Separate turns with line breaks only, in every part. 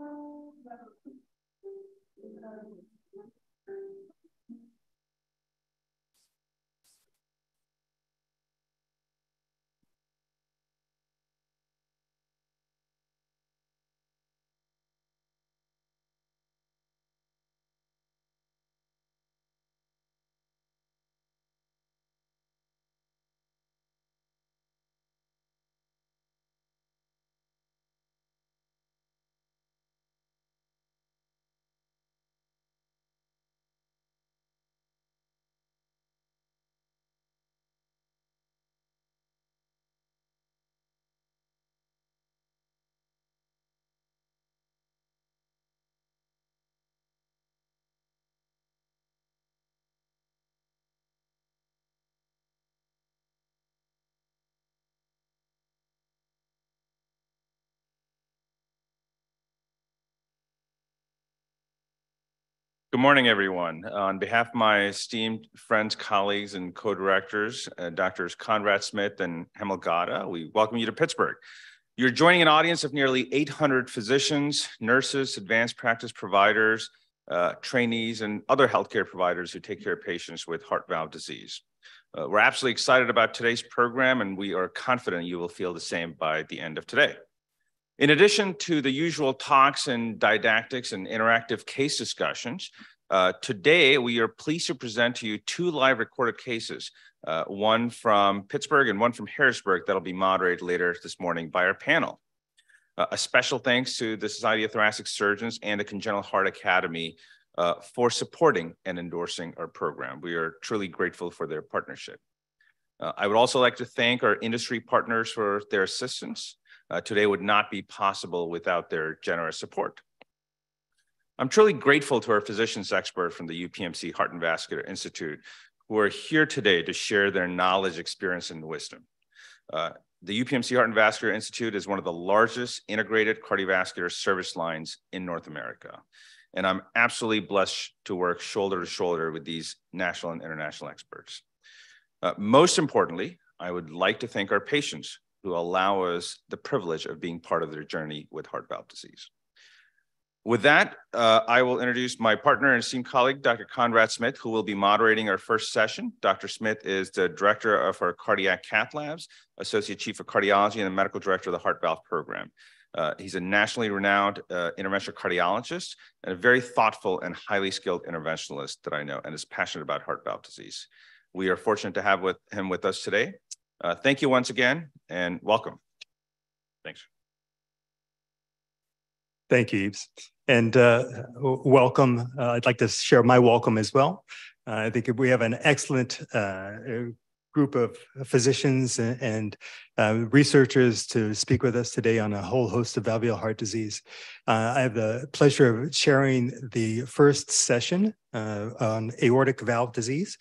Thank you. Good morning, everyone. On behalf of my esteemed friends, colleagues, and co-directors, uh, Doctors Conrad Smith and Hemal Gada, we welcome you to Pittsburgh. You're joining an audience of nearly 800 physicians, nurses, advanced practice providers, uh, trainees, and other healthcare providers who take care of patients with heart valve disease. Uh, we're absolutely excited about today's program, and we are confident you will feel the same by the end of today. In addition to the usual talks and didactics and interactive case discussions, uh, today we are pleased to present to you two live recorded cases, uh, one from Pittsburgh and one from Harrisburg that'll be moderated later this morning by our panel. Uh, a special thanks to the Society of Thoracic Surgeons and the Congenital Heart Academy uh, for supporting and endorsing our program. We are truly grateful for their partnership. Uh, I would also like to thank our industry partners for their assistance uh, today would not be possible without their generous support. I'm truly grateful to our physicians expert from the UPMC Heart and Vascular Institute who are here today to share their knowledge, experience, and wisdom. Uh, the UPMC Heart and Vascular Institute is one of the largest integrated cardiovascular service lines in North America. And I'm absolutely blessed to work shoulder to shoulder with these national and international experts. Uh, most importantly, I would like to thank our patients who allow us the privilege of being part of their journey with heart valve disease. With that, uh, I will introduce my partner and esteemed colleague, Dr. Conrad Smith, who will be moderating our first session. Dr. Smith is the director of our cardiac cath labs, associate chief of cardiology, and the medical director of the heart valve program. Uh, he's a nationally renowned uh, interventional cardiologist and a very thoughtful and highly skilled interventionalist that I know and is passionate about heart valve disease. We are fortunate to have with him with us today. Uh, thank you once again and welcome. Thanks.
Thank you, Yves. And uh, welcome. Uh, I'd like to share my welcome as well. Uh, I think we have an excellent uh, group of physicians and, and uh, researchers to speak with us today on a whole host of valvular heart disease. I have the pleasure of sharing the first session on aortic valve disease.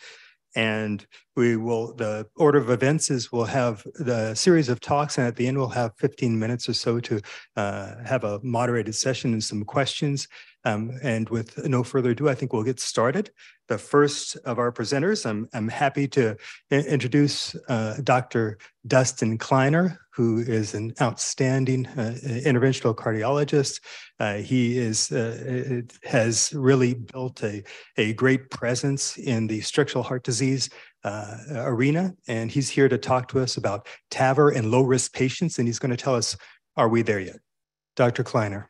And we will, the order of events is we'll have the series of talks and at the end we'll have 15 minutes or so to uh, have a moderated session and some questions. Um, and with no further ado, I think we'll get started. The first of our presenters, I'm, I'm happy to introduce uh, Dr. Dustin Kleiner, who is an outstanding uh, interventional cardiologist. Uh, he is uh, has really built a, a great presence in the structural heart disease uh, arena, and he's here to talk to us about TAVR and low risk patients, and he's going to tell us, are we there yet? Dr. Kleiner.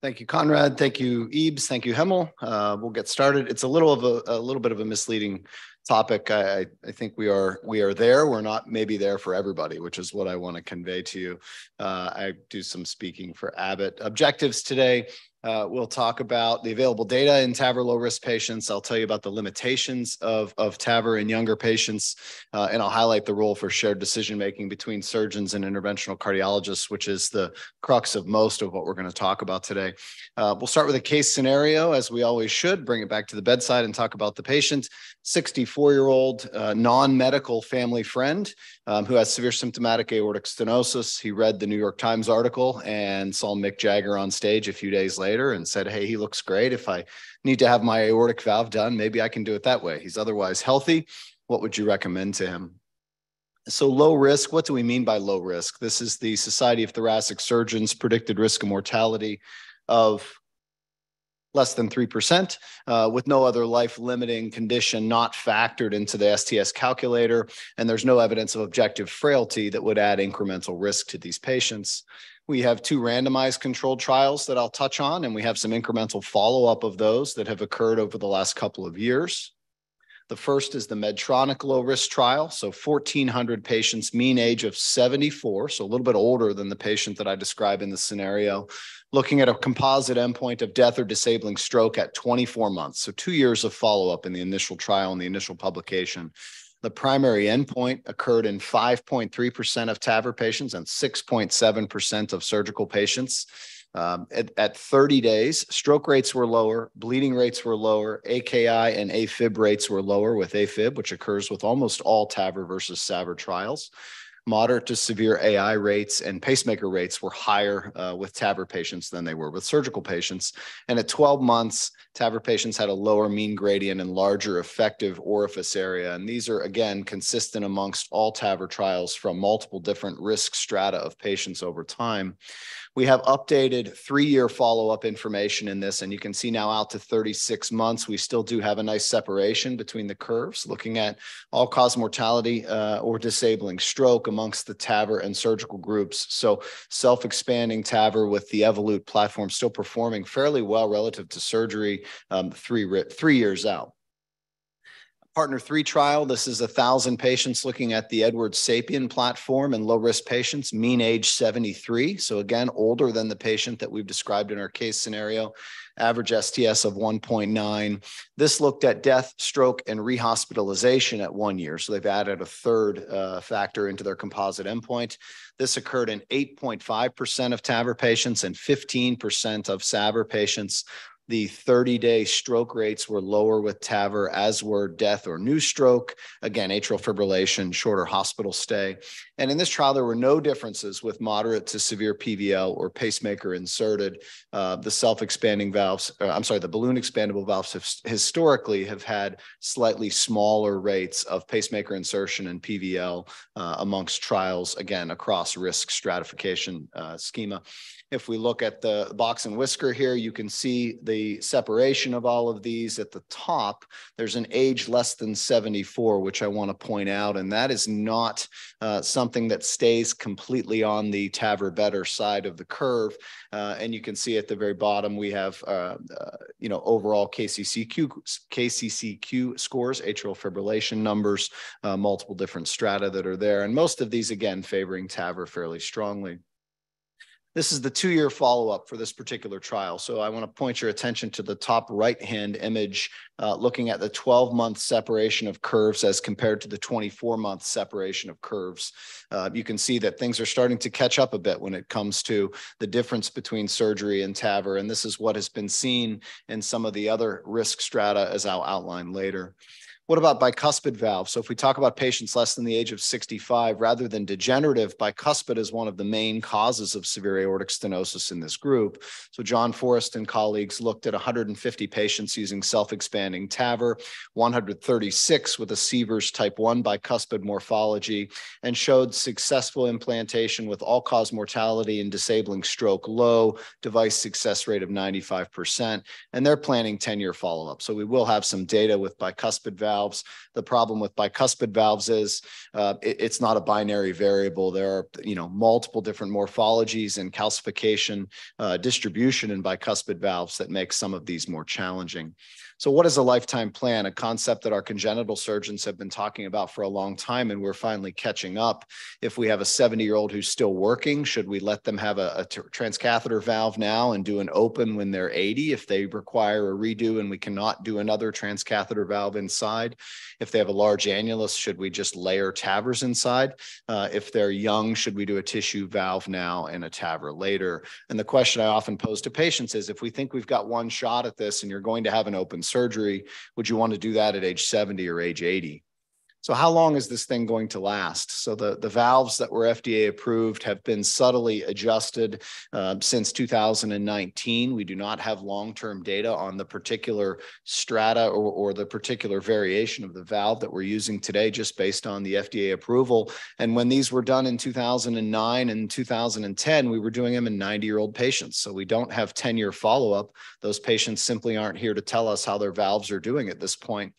Thank you, Conrad. Thank you, Ebes. Thank you, Hemal. Uh, we'll get started. It's a little of a, a little bit of a misleading topic. I, I think we are we are there. We're not maybe there for everybody, which is what I want to convey to you. Uh, I do some speaking for Abbott. Objectives today uh, we'll talk about the available data in TAVR low risk patients. I'll tell you about the limitations of, of TAVR in younger patients, uh, and I'll highlight the role for shared decision making between surgeons and interventional cardiologists, which is the crux of most of what we're going to talk about today. Uh, we'll start with a case scenario, as we always should, bring it back to the bedside and talk about the patient. 64 year old uh, non medical family friend um, who has severe symptomatic aortic stenosis. He read the New York Times article and saw Mick Jagger on stage a few days later and said, Hey, he looks great. If I need to have my aortic valve done, maybe I can do it that way. He's otherwise healthy. What would you recommend to him? So, low risk, what do we mean by low risk? This is the Society of Thoracic Surgeons predicted risk of mortality of less than 3%, uh, with no other life limiting condition not factored into the STS calculator. And there's no evidence of objective frailty that would add incremental risk to these patients. We have two randomized controlled trials that I'll touch on, and we have some incremental follow up of those that have occurred over the last couple of years. The first is the Medtronic low risk trial. So 1,400 patients, mean age of 74, so a little bit older than the patient that I describe in the scenario, looking at a composite endpoint of death or disabling stroke at 24 months. So two years of follow up in the initial trial and the initial publication. The primary endpoint occurred in 5.3% of TAVR patients and 6.7% of surgical patients. Um, at, at 30 days, stroke rates were lower, bleeding rates were lower, AKI and AFib rates were lower with AFib, which occurs with almost all TAVR versus SAVR trials. Moderate to severe AI rates and pacemaker rates were higher uh, with TAVR patients than they were with surgical patients. And at 12 months, TAVR patients had a lower mean gradient and larger effective orifice area. And these are, again, consistent amongst all TAVR trials from multiple different risk strata of patients over time. We have updated three-year follow-up information in this, and you can see now out to 36 months, we still do have a nice separation between the curves, looking at all-cause mortality uh, or disabling stroke amongst the TAVR and surgical groups. So self-expanding TAVR with the Evolut platform still performing fairly well relative to surgery um, three, three years out. Partner three trial, this is a thousand patients looking at the Edwards Sapien platform and low risk patients, mean age 73. So again, older than the patient that we've described in our case scenario, average STS of 1.9. This looked at death, stroke, and rehospitalization at one year. So they've added a third uh, factor into their composite endpoint. This occurred in 8.5% of TAVR patients and 15% of SAVR patients. The 30 day stroke rates were lower with TAVR, as were death or new stroke. Again, atrial fibrillation, shorter hospital stay. And in this trial, there were no differences with moderate to severe PVL or pacemaker inserted. Uh, the self expanding valves, uh, I'm sorry, the balloon expandable valves have historically have had slightly smaller rates of pacemaker insertion and PVL uh, amongst trials, again, across risk stratification uh, schema. If we look at the box and whisker here, you can see the separation of all of these at the top. There's an age less than 74, which I want to point out, and that is not uh, something that stays completely on the TAVR better side of the curve. Uh, and you can see at the very bottom, we have, uh, uh you know, overall KCCQ, KCCQ scores, atrial fibrillation numbers, uh, multiple different strata that are there. And most of these, again, favoring TAVR fairly strongly. This is the two-year follow-up for this particular trial. So I want to point your attention to the top right-hand image, uh, looking at the 12-month separation of curves as compared to the 24-month separation of curves. Uh, you can see that things are starting to catch up a bit when it comes to the difference between surgery and TAVR, and this is what has been seen in some of the other risk strata, as I'll outline later. What about bicuspid valve? So if we talk about patients less than the age of 65, rather than degenerative, bicuspid is one of the main causes of severe aortic stenosis in this group. So John Forrest and colleagues looked at 150 patients using self-expanding TAVR, 136 with a Sievers type 1 bicuspid morphology, and showed successful implantation with all-cause mortality and disabling stroke low, device success rate of 95%, and they're planning 10-year follow-up. So we will have some data with bicuspid valve valves. The problem with bicuspid valves is uh, it, it's not a binary variable. There are you know multiple different morphologies and calcification uh, distribution in bicuspid valves that make some of these more challenging. So what is a lifetime plan? A concept that our congenital surgeons have been talking about for a long time, and we're finally catching up. If we have a 70 year old who's still working, should we let them have a, a transcatheter valve now and do an open when they're 80? If they require a redo and we cannot do another transcatheter valve inside, if they have a large annulus, should we just layer TAVRs inside? Uh, if they're young, should we do a tissue valve now and a TAVR later? And the question I often pose to patients is if we think we've got one shot at this and you're going to have an open surgery, would you want to do that at age 70 or age 80? So how long is this thing going to last? So the, the valves that were FDA approved have been subtly adjusted uh, since 2019. We do not have long-term data on the particular strata or, or the particular variation of the valve that we're using today, just based on the FDA approval. And when these were done in 2009 and 2010, we were doing them in 90-year-old patients. So we don't have 10-year follow-up. Those patients simply aren't here to tell us how their valves are doing at this point.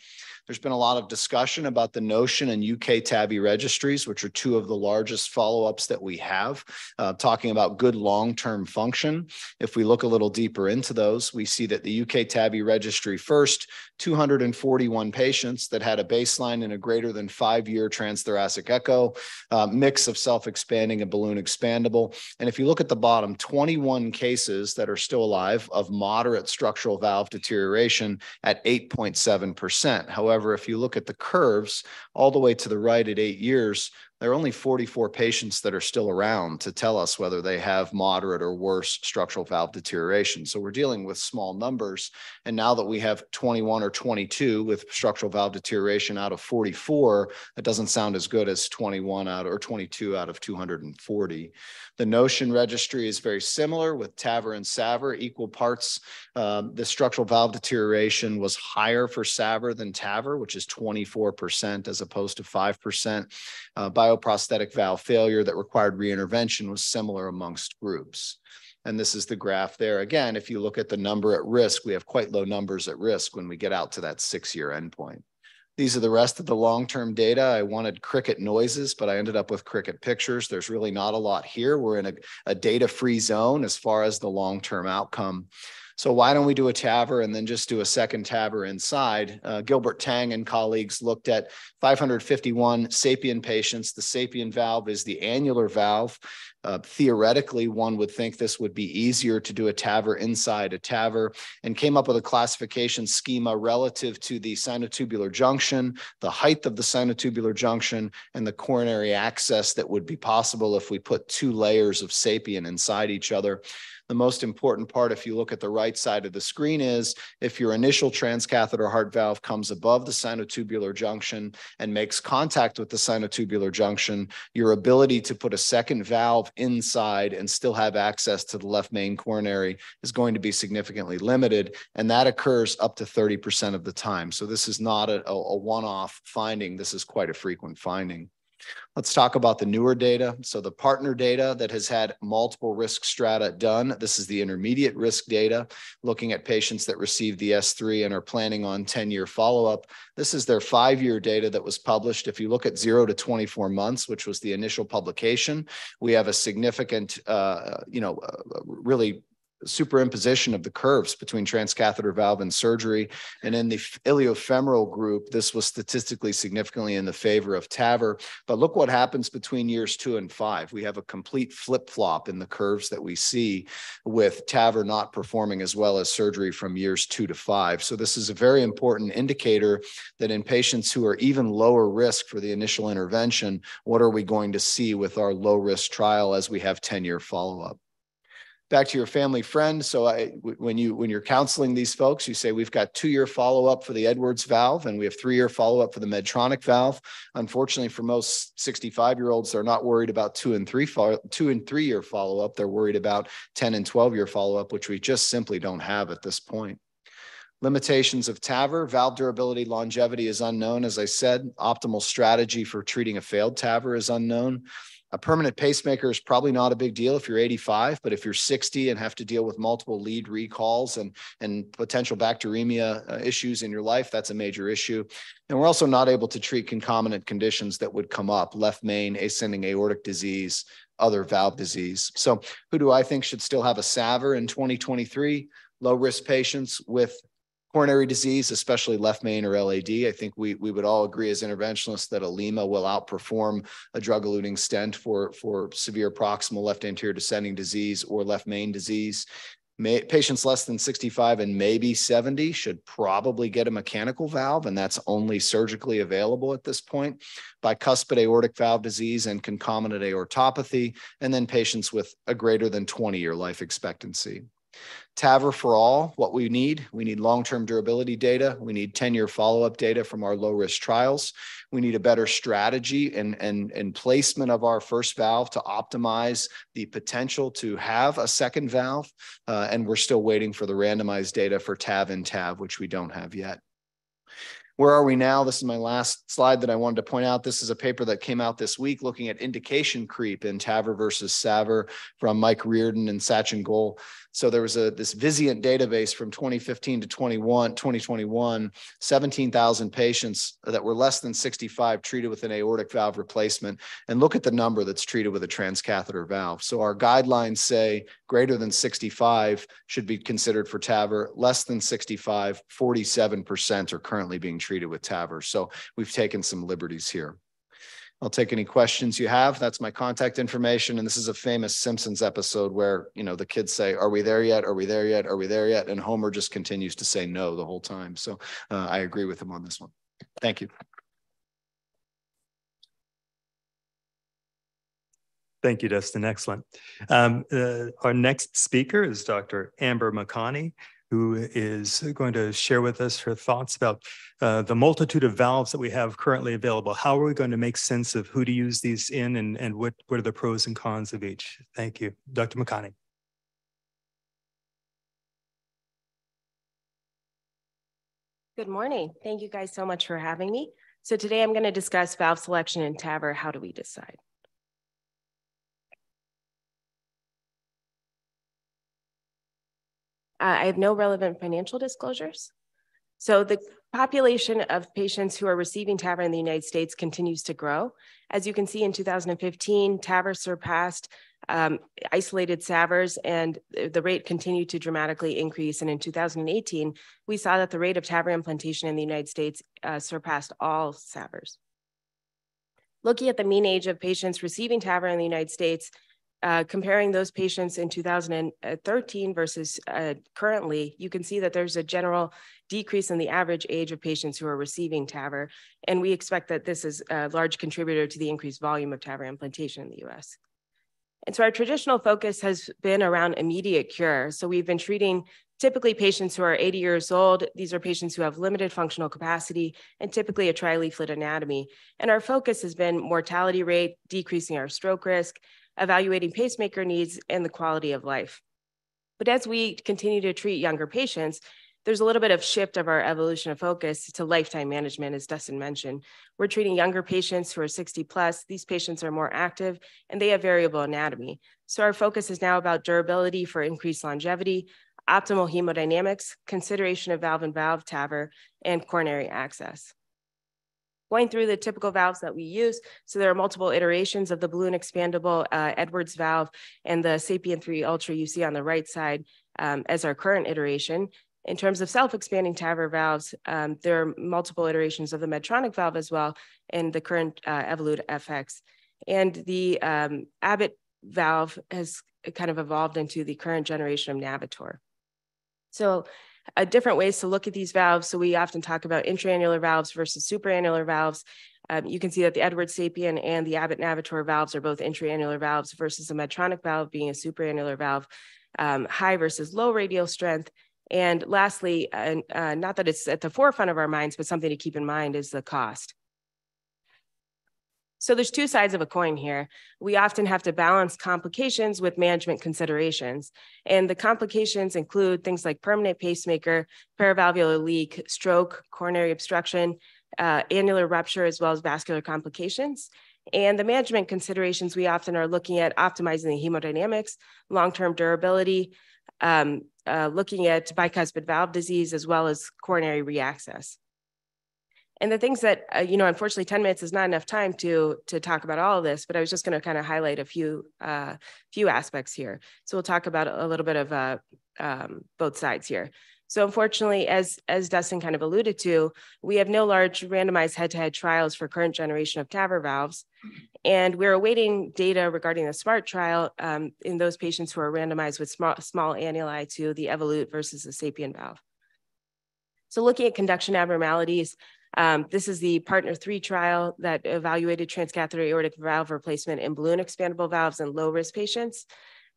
There's been a lot of discussion about the Notion and UK TAVI registries, which are two of the largest follow-ups that we have, uh, talking about good long-term function. If we look a little deeper into those, we see that the UK TAVI registry first, 241 patients that had a baseline and a greater than five-year transthoracic echo, uh, mix of self-expanding and balloon expandable. And if you look at the bottom, 21 cases that are still alive of moderate structural valve deterioration at 8.7%. However, However, if you look at the curves all the way to the right at eight years, there are only 44 patients that are still around to tell us whether they have moderate or worse structural valve deterioration. So we're dealing with small numbers. And now that we have 21 or 22 with structural valve deterioration out of 44, that doesn't sound as good as 21 out or 22 out of 240. The Notion registry is very similar with TAVR and SAVR, equal parts. Um, the structural valve deterioration was higher for SAVR than TAVR, which is 24% as opposed to 5%. Uh, bioprosthetic valve failure that required reintervention was similar amongst groups. And this is the graph there. Again, if you look at the number at risk, we have quite low numbers at risk when we get out to that six-year endpoint. These are the rest of the long-term data. I wanted cricket noises, but I ended up with cricket pictures. There's really not a lot here. We're in a, a data-free zone as far as the long-term outcome. So why don't we do a TAVR and then just do a second TAVR inside? Uh, Gilbert Tang and colleagues looked at 551 SAPIEN patients. The SAPIEN valve is the annular valve. Uh, theoretically, one would think this would be easier to do a TAVR inside a TAVR and came up with a classification schema relative to the sinotubular junction, the height of the sinotubular junction, and the coronary access that would be possible if we put two layers of SAPIEN inside each other. The most important part, if you look at the right side of the screen, is if your initial transcatheter heart valve comes above the sinotubular junction and makes contact with the sinotubular junction, your ability to put a second valve inside and still have access to the left main coronary is going to be significantly limited. And that occurs up to 30% of the time. So this is not a, a one-off finding. This is quite a frequent finding. Let's talk about the newer data. So the partner data that has had multiple risk strata done. This is the intermediate risk data, looking at patients that received the S3 and are planning on 10-year follow-up. This is their five-year data that was published. If you look at zero to 24 months, which was the initial publication, we have a significant, uh, you know, uh, really superimposition of the curves between transcatheter valve and surgery. And in the iliofemoral group, this was statistically significantly in the favor of TAVR. But look what happens between years two and five. We have a complete flip flop in the curves that we see with TAVR not performing as well as surgery from years two to five. So this is a very important indicator that in patients who are even lower risk for the initial intervention, what are we going to see with our low risk trial as we have 10 year follow up? Back to your family friend. So I, when you when you're counseling these folks, you say we've got two year follow up for the Edwards valve, and we have three year follow up for the Medtronic valve. Unfortunately, for most 65 year olds, they're not worried about two and three two and three year follow up. They're worried about 10 and 12 year follow up, which we just simply don't have at this point. Limitations of TAVR, valve durability, longevity is unknown. As I said, optimal strategy for treating a failed TAVR is unknown. A permanent pacemaker is probably not a big deal if you're 85, but if you're 60 and have to deal with multiple lead recalls and, and potential bacteremia uh, issues in your life, that's a major issue. And we're also not able to treat concomitant conditions that would come up left main, ascending aortic disease, other valve disease. So, who do I think should still have a SAVR in 2023? Low risk patients with coronary disease, especially left main or LAD. I think we, we would all agree as interventionalists that a LIMA will outperform a drug-eluting stent for, for severe proximal left anterior descending disease or left main disease. May, patients less than 65 and maybe 70 should probably get a mechanical valve, and that's only surgically available at this point. Bicuspid aortic valve disease and concomitant aortopathy, and then patients with a greater than 20 year life expectancy. TAVR for all, what we need, we need long-term durability data. We need 10-year follow-up data from our low-risk trials. We need a better strategy and, and, and placement of our first valve to optimize the potential to have a second valve. Uh, and we're still waiting for the randomized data for TAV and TAV, which we don't have yet. Where are we now? This is my last slide that I wanted to point out. This is a paper that came out this week looking at indication creep in TAVR versus SAVR from Mike Reardon and Sachin Goel. So there was a this Vizient database from 2015 to 21, 2021, 17,000 patients that were less than 65 treated with an aortic valve replacement. And look at the number that's treated with a transcatheter valve. So our guidelines say greater than 65 should be considered for TAVR, less than 65, 47% are currently being treated with TAVR. So we've taken some liberties here. I'll take any questions you have. That's my contact information. And this is a famous Simpsons episode where, you know, the kids say, Are we there yet? Are we there yet? Are we there yet? And Homer just continues to say no the whole time. So uh, I agree with him on this one. Thank you.
Thank you, Dustin. Excellent. Um, uh, our next speaker is Dr. Amber Makani who is going to share with us her thoughts about uh, the multitude of valves that we have currently available. How are we going to make sense of who to use these in and, and what, what are the pros and cons of each? Thank you. Dr. Makani.
Good morning. Thank you guys so much for having me. So today I'm going to discuss valve selection in TAVR. How do we decide? Uh, I have no relevant financial disclosures. So the population of patients who are receiving TAVR in the United States continues to grow. As you can see in 2015, TAVR surpassed um, isolated SAVRs and the rate continued to dramatically increase. And in 2018, we saw that the rate of TAVR implantation in the United States uh, surpassed all SAVRs. Looking at the mean age of patients receiving TAVR in the United States, uh, comparing those patients in 2013 versus uh, currently, you can see that there's a general decrease in the average age of patients who are receiving TAVR. And we expect that this is a large contributor to the increased volume of TAVR implantation in the US. And so our traditional focus has been around immediate cure. So we've been treating typically patients who are 80 years old. These are patients who have limited functional capacity and typically a trileaflet anatomy. And our focus has been mortality rate, decreasing our stroke risk, evaluating pacemaker needs, and the quality of life. But as we continue to treat younger patients, there's a little bit of shift of our evolution of focus to lifetime management, as Dustin mentioned. We're treating younger patients who are 60 plus. These patients are more active and they have variable anatomy. So our focus is now about durability for increased longevity, optimal hemodynamics, consideration of valve and valve TAVR, and coronary access going through the typical valves that we use. So there are multiple iterations of the balloon expandable uh, Edwards valve and the Sapien 3 Ultra you see on the right side. um, as our current iteration. In terms of self-expanding TAVR valves, um, there are multiple iterations of the Medtronic valve as well, and the current uh, Evolut FX. And the um, Abbott valve has kind of evolved into the current generation of Navitor. So uh, different ways to look at these valves. So we often talk about intraannular valves versus supraannular valves. Um, you can see that the Edwards Sapien and the Abbott Navitor valves are both intraannular valves versus the Medtronic valve being a supraannular valve, um, high versus low radial strength. And lastly, uh, uh, not that it's at the forefront of our minds, but something to keep in mind is the cost. So there's two sides of a coin here. We often have to balance complications with management considerations. And the complications include things like permanent pacemaker, paravalvular leak, stroke, coronary obstruction, uh, annular rupture, as well as vascular complications. And the management considerations, we often are looking at optimizing the hemodynamics, long-term durability, um, uh, looking at bicuspid valve disease, as well as coronary reaccess. And the things that, uh, you know, unfortunately 10 minutes is not enough time to, to talk about all of this, but I was just gonna kind of highlight a few, uh, few aspects here. So we'll talk about a little bit of uh, um, both sides here. So unfortunately, as, as Dustin kind of alluded to, we have no large randomized head-to-head trials for current generation of TAVR valves. And we're awaiting data regarding the SMART trial um, in those patients who are randomized with small, small annuli to the Evolut versus the Sapien valve. So looking at conduction abnormalities, um, this is the partner three trial that evaluated transcatheter aortic valve replacement in balloon expandable valves in low risk patients.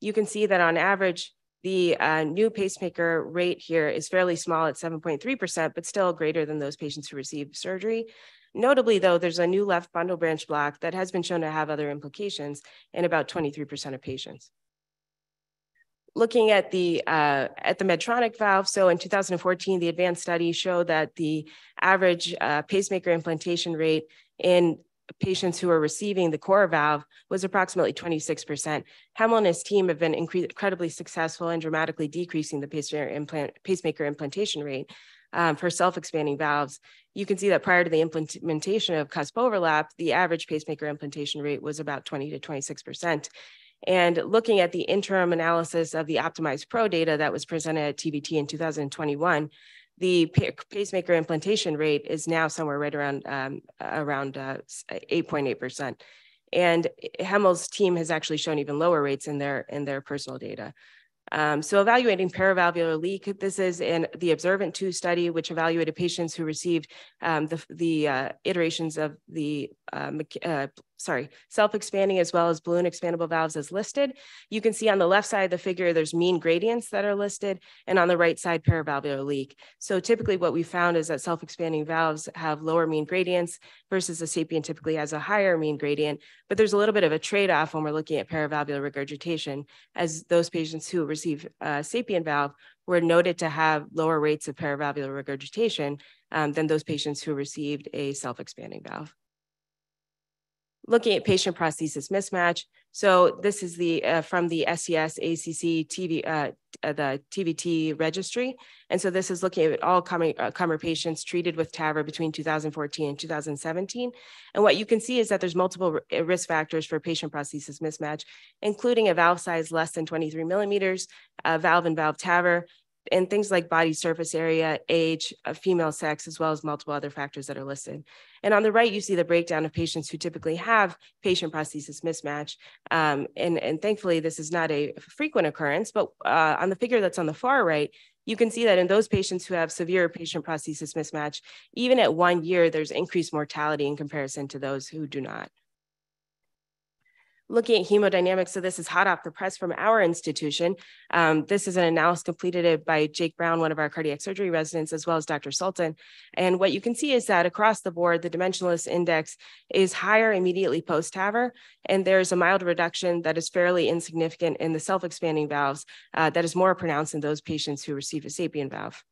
You can see that on average, the uh, new pacemaker rate here is fairly small at 7.3%, but still greater than those patients who received surgery. Notably, though, there's a new left bundle branch block that has been shown to have other implications in about 23% of patients looking at the uh, at the Medtronic valve, so in 2014, the advanced study showed that the average uh, pacemaker implantation rate in patients who are receiving the CoreValve was approximately 26%. Hemal and his team have been incredibly successful in dramatically decreasing the pacemaker, implant, pacemaker implantation rate um, for self-expanding valves. You can see that prior to the implementation of cusp overlap, the average pacemaker implantation rate was about 20 to 26%. And looking at the interim analysis of the optimized pro data that was presented at TBT in 2021, the pacemaker implantation rate is now somewhere right around um, around 8.8%. Uh, and Hemal's team has actually shown even lower rates in their in their personal data. Um, so evaluating paravalvular leak, this is in the Observant 2 study, which evaluated patients who received um, the, the uh, iterations of the uh, uh, sorry, self-expanding as well as balloon expandable valves as listed. You can see on the left side of the figure, there's mean gradients that are listed, and on the right side, paravalvular leak. So typically what we found is that self-expanding valves have lower mean gradients versus the sapien typically has a higher mean gradient, but there's a little bit of a trade-off when we're looking at paravalvular regurgitation, as those patients who receive a sapien valve were noted to have lower rates of paravalvular regurgitation um, than those patients who received a self-expanding valve looking at patient prosthesis mismatch. So this is the uh, from the STS ACC TVT, uh, uh, the TVT registry. And so this is looking at all comer, uh, comer patients treated with TAVR between 2014 and 2017. And what you can see is that there's multiple uh, risk factors for patient prosthesis mismatch, including a valve size less than 23 millimeters, a valve and valve TAVR, and things like body surface area, age, uh, female sex, as well as multiple other factors that are listed. And on the right, you see the breakdown of patients who typically have patient prosthesis mismatch. Um, and, and thankfully, this is not a frequent occurrence, but uh, on the figure that's on the far right, you can see that in those patients who have severe patient prosthesis mismatch, even at one year, there's increased mortality in comparison to those who do not looking at hemodynamics. So this is hot off the press from our institution. Um, this is an analysis completed by Jake Brown, one of our cardiac surgery residents, as well as Dr. Sultan. And what you can see is that across the board, the dimensionless index is higher immediately post-TAVR, and there's a mild reduction that is fairly insignificant in the self-expanding valves uh, that is more pronounced in those patients who receive a sapien valve.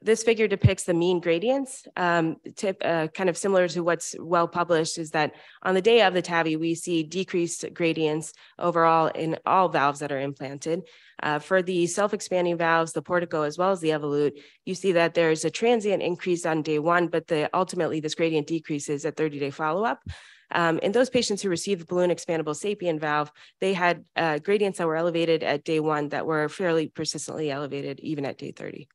This figure depicts the mean gradients. Um, tip, uh, kind of similar to what's well published is that on the day of the TAVI, we see decreased gradients overall in all valves that are implanted. Uh, for the self-expanding valves, the Portico, as well as the Evolut, you see that there's a transient increase on day one, but the, ultimately this gradient decreases at 30-day follow-up. Um, in those patients who received the balloon expandable sapien valve, they had uh, gradients that were elevated at day one that were fairly persistently elevated even at day 30.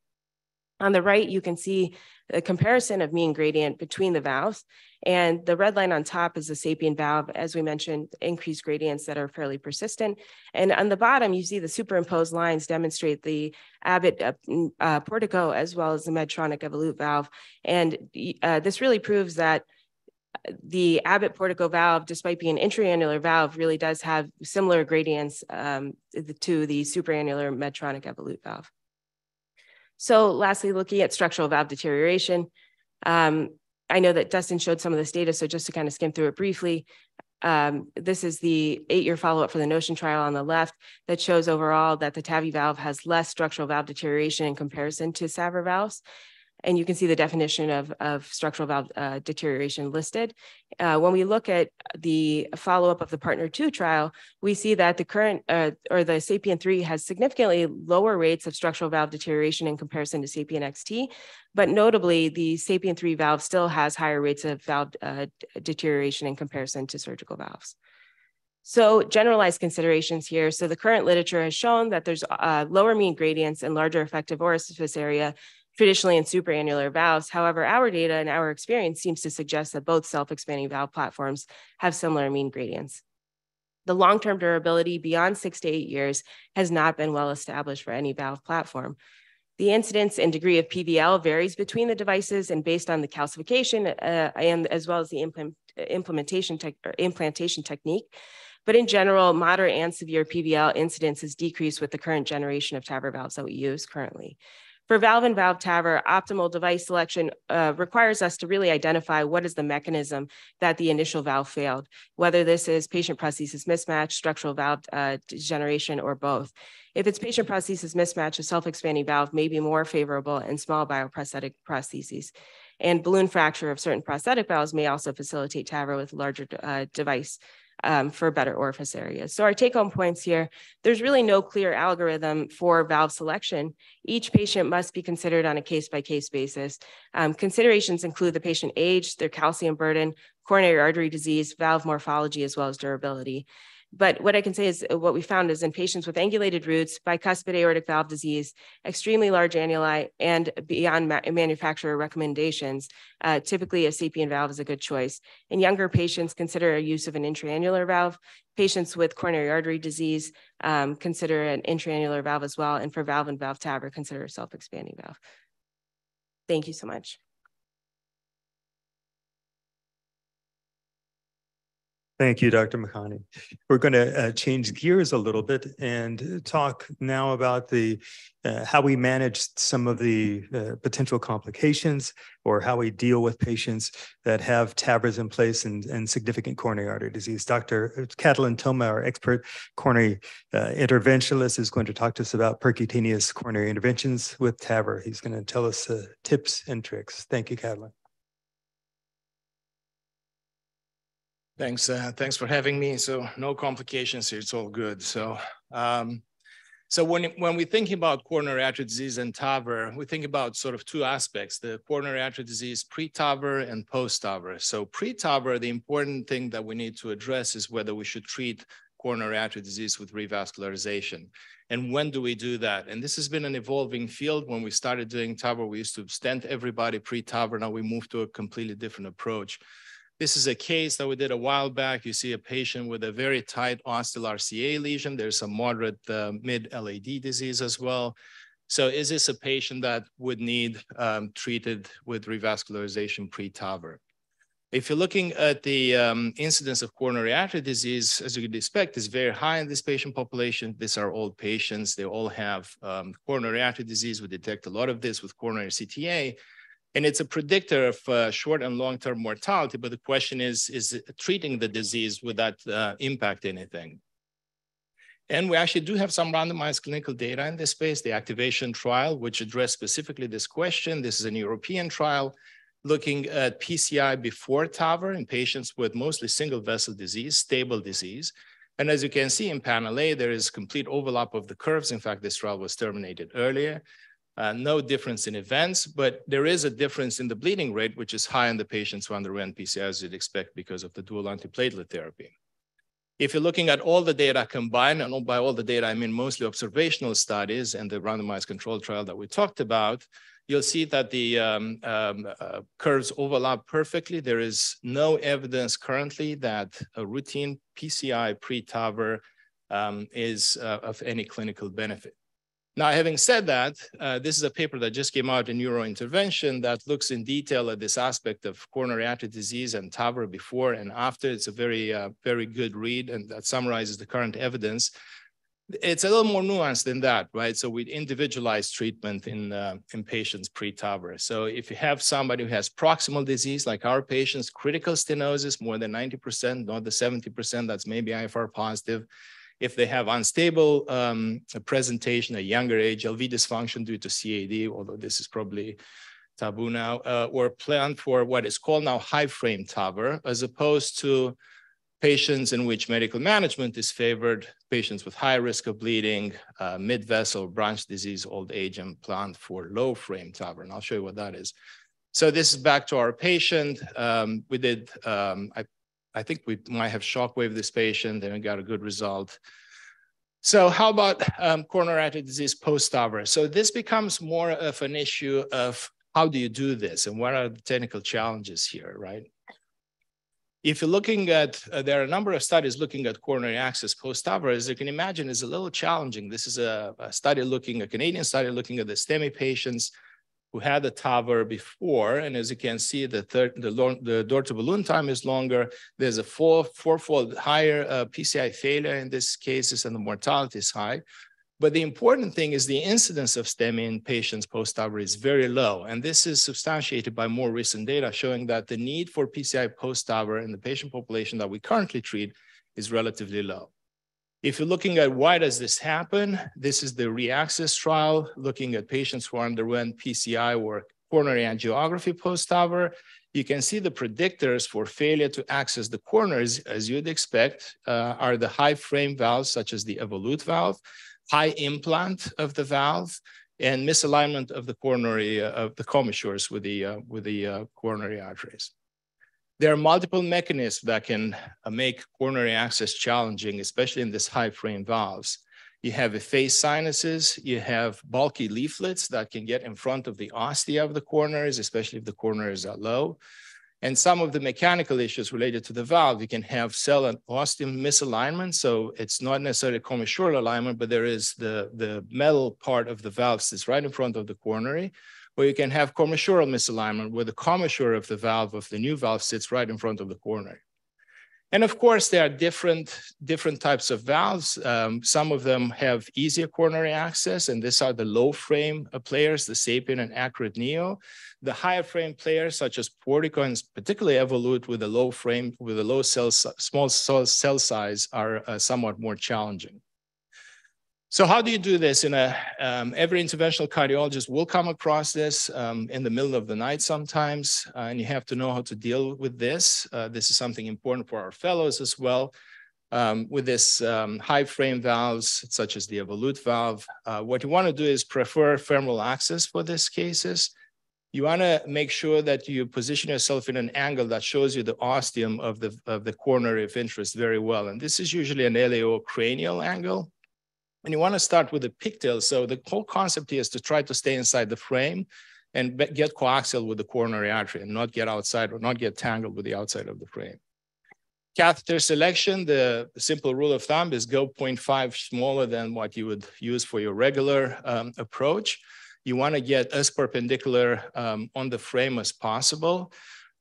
On the right, you can see the comparison of mean gradient between the valves. And the red line on top is the sapien valve, as we mentioned, increased gradients that are fairly persistent. And on the bottom, you see the superimposed lines demonstrate the Abbott uh, uh, Portico as well as the Medtronic Evolut valve. And uh, this really proves that the Abbott Portico valve, despite being an intraannular valve, really does have similar gradients um, to the supraannular Medtronic Evolut valve. So lastly, looking at structural valve deterioration, um, I know that Dustin showed some of this data, so just to kind of skim through it briefly, um, this is the eight-year follow-up for the NOTION trial on the left that shows overall that the TAVI valve has less structural valve deterioration in comparison to SAVR valves. And you can see the definition of, of structural valve uh, deterioration listed. Uh, when we look at the follow-up of the PARTNER 2 trial, we see that the current uh, or the SAPIEN 3 has significantly lower rates of structural valve deterioration in comparison to SAPIEN XT, but notably the SAPIEN 3 valve still has higher rates of valve uh, deterioration in comparison to surgical valves. So generalized considerations here. So the current literature has shown that there's uh, lower mean gradients and larger effective orifice area traditionally in supraannular valves. However, our data and our experience seems to suggest that both self-expanding valve platforms have similar mean gradients. The long-term durability beyond six to eight years has not been well established for any valve platform. The incidence and degree of PVL varies between the devices and based on the calcification uh, and as well as the implement, implementation implantation technique. But in general, moderate and severe PVL incidence has decreased with the current generation of TAVR valves that we use currently. For valve and valve TAVR, optimal device selection uh, requires us to really identify what is the mechanism that the initial valve failed, whether this is patient prosthesis mismatch, structural valve uh, degeneration, or both. If it's patient prosthesis mismatch, a self-expanding valve may be more favorable in small bioprosthetic prostheses. And balloon fracture of certain prosthetic valves may also facilitate TAVR with larger uh, device um, for better orifice areas. So our take home points here, there's really no clear algorithm for valve selection. Each patient must be considered on a case by case basis. Um, considerations include the patient age, their calcium burden, coronary artery disease, valve morphology, as well as durability. But what I can say is uh, what we found is in patients with angulated roots, bicuspid aortic valve disease, extremely large annuli, and beyond ma manufacturer recommendations, uh, typically a sapien valve is a good choice. In younger patients, consider a use of an intraannular valve. Patients with coronary artery disease, um, consider an intraannular valve as well. And for valve and valve TAVR, consider a self-expanding valve. Thank you so much.
Thank you, Dr. Makani. We're going to uh, change gears a little bit and talk now about the uh, how we manage some of the uh, potential complications or how we deal with patients that have TAVRs in place and, and significant coronary artery disease. Dr. Catalin Toma, our expert coronary uh, interventionalist, is going to talk to us about percutaneous coronary interventions with TAVR. He's going to tell us uh, tips and tricks. Thank you, Catalin.
Thanks. Uh, thanks for having me. So no complications here. It's all good. So, um, so when, when we think about coronary artery disease and TAVR, we think about sort of two aspects, the coronary artery disease pre-TAVR and post-TAVR. So pre-TAVR, the important thing that we need to address is whether we should treat coronary artery disease with revascularization. And when do we do that? And this has been an evolving field. When we started doing TAVR, we used to stent everybody pre-TAVR. Now we move to a completely different approach. This is a case that we did a while back. You see a patient with a very tight ostial RCA lesion. There's a moderate uh, mid LAD disease as well. So is this a patient that would need um, treated with revascularization pre-TAVR? If you're looking at the um, incidence of coronary artery disease, as you could expect, is very high in this patient population. These are all patients. They all have um, coronary artery disease. We detect a lot of this with coronary CTA. And it's a predictor of uh, short and long-term mortality, but the question is, is treating the disease, would that uh, impact anything? And we actually do have some randomized clinical data in this space, the activation trial, which addressed specifically this question. This is an European trial looking at PCI before TAVR in patients with mostly single vessel disease, stable disease. And as you can see in panel A, there is complete overlap of the curves. In fact, this trial was terminated earlier. Uh, no difference in events, but there is a difference in the bleeding rate, which is high in the patients who underwent PCI as you'd expect because of the dual antiplatelet therapy. If you're looking at all the data combined, and by all the data, I mean mostly observational studies and the randomized control trial that we talked about, you'll see that the um, um, uh, curves overlap perfectly. There is no evidence currently that a routine PCI pre-TAVR um, is uh, of any clinical benefit. Now, having said that, uh, this is a paper that just came out in EuroIntervention that looks in detail at this aspect of coronary artery disease and TAVR before and after. It's a very, uh, very good read and that summarizes the current evidence. It's a little more nuanced than that, right? So we individualize treatment in, uh, in patients pre-TAVR. So if you have somebody who has proximal disease, like our patients, critical stenosis, more than 90%, not the 70% that's maybe IFR positive, if they have unstable um, presentation, a younger age, LV dysfunction due to CAD, although this is probably taboo now, uh, or planned for what is called now high frame TAVR, as opposed to patients in which medical management is favored, patients with high risk of bleeding, uh, mid-vessel branch disease, old age, and planned for low frame TAVR. And I'll show you what that is. So this is back to our patient. Um, we did, um, I I think we might have shockwave this patient and we got a good result. So how about um, coronary artery disease post-TAVR? So this becomes more of an issue of how do you do this and what are the technical challenges here, right? If you're looking at, uh, there are a number of studies looking at coronary access post-TAVR, as you can imagine, is a little challenging. This is a, a study looking, a Canadian study looking at the STEMI patients who had the TAVR before. And as you can see, the, third, the, the door to balloon time is longer. There's a four, fourfold higher uh, PCI failure in this cases, and the mortality is high. But the important thing is the incidence of STEMI in patients post-TAVR is very low. And this is substantiated by more recent data showing that the need for PCI post-TAVR in the patient population that we currently treat is relatively low. If you're looking at why does this happen, this is the REACCESS trial looking at patients who underwent PCI or coronary angiography post-TAVR. You can see the predictors for failure to access the corners, as you'd expect, uh, are the high frame valves, such as the Evolut valve, high implant of the valve, and misalignment of the coronary, uh, of the commissures with the, uh, with the uh, coronary arteries. There are multiple mechanisms that can uh, make coronary access challenging, especially in this high frame valves. You have effaced sinuses, you have bulky leaflets that can get in front of the ostia of the coronaries, especially if the coronaries are low. And some of the mechanical issues related to the valve, you can have cell and ostium misalignment. So it's not necessarily commissural alignment, but there is the, the metal part of the valve that's right in front of the coronary where you can have commissural misalignment where the commissure of the valve of the new valve sits right in front of the coronary. And of course, there are different, different types of valves. Um, some of them have easier coronary access, and these are the low frame players, the Sapien and ACURATE neo. The higher frame players, such as Portico and particularly Evolut with a low frame, with a low cell, small cell, cell size, are uh, somewhat more challenging. So how do you do this? In a um, every interventional cardiologist will come across this um, in the middle of the night sometimes, uh, and you have to know how to deal with this. Uh, this is something important for our fellows as well. Um, with this um, high frame valves, such as the Evolut valve, uh, what you want to do is prefer femoral access for these cases. You want to make sure that you position yourself in an angle that shows you the ostium of the, of the coronary of interest very well. And this is usually an LAO cranial angle. And you want to start with the pigtail. So the whole concept is to try to stay inside the frame and get coaxial with the coronary artery and not get outside or not get tangled with the outside of the frame. Catheter selection, the simple rule of thumb is go 0.5 smaller than what you would use for your regular um, approach. You want to get as perpendicular um, on the frame as possible.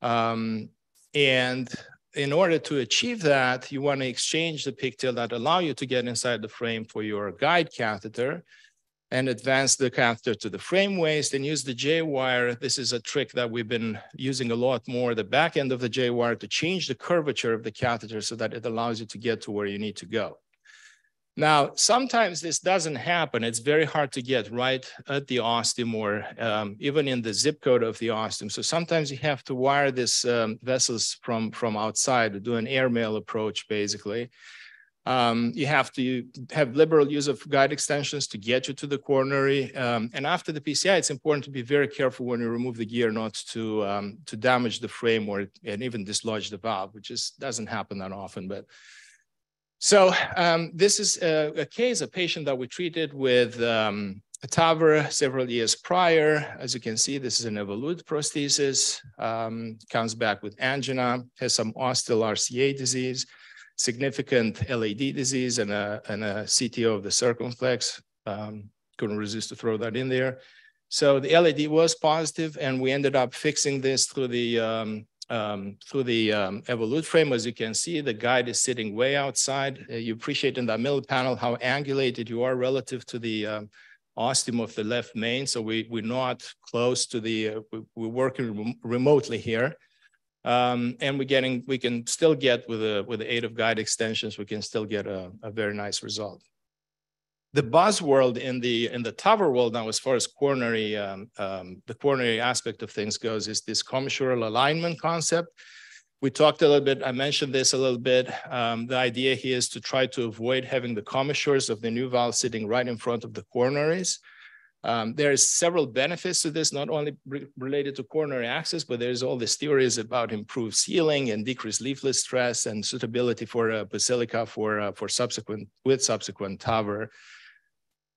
Um, and in order to achieve that, you want to exchange the pigtail that allow you to get inside the frame for your guide catheter and advance the catheter to the frame waist and use the J wire. This is a trick that we've been using a lot more, the back end of the J wire to change the curvature of the catheter so that it allows you to get to where you need to go. Now, sometimes this doesn't happen. It's very hard to get right at the ostium or um, even in the zip code of the ostium. So sometimes you have to wire these um, vessels from, from outside, do an airmail approach, basically. Um, you have to have liberal use of guide extensions to get you to the coronary. Um, and after the PCI, it's important to be very careful when you remove the gear not to, um, to damage the frame or and even dislodge the valve, which just doesn't happen that often. But so um, this is a, a, case, a patient that we treated with um, a TAVR several years prior. As you can see, this is an Evolut prosthesis, um, comes back with angina, has some ostial RCA disease, significant LAD disease, and a, and a CTO of the circumflex. Um, couldn't resist to throw that in there. So the LAD was positive, and we ended up fixing this through the um, um, through the um, Evolut frame. As you can see, the guide is sitting way outside. Uh, you appreciate in that middle panel how angulated you are relative to the um, ostium of the left main. So we, we're not close to the, uh, we, are working rem remotely here. Um, and we're getting, we can still get with, a, with the aid of guide extensions, we can still get a, a very nice result the buzzword in the in the TAVR world now, as far as coronary um, um, the coronary aspect of things goes, is this commissural alignment concept. We talked a little bit. I mentioned this a little bit. Um, the idea here is to try to avoid having the commissures of the new valve sitting right in front of the coronaries. Um, there's several benefits to this, not only re related to coronary access, but there's all these theories about improved sealing and decreased leaflet stress and suitability for uh, BASILICA for uh, for subsequent with subsequent TAVR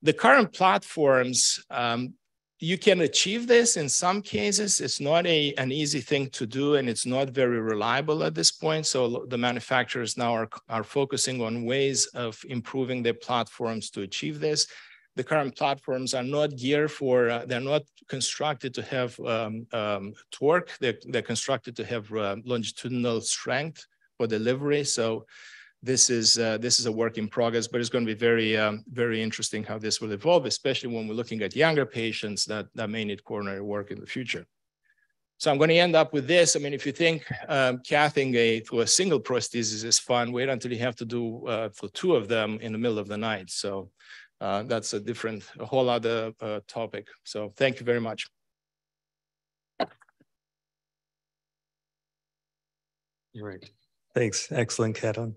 the current platforms, um, you can achieve this in some cases. It's not a, an easy thing to do and it's not very reliable at this point. So the manufacturers now are, are focusing on ways of improving their platforms to achieve this. The current platforms are not geared for, uh, they're not constructed to have um, um, torque. They're, they're constructed to have uh, longitudinal strength for delivery. So this is uh, this is a work in progress, but it's going to be very um, very interesting how this will evolve, especially when we're looking at younger patients that that may need coronary work in the future. So I'm going to end up with this. I mean, if you think um, cathing a through a single prosthesis is fun, wait until you have to do uh, for two of them in the middle of the night. So uh, that's a different, a whole other uh, topic. So thank you very much.
You're right. Thanks. Excellent, Ketan.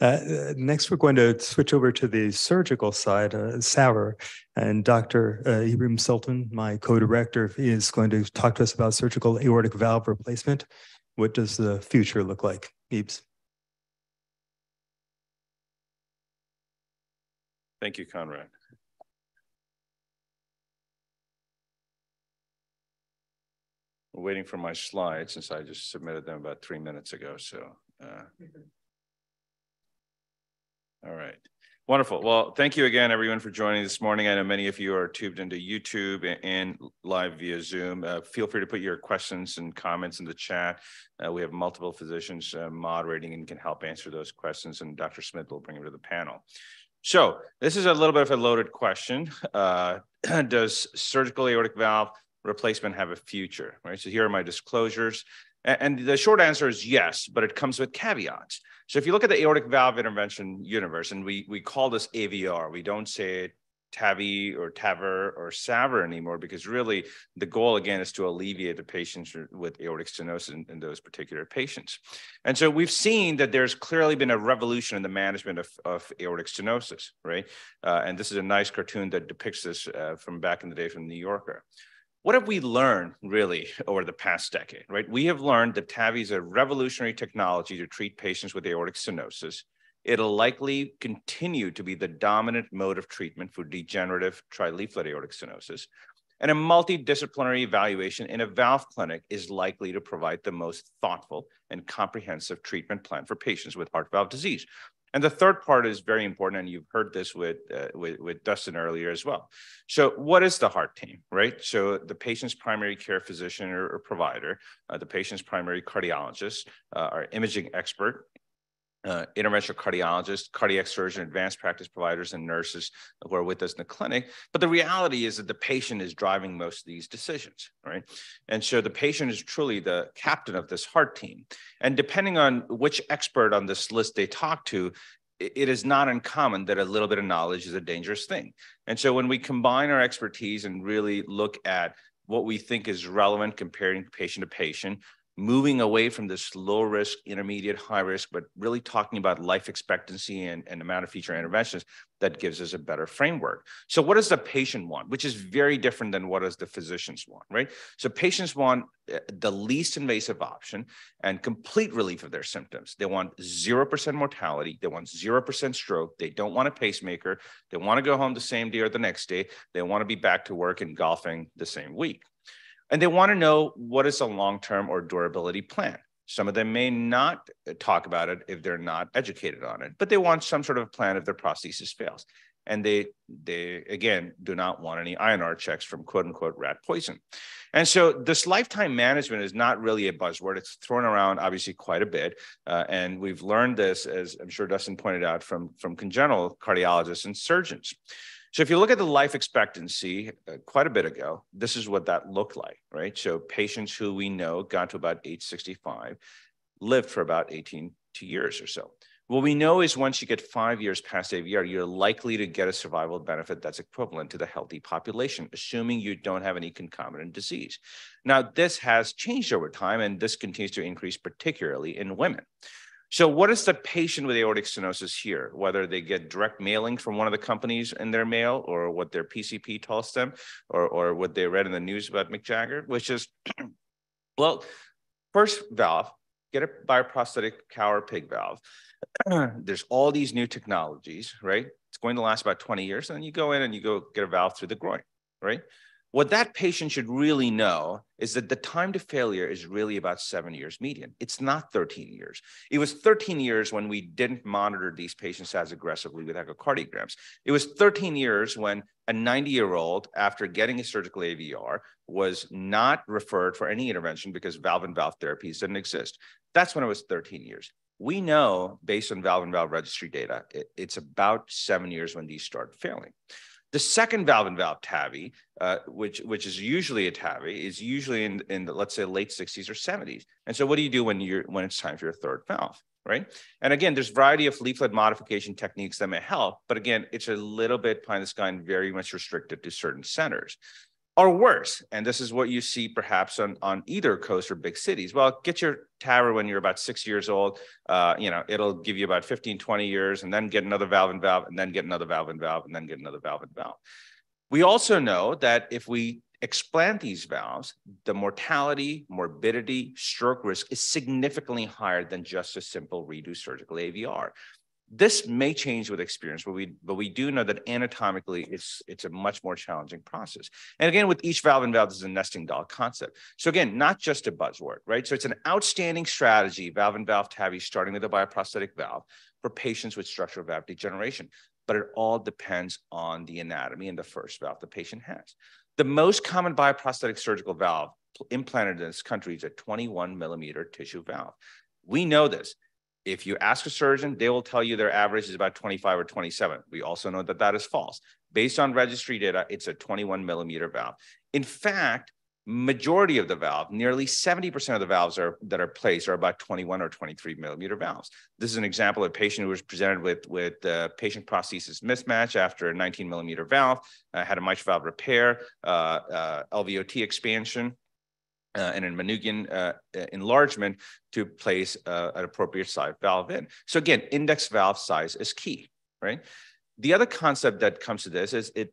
Uh, next, we're going to switch over to the surgical side, uh, SAVR, and Dr. Uh, Ibrahim Sultan, my co-director, is going to talk to us about surgical aortic valve replacement. What does the future look like? Ebs.
Thank you, Conrad. We're waiting for my slides since I just submitted them about three minutes ago. So all right. Wonderful. Well, thank you again, everyone, for joining this morning. I know many of you are tubed into YouTube and live via Zoom. Uh, feel free to put your questions and comments in the chat. Uh, we have multiple physicians uh, moderating and can help answer those questions, and Dr. Smith will bring them to the panel. So this is a little bit of a loaded question. Uh, does surgical aortic valve replacement have a future? Right. So here are my disclosures. And the short answer is yes, but it comes with caveats. So if you look at the aortic valve intervention universe, and we, we call this AVR, we don't say TAVI or TAVR or SAVR anymore, because really the goal again is to alleviate the patients with aortic stenosis in, in those particular patients. And so we've seen that there's clearly been a revolution in the management of, of aortic stenosis, right? Uh, and this is a nice cartoon that depicts this uh, from back in the day from New Yorker what have we learned really over the past decade, right? We have learned that TAVI is a revolutionary technology to treat patients with aortic stenosis. It'll likely continue to be the dominant mode of treatment for degenerative trileaflet aortic stenosis. And a multidisciplinary evaluation in a valve clinic is likely to provide the most thoughtful and comprehensive treatment plan for patients with heart valve disease. And the third part is very important, and you've heard this with, uh, with, with Dustin earlier as well. So, what is the heart team, right? So, the patient's primary care physician or, or provider, uh, the patient's primary cardiologist, uh, our imaging expert, uh, interventional cardiologists, cardiac surgeon, advanced practice providers, and nurses who are with us in the clinic. But the reality is that the patient is driving most of these decisions, right? And so the patient is truly the captain of this heart team. And depending on which expert on this list they talk to, it is not uncommon that a little bit of knowledge is a dangerous thing. And so when we combine our expertise and really look at what we think is relevant comparing patient to patient, moving away from this low risk, intermediate, high risk, but really talking about life expectancy and, and amount of future interventions that gives us a better framework. So what does the patient want? Which is very different than what does the physicians want, right? So patients want uh, the least invasive option and complete relief of their symptoms. They want 0% mortality. They want 0% stroke. They don't want a pacemaker. They want to go home the same day or the next day. They want to be back to work and golfing the same week. And they want to know what is a long-term or durability plan. Some of them may not talk about it if they're not educated on it, but they want some sort of plan if their prosthesis fails. And they, they again, do not want any INR checks from quote unquote rat poison. And so this lifetime management is not really a buzzword. It's thrown around obviously quite a bit. Uh, and we've learned this, as I'm sure Dustin pointed out, from, from congenital cardiologists and surgeons. So if you look at the life expectancy uh, quite a bit ago, this is what that looked like, right? So patients who we know got to about age 65 lived for about 18 two years or so. What we know is once you get five years past AVR, you're likely to get a survival benefit that's equivalent to the healthy population, assuming you don't have any concomitant disease. Now, this has changed over time, and this continues to increase, particularly in women. So what is the patient with aortic stenosis here? Whether they get direct mailing from one of the companies in their mail or what their PCP tells them or, or what they read in the news about Mick Jagger, which is, well, first valve, get a bioprosthetic cow or pig valve. There's all these new technologies, right? It's going to last about 20 years. And then you go in and you go get a valve through the groin, right? What that patient should really know is that the time to failure is really about seven years median. It's not 13 years. It was 13 years when we didn't monitor these patients as aggressively with echocardiograms. It was 13 years when a 90 year old, after getting a surgical AVR, was not referred for any intervention because valve and valve therapies didn't exist. That's when it was 13 years. We know, based on valve and valve registry data, it, it's about seven years when these start failing. The second valve and valve TAVI, uh, which which is usually a TAVI, is usually in in the, let's say late 60s or 70s. And so, what do you do when you're when it's time for your third valve, right? And again, there's variety of leaflet modification techniques that may help, but again, it's a little bit in the sky and very much restricted to certain centers or worse. And this is what you see perhaps on, on either coast or big cities. Well, get your TAVR when you're about six years old. Uh, you know, it'll give you about 15, 20 years and then get another valve and valve and then get another valve and valve and then get another valve and valve. We also know that if we explant these valves, the mortality, morbidity, stroke risk is significantly higher than just a simple redo surgical AVR. This may change with experience, but we but we do know that anatomically it's it's a much more challenging process. And again, with each valve and valve, this is a nesting doll concept. So again, not just a buzzword, right? So it's an outstanding strategy, valve and valve TAVI, starting with a bioprosthetic valve for patients with structural valve degeneration. But it all depends on the anatomy and the first valve the patient has. The most common bioprosthetic surgical valve implanted in this country is a 21 millimeter tissue valve. We know this if you ask a surgeon, they will tell you their average is about 25 or 27. We also know that that is false. Based on registry data, it's a 21 millimeter valve. In fact, majority of the valve, nearly 70% of the valves are, that are placed are about 21 or 23 millimeter valves. This is an example of a patient who was presented with, with uh, patient prosthesis mismatch after a 19 millimeter valve, uh, had a mitral valve repair, uh, uh LVOT expansion, uh, and a Manouguian uh, enlargement to place uh, an appropriate size valve in. So again, index valve size is key, right? The other concept that comes to this is it,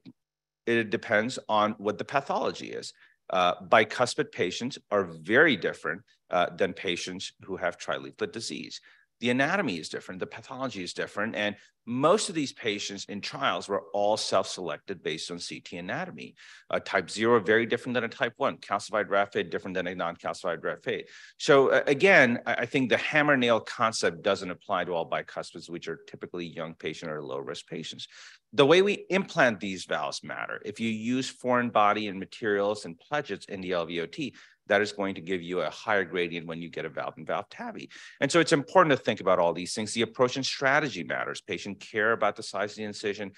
it depends on what the pathology is. Uh, bicuspid patients are very different uh, than patients who have trileaflet disease the anatomy is different, the pathology is different. And most of these patients in trials were all self-selected based on CT anatomy. Uh, type zero, very different than a type one. Calcified raphe, different than a non-calcified raphe. So uh, again, I, I, think the hammer nail concept doesn't apply to all bicuspids, which are typically young patient or low risk patients. The way we implant these valves matter. If you use foreign body and materials and pledgets in the LVOT, that is going to give you a higher gradient when you get a valve and valve TAVI. And so it's important to think about all these things. The approach and strategy matters. Patient care about the size of the incision,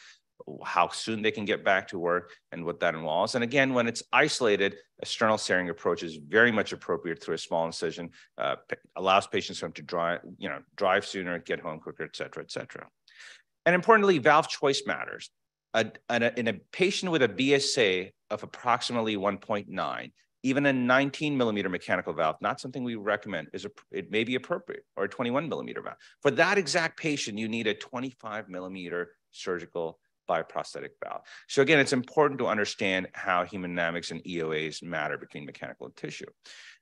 how soon they can get back to work and what that involves. And again, when it's isolated, a sternal sparing approach is very much appropriate through a small incision, uh, allows patients to drive, you know, drive sooner, get home quicker, et cetera, et cetera. And importantly, valve choice matters. A, a, in a patient with a BSA of approximately 1.9, even a 19 millimeter mechanical valve, not something we recommend, is a, it may be appropriate, or a 21 millimeter valve. For that exact patient, you need a 25 millimeter surgical bioprosthetic valve. So again, it's important to understand how hemodynamics and EOAs matter between mechanical and tissue.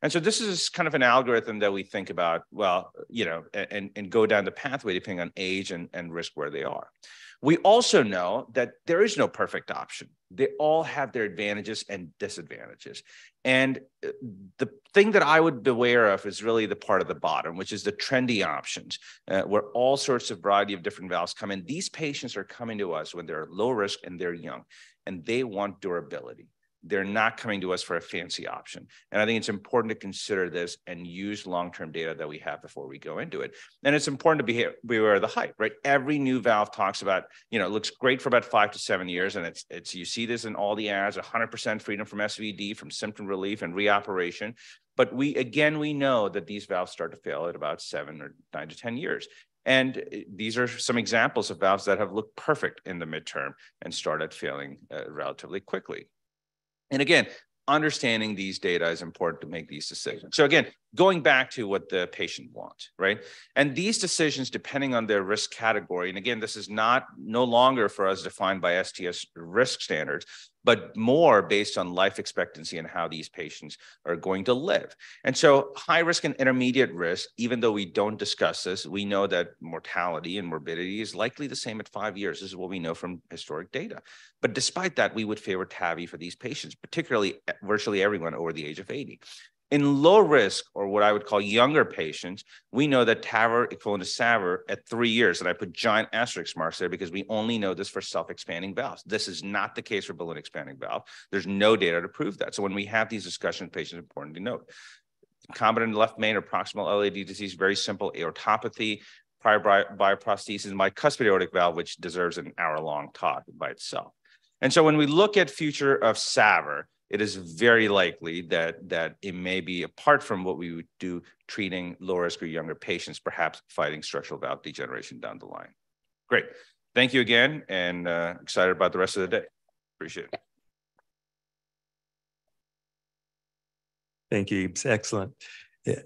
And so this is kind of an algorithm that we think about, well, you know, and, and go down the pathway depending on age and, and risk where they are. We also know that there is no perfect option. They all have their advantages and disadvantages. And uh, the thing that I would beware of is really the part of the bottom, which is the trendy options, uh, where all sorts of variety of different valves come in. These patients are coming to us when they're low risk and they're young, and they want durability they're not coming to us for a fancy option. And I think it's important to consider this and use long-term data that we have before we go into it. And it's important to be, be aware of the hype, right? Every new valve talks about, you know, it looks great for about five to seven years. And it's, it's you see this in all the ads, 100% freedom from SVD, from symptom relief and reoperation. But we, again, we know that these valves start to fail at about seven or nine to 10 years. And uh, these are some examples of valves that have looked perfect in the midterm and started failing uh, relatively quickly. And again, understanding these data is important to make these decisions. So again, going back to what the patient wants, right? And these decisions, depending on their risk category, and again, this is not no longer for us defined by STS risk standards, but more based on life expectancy and how these patients are going to live. And so high risk and intermediate risk, even though we don't discuss this, we know that mortality and morbidity is likely the same at five years. This is what we know from historic data. But despite that, we would favor TAVI for these patients, particularly eh, virtually everyone over the age of 80. In low risk, or what I would call younger patients, we know that TAVR equivalent to SAVR at three years, and I put giant asterisk marks there because we only know this for self-expanding valves. This is not the case for balloon expanding valve. There's no data to prove that. So when we have these discussions, patients, important to note. Concomitant left main or proximal LAD disease, very simple aortopathy, prior bioprosthesis, bicuspid aortic valve, which deserves an hour-long talk by itself. And so when we look at future of SAVR, it is very likely that that it may be apart from what we would do treating low risk or younger patients, perhaps fighting structural valve degeneration down the line. Great. Thank you again and uh, excited about the rest of the day. Appreciate it.
Thank you. It's excellent.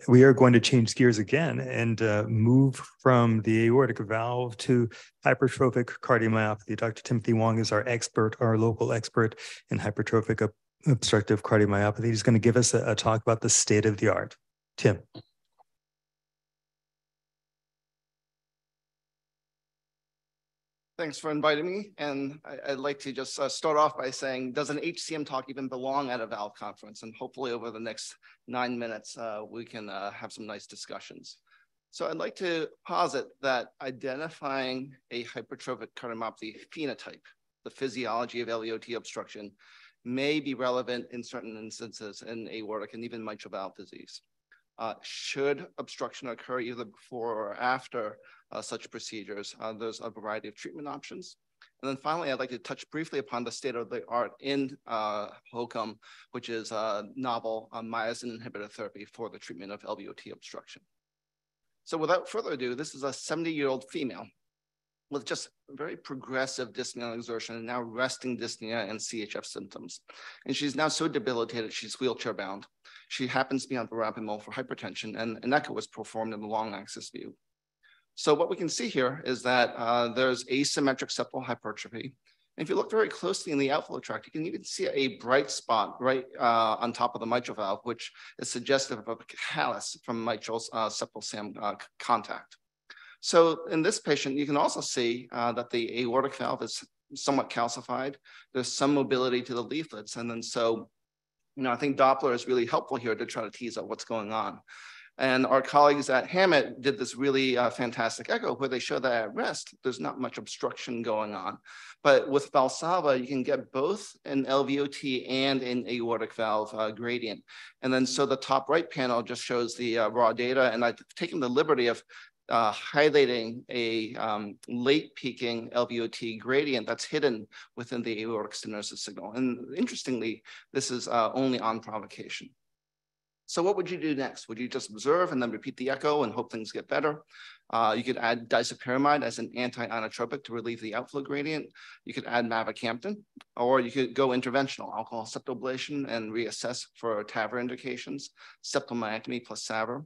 We are going to change gears again and uh, move from the aortic valve to hypertrophic cardiomyopathy. Dr. Timothy Wong is our expert, our local expert in hypertrophic obstructive cardiomyopathy. He's going to give us a, a talk about the state of the art. Tim.
Thanks for inviting me. And I, would like to just uh, start off by saying, does an HCM talk even belong at a valve conference? And hopefully over the next nine minutes, uh, we can uh, have some nice discussions. So I'd like to posit that identifying a hypertrophic cardiomyopathy phenotype, the physiology of LVOT obstruction, may be relevant in certain instances in aortic and even mitral valve disease. Uh, should obstruction occur either before or after uh, such procedures, uh, there's a variety of treatment options. And then finally, I'd like to touch briefly upon the state of the art in uh, HOCM, which is a novel uh, myosin inhibitor therapy for the treatment of LVOT obstruction. So without further ado, this is a 70-year-old female with just very progressive dyspnea exertion and now resting dyspnea and CHF symptoms. And she's now so debilitated, she's wheelchair bound. She happens to be on verapamil for hypertension and an echo was performed in the long axis view. So what we can see here is that uh, there's asymmetric septal hypertrophy. And if you look very closely in the outflow tract, you can even see a bright spot right uh, on top of the mitral valve, which is suggestive of a callus from mitral uh, septal SAM uh, contact. So in this patient, you can also see uh, that the aortic valve is somewhat calcified. There's some mobility to the leaflets. And then so, you know, I think Doppler is really helpful here to try to tease out what's going on. And our colleagues at Hamot did this really uh, fantastic echo where they show that at rest, there's not much obstruction going on. But with Valsalva, you can get both an LVOT and an aortic valve uh, gradient. And then so the top right panel just shows the uh, raw data. And I've taken the liberty of uh, highlighting a um, late peaking LVOT gradient that's hidden within the aortic stenosis signal. And interestingly, this is uh, only on provocation. So what would you do next? Would you just observe and then repeat the echo and hope things get better? Uh, you could add disopyramide as an anti-inotropic to relieve the outflow gradient. You could add mavacamten, or you could go interventional, alcohol septal ablation and reassess for TAVR indications, septal myectomy plus SAVR.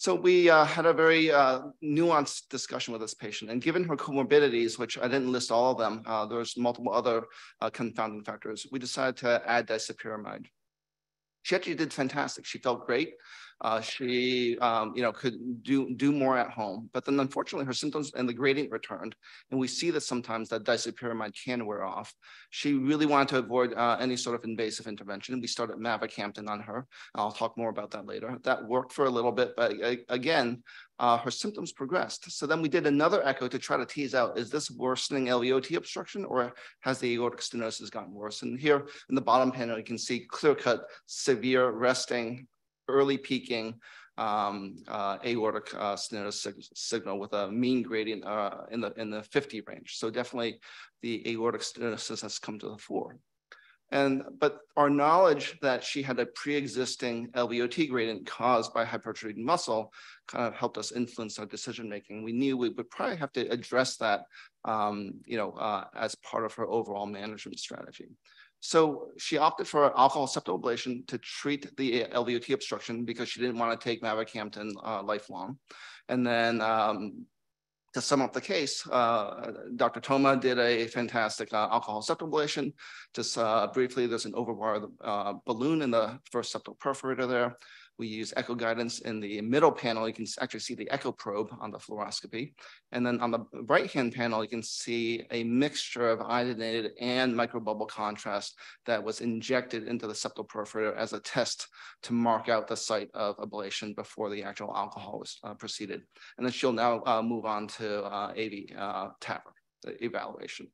So we uh, had a very uh, nuanced discussion with this patient. And given her comorbidities, which I didn't list all of them, uh, there's multiple other uh, confounding factors, we decided to add disopyramide. She actually did fantastic. She felt great. Uh, she, um, you know, could do do more at home, but then unfortunately her symptoms and the gradient returned, and we see that sometimes that disopyramide can wear off. She really wanted to avoid uh, any sort of invasive intervention. We started mavacamten on her. I'll talk more about that later. That worked for a little bit, but uh, again, uh, her symptoms progressed. So then we did another echo to try to tease out, is this worsening LVOT obstruction or has the aortic stenosis gotten worse? And here in the bottom panel, you can see clear cut, severe resting early peaking um, uh, aortic uh, stenosis sig signal with a mean gradient uh, in the in the 50 range. So definitely the aortic stenosis has come to the fore. And but our knowledge that she had a pre-existing LVOT gradient caused by hypertrophied muscle kind of helped us influence our decision making. We knew we would probably have to address that, um, you know, uh, as part of her overall management strategy. So she opted for alcohol septal ablation to treat the LVOT obstruction because she didn't want to take mavacamten uh, lifelong. And then um, to sum up the case, uh, Dr. Toma did a fantastic uh, alcohol septal ablation. Just uh, briefly, there's an overwire uh, balloon in the first septal perforator there. We use echo guidance in the middle panel. You can actually see the echo probe on the fluoroscopy. And then on the right-hand panel, you can see a mixture of iodinated and microbubble contrast that was injected into the septal perforator as a test to mark out the site of ablation before the actual alcohol was uh, proceeded. And then she'll now uh, move on to uh, AV uh, TAVR, the evaluation.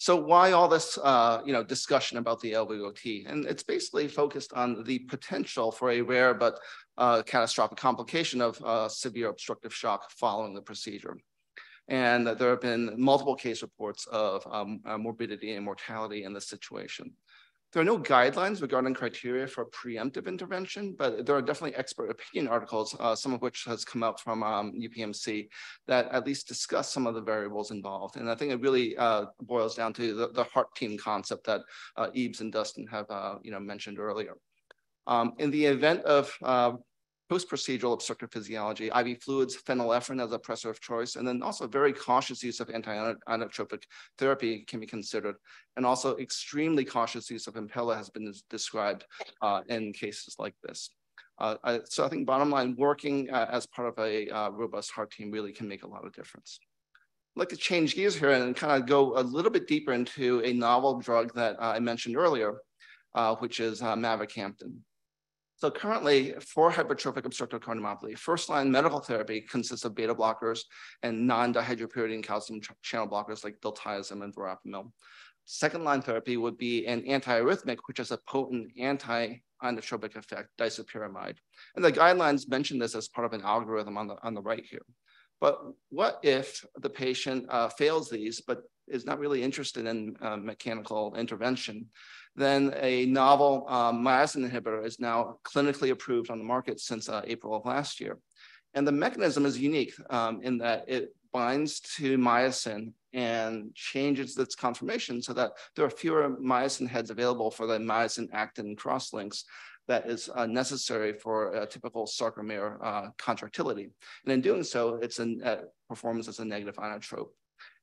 So why all this, uh, you know, discussion about the LVOT? And it's basically focused on the potential for a rare but uh, catastrophic complication of uh, severe obstructive shock following the procedure. And there have been multiple case reports of um, uh, morbidity and mortality in this situation. There are no guidelines regarding criteria for preemptive intervention, but there are definitely expert opinion articles, uh, some of which has come out from um, UPMC that at least discuss some of the variables involved. And I think it really uh, boils down to the, the heart team concept that uh, and Dustin have uh, you know, mentioned earlier. Um, in the event of uh, post-procedural obstructive physiology, IV fluids, phenylephrine as a pressor of choice, and then also very cautious use of anti-inotropic therapy can be considered. And also extremely cautious use of Impella has been described uh, in cases like this. Uh, I, so I think bottom line, working uh, as part of a uh, robust heart team really can make a lot of difference. I'd like to change gears here and kind of go a little bit deeper into a novel drug that uh, I mentioned earlier, uh, which is mavacamten. So currently, for hypertrophic obstructive cardiomyopathy, first-line medical therapy consists of beta blockers and non-dihydropyridine calcium channel blockers like diltiazem and verapamil. Second-line therapy would be an antiarrhythmic, which has a potent anti-inotropic effect, disopyramide. And the guidelines mention this as part of an algorithm on the, on the right here. But what if the patient uh, fails these, but is not really interested in uh, mechanical intervention? Then a novel um, myosin inhibitor is now clinically approved on the market since uh, April of last year. And the mechanism is unique um, in that it binds to myosin and changes its conformation so that there are fewer myosin heads available for the myosin actin crosslinks that is uh, necessary for a typical sarcomere uh, contractility. And in doing so, it's a uh, performs as a negative inotrope.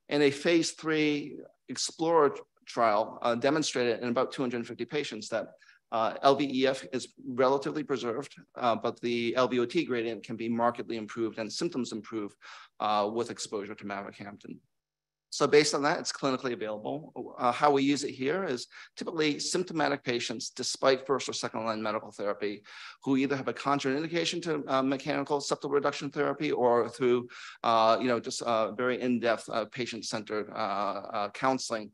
In a phase three explorer trial uh, demonstrated in about 250 patients that uh, LVEF is relatively preserved, uh, but the LVOT gradient can be markedly improved and symptoms improve uh, with exposure to mavacamten. So based on that, it's clinically available. Uh, how we use it here is typically symptomatic patients, despite first or second line medical therapy, who either have a contraindication to uh, mechanical septal reduction therapy or through, uh, you know, just uh, very in-depth uh, patient-centered uh, counseling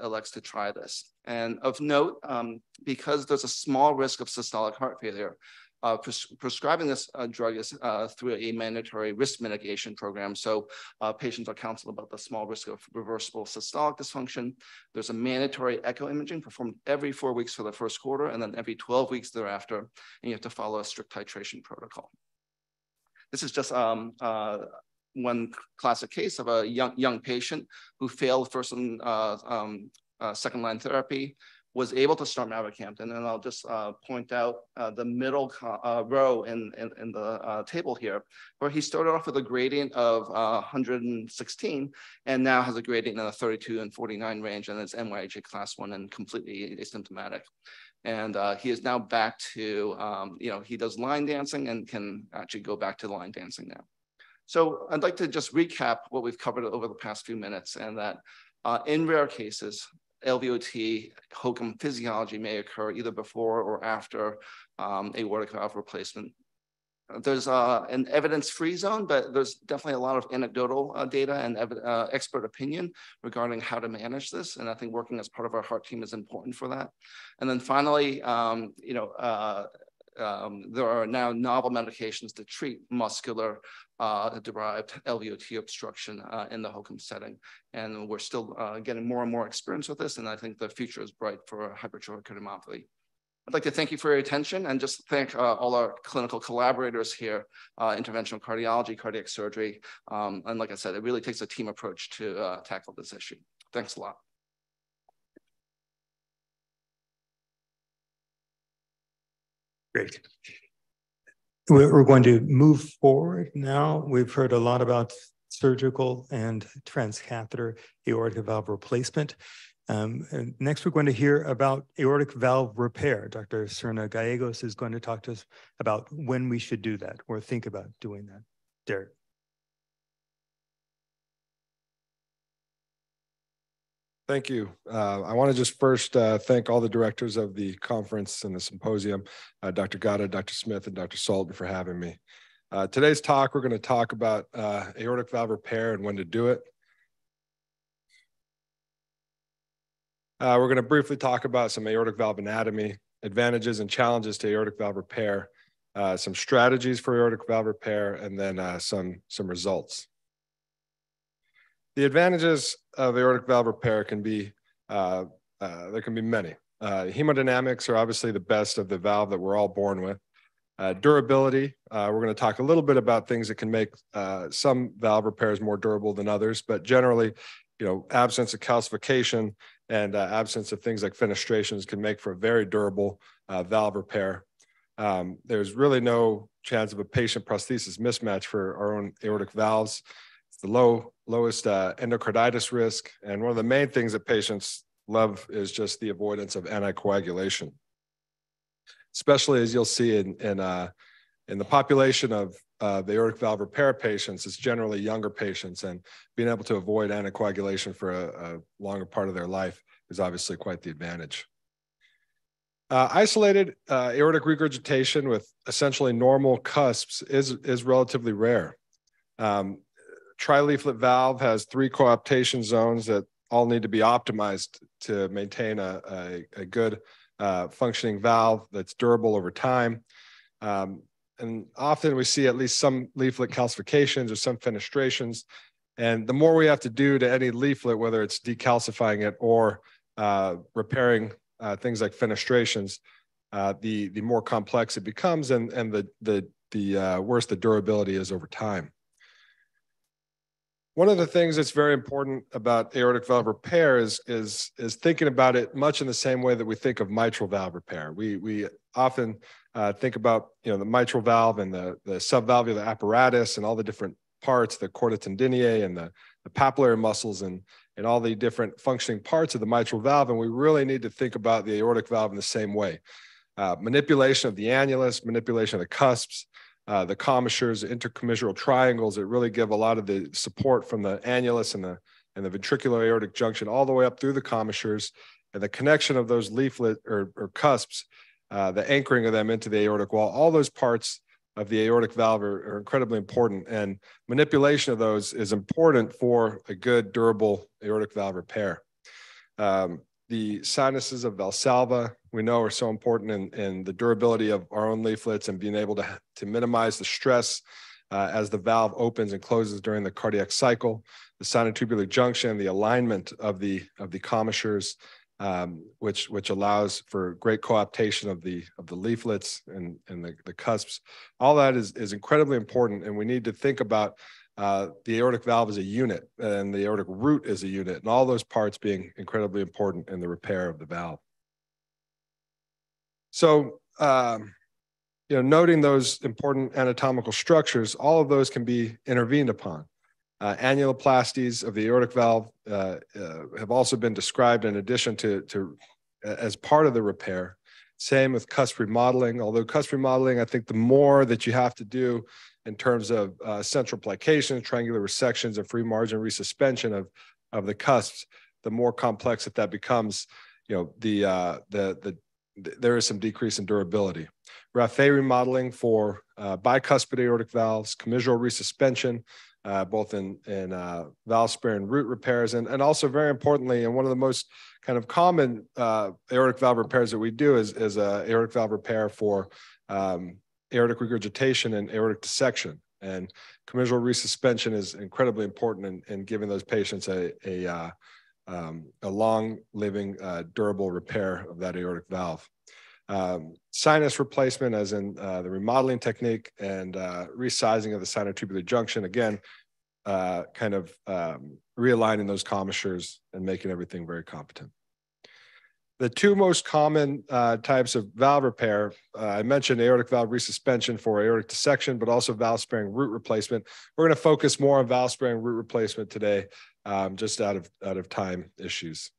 elects to try this. And of note, um, because there's a small risk of systolic heart failure, uh, pres prescribing this uh, drug is uh, through a mandatory risk mitigation program. So uh, patients are counseled about the small risk of reversible systolic dysfunction. There's a mandatory echo imaging performed every four weeks for the first quarter and then every 12 weeks thereafter, and you have to follow a strict titration protocol. This is just um, uh, one classic case of a young, young patient who failed first and uh, um, uh, second line therapy, was able to start mavacamten. And I'll just uh, point out uh, the middle uh, row in, in, in the uh, table here, where he started off with a gradient of 116 and now has a gradient in the 32 and 49 range and it's NYHA class one and completely asymptomatic. And uh, he is now back to, um, you know, he does line dancing and can actually go back to line dancing now. So I'd like to just recap what we've covered over the past few minutes and that uh, in rare cases, LVOT HOCM physiology may occur either before or after um, aortic valve replacement. There's uh, an evidence-free zone, but there's definitely a lot of anecdotal uh, data and uh, expert opinion regarding how to manage this. And I think working as part of our heart team is important for that. And then finally, um, you know, uh, um, there are now novel medications to treat muscular uh, derived LVOT obstruction uh, in the HOCM setting. And we're still uh, getting more and more experience with this. And I think the future is bright for hypertrophic cardiomyopathy. I'd like to thank you for your attention and just thank uh, all our clinical collaborators here, uh, interventional cardiology, cardiac surgery. Um, and like I said, it really takes a team approach to uh, tackle this issue. Thanks a lot.
Great. We're going to move forward now. We've heard a lot about surgical and transcatheter aortic valve replacement. Um, next, we're going to hear about aortic valve repair. Dr. Serna Gallegos is going to talk to us about when we should do that or think about doing that. Derek.
Thank you. Uh, I want to just first uh, thank all the directors of the conference and the symposium, uh, Dr. Gada, Dr. Smith, and Dr. Sultan for having me. Uh, today's talk, we're going to talk about uh, aortic valve repair and when to do it. Uh, we're going to briefly talk about some aortic valve anatomy, advantages and challenges to aortic valve repair, some strategies for aortic valve repair, and then some, some results. The advantages of aortic valve repair can be, uh, uh, there can be many. Uh, hemodynamics are obviously the best of the valve that we're all born with. Uh, durability, uh, we're going to talk a little bit about things that can make some valve repairs more durable than others, but generally, you know, absence of calcification and absence of things like fenestrations can make for a very durable valve repair. Um, there's really no chance of a patient prosthesis mismatch for our own aortic valves. It's the low lowest uh, endocarditis risk. And one of the main things that patients love is just the avoidance of anticoagulation, especially as you'll see in, in, uh, in the population of uh, the aortic valve repair patients, it's generally younger patients, and being able to avoid anticoagulation for a, a longer part of their life is obviously quite the advantage. Uh, isolated uh, aortic regurgitation with essentially normal cusps is, is relatively rare. Um, trileaflet valve has three coaptation zones that all need to be optimized to maintain a, a, a good uh, functioning valve that's durable over time. Um, and often we see at least some leaflet calcifications or some fenestrations. And the more we have to do to any leaflet, whether it's decalcifying it or uh, repairing uh, things like fenestrations, uh, the the more complex it becomes, and and the the the uh, worse the durability is over time. One of the things that's very important about aortic valve repair is, is, is thinking about it much in the same way that we think of mitral valve repair. We, we often uh, think about you know, the mitral valve and the, the subvalvular apparatus and all the different parts, the chorda tendineae and the, the papillary muscles and, and all the different functioning parts of the mitral valve. And we really need to think about the aortic valve in the same way. Uh, manipulation of the annulus, manipulation of the cusps, uh, the commissures, intercommissural triangles that really give a lot of the support from the annulus and the and the ventricular aortic junction all the way up through the commissures and the connection of those leaflet or, or cusps, uh, the anchoring of them into the aortic wall, all those parts of the aortic valve are, are, incredibly important and manipulation of those is important for a good durable aortic valve repair. Um, the sinuses of Valsalva, we know are so important in, in the durability of our own leaflets and being able to, to minimize the stress uh, as the valve opens and closes during the cardiac cycle. The sinotubular junction, the alignment of the, of the commissures, um, which, which allows for great coaptation of the, of the leaflets and, and the, the cusps. All that is, is incredibly important. And we need to think about uh, the aortic valve is a unit and the aortic root is a unit, and all those parts being incredibly important in the repair of the valve. So, um, you know, noting those important anatomical structures, all of those can be intervened upon. Uh, annuloplasties of the aortic valve uh, uh, have also been described in addition to, to as part of the repair. Same with cusp remodeling, although cusp remodeling, I think the more that you have to do in terms of uh, central plication, triangular resections, and free margin resuspension of, of the cusps, the more complex that that becomes, you know, the, uh, the, the, the, there is some decrease in durability. Raphe remodeling for uh, bicuspid aortic valves, commissural resuspension, uh, both in, in uh, valve sparing root repairs, and, and also very importantly, and one of the most kind of common uh, aortic valve repairs that we do is, is a aortic valve repair for um, aortic regurgitation and aortic dissection. And commissural resuspension is incredibly important in, in giving those patients a, a, uh, um, a long living, uh, durable repair of that aortic valve. Um, sinus replacement, as in uh, the remodeling technique and uh, resizing of the sinotubular junction, again, uh, kind of um, realigning those commissures and making everything very competent. The two most common uh, types of valve repair, uh, I mentioned aortic valve resuspension for aortic dissection, but also valve sparing root replacement. We're going to focus more on valve sparing root replacement today, um, just out of, out of time issues.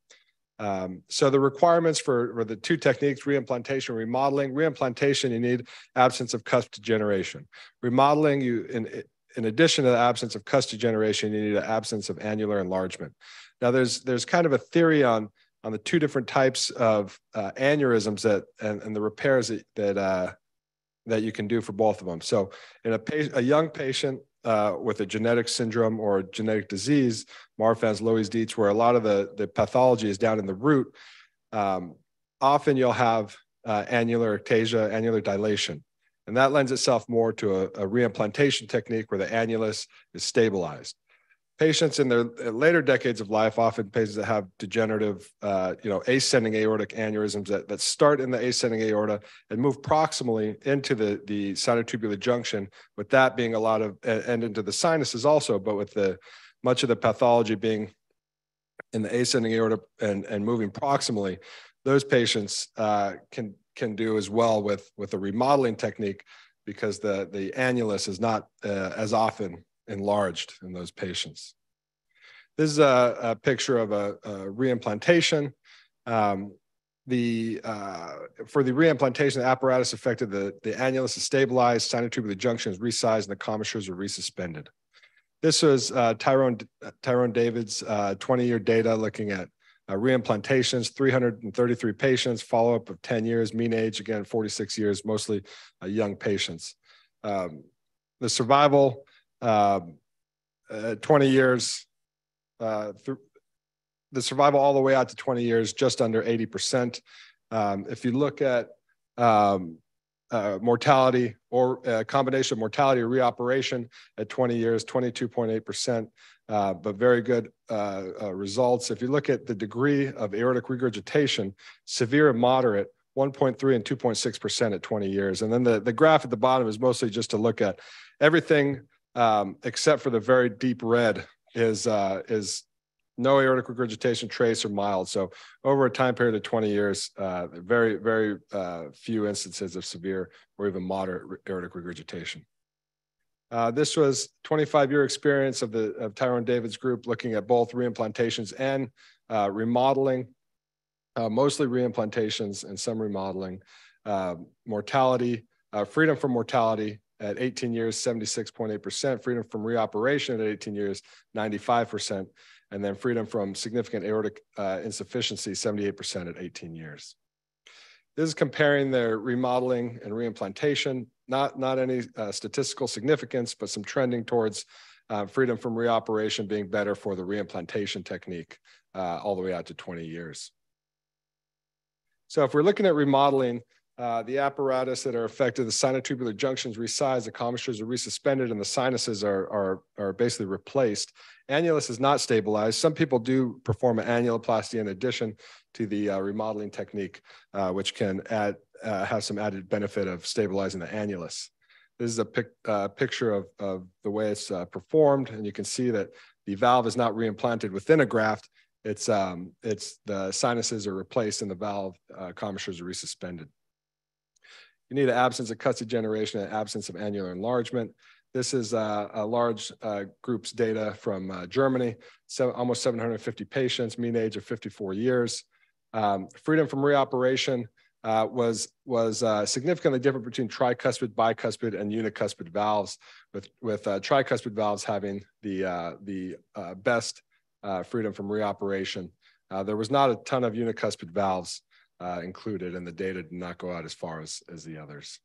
Um, so the requirements for, for the two techniques, reimplantation, remodeling. Reimplantation, you need absence of cusp degeneration. Remodeling, you in, in addition to the absence of cusp degeneration, you need an absence of annular enlargement. Now, there's there's kind of a theory on on the two different types of uh, aneurysms that and, and, the repairs that that, uh, that you can do for both of them. So in a, a young patient uh, with a genetic syndrome or genetic disease, Marfan's, Loeys Dietz, where a lot of the, the pathology is down in the root, um, often you'll have uh, annular ectasia, annular dilation. And that lends itself more to a, a reimplantation technique where the annulus is stabilized patients in their later decades of life, often patients that have degenerative, uh, you know, ascending aortic aneurysms that, that start in the ascending aorta and move proximally into the, the sinotubular junction, with that being a lot of, and into the sinuses also, but with the much of the pathology being in the ascending aorta and, and moving proximally, those patients uh, can, can do as well with, with a remodeling technique because the, the annulus is not uh, as often enlarged in those patients. This is a, a picture of a, a reimplantation. Um, the uh, for the reimplantation, the apparatus affected the, the annulus is stabilized, sinotubular junction is resized, and the commissures are resuspended. This was uh, Tyrone, Tyrone David's 20-year uh, data looking at uh, reimplantations, 333 patients, follow-up of 10 years, mean age, again, 46 years, mostly uh, young patients. Um, the survival um, uh, 20 years, uh, through the survival all the way out to 20 years, just under 80%. Um, if you look at um, uh, mortality or a uh, combination of mortality or reoperation at 20 years, 22.8%, uh, but very good uh, uh, results. If you look at the degree of aortic regurgitation, severe and moderate, 1.3 and 2.6% at 20 years. And then the, the graph at the bottom is mostly just to look at everything um, except for the very deep red, is uh, is no aortic regurgitation trace or mild. So over a time period of 20 years, uh, very, very uh, few instances of severe or even moderate aortic regurgitation. Uh, this was 25 year experience of the of Tyrone David's group looking at both reimplantations and uh, remodeling, uh, mostly reimplantations and some remodeling, mortality, freedom from mortality, at 18 years, 76.8%, freedom from reoperation at 18 years, 95%, and then freedom from significant aortic uh, insufficiency, 78% at 18 years. This is comparing their remodeling and reimplantation, not, not any uh, statistical significance, but some trending towards uh, freedom from reoperation being better for the reimplantation technique uh, all the way out to 20 years. So if we're looking at remodeling, uh, the apparatus that are affected, the sinotubular junctions resize, the commissures are resuspended, and the sinuses are, are, are basically replaced. Annulus is not stabilized. Some people do perform an annuloplasty in addition to the uh, remodeling technique, uh, which can add, uh, have some added benefit of stabilizing the annulus. This is a pic, uh, picture of, of the way it's uh, performed, and you can see that the valve is not reimplanted within a graft. It's, um, it's the sinuses are replaced and the valve commissures are resuspended. You need an absence of cusp degeneration and absence of annular enlargement. This is uh, a large uh, group's data from uh, Germany, so almost 750 patients, mean age of 54 years. Um, freedom from reoperation uh, was, was uh, significantly different between tricuspid, bicuspid, and unicuspid valves, with, with tricuspid valves having the, the best freedom from reoperation. there was not a ton of unicuspid valves uh, included, and the data did not go out as far as, as the others.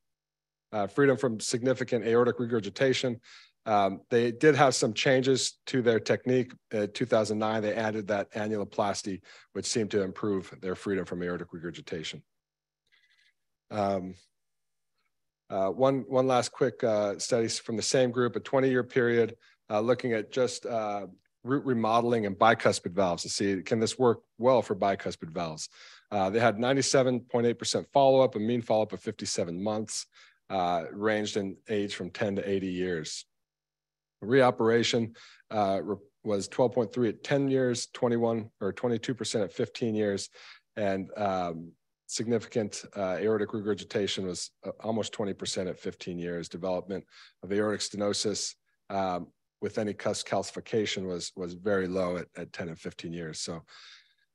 Uh, freedom from significant aortic regurgitation. Um, they did have some changes to their technique. In 2009, they added that annuloplasty, which seemed to improve their freedom from aortic regurgitation. Um, uh, one, one last quick uh, study from the same group, a 20-year period, uh, looking at just uh, root remodeling and bicuspid valves to see, can this work well for bicuspid valves? Uh, they had 97.8% follow-up, a mean follow-up of 57 months, uh, ranged in age from 10 to 80 years. Reoperation uh, was 12.3 at 10 years, 21 or 22% at 15 years, and um, significant uh, aortic regurgitation was uh, almost 20% at 15 years. Development of aortic stenosis um, with any cusp calcification was was very low at, at 10 and 15 years. So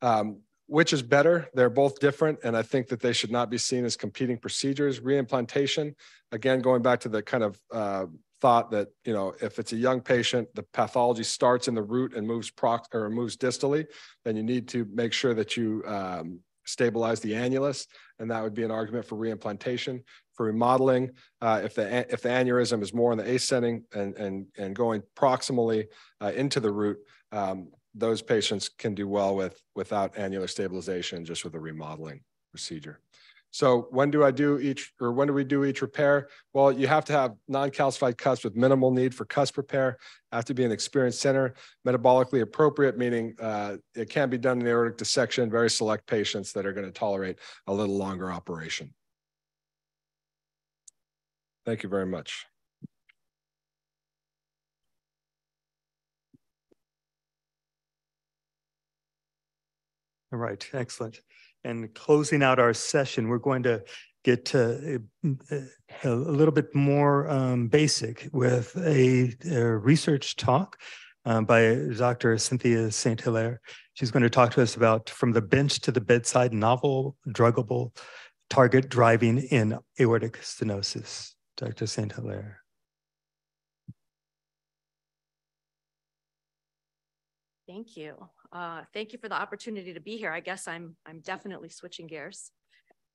um, which is better? They're both different, and I think that they should not be seen as competing procedures. Reimplantation, again, going back to the kind of uh, thought that you know if it's a young patient, the pathology starts in the root and moves prox or moves distally, then you need to make sure that you um, stabilize the annulus, and that would be an argument for reimplantation. For remodeling, uh, if the if the aneurysm is more in the ascending and and and going proximally uh, into the root, um, those patients can do well with without annular stabilization, just with a remodeling procedure. So when do I do each, or when do we do each repair? Well, you have to have non-calcified cusps with minimal need for cusp repair. Have to be an experienced center, metabolically appropriate, meaning uh, it can be done in aortic dissection. Very select patients that are going to tolerate a little longer operation. Thank you very much.
All right, excellent. And closing out our session, we're going to get uh, a, a little bit more um, basic with a, a research talk um, by Dr. Cynthia St. Hilaire. She's going to talk to us about from the bench to the bedside, novel druggable target driving in aortic stenosis. Dr. St. Hilaire.
Thank you. Uh, thank you for the opportunity to be here. I guess I'm I'm definitely switching gears.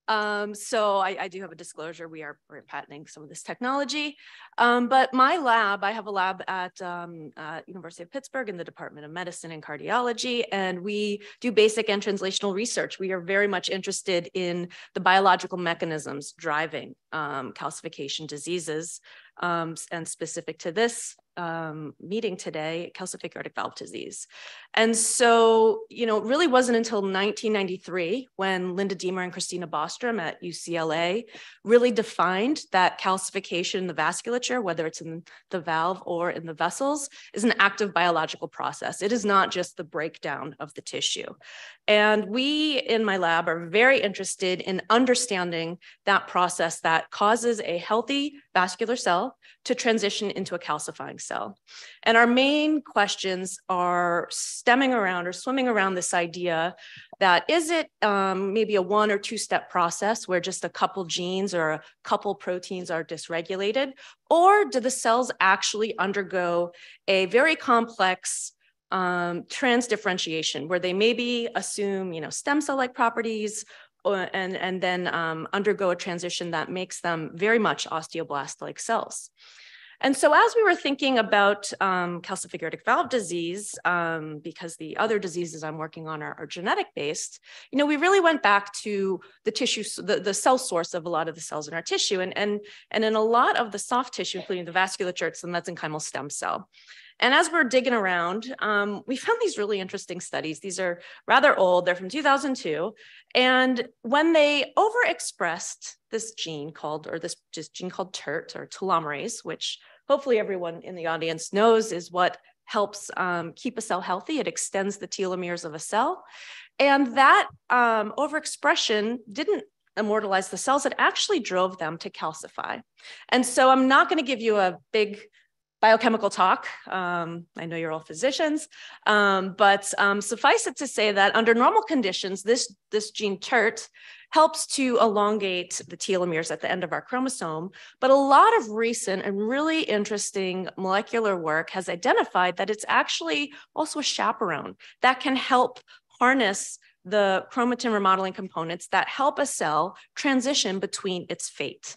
Um, so I, I, do have a disclosure. We are we're patenting some of this technology. Um, but my lab, I have a lab at um, uh, University of Pittsburgh in the Department of Medicine and Cardiology, and we do basic and translational research. We are very much interested in the biological mechanisms driving um, calcification diseases. Um, and specific to this um, meeting today, calcific aortic valve disease. And so, you know, it really wasn't until 1993 when Linda Demer and Kristina Bostrom at UCLA really defined that calcification in the vasculature, whether it's in the valve or in the vessels, is an active biological process. It is not just the breakdown of the tissue. And we in my lab are very interested in understanding that process that causes a healthy vascular cell to transition into a calcifying cell. And our main questions are stemming around or swimming around this idea that is it um, maybe a one or two step process where just a couple genes or a couple proteins are dysregulated? Or do the cells actually undergo a very complex um, transdifferentiation where they maybe assume, you know, stem cell like properties and, and then um, undergo a transition that makes them very much osteoblast like cells? And so as we were thinking about um, calcific aortic valve disease, um, because the other diseases I'm working on are, are, genetic based, you know, we really went back to the tissue, the, the cell source of a lot of the cells in our tissue. And, and, and in a lot of the soft tissue, including the vasculature, it's the mesenchymal stem cell. And as we're digging around, um, we found these really interesting studies. These are rather old, they're from 2002. And when they overexpressed this gene called, or this just gene called TERT or telomerase, which hopefully everyone in the audience knows is what helps um, keep a cell healthy. It extends the telomeres of a cell. And that um, overexpression didn't immortalize the cells, it actually drove them to calcify. And so I'm not going to give you a big biochemical talk. Um, I know you're all physicians, um, but um, suffice it to say that under normal conditions, this, this gene TERT helps to elongate the telomeres at the end of our chromosome. But a lot of recent and really interesting molecular work has identified that it's actually also a chaperone that can help harness the chromatin remodeling components that help a cell transition between its fate.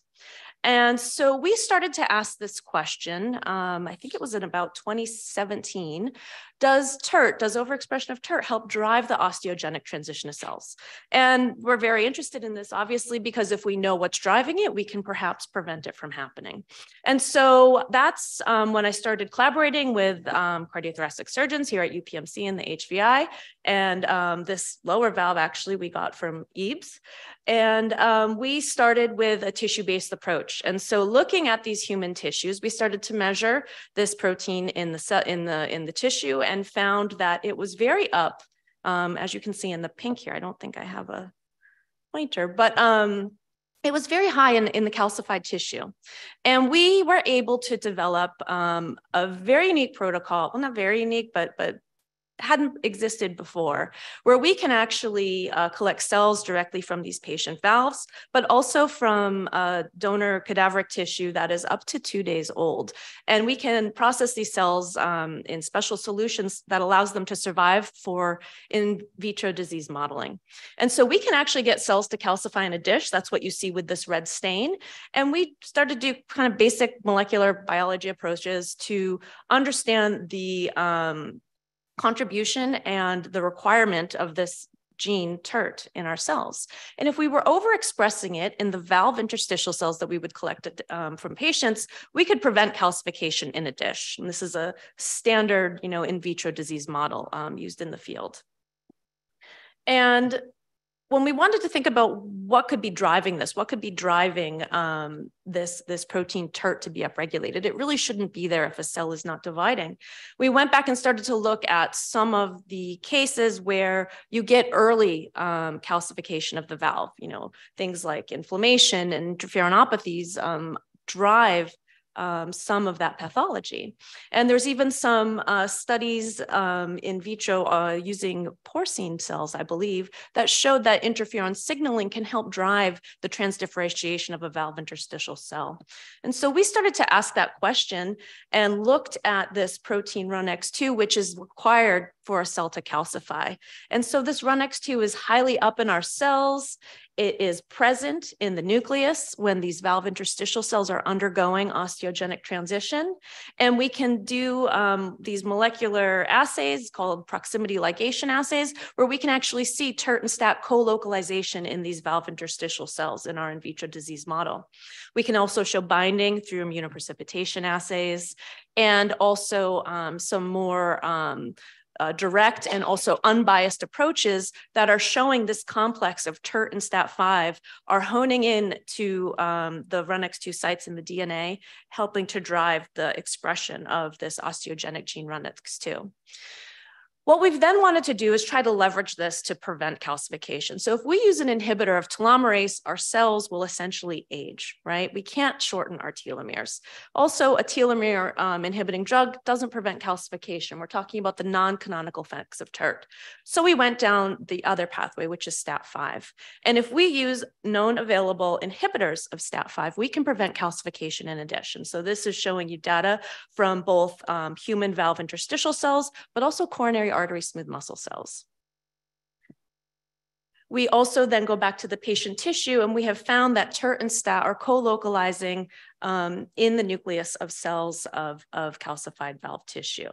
And so we started to ask this question, um, I think it was in about 2017, does TERT, does overexpression of TERT help drive the osteogenic transition of cells? And we're very interested in this, obviously, because if we know what's driving it, we can perhaps prevent it from happening. And so that's um, when I started collaborating with um, cardiothoracic surgeons here at UPMC and the HVI. And um, this lower valve actually we got from Ebes. And um, we started with a tissue-based approach. And so looking at these human tissues, we started to measure this protein in the, in the, in the tissue and found that it was very up, um, as you can see in the pink here. I don't think I have a pointer, but um, it was very high in, in the calcified tissue. And we were able to develop um, a very unique protocol, well, not very unique, but, but hadn't existed before, where we can actually uh, collect cells directly from these patient valves, but also from uh, donor cadaveric tissue that is up to two days old. And we can process these cells um, in special solutions that allows them to survive for in vitro disease modeling. And so we can actually get cells to calcify in a dish. That's what you see with this red stain. And we started to do kind of basic molecular biology approaches to understand the um, contribution and the requirement of this gene TERT in our cells. And if we were overexpressing it in the valve interstitial cells that we would collect um, from patients, we could prevent calcification in a dish. And this is a standard, you know, in vitro disease model um, used in the field. And when we wanted to think about what could be driving this, what could be driving um, this, this protein TERT to be upregulated, it really shouldn't be there if a cell is not dividing. We went back and started to look at some of the cases where you get early um, calcification of the valve, you know, things like inflammation and interferonopathies um, drive um, some of that pathology. And there's even some uh, studies um, in vitro uh, using porcine cells, I believe, that showed that interferon signaling can help drive the transdifferentiation of a valve interstitial cell. And so we started to ask that question and looked at this protein RUNX2, which is required for a cell to calcify. And so this RUNX2 is highly up in our cells. It is present in the nucleus when these valve interstitial cells are undergoing osteogenic transition. And we can do um, these molecular assays called proximity ligation assays, where we can actually see TERT and STAT co-localization in these valve interstitial cells in our in vitro disease model. We can also show binding through immunoprecipitation assays and also um, some more um, uh, direct and also unbiased approaches that are showing this complex of TERT and STAT5 are honing in to um, the RUNX2 sites in the DNA, helping to drive the expression of this osteogenic gene RUNX2. What we've then wanted to do is try to leverage this to prevent calcification. So if we use an inhibitor of telomerase, our cells will essentially age, right? We can't shorten our telomeres. Also, a telomere um, inhibiting drug doesn't prevent calcification. We're talking about the non-canonical effects of TERT. So we went down the other pathway, which is STAT5. And if we use known available inhibitors of STAT5, we can prevent calcification in addition. So this is showing you data from both um, human valve interstitial cells, but also coronary artery smooth muscle cells. We also then go back to the patient tissue and we have found that TERT and STAT are co-localizing um, in the nucleus of cells of, of calcified valve tissue.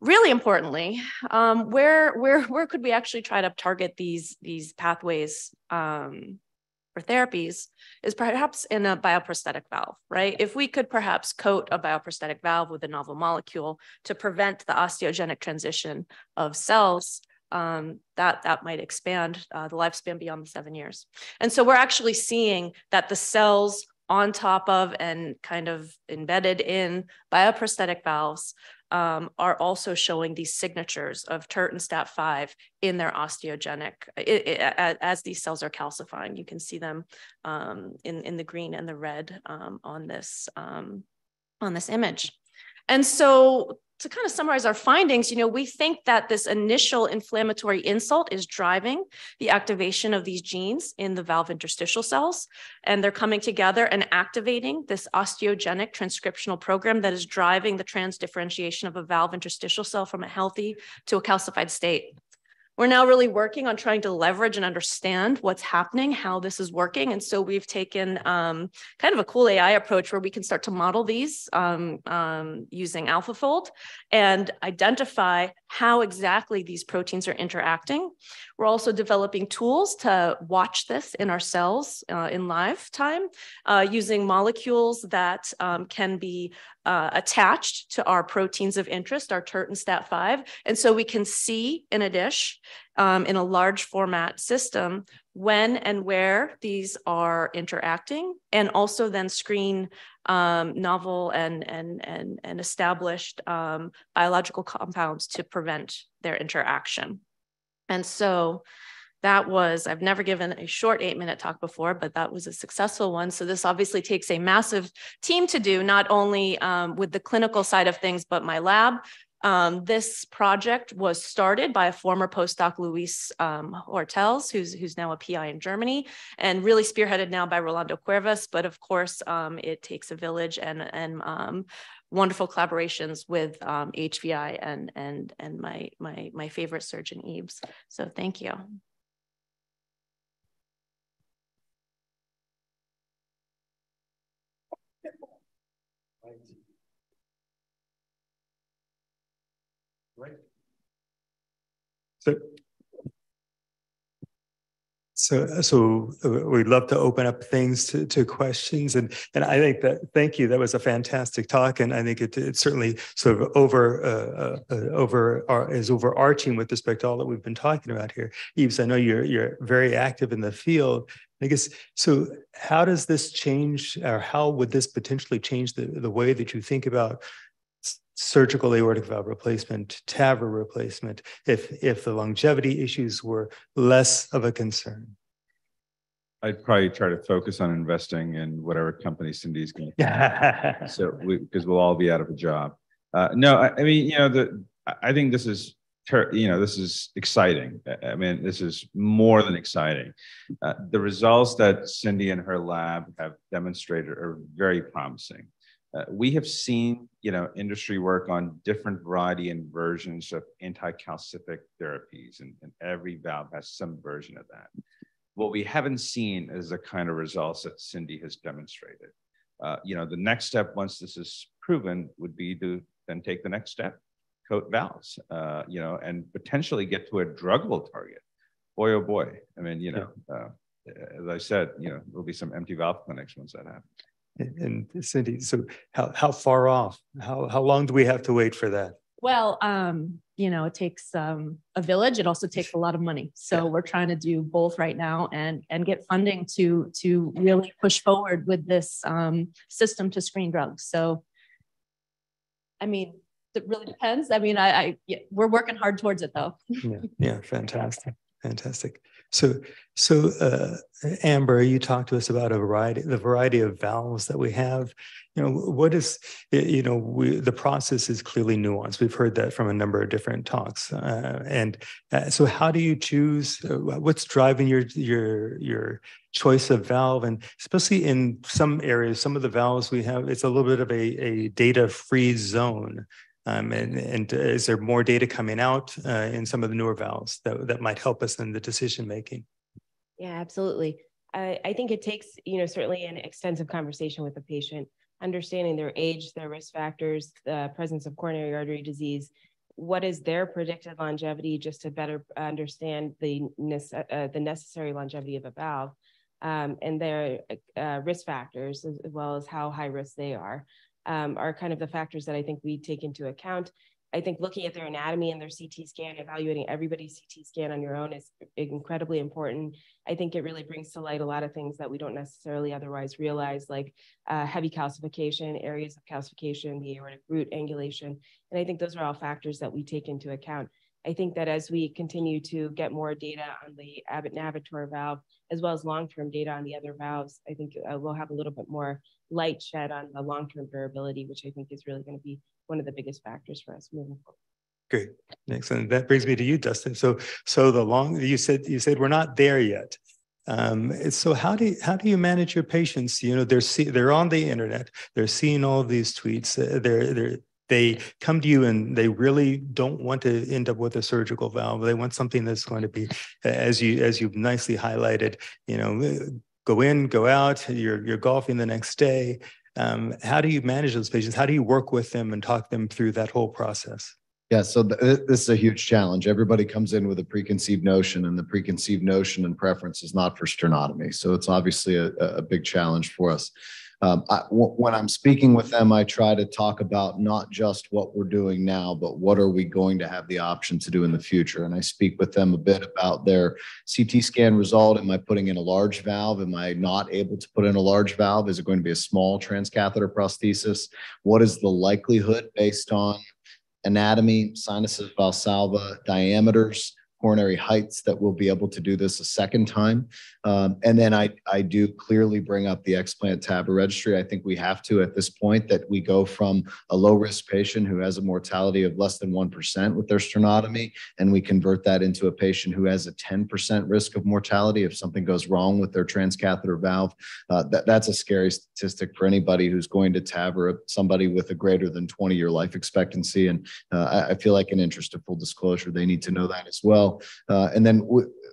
Really importantly, um, where, where, where could we actually try to target these, these pathways um, therapies is perhaps in a bioprosthetic valve, right? If we could perhaps coat a bioprosthetic valve with a novel molecule to prevent the osteogenic transition of cells, um, that, that might expand uh, the lifespan beyond the seven years. And so we're actually seeing that the cells on top of and kind of embedded in bioprosthetic valves um, are also showing these signatures of TERT and STAT5 in their osteogenic, it, it, as these cells are calcifying. You can see them um, in, in the green and the red um, on, this, um, on this image. And so to kind of summarize our findings, you know, we think that this initial inflammatory insult is driving the activation of these genes in the valve interstitial cells, and they're coming together and activating this osteogenic transcriptional program that is driving the transdifferentiation of a valve interstitial cell from a healthy to a calcified state. We're now really working on trying to leverage and understand what's happening, how this is working. And so we've taken um, kind of a cool AI approach where we can start to model these um, um, using AlphaFold and identify how exactly these proteins are interacting. We're also developing tools to watch this in our cells uh, in live time uh, using molecules that um, can be uh, attached to our proteins of interest, our TERT and STAT5. And so we can see in a dish um, in a large format system when and where these are interacting, and also then screen um, novel and, and, and, and established um, biological compounds to prevent their interaction. And so that was, I've never given a short eight minute talk before, but that was a successful one. So this obviously takes a massive team to do, not only um, with the clinical side of things, but my lab. Um, this project was started by a former postdoc, Luis um, Hortells, who's, who's now a PI in Germany, and really spearheaded now by Rolando Cuevas. But of course, um, it takes a village and, and um, wonderful collaborations with um, HVI and, and, and my, my, my favorite surgeon, Ebes. So thank you.
So, so, so uh, we'd love to open up things to, to questions, and and I think that thank you. That was a fantastic talk, and I think it, it certainly sort of over uh, uh, over uh, is overarching with respect to all that we've been talking about here. Ebes, I know you're you're very active in the field. I guess so. How does this change, or how would this potentially change the the way that you think about surgical aortic valve replacement, TAVR replacement, if, if the longevity issues were less of a concern?
I'd probably try to focus on investing in whatever company Cindy's going to. so because we, will all be out of a job. Uh, no, I, I, mean, you know, the I think this is ter- you know this is exciting. I mean, this is more than exciting. Uh, the results that Cindy and her lab have demonstrated are very promising. Uh, we have seen, you know, industry work on different variety and versions of anti-calcific therapies, and, and every valve has some version of that. What we haven't seen is the kind of results that Cindy has demonstrated. Uh, you know, the next step, once this is proven, would be to then take the next step, coat valves, uh, you know, and potentially get to a druggable target. Boy, oh boy. I mean, you know, uh, as I said, you know, there'll be some empty valve clinics once that happens.
And Cindy, so how, how far off? How, how long do we have to wait for that?
Well, um, you know, it takes um, a village. It also takes a lot of money. So we're trying to do both right now and and get funding to to really push forward with this um, system to screen drugs. So, I mean, it really depends. I mean, I, I yeah, we're working hard towards it though.
yeah, yeah, fantastic, fantastic. So, so uh, Amber, you talked to us about a variety, the variety of valves that we have. You know, what is, you know, we, the process is clearly nuanced. We've heard that from a number of different talks. Uh, and uh, so, how do you choose? Uh, what's driving your your your choice of valve? And especially in some areas, some of the valves we have, it's a little bit of a, a data free zone. Um, and, and is there more data coming out uh, in some of the newer valves that, that might help us in the decision making?
Yeah, absolutely. I, I think it takes, you know, certainly an extensive conversation with the patient, understanding their age, their risk factors, the presence of coronary artery disease, what is their predicted longevity just to better understand the, uh, the necessary longevity of a valve um, and their uh, risk factors as, well as how high risk they are um, are kind of the factors that I think we take into account. I think looking at their anatomy and their CT scan, evaluating everybody's CT scan on your own is incredibly important. I think it really brings to light a lot of things that we don't necessarily otherwise realize, like uh, heavy calcification, areas of calcification, the aortic root angulation. And I think those are all factors that we take into account. I think that as we continue to get more data on the Abbott Navitor valve, as well as long-term data on the other valves, I think uh, we'll have a little bit more light shed on the long-term durability, which I think is really going to be one of the biggest factors for us moving forward.
Great, excellent. That brings me to you, Dustin. So, so the long you said you said we're not there yet. Um, so how do you, how do you manage your patients? You know, they're see, they're on the internet. They're seeing all these tweets. Uh, they're they're they come to you and they really don't want to end up with a surgical valve. They want something that's going to be, as you as you've nicely highlighted, you know, go in, go out. You're you're golfing the next day. Um, how do you manage those patients? How do you work with them and talk them through that whole process?
Yeah, so th- this is a huge challenge. Everybody comes in with a preconceived notion, and the preconceived notion and preference is not for sternotomy. So it's obviously a, a big challenge for us um, I, w- when I'm speaking with them, I try to talk about not just what we're doing now, but what are we going to have the option to do in the future. And I speak with them a bit about their CT scan result. Am I putting in a large valve? Am I not able to put in a large valve? Is it going to be a small transcatheter prosthesis? What is the likelihood based on anatomy, sinuses, valsalva, diameters? Coronary heights that we'll be able to do this a second time. Um, and then I, I do clearly bring up the explant TAVR registry. I think we have to at this point that we go from a low risk patient who has a mortality of less than 1% with their sternotomy, and we convert that into a patient who has a 10% risk of mortality if something goes wrong with their transcatheter valve. Uh, that, that's a scary statistic for anybody who's going to TAVR somebody with a greater than 20 year life expectancy. And uh, I, I feel like in interest of full disclosure, they need to know that as well. Uh, and then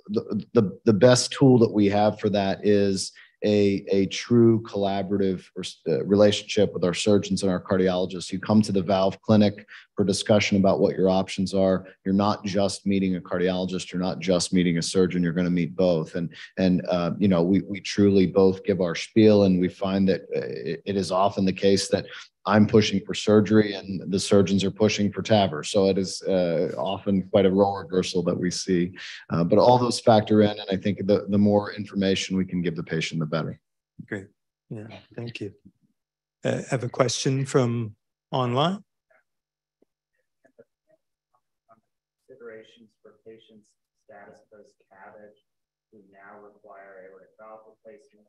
the, the, the best tool that we have for that is a, a true collaborative uh, relationship with our surgeons and our cardiologists. You come to the valve clinic for discussion about what your options are. You're not just meeting a cardiologist. You're not just meeting a surgeon. You're going to meet both. And and uh, you know we we truly both give our spiel, and we find that uh, it is often the case that I'm pushing for surgery and the surgeons are pushing for TAVR. So it is uh, often quite a role reversal that we see. Uh, but all those factor in, and I think the, the more information we can give the patient, the better.
Great. Yeah, thank you. Uh, I have a question from online.
Considerations for patients' status post CABG who now require aortic valve replacement.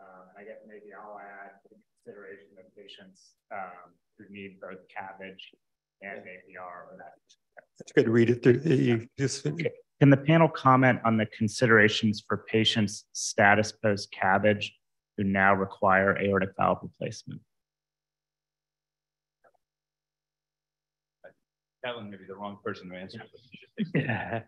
Uh, I guess maybe I'll add consideration of patients um, who need both CABG and AVR or that.
That's good. To read it through. You just okay.
Can the panel comment on the considerations for patients status post CABG who now require aortic valve replacement?
That one may be the wrong person to answer.
yeah.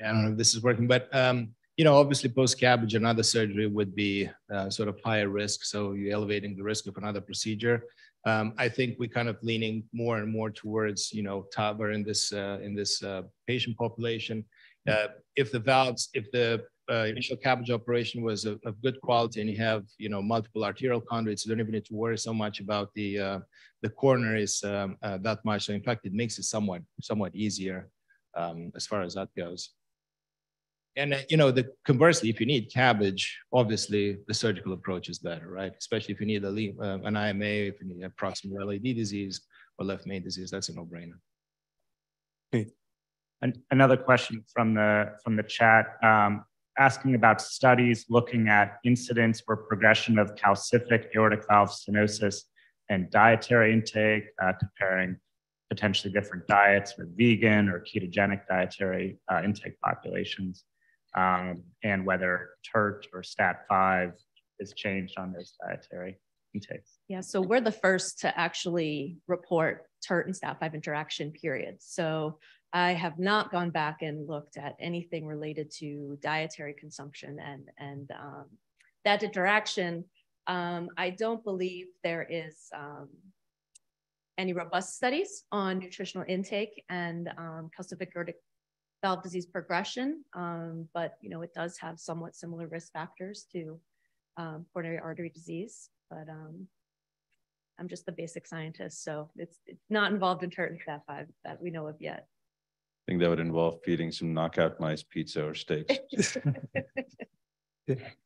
I don't know if this is working, but um, you know, obviously post CABG, another surgery would be uh, sort of higher risk. So you're elevating the risk of another procedure. Um, I think we're kind of leaning more and more towards, you know, TAVR in this uh, in this uh, patient population. Uh, if the valves, if the uh, initial CABG operation was of, of, good quality and you have, you know, multiple arterial conduits, you don't even need to worry so much about the uh, the coronaries um, that much. So in fact, it makes it somewhat somewhat easier um, as far as that goes. And uh, you know, the conversely, if you need CABG, obviously the surgical approach is better, right? Especially if you need a, uh, an IMA, if you need a proximal LAD disease or left main disease, that's a no-brainer.
Okay. And another question from the from the chat, um, asking about studies looking at incidence or progression of calcific aortic valve stenosis and dietary intake, uh, comparing potentially different diets with vegan or ketogenic dietary uh, intake populations um, and whether TERT or STAT5 is changed on those dietary intakes.
Yeah, so we're the first to actually report TERT and STAT5 interaction, periods. So I have not gone back and looked at anything related to dietary consumption and, and um, that interaction, um, I don't believe there is um, any robust studies on nutritional intake and um, calcific valve disease progression, um, but you know it does have somewhat similar risk factors to um, coronary artery disease. But um, I'm just the basic scientist, so it's, it's not involved in TERT Staph 5 that we know of yet.
I think that would involve feeding some knockout mice pizza or steaks.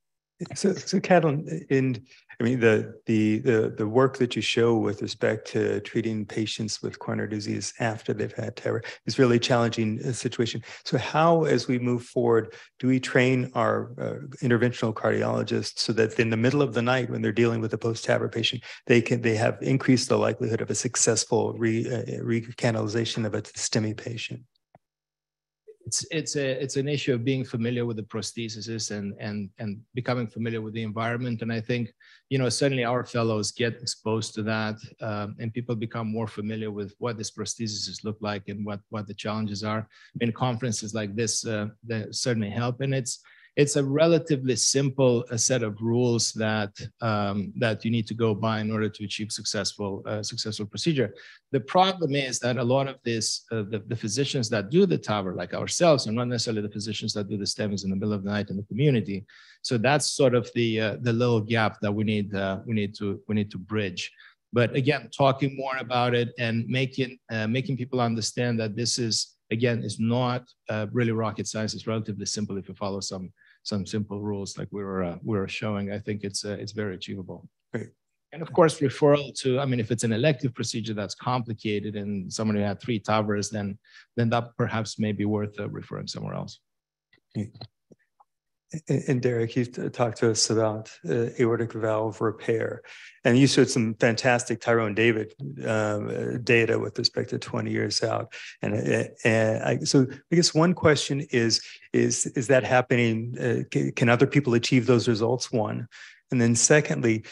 So, so Catalin, in, I mean, the, the, the, the work that you show with respect to treating patients with coronary disease after they've had TAVR is really challenging uh, situation. So how, as we move forward, do we train our uh, interventional cardiologists so that in the middle of the night, when they're dealing with a post-TAVR patient, they can, they have increased the likelihood of a successful re, uh, recanalization of a STEMI patient?
It's it's a it's an issue of being familiar with the prosthesis and and and becoming familiar with the environment. And i think you know certainly our fellows get exposed to that um, and people become more familiar with what this prosthesis look like and what what the challenges are. In conferences like this uh, that certainly help. And it's it's a relatively simple a set of rules that um, that you need to go by in order to achieve successful uh, successful procedure. The problem is that a lot of this uh, the, the physicians that do the TAVR, like ourselves, are not necessarily the physicians that do the STEMIs in the middle of the night in the community. So that's sort of the uh, the little gap that we need uh, we need to we need to bridge. But again, talking more about it and making uh, making people understand that this is again is not uh, really rocket science. It's relatively simple if you follow some some simple rules like we were uh, we were showing, I think it's uh, it's very achievable.
Great.
And of course, referral to, I mean, if it's an elective procedure that's complicated and someone who had three TAVRs, then then that perhaps may be worth uh, referring somewhere else.
And Derek, you talked to us about uh, aortic valve repair, and you showed some fantastic Tyrone David um, data with respect to 20 years out. And, uh, and I, so, I guess one question is: is is that happening? Uh, can other people achieve those results? One, and then secondly,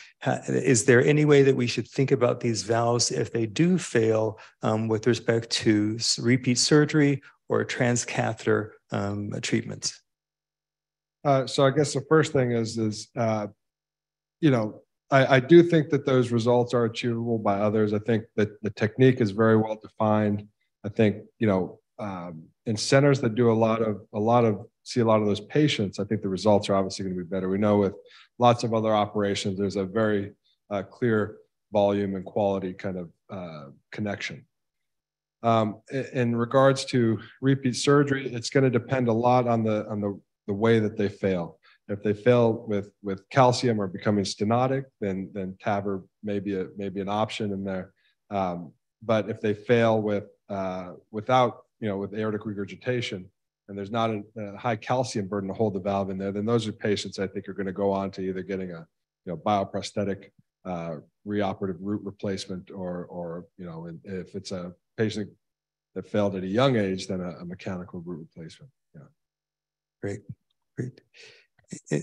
is there any way that we should think about these valves if they do fail um, with respect to repeat surgery or transcatheter um, treatments?
Uh, so I guess the first thing is is uh, you know I, I, do think that those results are achievable by others. I think that the technique is very well defined. I think you know um, in centers that do a lot of a lot of see a lot of those patients. I think the results are obviously going to be better. We know with lots of other operations, there's a very uh, clear volume and quality kind of uh, connection. Um, in regards to repeat surgery, it's going to depend a lot on the on the the way that they fail. If they fail with with calcium or becoming stenotic, then then TAVR may be a maybe an option in there. Um, but if they fail with uh, without you know with aortic regurgitation, and there's not a, a, high calcium burden to hold the valve in there, then those are patients I think are going to go on to either getting a you know bioprosthetic uh, reoperative root replacement, or or you know if it's a patient that failed at a young age, then a, a mechanical root replacement.
Great, great.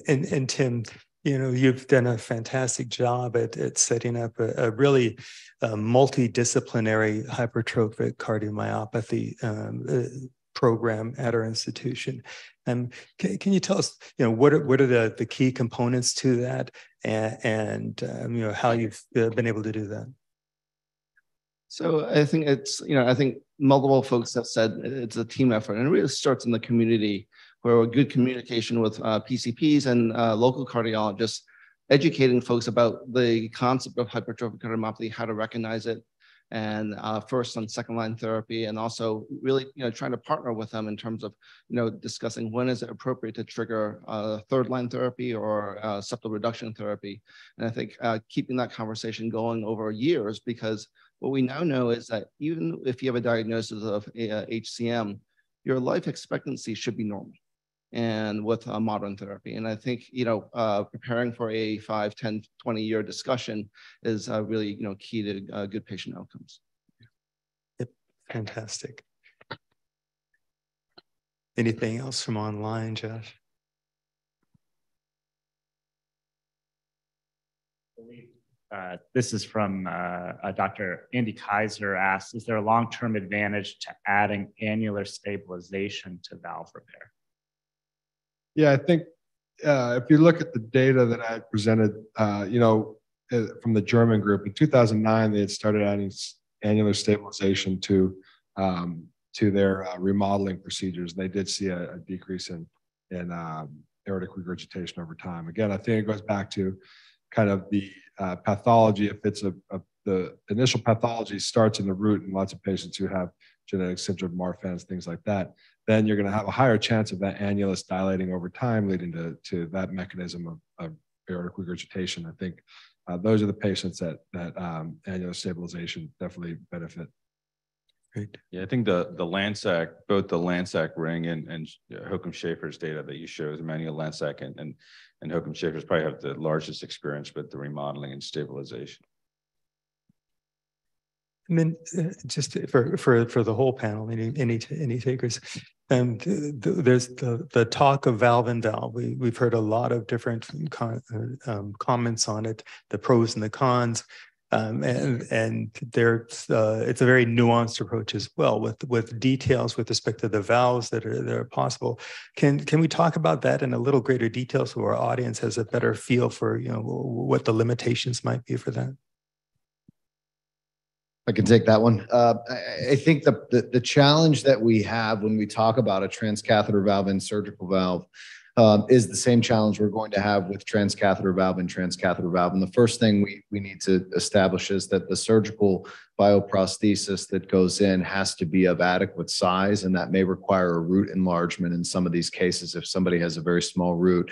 And, and Tim, you know, you've done a fantastic job at, at setting up a, a really uh, multidisciplinary hypertrophic cardiomyopathy um, uh, program at our institution. And um, can, can, you tell us, you know, what are, what are the, the key components to that and, and um, you know, how you've uh, been able to do that?
So I think it's, you know, I think multiple folks have said it's a team effort and it really starts in the community where good communication with uh, PCPs and uh, local cardiologists, educating folks about the concept of hypertrophic cardiomyopathy, how to recognize it, and uh, first and second line therapy, and also really you know trying to partner with them in terms of you know discussing when is it appropriate to trigger uh, third line therapy or uh, septal reduction therapy, and I think uh, keeping that conversation going over years because what we now know is that even if you have a diagnosis of HCM, your life expectancy should be normal and with uh, modern therapy. And I think, you know, uh, preparing for a 5, 10, 20 year discussion is uh, really, you know, key to uh, good patient outcomes.
Yep. Fantastic. Anything else from online, Josh?
Uh, this is from uh, Dr. Andy Kaiser asks, is there a long-term advantage to adding annular stabilization to valve repair?
Yeah, I think uh, if you look at the data that I presented, uh, you know, uh, from the German group in 2009, they had started adding annular stabilization to um, to their uh, remodeling procedures. They did see a, a decrease in in um, aortic regurgitation over time. Again, I think it goes back to kind of the uh, pathology. If it's a, a, the initial pathology starts in the root in lots of patients who have genetic syndrome, Marfan's, things like that, then you're going to have a higher chance of that annulus dilating over time, leading to, to that mechanism of, of aortic regurgitation. I think uh, those are the patients that that um, annular stabilization definitely benefit.
Great. Yeah, I think the the Lansac, both the Lansac ring and and Hokum Schaefer's data that you showed, Emmanuel Lansac and and, and Hokum Schaefer's probably have the largest experience with the remodeling and stabilization.
And then uh, just for for for the whole panel, any any any takers, and there's the the talk of valve and valve. We we've heard a lot of different con, uh, um, comments on it, the pros and the cons. Um, and and there's uh, it's a very nuanced approach as well with with details with respect to the valves that are that are possible. Can can we talk about that in a little greater detail so our audience has a better feel for you know what the limitations might be for that?
I can take that one. Uh, I, I, think the, the, the challenge that we have when we talk about a transcatheter valve and surgical valve um, is the same challenge we're going to have with transcatheter valve and transcatheter valve. And the first thing we, we need to establish is that the surgical bioprosthesis that goes in has to be of adequate size, and that may require a root enlargement in some of these cases if somebody has a very small root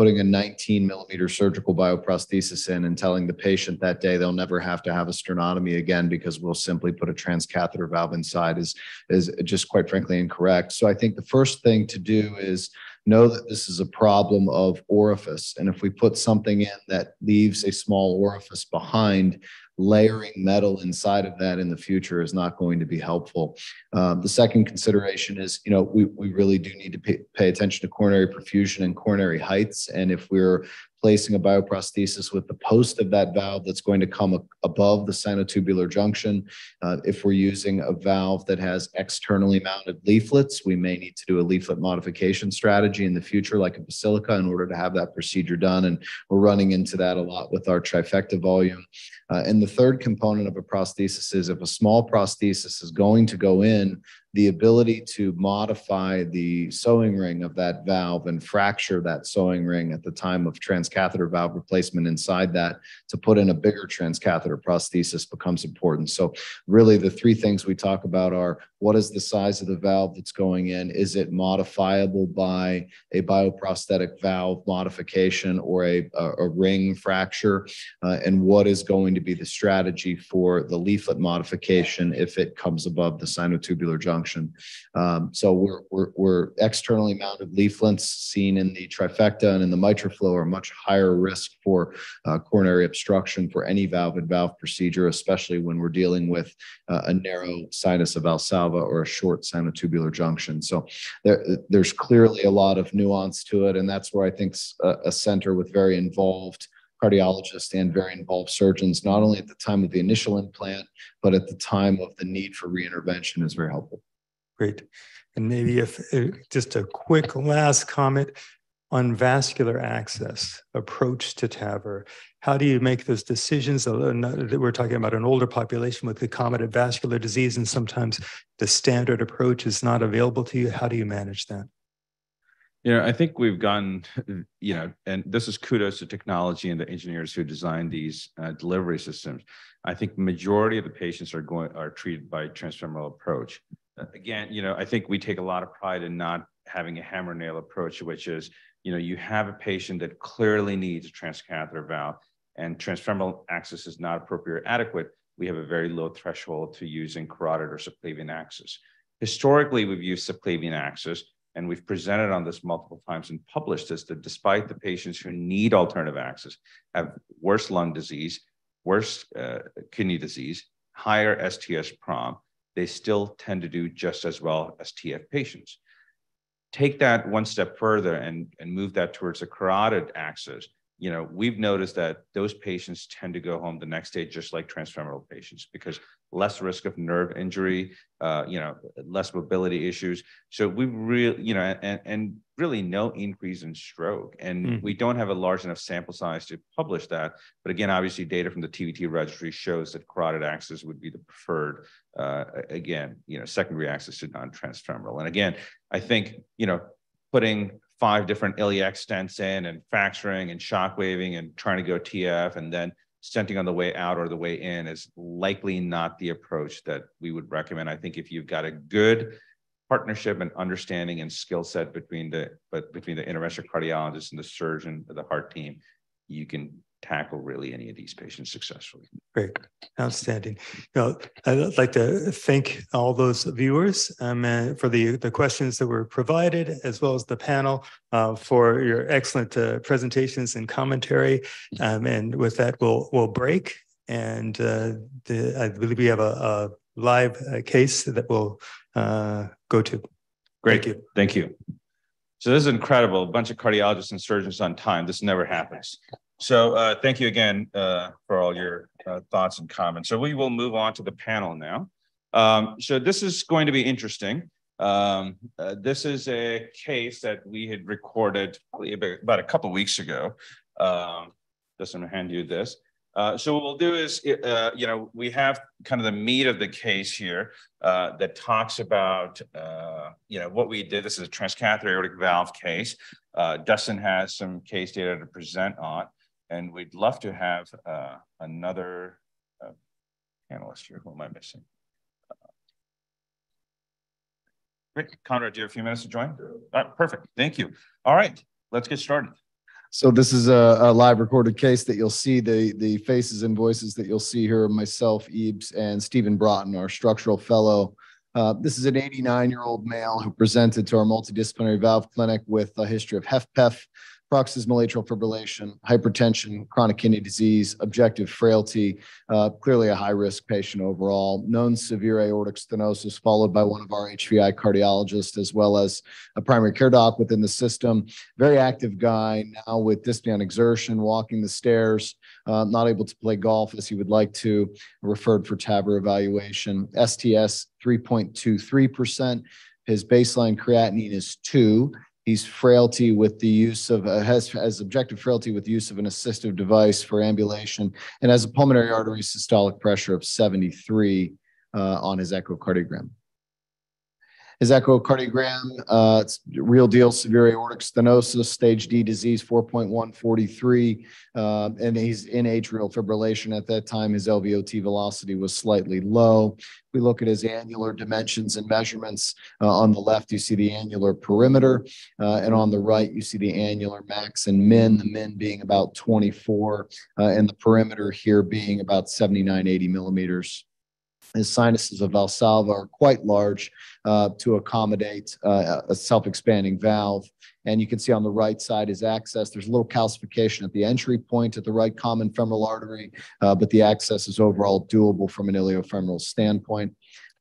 putting a 19 millimeter surgical bioprosthesis in and telling the patient that day they'll never have to have a sternotomy again because we'll simply put a transcatheter valve inside is, is just quite frankly incorrect. So I think the first thing to do is know that this is a problem of orifice. And if we put something in that leaves a small orifice behind, layering metal inside of that in the future is not going to be helpful. Um, the second consideration is, you know, we, we really do need to pay, pay attention to coronary perfusion and coronary heights. And if we're placing a bioprosthesis with the post of that valve that's going to come above the sinotubular junction. Uh, if we're using a valve that has externally mounted leaflets, we may need to do a leaflet modification strategy in the future, like a BASILICA, in order to have that procedure done. And we're running into that a lot with our trifecta volume. Uh, and the third component of a prosthesis is if a small prosthesis is going to go in the ability to modify the sewing ring of that valve and fracture that sewing ring at the time of transcatheter valve replacement inside that to put in a bigger transcatheter prosthesis becomes important. So really the three things we talk about are what is the size of the valve that's going in? Is it modifiable by a bioprosthetic valve modification or a, a, a ring fracture? Uh, and what is going to be the strategy for the leaflet modification if it comes above the sinotubular junction? Function. Um, so we're, we're, we're, externally mounted leaflets seen in the trifecta and in the Mitroflow are much higher risk for uh, coronary obstruction for any valve and valve procedure, especially when we're dealing with uh, a narrow sinus of Valsalva or a short sinotubular junction. So there, there's clearly a lot of nuance to it. And that's where I think a, a center with very involved cardiologists and very involved surgeons, not only at the time of the initial implant, but at the time of the need for reintervention is very helpful.
Great. And maybe if uh, just a quick last comment on vascular access approach to TAVR. How do you make those decisions? That we're talking about an older population with concomitant vascular disease, and sometimes the standard approach is not available to you. How do you manage that?
You know, I think we've gotten, you know, and this is kudos to technology and the engineers who designed these uh, delivery systems. I think majority of the patients are going are treated by transfemoral approach again, you know, I think we take a lot of pride in not having a hammer nail approach, which is, you know, you have a patient that clearly needs a transcatheter valve and transfemoral access is not appropriate or adequate. We have a very low threshold to using carotid or subclavian access. Historically, we've used subclavian access and we've presented on this multiple times and published this that despite the patients who need alternative access have worse lung disease, worse uh, kidney disease, higher STS PROM, they still tend to do just as well as TF patients. Take that one step further and, and move that towards a carotid axis.
You know, we've noticed that those patients tend to go home the next day, just like transfemoral patients, because less risk of nerve injury, uh, you know, less mobility issues. So we really, you know, and, and really no increase in stroke. And mm. we don't have a large enough sample size to publish that. But again, obviously data from the TVT registry shows that carotid access would be the preferred, uh, again, you know, secondary access to non-transfemoral. And again, I think, you know, putting five different iliac stents in and fracturing and shock waving and trying to go TF and then stenting on the way out or the way in is likely not the approach that we would recommend. I think if you've got a good partnership and understanding and skill set between the but between the interventional cardiologist and the surgeon, of the heart team, you can tackle really any of these patients successfully.
Great, outstanding. You know, I'd like to thank all those viewers um, uh, for the, the questions that were provided, as well as the panel uh, for your excellent uh, presentations and commentary. Um, and with that, we'll we'll break. And uh, the, I believe we have a, a live uh, case that we'll uh, go to.
Great. Thank you. Thank you. So this is incredible. A bunch of cardiologists and surgeons on time. This never happens. So uh, thank you again uh, for all your uh, thoughts and comments. So we will move on to the panel now. Um, so this is going to be interesting. Um, uh, this is a case that we had recorded probably about a couple weeks ago. Um, just going to hand you this. Uh, so what we'll do is, uh, you know, we have kind of the meat of the case here that talks about, you know, what we did. This is a transcatheter aortic valve case. Dustin has some case data to present on. And we'd love to have uh, another uh, panelist here. Who am I missing? Great. Conrad, do you have a few minutes to join? perfect. Thank you. All right, let's get started.
So this is a, a, live recorded case that you'll see the the faces and voices that you'll see here myself, Ebes, and Stephen Broughton, our structural fellow. Uh, this is an 89 year old male who presented to our multidisciplinary valve clinic with a history of HFpEF, paroxysmal atrial fibrillation, hypertension, chronic kidney disease, objective frailty, uh, clearly a high risk patient overall, known severe aortic stenosis, followed by one of our HVI cardiologists, as well as a primary care doc within the system. Very active guy now with dyspnea on exertion, walking the stairs, uh, not able to play golf as he would like to, referred for TAVR evaluation. STS 3.23%. His baseline creatinine is two. He's frailty with the use of uh, has has objective frailty with use of an assistive device for ambulation and has a pulmonary artery systolic pressure of 73 uh, on his echocardiogram. His echocardiogram, uh, it's real deal severe aortic stenosis, stage D disease 4.143, uh, and he's in atrial fibrillation at that time. His LVOT velocity was slightly low. We look at his annular dimensions and measurements. Uh, on the left, you see the annular perimeter, uh, and on the right, you see the annular max and min, the min being about 24, uh, and the perimeter here being about 79, 80 millimeters. His sinuses of Valsalva are quite large uh, to accommodate uh, a self-expanding valve. And you can see on the right side is access. There's a little calcification at the entry point at the right common femoral artery, uh, but the access is overall doable from an iliofemoral standpoint.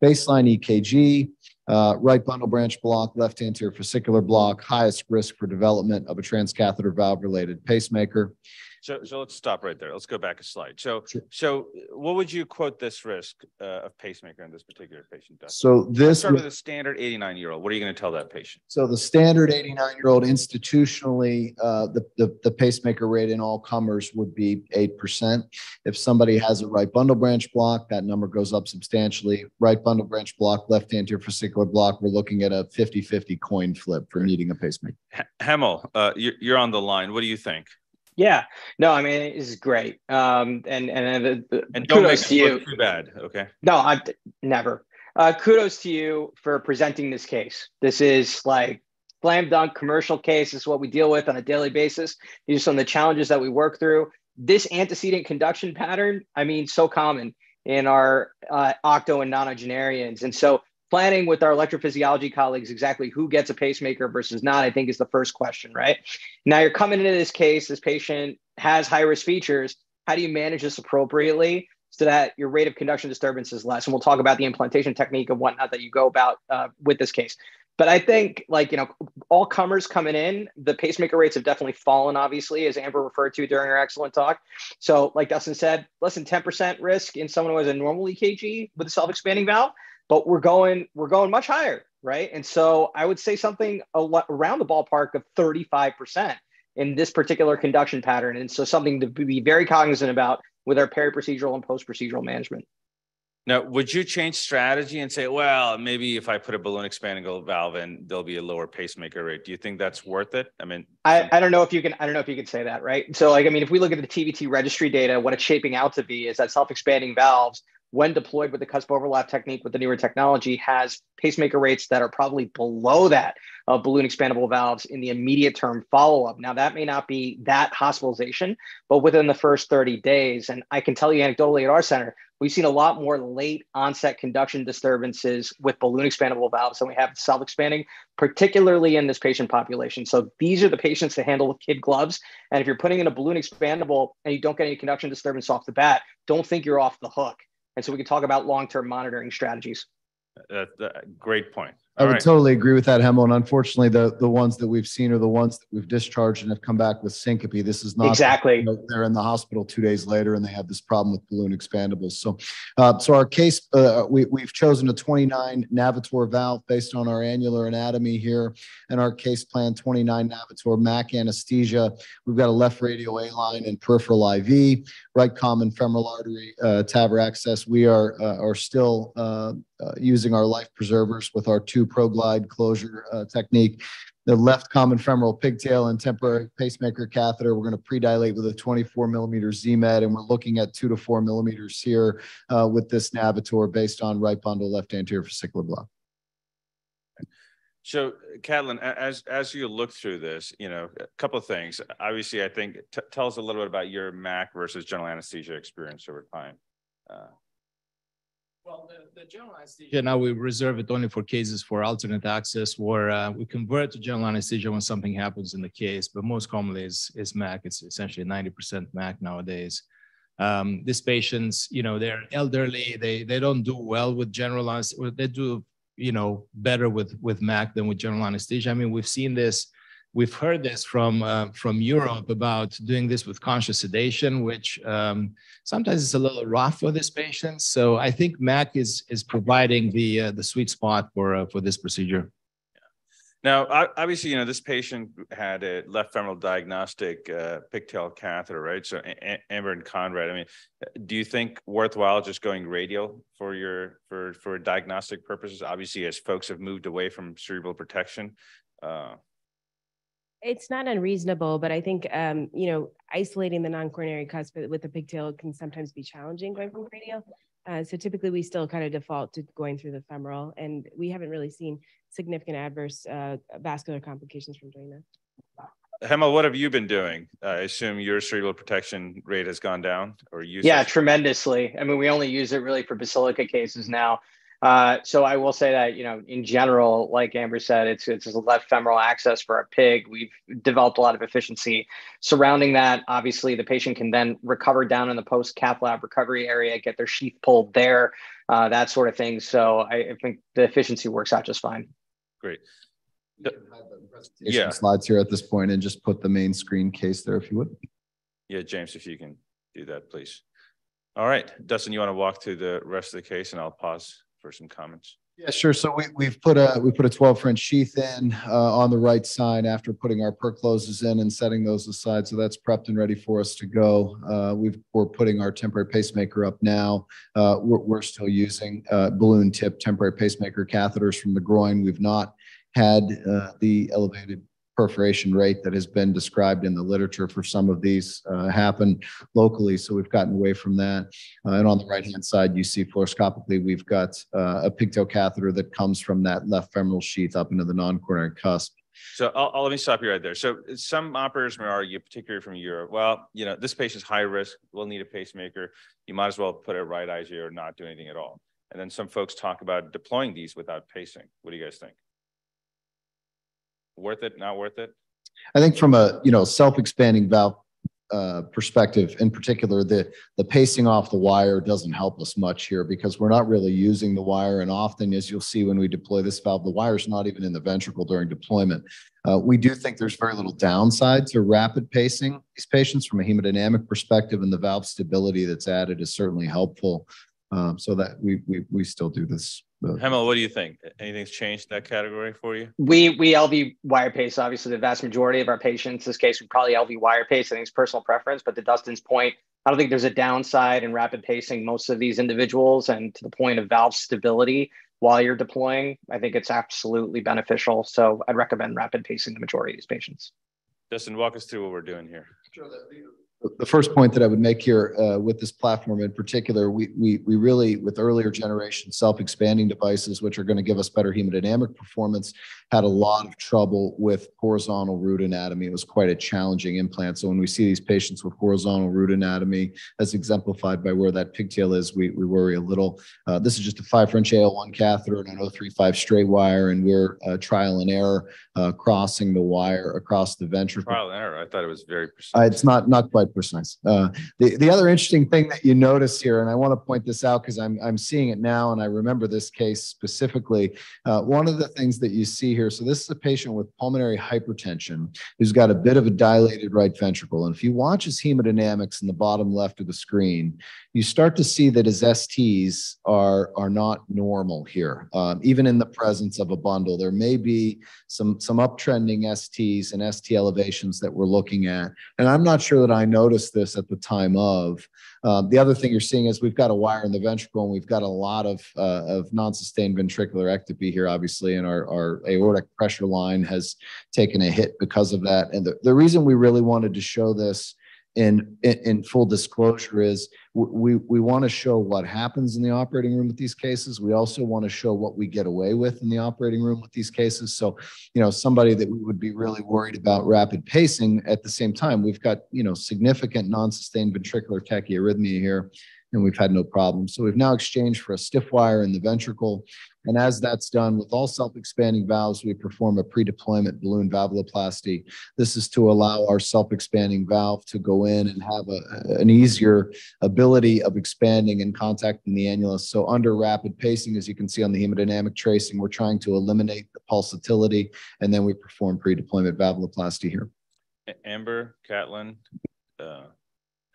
Baseline EKG, uh, right bundle branch block, left anterior fascicular block, highest risk for development of a transcatheter valve related pacemaker.
So, so let's stop right there. Let's go back a slide. So, sure. so what would you quote this risk uh, of pacemaker in this particular patient?
Does? So this
start with a standard 89 year old. What are you going to tell that patient?
So the standard 89 year old institutionally, uh, the, the, the pacemaker rate in all comers would be 8%. If somebody has a right bundle branch block, that number goes up substantially. Right bundle branch block, left anterior fascicular block, we're looking at a 50-50 coin flip for needing a pacemaker.
Hemal, uh, you're, you're on the line. What do you think?
Yeah, no, I mean it's great. Um, and and the
and don't kudos to you. Too bad, okay?
No, I never. Uh, kudos to you for presenting this case. This is like slam dunk commercial case. This is what we deal with on a daily basis. These are some of the challenges that we work through. This antecedent conduction pattern, I mean, so common in our uh, octo and nonagenarians, and so planning with our electrophysiology colleagues exactly who gets a pacemaker versus not, I think is the first question, right? Now you're coming into this case, this patient has high risk features. How do you manage this appropriately so that your rate of conduction disturbance is less? And we'll talk about the implantation technique and whatnot that you go about uh, with this case. but I think like, you know, all comers coming in, the pacemaker rates have definitely fallen, obviously, as Amber referred to during her excellent talk. So like Dustin said, less than 10% risk in someone who has a normal EKG with a self-expanding valve, but we're going, we're going much higher, right? And so I would say something around the ballpark of 35% in this particular conduction pattern. And so something to be very cognizant about with our peri-procedural and post-procedural management.
Now, would you change strategy and say, well, maybe if I put a balloon expandable valve in, there'll be a lower pacemaker rate? Do you think that's worth it? I mean,
I, I don't know if you can, I don't know if you can say that, right? So like, I mean, if we look at the TVT registry data, what it's shaping out to be is that self-expanding valves when deployed with the cusp overlap technique with the newer technology has pacemaker rates that are probably below that of balloon expandable valves in the immediate term follow-up. Now that may not be that hospitalization, but within the first 30 days, and I can tell you anecdotally at our center, we've seen a lot more late onset conduction disturbances with balloon expandable valves than we have self-expanding, particularly in this patient population. So these are the patients to handle with kid gloves. And if you're putting in a balloon expandable and you don't get any conduction disturbance off the bat, don't think you're off the hook and so we can talk about long-term monitoring strategies.
Uh, uh, great point.
I would right. totally agree with that, Hemal. And unfortunately, the, the ones that we've seen are the ones that we've discharged and have come back with syncope. This is not
exactly.
You know, they're in the hospital two days later and they have this problem with balloon expandables. So, uh, so our case, uh, we, we've chosen a 29 Navitor valve based on our annular anatomy here, and our case plan 29 Navitor MAC anesthesia. We've got a left radial A line and peripheral IV, right common femoral artery uh, TAVR access. We are uh, are still uh, using our life preservers with our two ProGlide closure uh, technique. The left common femoral pigtail and temporary pacemaker catheter, we're going to pre-dilate with a 24 millimeter Z-Med, and we're looking at two to four millimeters here uh, with this Navitor based on right bundle, left anterior fascicular block.
So, Catalin, as as you look through this, you know, a couple of things. Obviously, I think tell us a little bit about your MAC versus general anesthesia experience over time. Uh,
well, the, the, general anesthesia now we reserve it only for cases for alternate access, where uh, we convert to general anesthesia when something happens in the case. But most commonly is is MAC. It's essentially 90% MAC nowadays. Um, these patients, you know, they're elderly. They they don't do well with general anesthesia. They do, you know, better with with MAC than with general anesthesia. I mean, we've seen this we've heard this from uh, from Europe about doing this with conscious sedation, which um, sometimes is a little rough for this patient. So I think MAC is is providing the uh, the sweet spot for uh, for this procedure.
Now, obviously, you know this patient had a left femoral diagnostic uh, pigtail catheter, right? So Amber and Conrad, I mean, do you think worthwhile just going radial for your for for diagnostic purposes? Obviously, as folks have moved away from cerebral protection. Uh,
it's not unreasonable, but I think um, you know isolating the non-coronary cusp with the pigtail can sometimes be challenging going from radial. Uh, so typically we still kind of default to going through the femoral, and we haven't really seen significant adverse uh, vascular complications from doing that.
Hemal, what have you been doing? I assume your cerebral protection rate has gone down, or use?
Yeah, tremendously. I mean, we only use it really for BASILICA cases now. Uh, so I will say that you know, in general, like Amber said, it's it's a left femoral access for a pig. We've developed a lot of efficiency surrounding that. Obviously, the patient can then recover down in the post cath lab recovery area, get their sheath pulled there, uh, that sort of thing. So I, I, think the efficiency works out just fine.
Great.
yeah. Slides here at this point, and just put the main screen case there, if you would.
Yeah, James, if you can do that, please. All right, Dustin, you want to walk through the rest of the case, and I'll pause for some comments?
Yeah, sure. So we, we've put a we put a 12 French sheath in uh, on the right side after putting our Percloses in and setting those aside. So that's prepped and ready for us to go. Uh, we've we're putting our temporary pacemaker up now. Uh, we're, we're still using uh, balloon tip temporary pacemaker catheters from the groin. We've not had uh, the elevated perforation rate that has been described in the literature for some of these uh, happen locally. So we've gotten away from that. Uh, and on the right-hand side, you see fluoroscopically, we've got uh, a pigtail catheter that comes from that left femoral sheath up into the non-coronary cusp.
So I'll, I'll, let me stop you right there. So some operators may argue, particularly from Europe, well, you know, this patient's high risk, we'll need a pacemaker. You might as well put a right IJ or not do anything at all. And then some folks talk about deploying these without pacing. What do you guys think? Worth it, not worth it?
I think from a you know self-expanding valve uh, perspective, in particular, the, the pacing off the wire doesn't help us much here because we're not really using the wire. And often, as you'll see when we deploy this valve, the wire is not even in the ventricle during deployment. Uh, we do think there's very little downside to rapid pacing these patients from a hemodynamic perspective, and the valve stability that's added is certainly helpful. Um, so that we, we, we still do this.
Hemal, what do you think? Anything's changed in that category for you?
We we LV wire pace. Obviously, the vast majority of our patients, in this case, we probably LV wire pace. I think it's personal preference, but to Dustin's point, I don't think there's a downside in rapid pacing most of these individuals. And to the point of valve stability while you're deploying, I think it's absolutely beneficial. So I'd recommend rapid pacing the majority of these patients.
Dustin, walk us through what we're doing here.
Sure the first point that I would make here uh, with this platform in particular, we, we, we really, with earlier generation self-expanding devices, which are going to give us better hemodynamic performance, had a lot of trouble with horizontal root anatomy. It was quite a challenging implant. So when we see these patients with horizontal root anatomy, as exemplified by where that pigtail is, we, we worry a little. Uh, this is just a five French AL1 catheter and an 035 straight wire, and we're uh, trial and error uh, crossing the wire across the ventricle.
Trial and error. I thought it was very precise.
Uh, it's not not quite precise. Uh, the the other interesting thing that you notice here, and I want to point this out because I'm I'm seeing it now, and I remember this case specifically. Uh, one of the things that you see here. So this is a patient with pulmonary hypertension who's got a bit of a dilated right ventricle, and if you watch his hemodynamics in the bottom left of the screen, you start to see that his STs are are not normal here, um, even in the presence of a bundle. There may be some some uptrending STs and ST elevations that we're looking at, and I'm not sure that I noticed this at the time of. Um, the other thing you're seeing is we've got a wire in the ventricle, and we've got a lot of uh, of non-sustained ventricular ectopy here, obviously, and our our aortic pressure line has taken a hit because of that. And the, the reason we really wanted to show this in, in, full disclosure is we, we want to show what happens in the operating room with these cases. We also want to show what we get away with in the operating room with these cases. So, you know, somebody that we would be really worried about rapid pacing at the same time, we've got, you know, significant non-sustained ventricular tachyarrhythmia here and we've had no problems. So we've now exchanged for a stiff wire in the ventricle. And as that's done with all self-expanding valves, we perform a pre-deployment balloon valvuloplasty. This is to allow our self-expanding valve to go in and have a, an easier ability of expanding and contacting the annulus. So under rapid pacing, as you can see on the hemodynamic tracing, we're trying to eliminate the pulsatility, and then we perform pre-deployment valvuloplasty here.
Amber, Catalin, uh,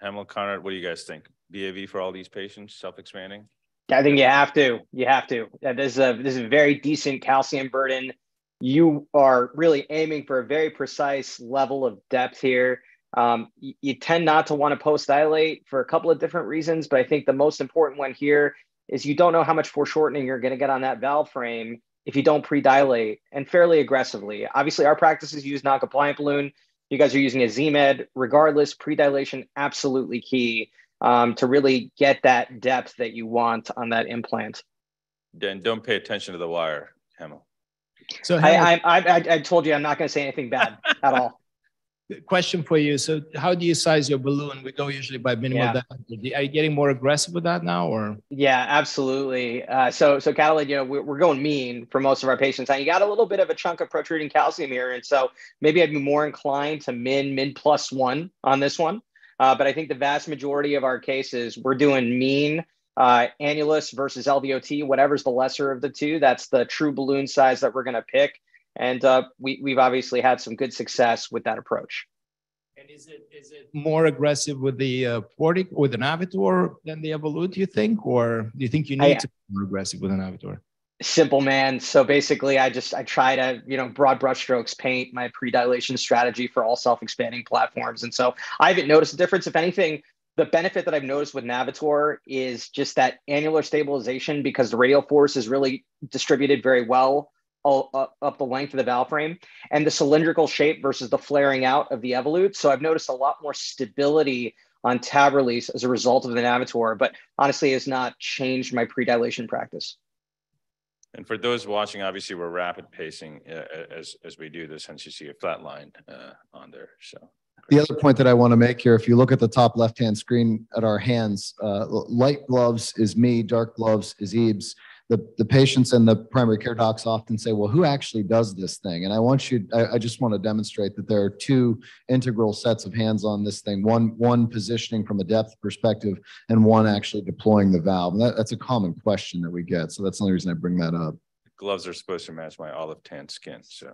Hemal, Conrad, what do you guys think? BAV for all these patients, self-expanding?
I think you have to. You have to. This is a this is a very decent calcium burden. You are really aiming for a very precise level of depth here. Um, you, you, tend not to want to post dilate for a couple of different reasons, but I think the most important one here is you don't know how much foreshortening you're going to get on that valve frame if you don't pre-dilate and fairly aggressively. Obviously, our practices use non-compliant balloon. You guys are using a ZMed. Regardless, pre-dilation absolutely key um, to really get that depth that you want on that implant.
Then don't pay attention to the wire, Hemal.
So I, I, I, I told you I'm not going to say anything bad at all.
Question for you. So how do you size your balloon? We go usually by minimal yeah. Are you getting more aggressive with that now or?
Yeah, absolutely. Uh, so, so Catalin, you know, we're, we're going mean for most of our patients and you got a little bit of a chunk of protruding calcium here. And so maybe I'd be more inclined to min, min plus one on this one. Uh, but I think the vast majority of our cases, we're doing mean uh, annulus versus LVOT, whatever's the lesser of the two. That's the true balloon size that we're going to pick. And uh, we, we've obviously had some good success with that approach.
And is it is it more aggressive with the uh, Portico with an Navitor than the Evolut, you think? Or do you think you need I, to be more aggressive with an Navitor?
Simple man. So basically i just i try to you know broad brushstrokes paint my pre-dilation strategy for all self-expanding platforms. And so i haven't noticed a difference. If anything the benefit that i've noticed with Navitor is just that annular stabilization because the radial force is really distributed very well all, uh, up the length of the valve frame and the cylindrical shape versus the flaring out of the Evolut. So i've noticed a lot more stability on tab release as a result of the Navitor but honestly has not changed my pre-dilation practice
and for those watching, obviously we're rapid pacing uh, as, as we do this, hence you see a flat line uh, on there, so.
The other point that I want to make here, if you look at the top left-hand screen at our hands, uh, light gloves is me, dark gloves is Ebes. The, the patients and the primary care docs often say, well, who actually does this thing? And I want you, I, I just want to demonstrate that there are two integral sets of hands on this thing, one, one positioning from a depth perspective and one actually deploying the valve. And that, that's a common question that we get. So that's the only reason I bring that up.
Gloves are supposed to match my olive tan skin, so.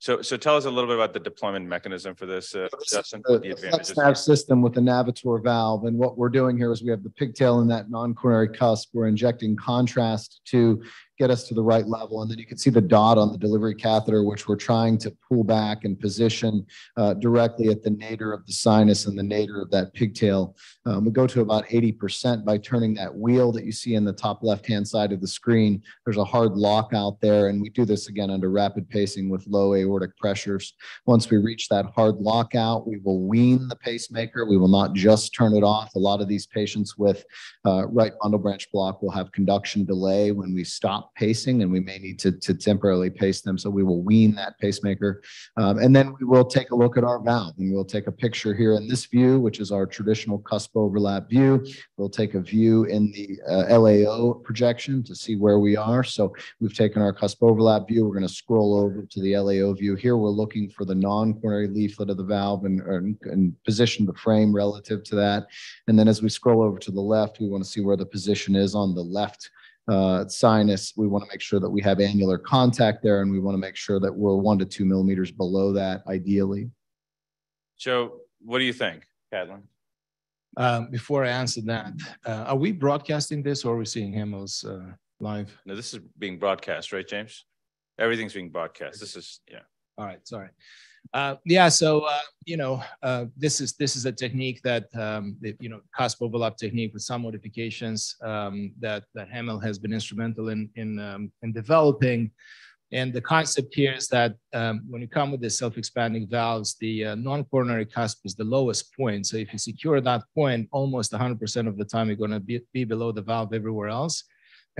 So, so tell us a little bit about the deployment mechanism for this, uh, Dustin, the
The
advantages.
System with the Navitor valve. And what we're doing here is we have the pigtail in that non-coronary cusp. We're injecting contrast to get us to the right level. And then you can see the dot on the delivery catheter, which we're trying to pull back and position uh, directly at the nadir of the sinus and the nadir of that pigtail. Um, we go to about 80% by turning that wheel that you see in the top left-hand side of the screen. There's a hard lock out there, and we do this again under rapid pacing with low aortic pressures. Once we reach that hard lockout, we will wean the pacemaker. We will not just turn it off. A lot of these patients with uh, right bundle branch block will have conduction delay when we stop pacing, and we may need to, to temporarily pace them. So we will wean that pacemaker. Um, and then we will take a look at our valve, and we'll take a picture here in this view, which is our traditional cusp overlap view. We'll take a view in the uh, LAO projection to see where we are. So we've taken our cusp overlap view. We're going to scroll over to the LAO view. Here we're looking for the non-coronary leaflet of the valve and, and, and position the frame relative to that. And then as we scroll over to the left, we want to see where the position is on the left uh, sinus. We want to make sure that we have annular contact there, and we want to make sure that we're one to two millimeters below that ideally.
Joe, what do you think, Catalin?
Um, before I answer that, uh, are we broadcasting this or are we seeing Hemal's uh, live?
No, this is being broadcast, right, James? Everything's being broadcast. This is, yeah.
All right, sorry. Uh, yeah, so uh, you know, uh, this is this is a technique that um, the, you know cusp overlap technique with some modifications um, that that Hemal has been instrumental in in um, in developing. And the concept here is that um, when you come with the self-expanding valves, the uh, non-coronary cusp is the lowest point. So if you secure that point, almost 100% of the time you're going to be, be below the valve everywhere else.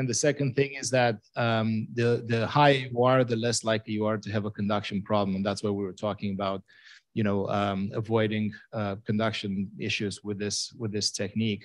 And the second thing is that um, the the higher you are, the less likely you are to have a conduction problem, and that's why we were talking about, you know, um, avoiding uh, conduction issues with this with this technique.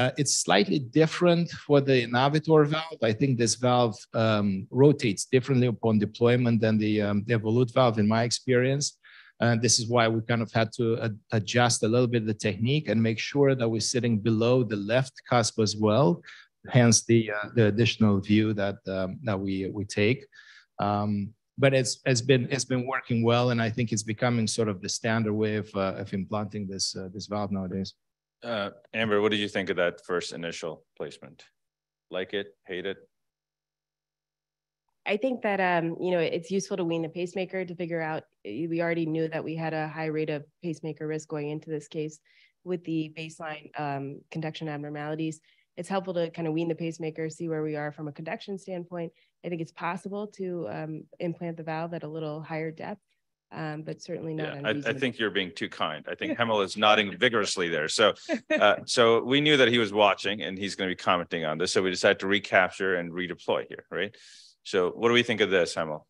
Uh, it's slightly different for the Navitor valve. I think this valve um, rotates differently upon deployment than the, um, the Evolut valve, in my experience. And this is why we kind of had to uh, adjust a little bit the technique and make sure that we're sitting below the left cusp as well hence the uh, the additional view that um, that we we take. Um, but it's it's been it's been working well, and I think it's becoming sort of the standard way of uh, of implanting this uh, this valve nowadays.
Uh, Amber, what did you think of that first initial placement? Like it, hate it?
I think that um, you know it's useful to wean the pacemaker to figure out. eh, We already knew that we had a high rate of pacemaker risk going into this case with the baseline um, conduction abnormalities. It's helpful to kind of wean the pacemaker, see where we are from a conduction standpoint. I think it's possible to um, implant the valve at a little higher depth, um, but certainly not.
Yeah, I, I think you're being too kind. I think Hemal is nodding vigorously there. So, uh, so we knew that he was watching and he's going to be commenting on this. So we decided to recapture and redeploy here, right? So what do we think of this, Hemal?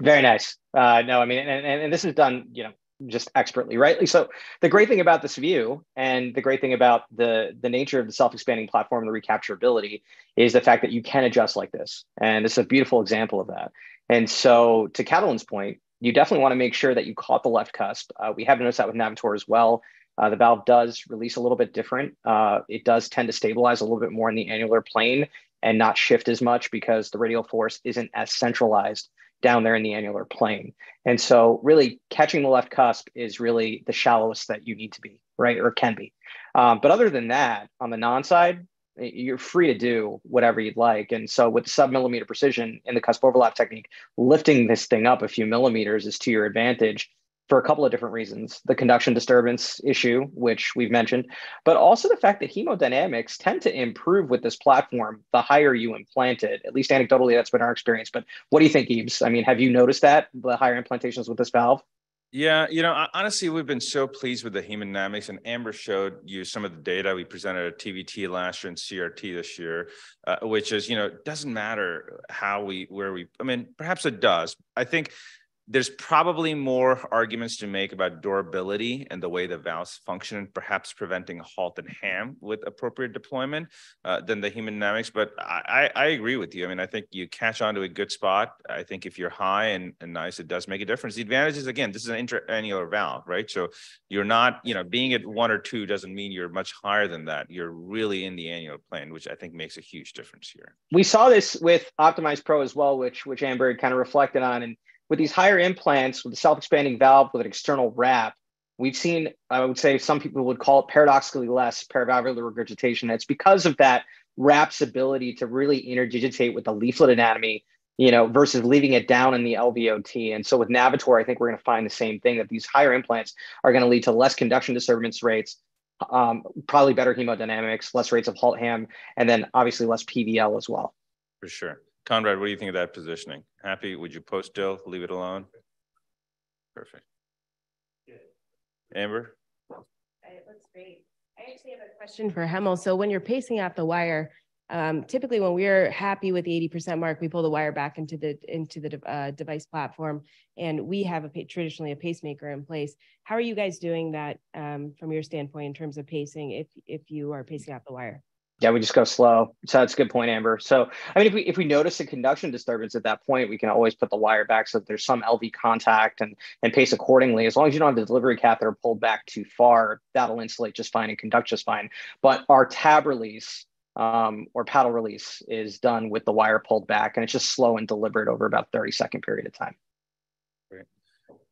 Very nice. Uh, no, I mean, and, and, and this is done, you know, just expertly, right? So the great thing about this view and the great thing about the the nature of the self-expanding platform, the recapturability, is the fact that you can adjust like this. And is a beautiful example of that. And so to Catalin's point, you definitely want to make sure that you caught the left cusp. Uh, we have noticed that with Navitor as well. Uh, the valve does release a little bit different. Uh, it does tend to stabilize a little bit more in the annular plane and not shift as much because the radial force isn't as centralized down there in the annular plane. And so, really, catching the left cusp is really the shallowest that you need to be, right? Or can be. Um, but other than that, on the non side, you're free to do whatever you'd like. And so, with the sub millimeter precision in the cusp overlap technique, lifting this thing up a few millimeters is to your advantage for a couple of different reasons the conduction disturbance issue, which we've mentioned, but also the fact that hemodynamics tend to improve with this platform the higher you implant it. At least anecdotally, that's been our experience. But what do you think, Ebes? I mean, have you noticed that the higher implantations with this valve?
Yeah, you know, honestly, we've been so pleased with the hemodynamics, and Amber showed you some of the data we presented at TVT last year and CRT this year, uh, which is, you know, doesn't matter how we, where we, I mean, perhaps it does. I think there's probably more arguments to make about durability and the way the valves function, perhaps preventing HALT and HAM with appropriate deployment uh, than the hemodynamics. But I, I, agree with you. I mean, I think you catch on to a good spot. I think if you're high and, and nice, it does make a difference. The advantage is, again, this is an intra-annular valve, right? So you're not, you know, being at one or two doesn't mean you're much higher than that. You're really in the annular plane, which I think makes a huge difference here.
We saw this with Optimize Pro as well, which which Amber kind of reflected on. And with these higher implants with a self-expanding valve with an external wrap, we've seen, I would say some people would call it paradoxically less paravalvular regurgitation. It's because of that wrap's ability to really interdigitate with the leaflet anatomy, you know, versus leaving it down in the LVOT. And so with Navitor, I think we're going to find the same thing that these higher implants are going to lead to less conduction disturbance rates, um, probably better hemodynamics, less rates of HALT HAM, and then obviously less PVL as well.
For sure. Conrad, what do you think of that positioning? Happy? Would you post still, leave it alone? Perfect. Amber?
It looks great. I actually have a question for Hemal. So when you're pacing out the wire, um, typically when we're happy with the 80% mark, we pull the wire back into the into the uh, device platform, and we have a traditionally a pacemaker in place. How are you guys doing that um, from your standpoint in terms of pacing? If if you are pacing out the wire?
Yeah, we just go slow. So that's a good point, Amber. So I mean, if we if we notice a conduction disturbance at that point, we can always put the wire back so that there's some LV contact and and pace accordingly. As long as you don't have the delivery catheter pulled back too far, that'll insulate just fine and conduct just fine. But our tab release um, or paddle release is done with the wire pulled back, and it's just slow and deliberate over about 30 second period of time.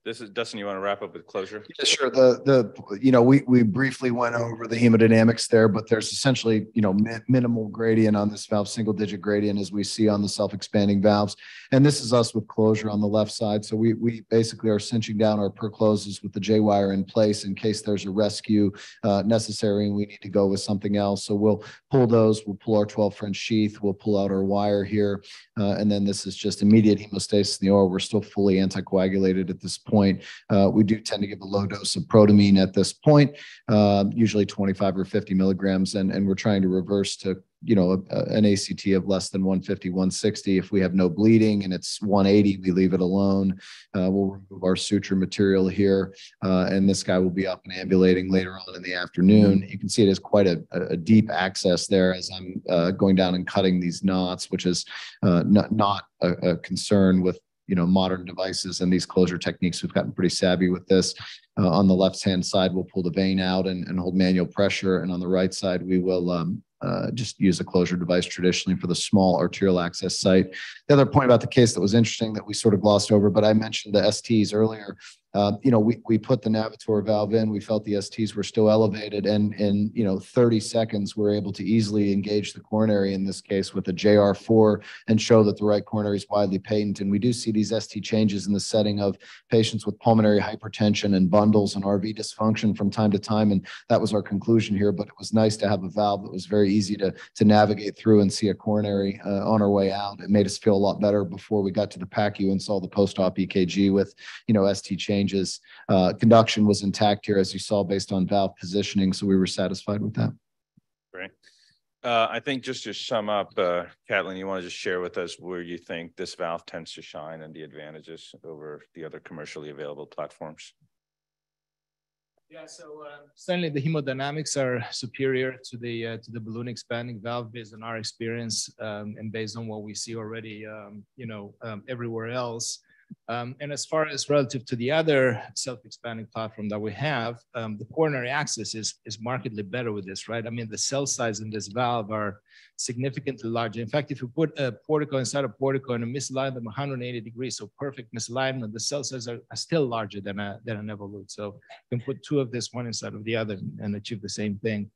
This is Dustin. You want to wrap up with closure?
Yeah, sure. The the you know we we briefly went over the hemodynamics there, but there's essentially you know mi minimal gradient on this valve, single digit gradient as we see on the self expanding valves, and this is us with closure on the left side. So we we basically are cinching down our Percloses with the J wire in place in case there's a rescue uh, necessary and we need to go with something else. So we'll pull those. We'll pull our 12 French sheath. We'll pull out our wire here, uh, and then this is just immediate hemostasis in the OR. We're still fully anticoagulated at this point point. Uh, we do tend to give a low dose of protamine at this point, uh, usually 25 or 50 milligrams, and, and we're trying to reverse to you know a, an ACT of less than 150, 160. If we have no bleeding and it's 180, we leave it alone. Uh, we'll remove our suture material here, uh, and this guy will be up and ambulating later on in the afternoon. You can see it has quite a, a deep access there as I'm uh, going down and cutting these knots, which is uh, not, not a, a concern with you know modern devices and these closure techniques. We've gotten pretty savvy with this. Uh, on the left hand side, we'll pull the vein out and, and hold manual pressure, and on the right side, we will um, uh, just use a closure device traditionally for the small arterial access site. The other point about the case that was interesting that we sort of glossed over, but I mentioned the STs earlier. Uh, you know, we, we put the Navitor valve in, we felt the STs were still elevated and in, you know, 30 seconds, we're able to easily engage the coronary in this case with a JR4 and show that the right coronary is widely patent. And we do see these ST changes in the setting of patients with pulmonary hypertension and bundles and RV dysfunction from time to time. And that was our conclusion here, but it was nice to have a valve that was very easy to, to navigate through and see a coronary uh, on our way out. It made us feel a lot better before we got to the PACU and saw the post-op EKG with, you know, ST changes changes. Uh, conduction was intact here, as you saw, based on valve positioning. So we were satisfied with that.
Great. Uh, I think just to sum up, uh, Catalin, you want to just share with us where you think this valve tends to shine and the advantages over the other commercially available platforms?
Yeah, so uh, certainly the hemodynamics are superior to the uh, to the balloon expanding valve based on our experience um, and based on what we see already, um, you know, um, everywhere else. Um, and as far as relative to the other self-expanding platform that we have, um, the coronary access is, is markedly better with this, right? I mean, the cell size in this valve are significantly larger. In fact, if you put a Portico inside a Portico and misalign them 180 degrees, so perfect misalignment, the cell size are, are still larger than a, than an Evolut. So you can put two of this one inside of the other and achieve the same thing.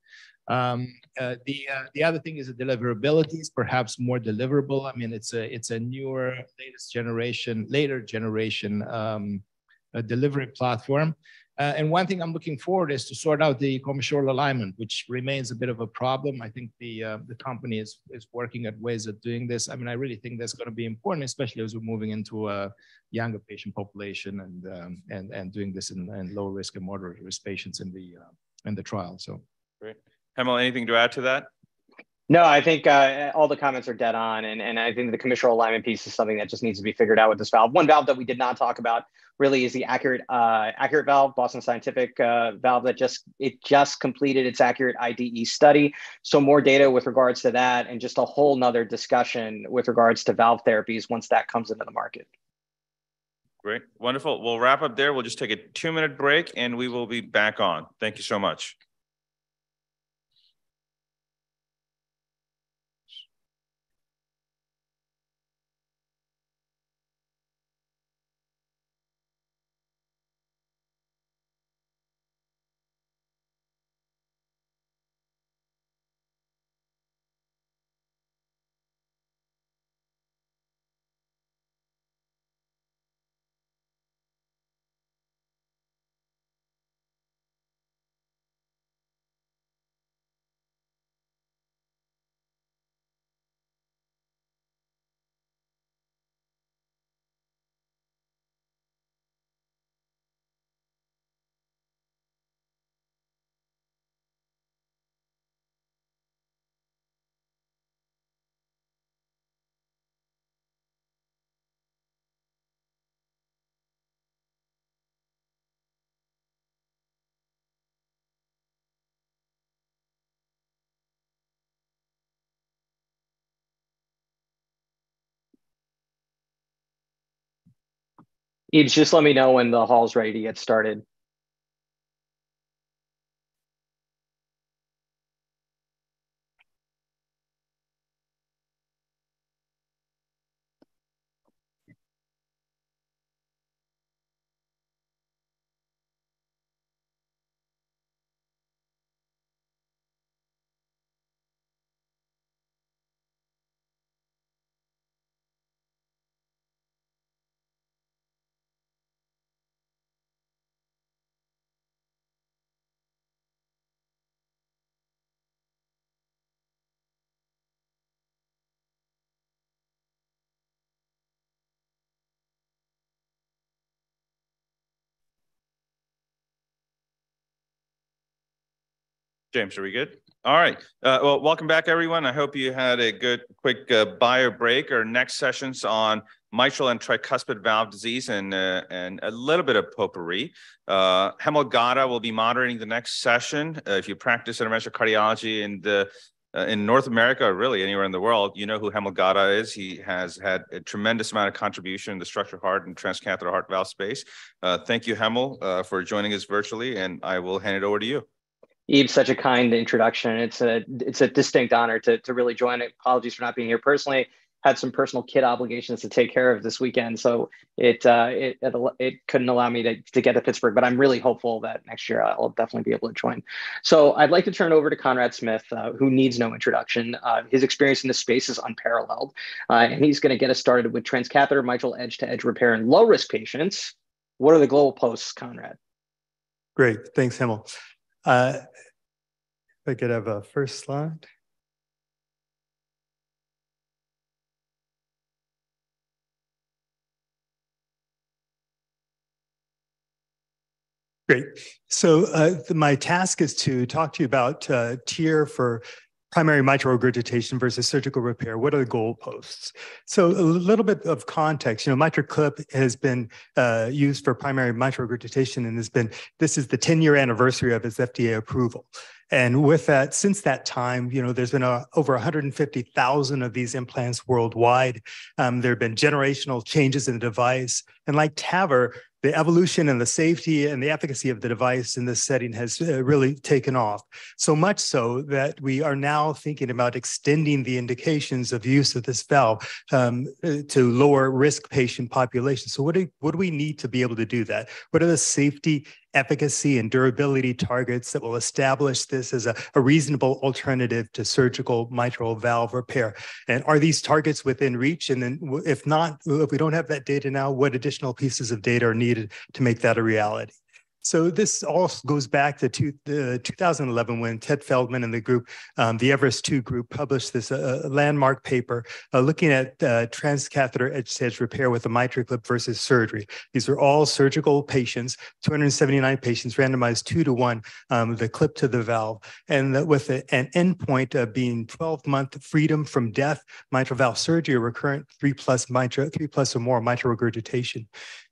Um, uh, the uh, the other thing is the deliverability is perhaps more deliverable. I mean, it's a it's a newer, latest generation, later generation um, delivery platform. Uh, and one thing I'm looking forward is to sort out the commissural alignment, which remains a bit of a problem. I think the uh, the company is is working at ways of doing this. I mean, I really think that's going to be important, especially as we're moving into a younger patient population and um, and and doing this in, in low risk and moderate risk patients in the uh, in the trial. So
great. Hemal, anything to add to that?
No, I think uh, all the comments are dead on, and, and I think the commissural alignment piece is something that just needs to be figured out with this valve. One valve that we did not talk about really is the ACURATE uh, ACURATE valve, Boston Scientific uh, valve that just it just completed its ACURATE IDE study. So more data with regards to that, and just a whole nother discussion with regards to valve therapies once that comes into the market.
Great, wonderful. We'll wrap up there. We'll just take a two minute break, and we will be back on. Thank you so much.
Just let me know when the hall's ready to get started.
James, are we good? All right. Uh, well, welcome back, everyone. I hope you had a good, quick uh, bio break. Our next session's on mitral and tricuspid valve disease and, uh, and a little bit of potpourri. Uh, Hemal Gada will be moderating the next session. Uh, if you practice interventional cardiology in the uh, in North America, or really anywhere in the world, you know who Hemal Gada is. He has had a tremendous amount of contribution in the structural heart and transcatheter heart valve space. Uh, thank you, Hemal, uh, for joining us virtually, and I will hand it over to you.
Eve, such a kind introduction. It's a it's a distinct honor to to really join. Apologies for not being here personally. Had some personal kid obligations to take care of this weekend, so it uh, it, it, it couldn't allow me to, to get to Pittsburgh. But I'm really hopeful that next year I'll definitely be able to join. So I'd like to turn over to Conrad Smith, uh, who needs no introduction. Uh, his experience in this space is unparalleled, uh, and he's going to get us started with transcatheter mitral edge to edge repair in low risk patients. What are the global posts, Conrad?
Great, thanks, Hemal. Uh, if I could have a first slide. Great. So uh, my task is to talk to you about uh, TEER for primary mitral regurgitation versus surgical repair? What are the goalposts? So a little bit of context, you know, MitraClip has been uh, used for primary mitral regurgitation and has been, this is the 10 year anniversary of its FDA approval. And with that, since that time, you know, there's been a, over 150,000 of these implants worldwide. Um, there have been generational changes in the device. And like TAVR, the evolution and the safety and the efficacy of the device in this setting has uh, really taken off. So much so that we are now thinking about extending the indications of use of this valve um, uh, to lower risk patient populations. So what do, what do we need to be able to do that? What are the safety efficacy and durability targets that will establish this as a, a, reasonable alternative to surgical mitral valve repair. And are these targets within reach? And then if not, if we don't have that data now, what additional pieces of data are needed to make that a reality? So this all goes back to two, uh, 2011 when Ted Feldman and the group, um, the Everest 2 group, published this uh, landmark paper uh, looking at uh, transcatheter edge-to-edge repair with a MitraClip versus surgery. These are all surgical patients, 279 patients, randomized two to one, um, the clip to the valve, and the, with a, an endpoint being 12-month freedom from death, mitral valve surgery, recurrent three plus mitral, three plus or more mitral regurgitation.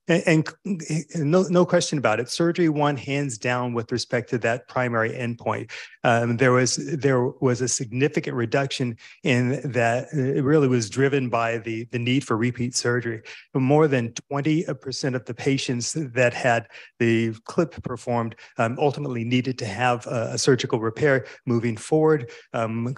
And, and, no, no question about it. Surgery won hands down with respect to that primary endpoint. Um, there was there was a significant reduction in that. It really was driven by the the need for repeat surgery. More than twenty percent of the patients that had the clip performed um, ultimately needed to have a, a surgical repair moving forward. Um,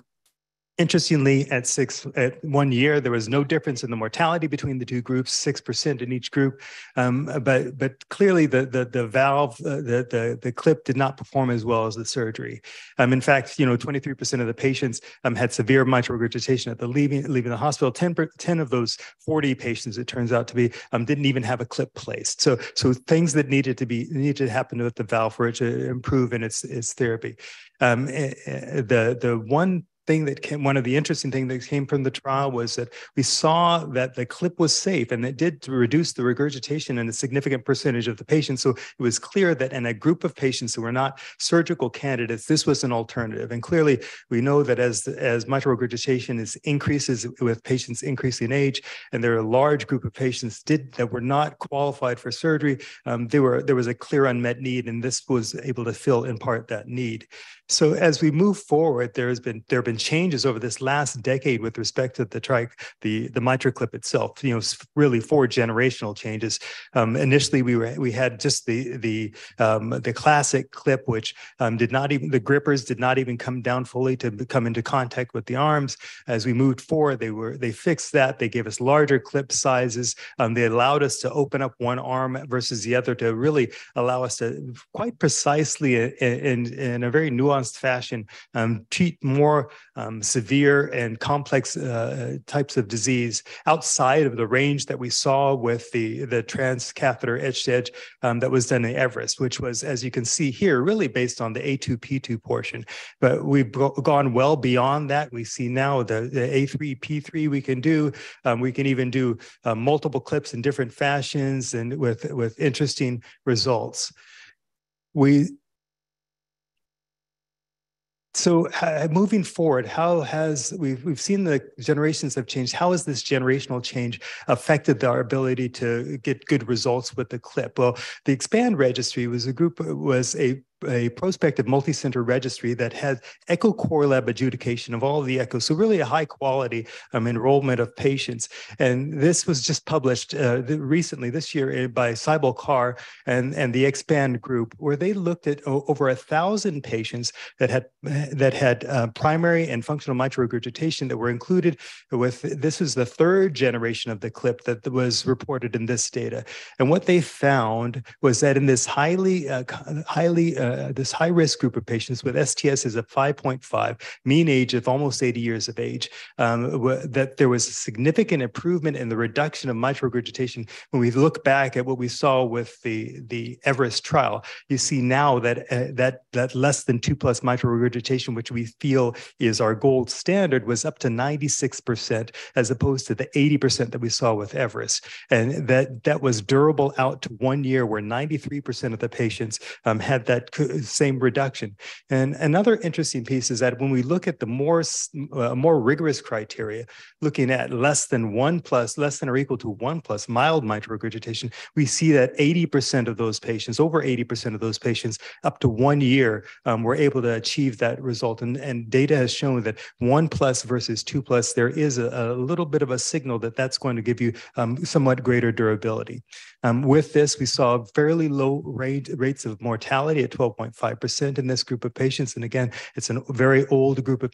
Interestingly, at six at one year, there was no difference in the mortality between the two groups, six percent in each group. Um, but but clearly, the the the valve, uh, the the the clip did not perform as well as the surgery. Um, in fact, you know, twenty three percent of the patients um, had severe mitral regurgitation at the leaving leaving the hospital. 10, 10 of those forty patients, it turns out to be, um, didn't even have a clip placed. So so things that needed to be needed to happen with the valve for it to improve in its its therapy. Um, eh, eh, the the one thing that came, one of the interesting things that came from the trial was that we saw that the clip was safe and it did reduce the regurgitation in a significant percentage of the patients. So it was clear that in a group of patients who were not surgical candidates, this was an alternative. And clearly, we know that as, as mitral regurgitation is increases with patients increasing age, and there are a large group of patients did that were not qualified for surgery, um, there were there was a clear unmet need, and this was able to fill in part that need. So as we move forward, there has been there have been changes over this last decade with respect to the tri the the MitraClip itself. You know, really four generational changes. Um, initially, we were we had just the the um, the classic clip, which um, did not even the grippers did not even come down fully to come into contact with the arms. As we moved forward, they were they fixed that. They gave us larger clip sizes. Um, they allowed us to open up one arm versus the other to really allow us to quite precisely in in, in a very nuanced nuanced fashion, um, treat more um, severe and complex uh, types of disease outside of the range that we saw with the, the transcatheter edge edge um, that was done in Everest, which was, as you can see here, really based on the A2P2 portion. But we've gone well beyond that. We see now the, the A3, P3 we can do. Um, we can even do uh, multiple clips in different fashions and with, with interesting results. We so uh, moving forward, how has we've we've seen the generations have changed. How has this generational change affected our ability to get good results with the clip? Well, the Expand registry was a group was a a prospective multi-center registry that had echo core lab adjudication of all of the echoes. So really a high quality um, enrollment of patients. And this was just published uh, recently this year eh, by Saibal Kar and, and the Expand group, where they looked at over a thousand patients that had that had uh, primary and functional mitral regurgitation that were included with this is the third generation of the clip that was reported in this data. And what they found was that in this highly uh, highly uh, this high risk group of patients with STS is a 5.5, mean age of almost 80 years of age, um, that there was a significant improvement in the reduction of mitral regurgitation. When we look back at what we saw with the, the Everest trial, you see now that, uh, that, that less than two plus mitral regurgitation, which we feel is our gold standard, was up to 96% as opposed to the 80% that we saw with Everest. And that, that was durable out to one year where 93% of the patients um, had that same reduction. And another interesting piece is that when we look at the more, uh, more rigorous criteria, looking at less than one plus, less than or equal to one plus mild mitral regurgitation, we see that 80% of those patients, over 80% of those patients, up to one year, um, were able to achieve that result. And, and data has shown that one plus versus two plus, there is a, a little bit of a signal that that's going to give you um, somewhat greater durability. Um, with this, we saw fairly low rate, rates of mortality at 12 12.5% in this group of patients. And again, it's a very old group of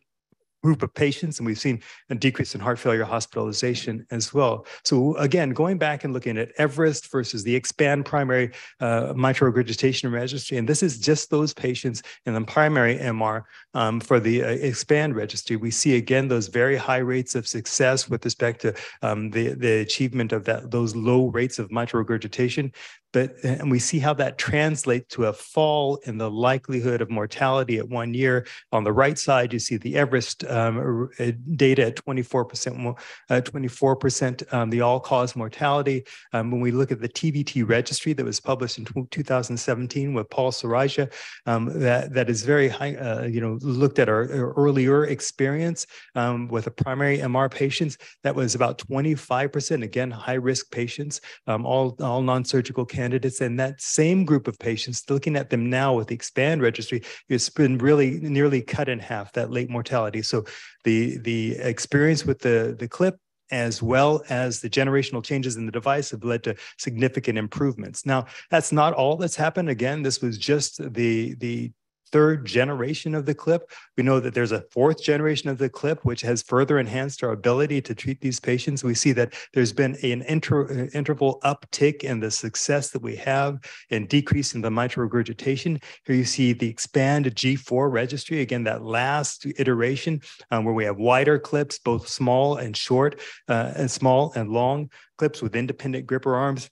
group of patients, and we've seen a decrease in heart failure hospitalization as well. So again, going back and looking at Everest versus the EXPAND primary uh, mitral regurgitation registry, and this is just those patients in the primary MR um, for the uh, EXPAND registry. We see again those very high rates of success with respect to um, the, the achievement of that those low rates of mitral regurgitation but and we see how that translates to a fall in the likelihood of mortality at one year. On the right side, you see the Everest um, uh, data at 24%, uh, 24% um, the all-cause mortality. Um, when we look at the TVT registry that was published in 2017 with Paul Sorajja, um, that, that is very high, uh, you know, looked at our, our earlier experience um, with the primary MR patients, that was about 25%, again, high-risk patients, um, all, all non-surgical candidates. And that same group of patients, looking at them now with the EXPAND registry, it's been really nearly cut in half, that late mortality. So the, the experience with the, the clip as well as the generational changes in the device have led to significant improvements. Now, that's not all that's happened. Again, this was just the, the third generation of the clip. We know that there's a fourth generation of the clip, which has further enhanced our ability to treat these patients. We see that there's been an inter, uh, interval uptick in the success that we have in decreasing the mitral regurgitation. Here you see the EXPAND G4 registry, again, that last iteration um, where we have wider clips, both small and short, uh, and small and long clips with independent gripper arms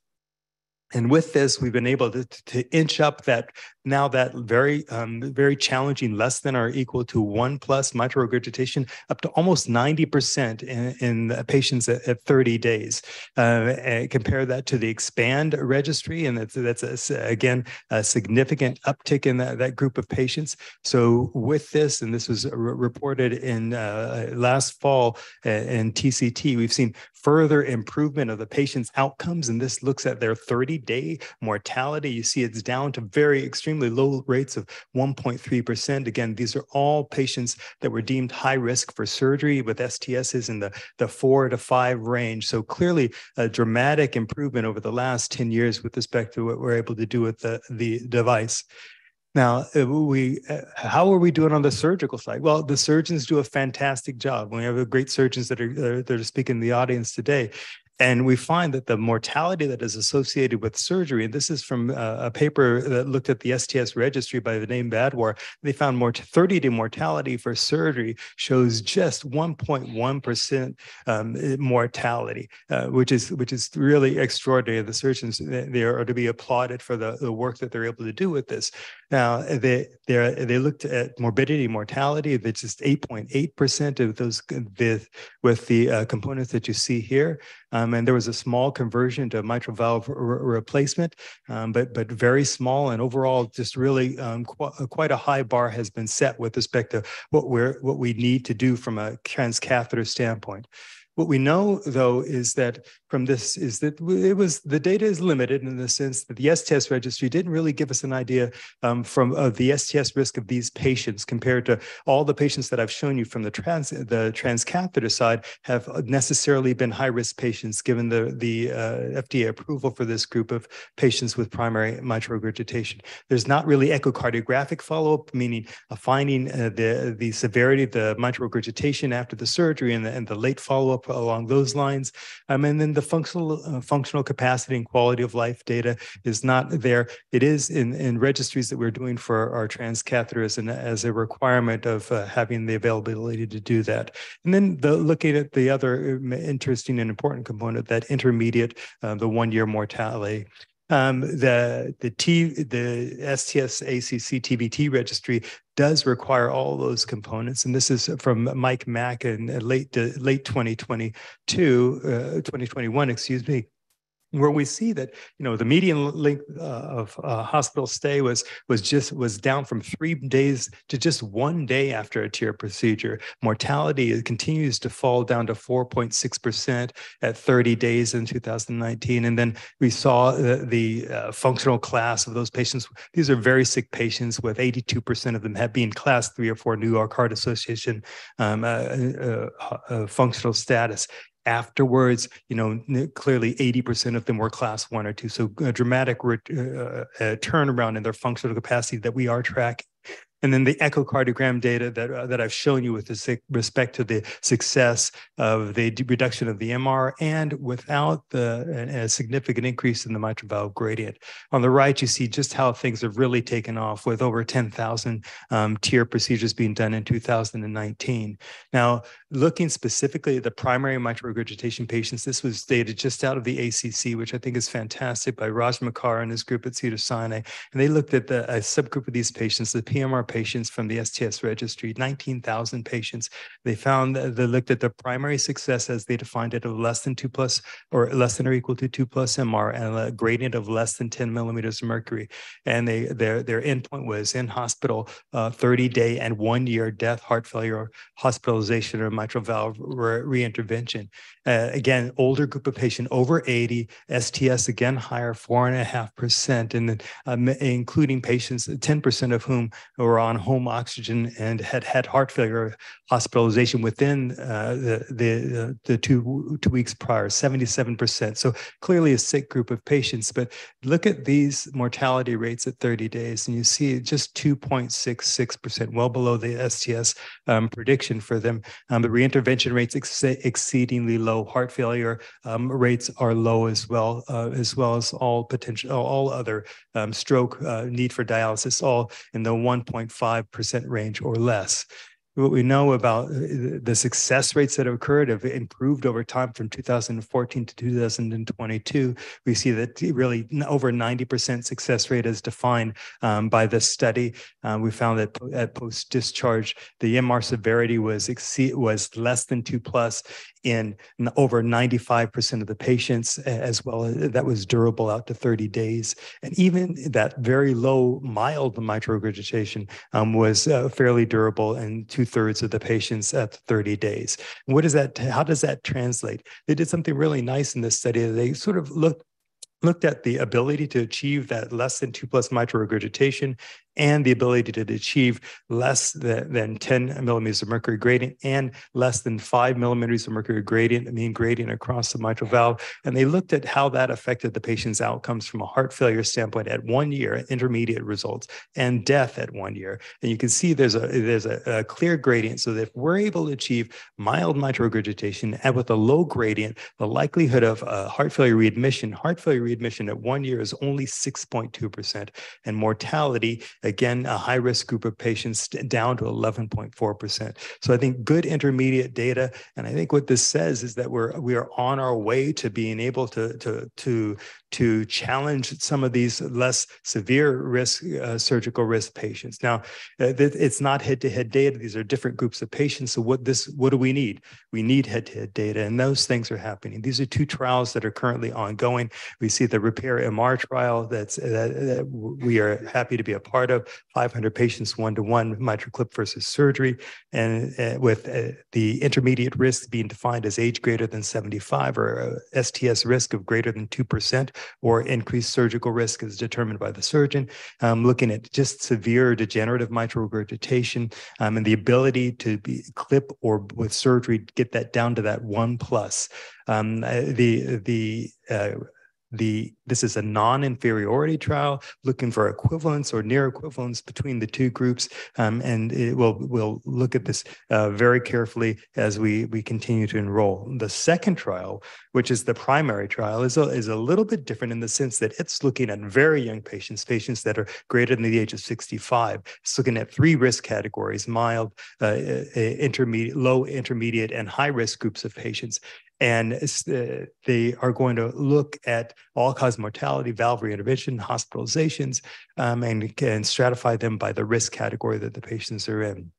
and with this, we've been able to, to inch up that now that very um, very challenging less than or equal to one plus mitral regurgitation up to almost 90% in, in patients at, at, 30 days. Uh, compare that to the expand registry, and that's, that's a, again a significant uptick in that, that group of patients. So with this, and this was reported in uh, last fall uh, in TCT, we've seen further improvement of the patient's outcomes, and this looks at their 30 day mortality. You see it's down to very extremely low rates of 1.3%. Again, these are all patients that were deemed high risk for surgery with STSs in the, the four to five range. So clearly a dramatic improvement over the last 10 years with respect to what we're able to do with the, the device. Now, uh, we uh, how are we doing on the surgical side? Well, the surgeons do a fantastic job. We have great surgeons that are that are speaking in the audience today, and we find that the mortality that is associated with surgery, and this is from uh, a paper that looked at the STS registry by the name Badhwar, they found more 30 day mortality for surgery shows just 1.1% um, mortality, uh, which is which is really extraordinary. The surgeons they are to be applauded for the, the work that they're able to do with this. Now they they looked at morbidity mortality, it's just 8.8% of those with, with the uh, components that you see here. Um, and there was a small conversion to mitral valve re replacement, um, but but very small. And overall, just really um, qu uh, quite a high bar has been set with respect to what we're what we need to do from a transcatheter standpoint. What we know, though, is that from this is that it was the data is limited in the sense that the STS registry didn't really give us an idea um, from uh, the STS risk of these patients compared to all the patients that I've shown you from the trans the transcatheter side have necessarily been high risk patients given the the uh, FDA approval for this group of patients with primary mitral regurgitation. There's not really echocardiographic follow up, meaning finding uh, the the severity of the mitral regurgitation after the surgery and the, and the late follow up along those lines. Um, and then the functional uh, functional capacity and quality of life data is not there. It is in, in registries that we're doing for our transcatheters and as a requirement of uh, having the availability to do that. And then the, looking at the other um, interesting and important component, that intermediate, uh, the one year mortality. Um, the the T the STS ACC TVT registry does require all those components, and this is from Mike Mack in late late 2022, uh, 2021, excuse me where we see that you know the median length uh, of uh, hospital stay was was just was down from three days to just one day after a TEER procedure. Mortality continues to fall down to 4.6 percent at 30 days in 2019, and then we saw the, the uh, functional class of those patients. These are very sick patients, with 82 percent of them have been class three or four New York Heart Association um, uh, uh, uh, functional status afterwards you know clearly 80% of them were class one or two. So a dramatic uh, uh, turnaround in their functional capacity that we are tracking And then the echocardiogram data that, uh, that I've shown you with respect to the success of the reduction of the MR and without the a significant increase in the mitral valve gradient. On the right, you see just how things have really taken off with over 10,000 um, TEER procedures being done in 2019. Now, looking specifically at the primary mitral regurgitation patients, this was data just out of the ACC, which I think is fantastic by Raj Makkar and his group at Cedars-Sinai. And they looked at the, a subgroup of these patients, the PMR patients from the STS registry, 19,000 patients. They found they looked at the primary success as they defined it of less than two plus or less than or equal to two plus MR and a gradient of less than 10 millimeters of mercury. And they their their endpoint was in hospital, uh, 30 day and one year death, heart failure, hospitalization, or mitral valve re- reintervention. Uh, again, older group of patient over 80, STS again higher, four and a half percent, and um, including patients, 10% of whom were on home oxygen and had had heart failure hospitalization within uh, the the, uh, the two two weeks prior, 77%. So clearly a sick group of patients. But look at these mortality rates at 30 days, and you see just 2.66%, well below the STS um, prediction for them. Um, the reintervention rates ex- exceedingly low. Heart failure um, rates are low as well, uh, as well as all potential all other um, stroke uh, need for dialysis, all in the 1.5% range or less what we know about uh, the success rates that have occurred have improved over time from 2014 to 2022. We see that really over 90% success rate is defined um, by this study. Uh, we found that at post discharge, the MR severity was exceed was less than two plus in over 95% of the patients, as well as that was durable out to 30 days. And even that very low, mild mitral regurgitation um, was uh, fairly durable in two thirds of the patients at 30 days. What does that, how does that translate? They did something really nice in this study. They sort of looked looked at the ability to achieve that less than two plus mitral regurgitation and the ability to achieve less than, than 10 millimeters of mercury gradient and less than five millimeters of mercury gradient, the mean gradient across the mitral valve. And they looked at how that affected the patient's outcomes from a heart failure standpoint at one year, intermediate results, and death at one year. And you can see there's a there's a, a clear gradient. So that if we're able to achieve mild mitral regurgitation and with a low gradient, the likelihood of uh, heart failure readmission, heart failure readmission at one year is only 6.2%, and mortality Again, a high risk group of patients down to 11.4%. So I think good intermediate data. And I think what this says is that we're we are on our way to being able to, to, to to challenge some of these less severe risk uh, surgical risk patients. Now, uh, it's not head-to-head data; these are different groups of patients. So, what this what do we need? We need head-to-head data, and those things are happening. These are two trials that are currently ongoing. We see the Repair MR trial that's that, that we are happy to be a part of. 500 patients, one-to-one MitraClip versus surgery, and uh, with uh, the intermediate risk being defined as age greater than 75 or STS risk of greater than two percent or increased surgical risk is determined by the surgeon. Um, looking at just severe degenerative mitral regurgitation um, and the ability to be clip or with surgery get that down to that one plus. Um, uh, the the uh, the this is a non-inferiority trial looking for equivalence or near equivalence between the two groups um, and it will we'll look at this uh, very carefully as we we continue to enroll. The second trial which is the primary trial is a, is a little bit different in the sense that it's looking at very young patients patients that are greater than the age of 65 it's looking at three risk categories mild uh, uh intermediate low intermediate and high risk groups of patients. And uh, they are going to look at all cause mortality, valve reintervention, hospitalizations, um, and, and stratify them by the risk category that the patients are in.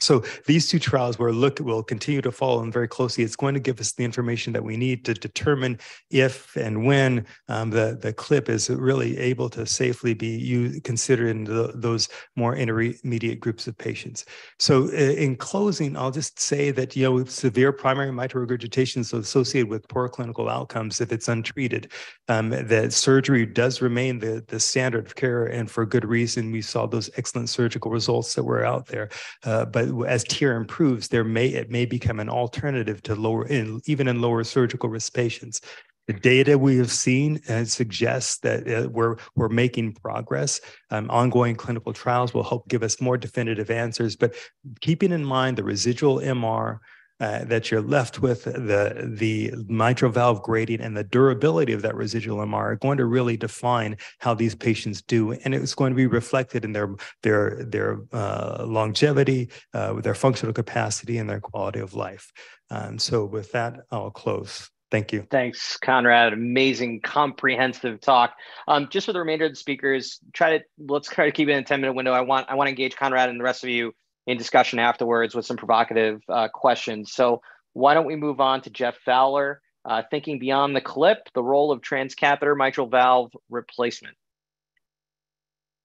So these two trials we're look will continue to follow them very closely. It's going to give us the information that we need to determine if and when um, the the clip is really able to safely be considered in the, those more intermediate groups of patients. So in closing, I'll just say that you know severe primary mitral regurgitation is associated with poor clinical outcomes if it's untreated. Um, that surgery does remain the the standard of care, and for good reason. We saw those excellent surgical results that were out there, uh, but as TEER improves, there may it may become an alternative to lower in even in lower surgical risk patients. the data we have seen uh, suggests that uh, we're we're making progress. Um, ongoing clinical trials will help give us more definitive answers. But keeping in mind the residual MR uh, that you're left with, the the mitral valve gradient and the durability of that residual MR are going to really define how these patients do, and it's going to be reflected in their their their uh, longevity, uh, their functional capacity, and their quality of life. Um, so, with that, I'll close. Thank you.
Thanks, Conrad. Amazing, comprehensive talk. Um, just for the remainder of the speakers, try to let's try to keep it in a 10 minute window. I want I want to engage Conrad and the rest of you in discussion afterwards with some provocative uh, questions. So why don't we move on to Jeff Fowler, uh, thinking beyond the clip, the role of transcatheter mitral valve replacement.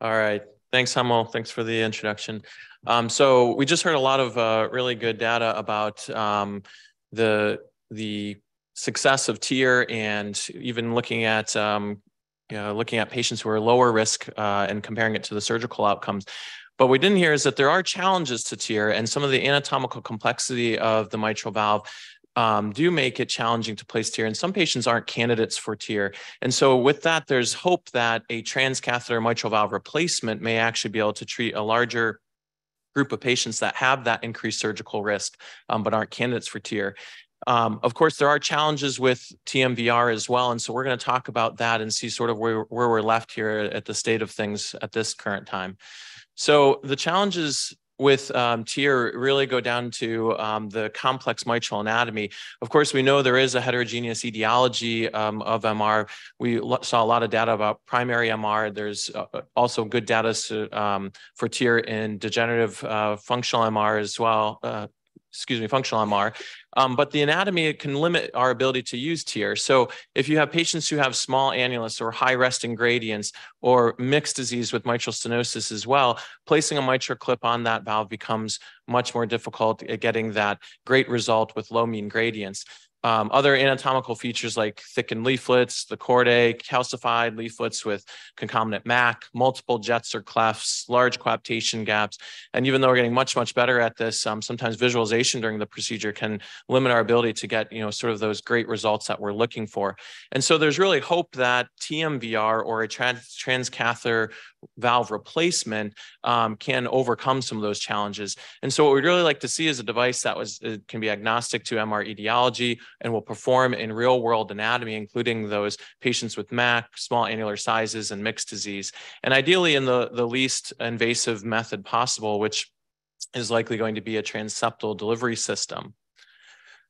All right. Thanks, Hemal. Thanks for the introduction. Um, so we just heard a lot of uh, really good data about um, the the success of TEER and even looking at um, you know, looking at patients who are lower risk uh, and comparing it to the surgical outcomes. But we didn't hear is that there are challenges to TEER and some of the anatomical complexity of the mitral valve um, do make it challenging to place TEER, and some patients aren't candidates for TEER. And so, with that, there's hope that a transcatheter mitral valve replacement may actually be able to treat a larger group of patients that have that increased surgical risk um, but aren't candidates for TEER. Um, of course, there are challenges with TMVR as well. And so we're going to talk about that and see sort of where, where we're left here at the state of things at this current time. So the challenges with um, TEER really go down to um, the complex mitral anatomy. Of course, we know there is a heterogeneous etiology um, of MR. We saw a lot of data about primary MR. There's uh, also good data um, for TEER in degenerative uh, functional MR as well, uh, excuse me, functional MR. Um, but the anatomy can limit our ability to use TEER. So if you have patients who have small annulus or high resting gradients or mixed disease with mitral stenosis as well, placing a mitral clip on that valve becomes much more difficult at getting that great result with low mean gradients. Um, other anatomical features like thickened leaflets, the chordae, calcified leaflets with concomitant MAC, multiple jets or clefts, large coaptation gaps. And even though we're getting much, much better at this, um, sometimes visualization during the procedure can limit our ability to get, you know, sort of those great results that we're looking for. And so there's really hope that TMVR or a trans transcatheter valve replacement um, can overcome some of those challenges. And so what we'd really like to see is a device that was uh, can be agnostic to MR etiology and will perform in real world anatomy, including those patients with MAC, small annular sizes, and mixed disease. And ideally in the, the least invasive method possible, which is likely going to be a transeptal delivery system.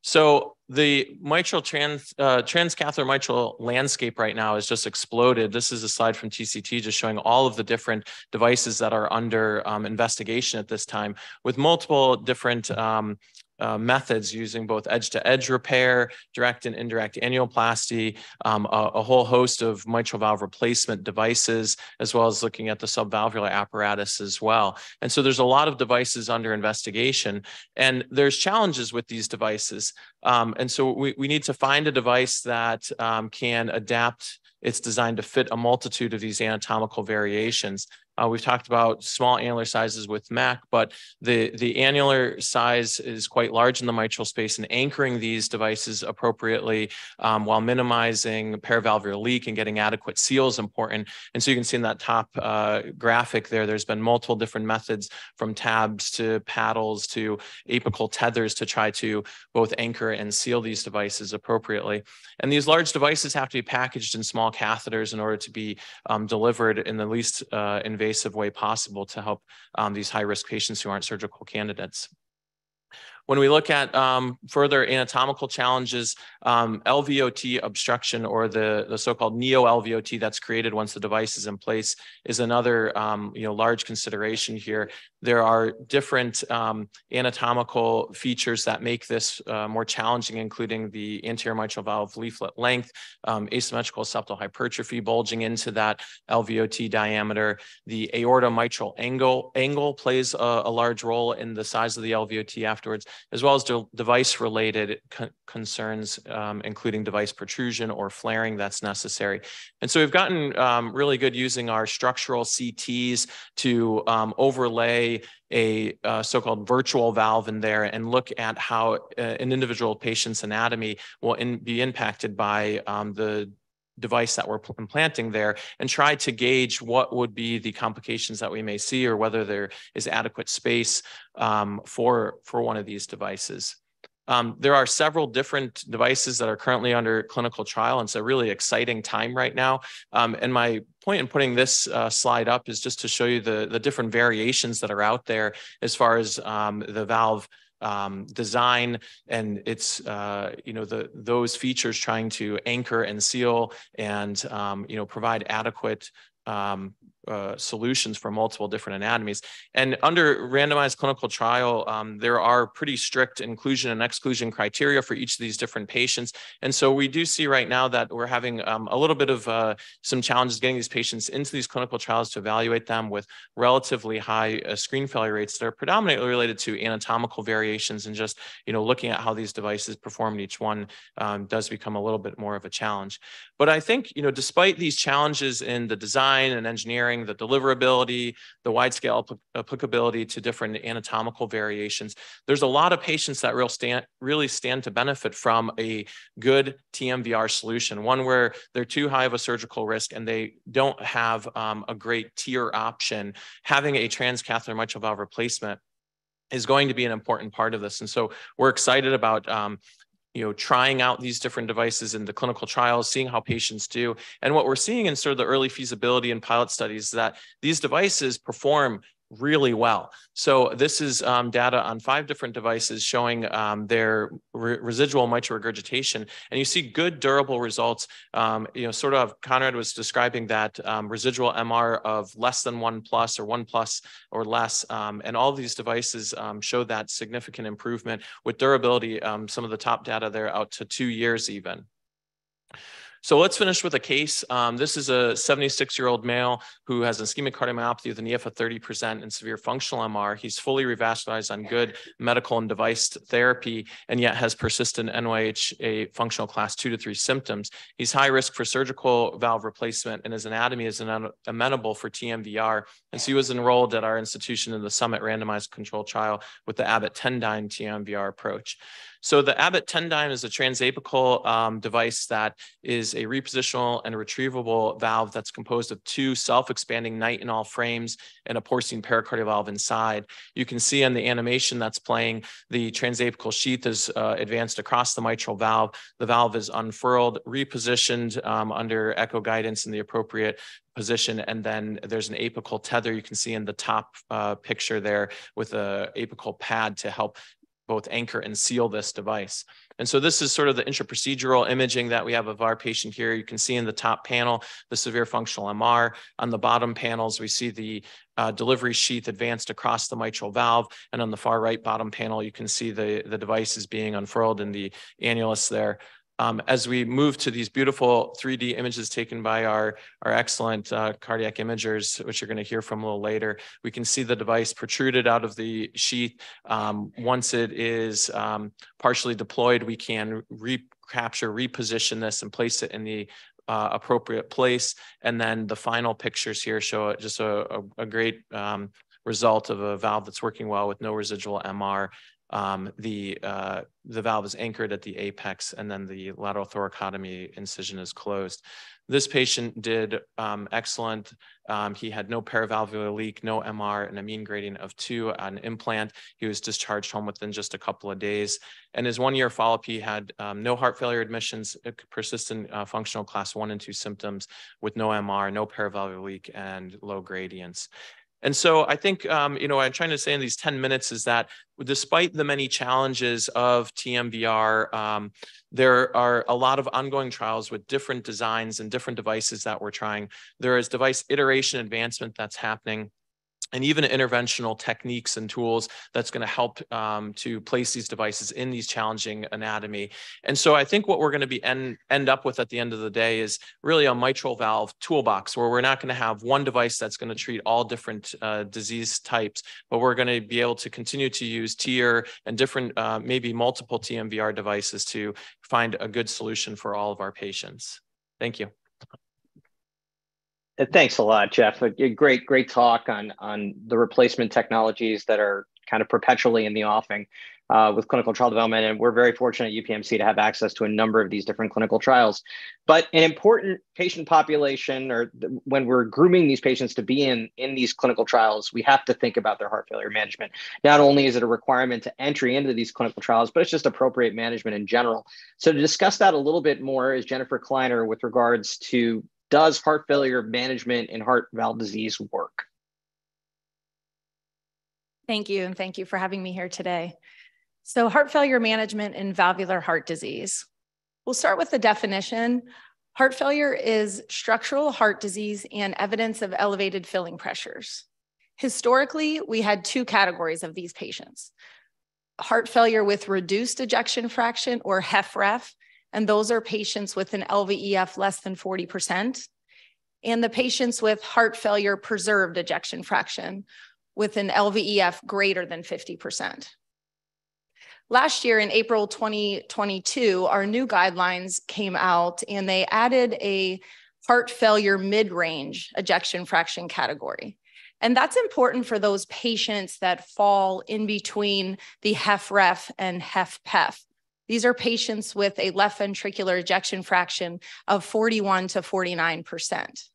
So the mitral trans uh, transcatheter mitral landscape right now has just exploded. This is a slide from TCT just showing all of the different devices that are under um, investigation at this time with multiple different um, uh, methods using both edge-to-edge repair, direct and indirect annuloplasty, um, a, a, whole host of mitral valve replacement devices, as well as looking at the subvalvular apparatus as well. And so there's a lot of devices under investigation, and there's challenges with these devices. Um, and so we, we need to find a device that um, can adapt it's designed to fit a multitude of these anatomical variations. Uh, we've talked about small annular sizes with MAC, but the, the annular size is quite large in the mitral space and anchoring these devices appropriately um, while minimizing paravalvular leak and getting adequate seal is important. And so you can see in that top uh, graphic there, there's been multiple different methods from tabs to paddles to apical tethers to try to both anchor and seal these devices appropriately. And these large devices have to be packaged in small catheters in order to be um, delivered in the least uh, invasive way possible to help um, these high risk patients who aren't surgical candidates. When we look at um, further anatomical challenges, um, LVOT obstruction or the, the so-called neo-LVOT that's created once the device is in place is another um, you know, large consideration here. There are different um, anatomical features that make this uh, more challenging, including the anterior mitral valve leaflet length, um, asymmetrical septal hypertrophy bulging into that LVOT diameter. The aorta mitral angle, angle plays a, a large role in the size of the LVOT afterwards. As well as de device-related co concerns, um, including device protrusion or flaring that's necessary. And so we've gotten um, really good using our structural CTs to um, overlay a uh, so-called virtual valve in there and look at how uh, an individual patient's anatomy will in, be impacted by um, the device that we're implanting there and try to gauge what would be the complications that we may see or whether there is adequate space um, for, for one of these devices. Um, there are several different devices that are currently under clinical trial, and a really exciting time right now. Um, and my point in putting this uh, slide up is just to show you the, the different variations that are out there as far as um, the valve um, design and it's uh, you know the those features trying to anchor and seal and um, you know provide adequate um, uh, solutions for multiple different anatomies. And under randomized clinical trial, um, there are pretty strict inclusion and exclusion criteria for each of these different patients. And so we do see right now that we're having um, a little bit of uh, some challenges getting these patients into these clinical trials to evaluate them with relatively high uh, screen failure rates that are predominantly related to anatomical variations and just, you know, looking at how these devices perform in each one um, does become a little bit more of a challenge. But I think, you know, despite these challenges in the design and engineering, the deliverability, the wide scale applicability to different anatomical variations, there's a lot of patients that real stand, really stand to benefit from a good TMVR solution, one where they're too high of a surgical risk and they don't have um, a great TEER option. Having a transcatheter mitral valve replacement is going to be an important part of this. And so we're excited about um, you know, trying out these different devices in the clinical trials, seeing how patients do. And what we're seeing in sort of the early feasibility and pilot studies is that these devices perform really well. So this is um, data on five different devices showing um, their re residual mitral regurgitation, and you see good durable results. Um, you know, sort of Conrad was describing that um, residual MR of less than one plus or one plus or less, um, and all these devices um, show that significant improvement with durability. some of the top data there out to two years even. So let's finish with a case. Um, this is a 76 year old male who has ischemic cardiomyopathy with an EF of 30% and severe functional MR. He's fully revascularized on good medical and device therapy and yet has persistent NYHA functional class two to three symptoms. He's high risk for surgical valve replacement and his anatomy is amenable for TMVR. And so he was enrolled at our institution in the Summit randomized control trial with the Abbott Tendyne TMVR approach. So the Abbott Tendyne is a transapical um, device that is a repositional and retrievable valve that's composed of two self-expanding nitinol frames and a porcine pericardial valve inside. You can see on the animation that's playing, the transapical sheath is uh, advanced across the mitral valve. The valve is unfurled, repositioned um, under echo guidance in the appropriate position. And then there's an apical tether you can see in the top uh, picture there with a apical pad to help both anchor and seal this device. And so this is sort of the intraprocedural imaging that we have of our patient here. You can see in the top panel, the severe functional MR. On the bottom panels, we see the uh, delivery sheath advanced across the mitral valve. And on the far right bottom panel, you can see the, the device is being unfurled in the annulus there um, as we move to these beautiful 3D images taken by our, our excellent uh, cardiac imagers, which you're going to hear from a little later, we can see the device protruded out of the sheath. Um, once it is um, partially deployed, we can recapture, reposition this and place it in the uh, appropriate place. And then the final pictures here show just a, a, a great um, result of a valve that's working well with no residual MR um, the, uh, the valve is anchored at the apex and then the lateral thoracotomy incision is closed. This patient did um, excellent. Um, he had no paravalvular leak, no MR, and a mean gradient of two on implant. He was discharged home within just a couple of days. And his one year follow up, he had um, no heart failure admissions, persistent uh, functional class one and two symptoms with no MR, no paravalvular leak, and low gradients. And so I think, um, you know, I'm trying to say in these 10 minutes is that despite the many challenges of TMVR, um, there are a lot of ongoing trials with different designs and different devices that we're trying. There is device iteration advancement that's happening and even interventional techniques and tools that's going to help um, to place these devices in these challenging anatomy. And so I think what we're going to be end, end up with at the end of the day is really a mitral valve toolbox where we're not going to have one device that's going to treat all different uh, disease types, but we're going to be able to continue to use TEER and different, uh, maybe multiple TMVR devices to find a good solution for all of our patients. Thank you.
Thanks a lot, Jeff. A great, great talk on on the replacement technologies that are kind of perpetually in the offing uh, with clinical trial development. And we're very fortunate at UPMC to have access to a number of these different clinical trials. But an important patient population, or when we're grooming these patients to be in, in these clinical trials, we have to think about their heart failure management. Not only is it a requirement to entry into these clinical trials, but it's just appropriate management in general. So to discuss that a little bit more is Jennifer Kleiner with regards to does heart failure management and heart valve disease work?
Thank you, and thank you for having me here today. So heart failure management and valvular heart disease. We'll start with the definition. Heart failure is structural heart disease and evidence of elevated filling pressures. Historically, we had two categories of these patients. Heart failure with reduced ejection fraction or HFrEF, and those are patients with an LVEF less than 40%, and the patients with heart failure preserved ejection fraction with an LVEF greater than 50%. Last year in April 2022, our new guidelines came out and they added a heart failure mid-range ejection fraction category. And that's important for those patients that fall in between the HFrEF and HFpEF. These are patients with a left ventricular ejection fraction of 41 to 49%.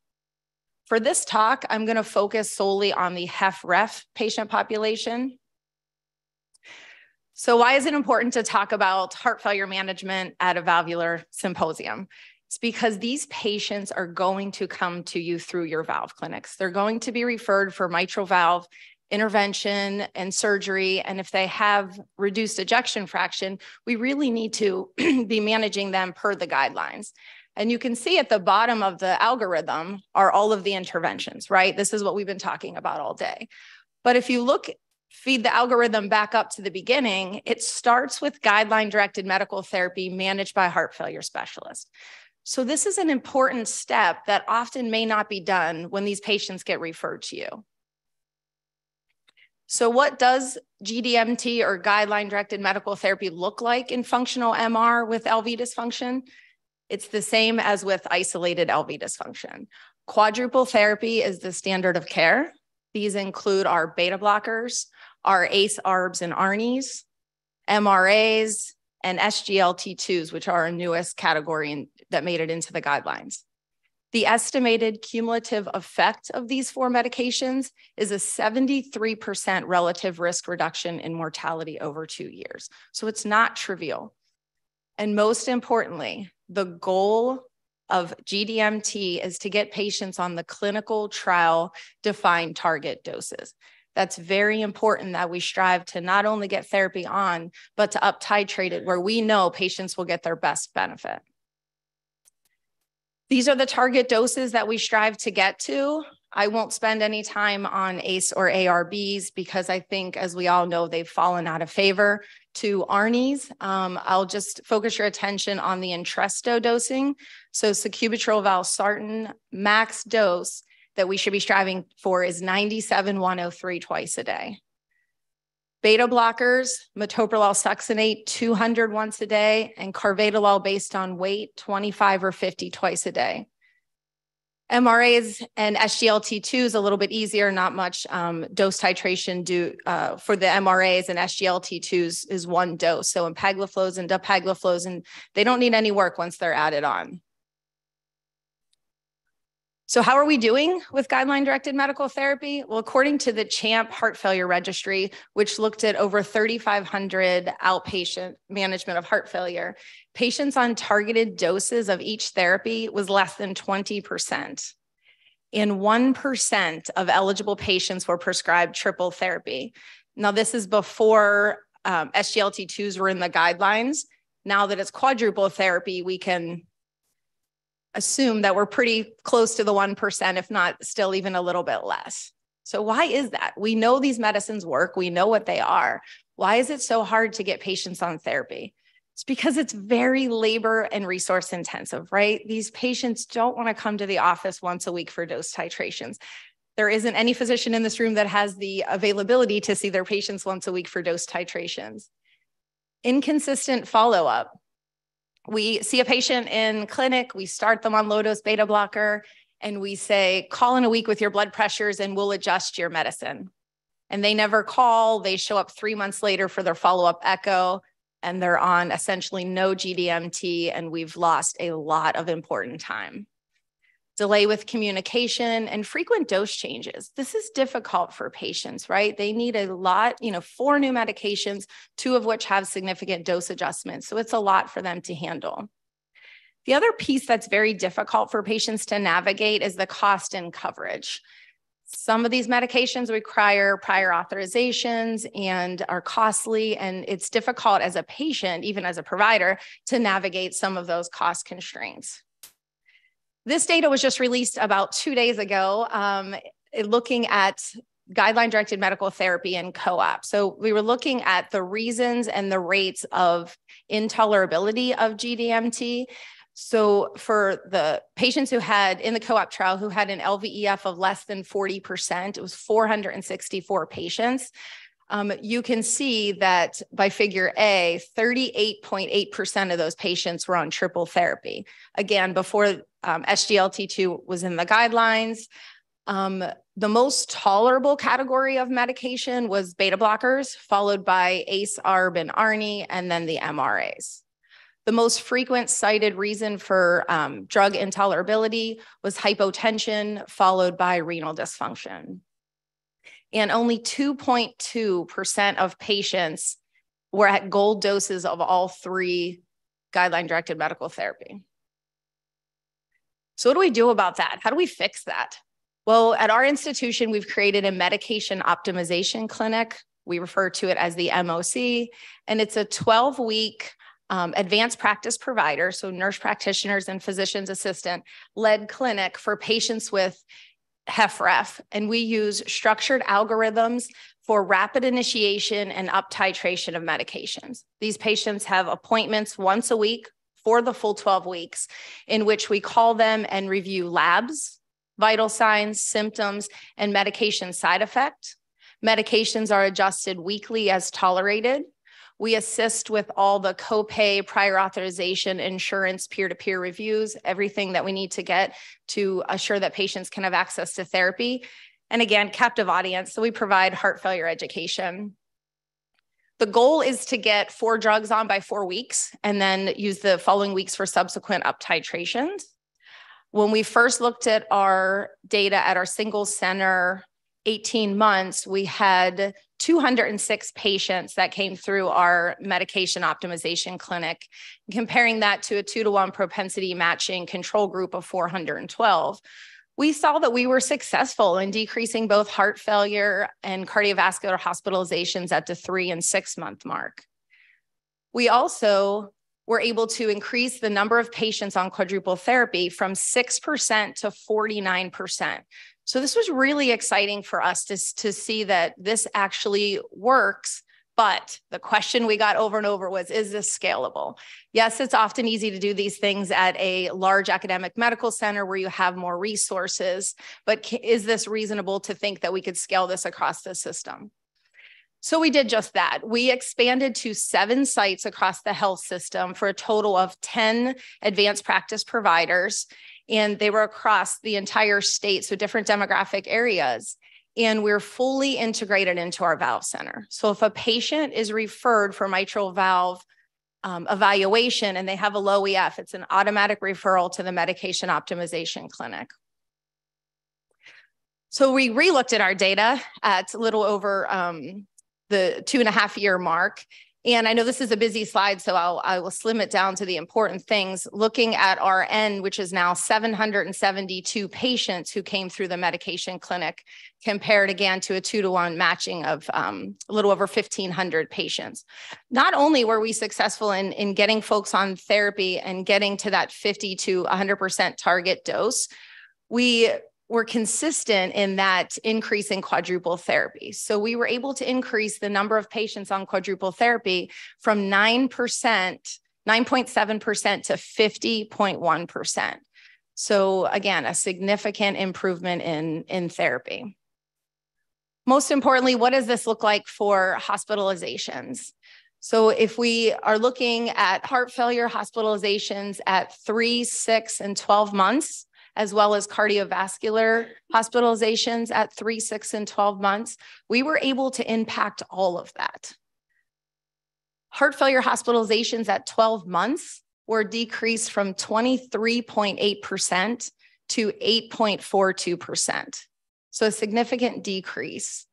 For this talk, I'm going to focus solely on the HFrEF patient population. So why is it important to talk about heart failure management at a valvular symposium? It's because these patients are going to come to you through your valve clinics. They're going to be referred for mitral valve intervention and surgery. And if they have reduced ejection fraction, we really need to be managing them per the guidelines. And you can see at the bottom of the algorithm are all of the interventions, right? This is what we've been talking about all day. But if you look, feed the algorithm back up to the beginning, it starts with guideline directed medical therapy managed by heart failure specialist. So this is an important step that often may not be done when these patients get referred to you. So, what does GDMT or guideline directed medical therapy look like in functional MR with LV dysfunction? It's the same as with isolated LV dysfunction. Quadruple therapy is the standard of care. These include our beta blockers, our ACE, ARBs, and ARNIs, MRAs, and SGLT2s, which are our newest category that made it into the guidelines. The estimated cumulative effect of these four medications is a 73% relative risk reduction in mortality over two years. So it's not trivial. And most importantly, the goal of GDMT is to get patients on the clinical trial defined target doses. That's very important that we strive to not only get therapy on, but to up titrate it where we know patients will get their best benefit. These are the target doses that we strive to get to. I won't spend any time on ACE or ARBs because I think, as we all know, they've fallen out of favor to ARNIs. Um, I'll just focus your attention on the Entresto dosing. So sacubitril valsartan max dose that we should be striving for is 97,103 twice a day. Beta blockers, metoprolol succinate 200 once a day, and carvedilol based on weight 25 or 50 twice a day. MRAs and SGLT2 is a little bit easier, not much um, dose titration do uh, for the MRAs and SGLT2s is one dose. So empagliflozin and dapagliflozin, they don't need any work once they're added on. So, how are we doing with guideline directed medical therapy? Well, according to the CHAMP Heart Failure Registry, which looked at over 3,500 outpatient management of heart failure, patients on targeted doses of each therapy was less than 20%. And 1% of eligible patients were prescribed triple therapy. Now, this is before um, SGLT2s were in the guidelines. Now that it's quadruple therapy, we can assume that we're pretty close to the 1%, if not still even a little bit less. So why is that? We know these medicines work. We know what they are. Why is it so hard to get patients on therapy? It's because it's very labor and resource intensive, right? These patients don't want to come to the office once a week for dose titrations. There isn't any physician in this room that has the availability to see their patients once a week for dose titrations. Inconsistent follow up. We see a patient in clinic, we start them on low dose beta blocker, and we say, call in a week with your blood pressures and we'll adjust your medicine. And they never call. They show up three months later for their follow up echo and they're on essentially no GDMT, and we've lost a lot of important time. Delay with communication and frequent dose changes. This is difficult for patients, right? They need a lot, you know, four new medications, two of which have significant dose adjustments. So it's a lot for them to handle. The other piece that's very difficult for patients to navigate is the cost and coverage. Some of these medications require prior authorizations and are costly, and it's difficult as a patient, even as a provider, to navigate some of those cost constraints. This data was just released about two days ago, um, looking at guideline directed medical therapy and COAPT. So we were looking at the reasons and the rates of intolerability of GDMT so for the patients who had in the COAPT trial who had an LVEF of less than 40%, it was 464 patients. Um, you can see that by figure A, 38.8% of those patients were on triple therapy. Again, before um, SGLT2 was in the guidelines. Um, the most tolerable category of medication was beta blockers, followed by ACE, ARB, and ARNI, and then the MRAs. The most frequent cited reason for um, drug intolerability was hypotension, followed by renal dysfunction. And only 2.2% of patients were at gold doses of all three guideline directed medical therapy. So, what do we do about that? How do we fix that? Well, at our institution, we've created a medication optimization clinic. We refer to it as the MOC, and it's a 12 week um, advanced practice provider, so nurse practitioners and physician's assistant led clinic for patients with HFrEF. And we use structured algorithms for rapid initiation and up titration of medications. These patients have appointments once a week for the full 12 weeks, in which we call them and review labs, vital signs, symptoms, and medication side effect. Medications are adjusted weekly as tolerated. We assist with all the copay, prior authorization, insurance, peer to peer reviews, everything that we need to get to assure that patients can have access to therapy. And again, captive audience. So we provide heart failure education. The goal is to get four drugs on by four weeks and then use the following weeks for subsequent up titrations. When we first looked at our data at our single center 18 months, we had 206 patients that came through our medication optimization clinic, comparing that to a two to one propensity matching control group of 412. We saw that we were successful in decreasing both heart failure and cardiovascular hospitalizations at the three and six month mark. We also were able to increase the number of patients on quadruple therapy from 6% to 49%. So this was really exciting for us to, to see that this actually works. But the question we got over and over was, is this scalable? Yes, it's often easy to do these things at a large academic medical center where you have more resources, but is this reasonable to think that we could scale this across the system? So we did just that. We expanded to seven sites across the health system for a total of 10 advanced practice providers and they were across the entire state, so different demographic areas. And we're fully integrated into our valve center. So if a patient is referred for mitral valve um, evaluation and they have a low EF, it's an automatic referral to the medication optimization clinic. So we relooked at our data at a little over um, the two and a half year mark. And I know this is a busy slide, so I'll, I will slim it down to the important things. Looking at our N, which is now 772 patients who came through the medication clinic, compared again to a two to one matching of um, a little over 1,500 patients. Not only were we successful in, in getting folks on therapy and getting to that 50 to 100% target dose, we were consistent in that increase in quadruple therapy. So we were able to increase the number of patients on quadruple therapy from 9%, 9.7% to 50.1%. So again, a significant improvement in, in therapy. Most importantly, what does this look like for hospitalizations? So if we are looking at heart failure hospitalizations at three, six, and 12 months, as well as cardiovascular hospitalizations at three, six, and 12 months, we were able to impact all of that. Heart failure hospitalizations at 12 months were decreased from 23.8% to 8.42%. So a significant decrease.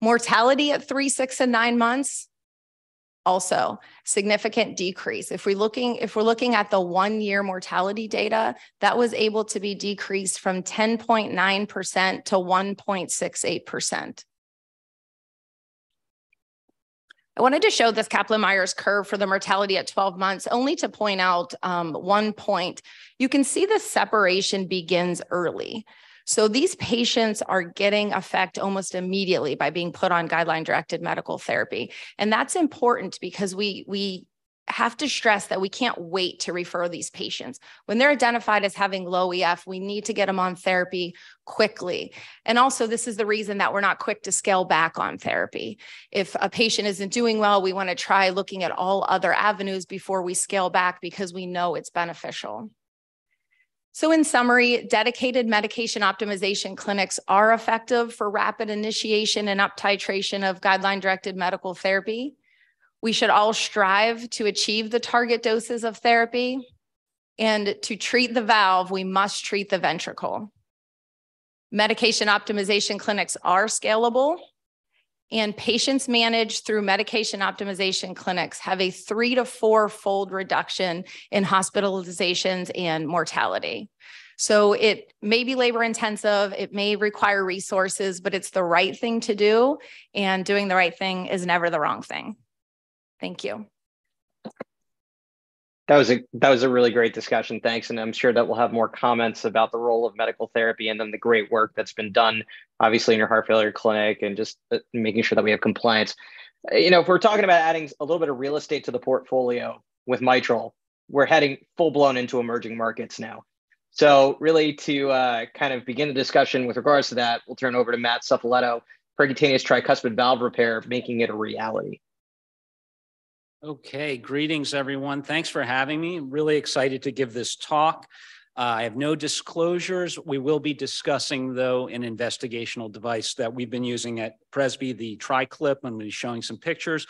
Mortality at three, six, and nine months, also significant decrease. If we're looking, if we're looking at the one year mortality data, that was able to be decreased from 10.9% to 1.68%. I wanted to show this Kaplan-Meier's curve for the mortality at 12 months, only to point out um, one point. You can see the separation begins early. So these patients are getting effect almost immediately by being put on guideline directed medical therapy. And that's important because we, we have to stress that we can't wait to refer these patients. When they're identified as having low EF, we need to get them on therapy quickly. And also, this is the reason that we're not quick to scale back on therapy. If a patient isn't doing well, we want to try looking at all other avenues before we scale back because we know it's beneficial. So, in summary, dedicated medication optimization clinics are effective for rapid initiation and up titration of guideline directed medical therapy. We should all strive to achieve the target doses of therapy. And to treat the valve, we must treat the ventricle. Medication optimization clinics are scalable and patients managed through medication optimization clinics have a three to four fold reduction in hospitalizations and mortality. So it may be labor intensive, it may require resources, but it's the right thing to do. And doing the right thing is never the wrong thing. Thank you.
That was a that was a really great discussion. Thanks, and I'm sure that we'll have more comments about the role of medical therapy and then the great work that's been done, obviously in your heart failure clinic, and just uh, making sure that we have compliance. Uh, you know, if we're talking about adding a little bit of real estate to the portfolio with mitral, we're heading full blown into emerging markets now. So, really, to uh, kind of begin the discussion with regards to that, we'll turn over to Matt Suffoletto, percutaneous tricuspid valve repair, making it a reality.
Okay, greetings everyone. Thanks for having me. I'm really excited to give this talk. Uh, I have no disclosures. We will be discussing, though, an investigational device that we've been using at Presby, the TriClip. I'm going to be showing some pictures.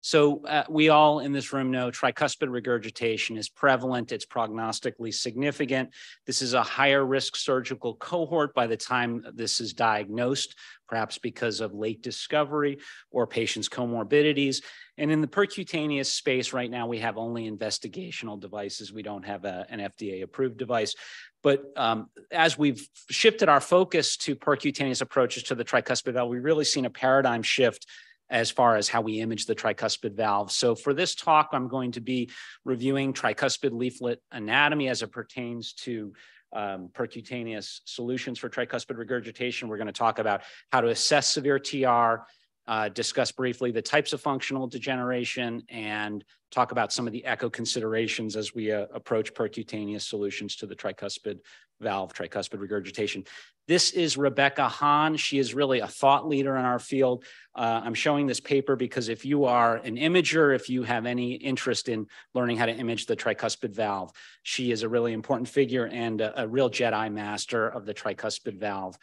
So uh, we all in this room know tricuspid regurgitation is prevalent. It's prognostically significant. This is a higher risk surgical cohort by the time this is diagnosed, perhaps because of late discovery or patients' comorbidities. And in the percutaneous space right now, we have only investigational devices. We don't have a, an FDA approved device. But um, as we've shifted our focus to percutaneous approaches to the tricuspid valve, we've really seen a paradigm shift as far as how we image the tricuspid valve. So for this talk, I'm going to be reviewing tricuspid leaflet anatomy as it pertains to um, percutaneous solutions for tricuspid regurgitation. We're going to talk about how to assess severe TR, uh, discuss briefly the types of functional degeneration, and talk about some of the echo considerations as we uh, approach percutaneous solutions to the tricuspid valve, tricuspid regurgitation. This is Rebecca Hahn. She is really a thought leader in our field. Uh, I'm showing this paper because if you are an imager, if you have any interest in learning how to image the tricuspid valve, she is a really important figure and a, a real Jedi master of the tricuspid valve.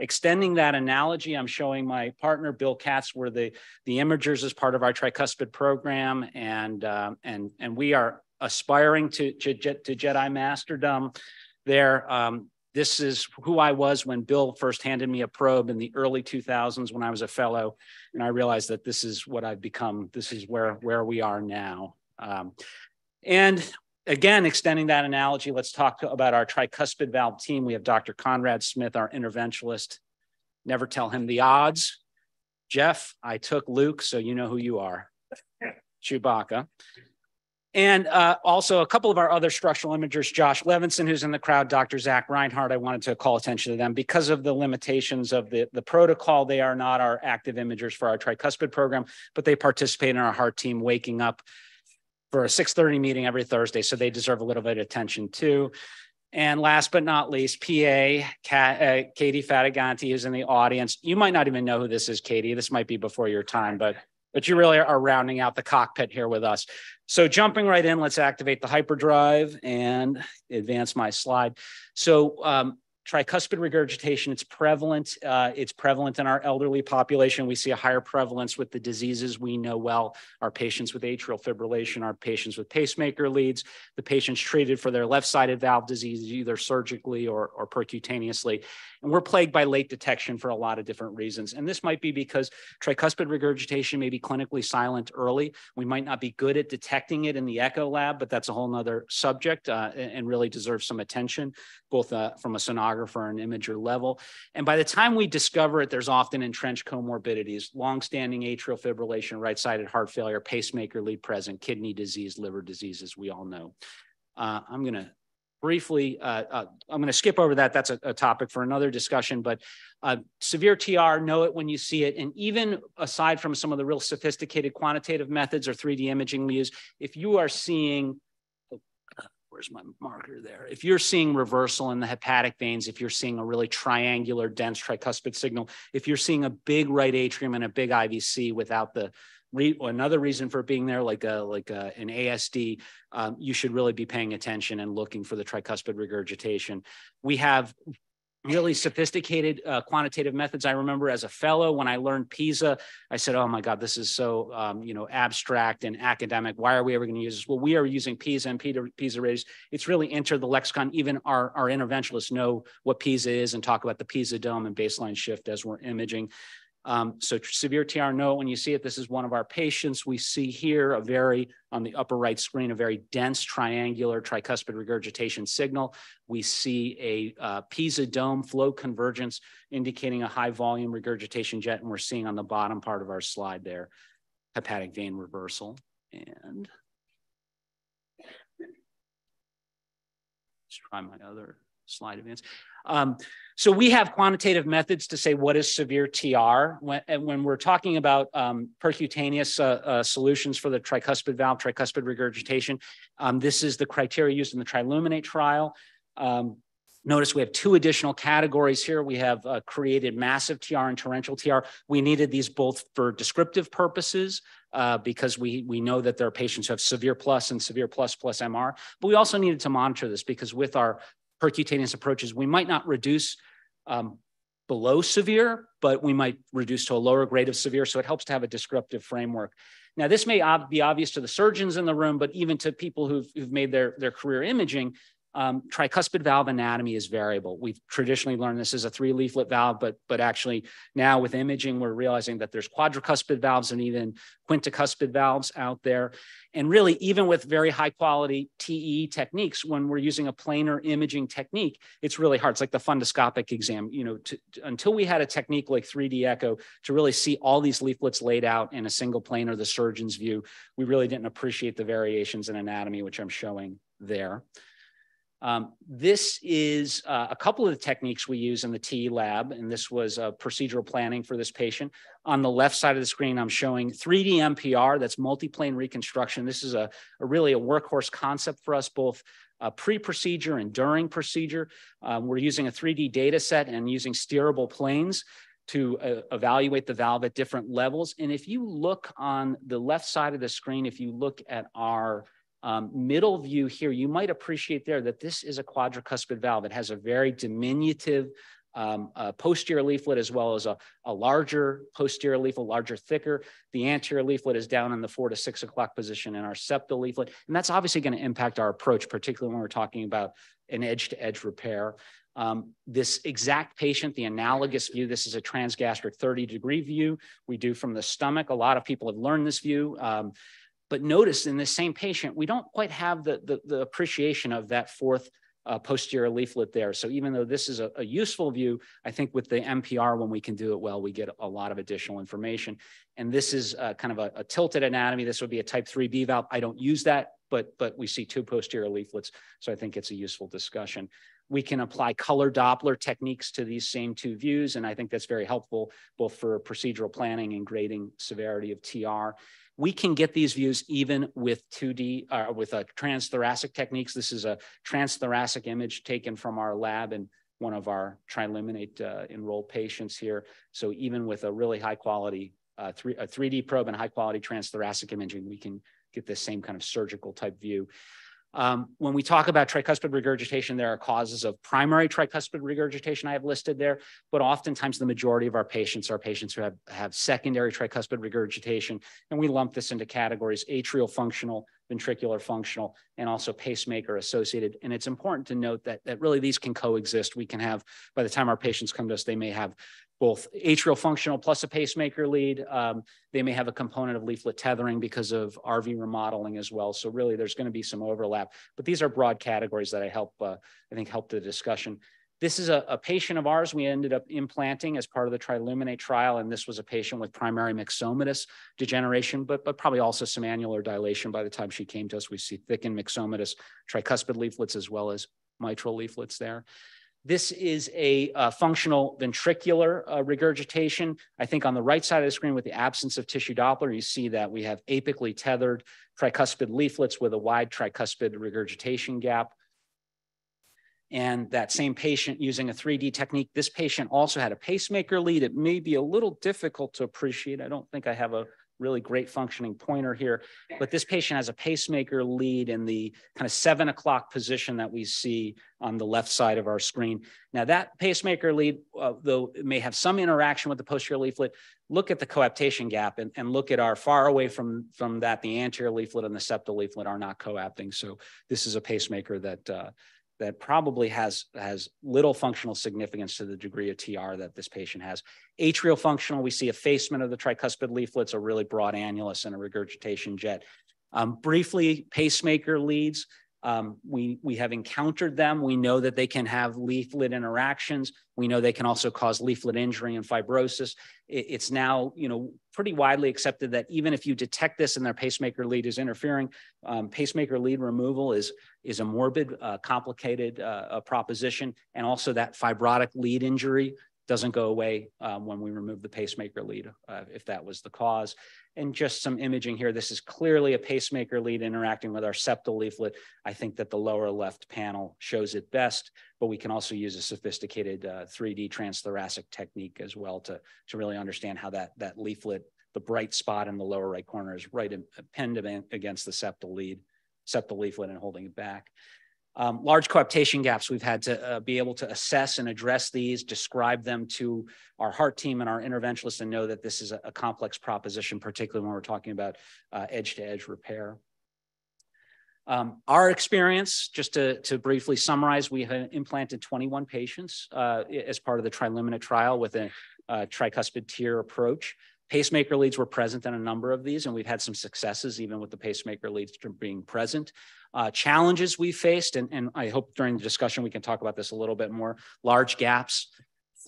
Extending that analogy, I'm showing my partner, Bill Katz, we're the, the imagers as part of our tricuspid program, and, uh, and, and we are aspiring to, to, to Jedi masterdom there. Um, this is who I was when Bill first handed me a probe in the early 2000s when I was a fellow, and I realized that this is what I've become. This is where where we are now. Um, and again, extending that analogy, let's talk about our tricuspid valve team. We have Dr. Conrad Smith, our interventionalist. Never tell him the odds. Jeff, I took Luke, so you know who you are. Chewbacca. And uh, also a couple of our other structural imagers, Josh Levinson, who's in the crowd, Dr. Zach Reinhardt, I wanted to call attention to them because of the limitations of the, the protocol. They are not our active imagers for our tricuspid program, but they participate in our heart team waking up for a 6.30 meeting every Thursday. So they deserve a little bit of attention too. And last but not least, PA, Kat, uh, Katie Fatiganti is in the audience. You might not even know who this is, Katie. This might be before your time, but but you really are rounding out the cockpit here with us. So jumping right in, let's activate the hyperdrive and advance my slide. So um, tricuspid regurgitation, it's prevalent. Uh, it's prevalent in our elderly population. We see a higher prevalence with the diseases we know well, our patients with atrial fibrillation, our patients with pacemaker leads, the patients treated for their left-sided valve disease, either surgically or, or percutaneously. And we're plagued by late detection for a lot of different reasons. And this might be because tricuspid regurgitation may be clinically silent early. We might not be good at detecting it in the echo lab, but that's a whole nother subject uh, and really deserves some attention, both uh, from a sonographer and imager level. And by the time we discover it, there's often entrenched comorbidities, longstanding atrial fibrillation, right-sided heart failure, pacemaker lead present, kidney disease, liver disease, as we all know. Uh, I'm going to briefly, uh, uh, I'm going to skip over that. That's a, a, topic for another discussion, but uh, severe TR, know it when you see it. And even aside from some of the real sophisticated quantitative methods or 3D imaging we use, if you are seeing, oh, where's my marker there? If you're seeing reversal in the hepatic veins, if you're seeing a really triangular dense tricuspid signal, if you're seeing a big right atrium and a big IVC without the Re another reason for being there, like a like a, an ASD, um, you should really be paying attention and looking for the tricuspid regurgitation. We have really sophisticated uh, quantitative methods. I remember as a fellow when I learned PISA, I said, "Oh my God, this is so um, you know abstract and academic. Why are we ever going to use this?" Well, we are using PISA and PISA ratings. It's really entered the lexicon. Even our our interventionalists know what PISA is and talk about the PISA dome and baseline shift as we're imaging. Um, so severe TR, no, when you see it, this is one of our patients. We see here a very, on the upper right screen, a very dense triangular tricuspid regurgitation signal. We see a uh, PISA dome flow convergence indicating a high volume regurgitation jet. And we're seeing on the bottom part of our slide there, hepatic vein reversal. And let's try my other slide advance. Um, so we have quantitative methods to say what is severe TR. When, when we're talking about um, percutaneous uh, uh, solutions for the tricuspid valve, tricuspid regurgitation, um, this is the criteria used in the Triluminate trial. Um, Notice we have two additional categories here. We have uh, created massive TR and torrential TR. We needed these both for descriptive purposes uh, because we, we know that there are patients who have severe plus and severe plus plus MR, but we also needed to monitor this because with our percutaneous approaches, we might not reduce um, below severe, but we might reduce to a lower grade of severe. So it helps to have a descriptive framework. Now, this may ob be obvious to the surgeons in the room, but even to people who've, who've made their, their career imaging, um, tricuspid valve anatomy is variable. We've traditionally learned this is a three leaflet valve, but, but actually now with imaging, we're realizing that there's quadricuspid valves and even quinticuspid valves out there. And really, even with very high quality TE techniques, when we're using a planar imaging technique, it's really hard. It's like the fundoscopic exam, you know, to, until we had a technique like 3D echo to really see all these leaflets laid out in a single plane or the surgeon's view, we really didn't appreciate the variations in anatomy, which I'm showing there. Um, this is uh, a couple of the techniques we use in the TE lab, and this was uh, procedural planning for this patient. On the left side of the screen, I'm showing 3D MPR, that's multiplane reconstruction. This is a, a really a workhorse concept for us, both uh, pre-procedure and during procedure. Um, we're using a 3D data set and using steerable planes to uh, evaluate the valve at different levels. And if you look on the left side of the screen, if you look at our um, middle view here, you might appreciate there that this is a quadricuspid valve. It has a very diminutive um, posterior leaflet as well as a, a larger posterior leaflet, larger, thicker. The anterior leaflet is down in the four to six o'clock position in our septal leaflet. And that's obviously going to impact our approach, particularly when we're talking about an edge to edge repair. Um, this exact patient, the analogous view, this is a transgastric 30 degree view we do from the stomach. A lot of people have learned this view. Um, but notice in this same patient, we don't quite have the, the, the appreciation of that fourth uh, posterior leaflet there. So even though this is a, a, useful view, I think with the MPR, when we can do it well, we get a lot of additional information. And this is uh, kind of a, a, tilted anatomy. This would be a type 3B valve. I don't use that, but, but we see two posterior leaflets. So I think it's a useful discussion. We can apply color Doppler techniques to these same two views. And I think that's very helpful both for procedural planning and grading severity of TR. We can get these views even with 2D, uh, with a transthoracic techniques. This is a transthoracic image taken from our lab and one of our triluminate uh, enrolled patients here. So even with a really high quality, uh, three, a 3D probe and high quality transthoracic imaging, we can get the same kind of surgical type view. Um, when we talk about tricuspid regurgitation, there are causes of primary tricuspid regurgitation I have listed there, but oftentimes the majority of our patients are patients who have, have secondary tricuspid regurgitation, and we lump this into categories atrial functional, ventricular functional, and also pacemaker associated. And it's important to note that, that really these can coexist. We can have, by the time our patients come to us, they may have both atrial functional plus a pacemaker lead. Um, they may have a component of leaflet tethering because of RV remodeling as well. So really there's going to be some overlap, but these are broad categories that I help, uh, I think help the discussion. This is a, a, patient of ours we ended up implanting as part of the Triluminate trial, and this was a patient with primary myxomatous degeneration, but, but probably also some annular dilation by the time she came to us. We see thickened myxomatous tricuspid leaflets as well as mitral leaflets there. This is a uh, functional ventricular uh, regurgitation. I think on the right side of the screen with the absence of tissue Doppler, you see that we have apically tethered tricuspid leaflets with a wide tricuspid regurgitation gap. And that same patient using a 3D technique, this patient also had a pacemaker lead. It may be a little difficult to appreciate. I don't think I have a really great functioning pointer here. But this patient has a pacemaker lead in the kind of seven o'clock position that we see on the left side of our screen. Now that pacemaker lead, uh, though it may have some interaction with the posterior leaflet, look at the coaptation gap and, and look at our far away from, from that, the anterior leaflet and the septal leaflet are not coapting. So this is a pacemaker that uh, that probably has, has little functional significance to the degree of TR that this patient has. Atrial functional, we see effacement of the tricuspid leaflets, a really broad annulus and a regurgitation jet. Um, briefly, pacemaker leads, um, we, we have encountered them. We know that they can have leaflet interactions. We know they can also cause leaflet injury and fibrosis. It, it's now, you know, pretty widely accepted that even if you detect this and their pacemaker lead is interfering, um, pacemaker lead removal is, is a morbid, uh, complicated uh, proposition. And also that fibrotic lead injury doesn't go away um, when we remove the pacemaker lead, uh, if that was the cause. And just some imaging here. This is clearly a pacemaker lead interacting with our septal leaflet. I think that the lower left panel shows it best, but we can also use a sophisticated uh, 3D transthoracic technique as well to, to really understand how that, that leaflet, the bright spot in the lower right corner is right in, pinned against the septal lead, septal leaflet and holding it back. Um, large coaptation gaps, we've had to uh, be able to assess and address these, describe them to our heart team and our interventionists and know that this is a, a complex proposition, particularly when we're talking about uh, edge-to-edge -edge repair. Um, our experience, just to, to, briefly summarize, we have implanted 21 patients uh, as part of the Triluminate trial with a, a tricuspid TEER approach. Pacemaker leads were present in a number of these, and we've had some successes even with the pacemaker leads being present. Uh, challenges we faced, and, and I hope during the discussion we can talk about this a little bit more. Large gaps,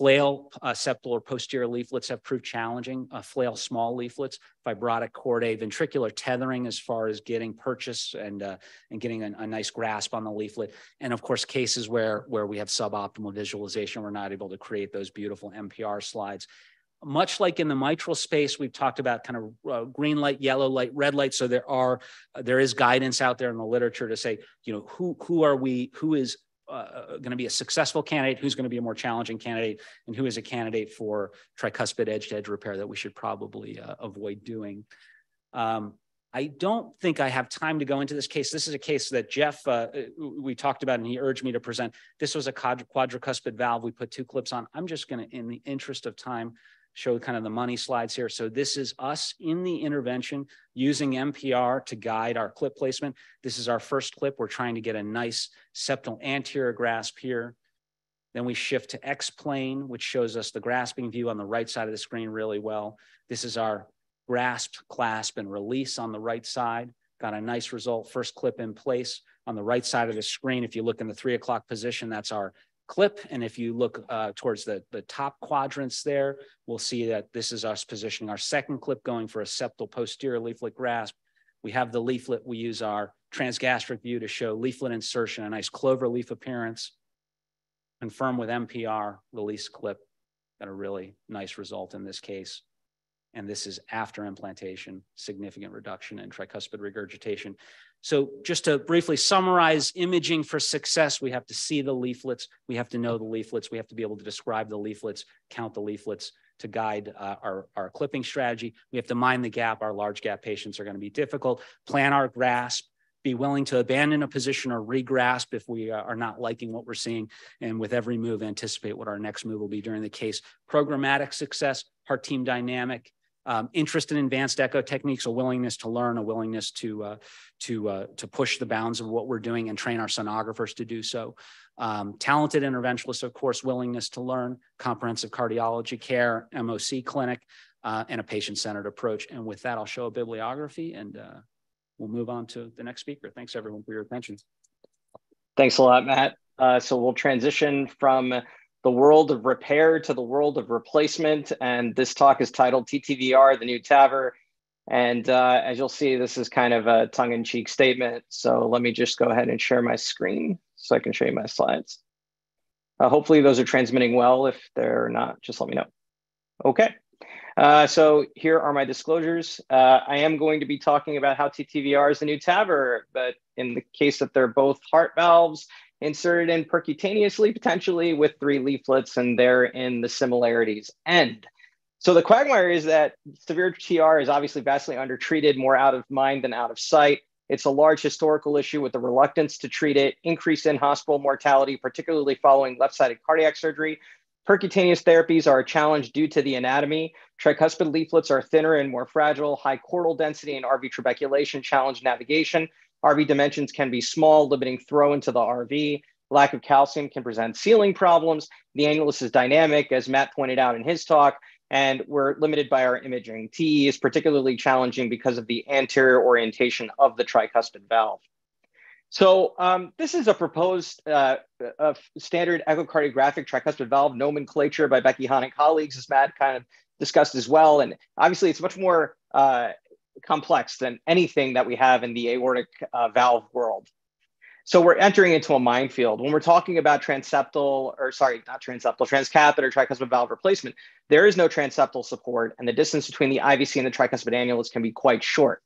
flail uh, septal or posterior leaflets have proved challenging. Uh, flail small leaflets, fibrotic chordae, ventricular tethering as far as getting purchase and uh, and getting a, a, nice grasp on the leaflet. And of course, cases where where we have suboptimal visualization, we're not able to create those beautiful MPR slides much like in the mitral space, we've talked about kind of uh, green light, yellow light, red light. So there are uh, there is guidance out there in the literature to say, you know, who who are we? Who is uh, uh going to be a successful candidate? Who's going to be a more challenging candidate? And who is a candidate for tricuspid edge-to-edge repair that we should probably uh, avoid doing? Um, I don't think I have time to go into this case. This is a case that Jeff, uh, we talked about, and he urged me to present. This was a quadricuspid valve. We put two clips on. I'm just going to, in the interest of time, show kind of the money slides here. So this is us in the intervention using MPR to guide our clip placement. This is our first clip. We're trying to get a nice septal anterior grasp here. Then we shift to X plane, which shows us the grasping view on the right side of the screen really well. This is our grasp, clasp, and release on the right side. got a nice result, first clip in place on the right side of the screen. If you look in the three o'clock position, that's our clip. And if you look uh, towards the, the top quadrants there, we'll see that this is us positioning our second clip going for a septal posterior leaflet grasp. We have the leaflet, we use our transgastric view to show leaflet insertion, a nice clover leaf appearance. Confirm with MPR, release clip, got a really nice result in this case. And this is after implantation, significant reduction in tricuspid regurgitation. So just to briefly summarize imaging for success, we have to see the leaflets, we have to know the leaflets, we have to be able to describe the leaflets, count the leaflets to guide uh, our, our clipping strategy. We have to mind the gap. Our large gap patients are gonna be difficult. Plan our grasp, be willing to abandon a position or regrasp if we uh, are not liking what we're seeing. And with every move, anticipate what our next move will be during the case. Programmatic success, heart team dynamic, um, interest in advanced echo techniques, a willingness to learn, a willingness to uh, to uh, to push the bounds of what we're doing and train our sonographers to do so. Um, talented interventionalists, of course, willingness to learn, comprehensive cardiology care, MOC clinic, uh, and a patient-centered approach. And with that, I'll show a bibliography and uh, we'll move on to the next speaker. Thanks everyone for your attention.
Thanks a lot, Matt. Uh, so we'll transition from the world of repair to the world of replacement. And this talk is titled TTVR, the new TAVR. And uh, as you'll see, this is kind of a tongue in cheek statement. So let me just go ahead and share my screen so I can show you my slides. Uh, hopefully those are transmitting well. If they're not, just let me know. Okay. Uh, so here are my disclosures. Uh, I am going to be talking about how TTVR is the new TAVR, but in the case that they're both heart valves inserted in percutaneously, potentially with three leaflets, and therein the similarities end. So the quagmire is that severe TR is obviously vastly undertreated, more out of mind than out of sight. It's a large historical issue with the reluctance to treat it, increase in hospital mortality, particularly following left-sided cardiac surgery. Percutaneous therapies are a challenge due to the anatomy. Tricuspid leaflets are thinner and more fragile. High chordal density and RV trabeculation challenge navigation. RV dimensions can be small, limiting throw into the RV. Lack of calcium can present sealing problems. The annulus is dynamic, as Matt pointed out in his talk, and we're limited by our imaging. TE is particularly challenging because of the anterior orientation of the tricuspid valve. So um, this is a proposed uh, a standard echocardiographic tricuspid valve nomenclature by Becky Hahn and colleagues, as Matt kind of discussed as well. And obviously, it's much more uh, complex than anything that we have in the aortic uh, valve world. So we're entering into a minefield. When we're talking about transeptal, or sorry, not transeptal, transcatheter tricuspid valve replacement, there is no transeptal support, and the distance between the IVC and the tricuspid annulus can be quite short.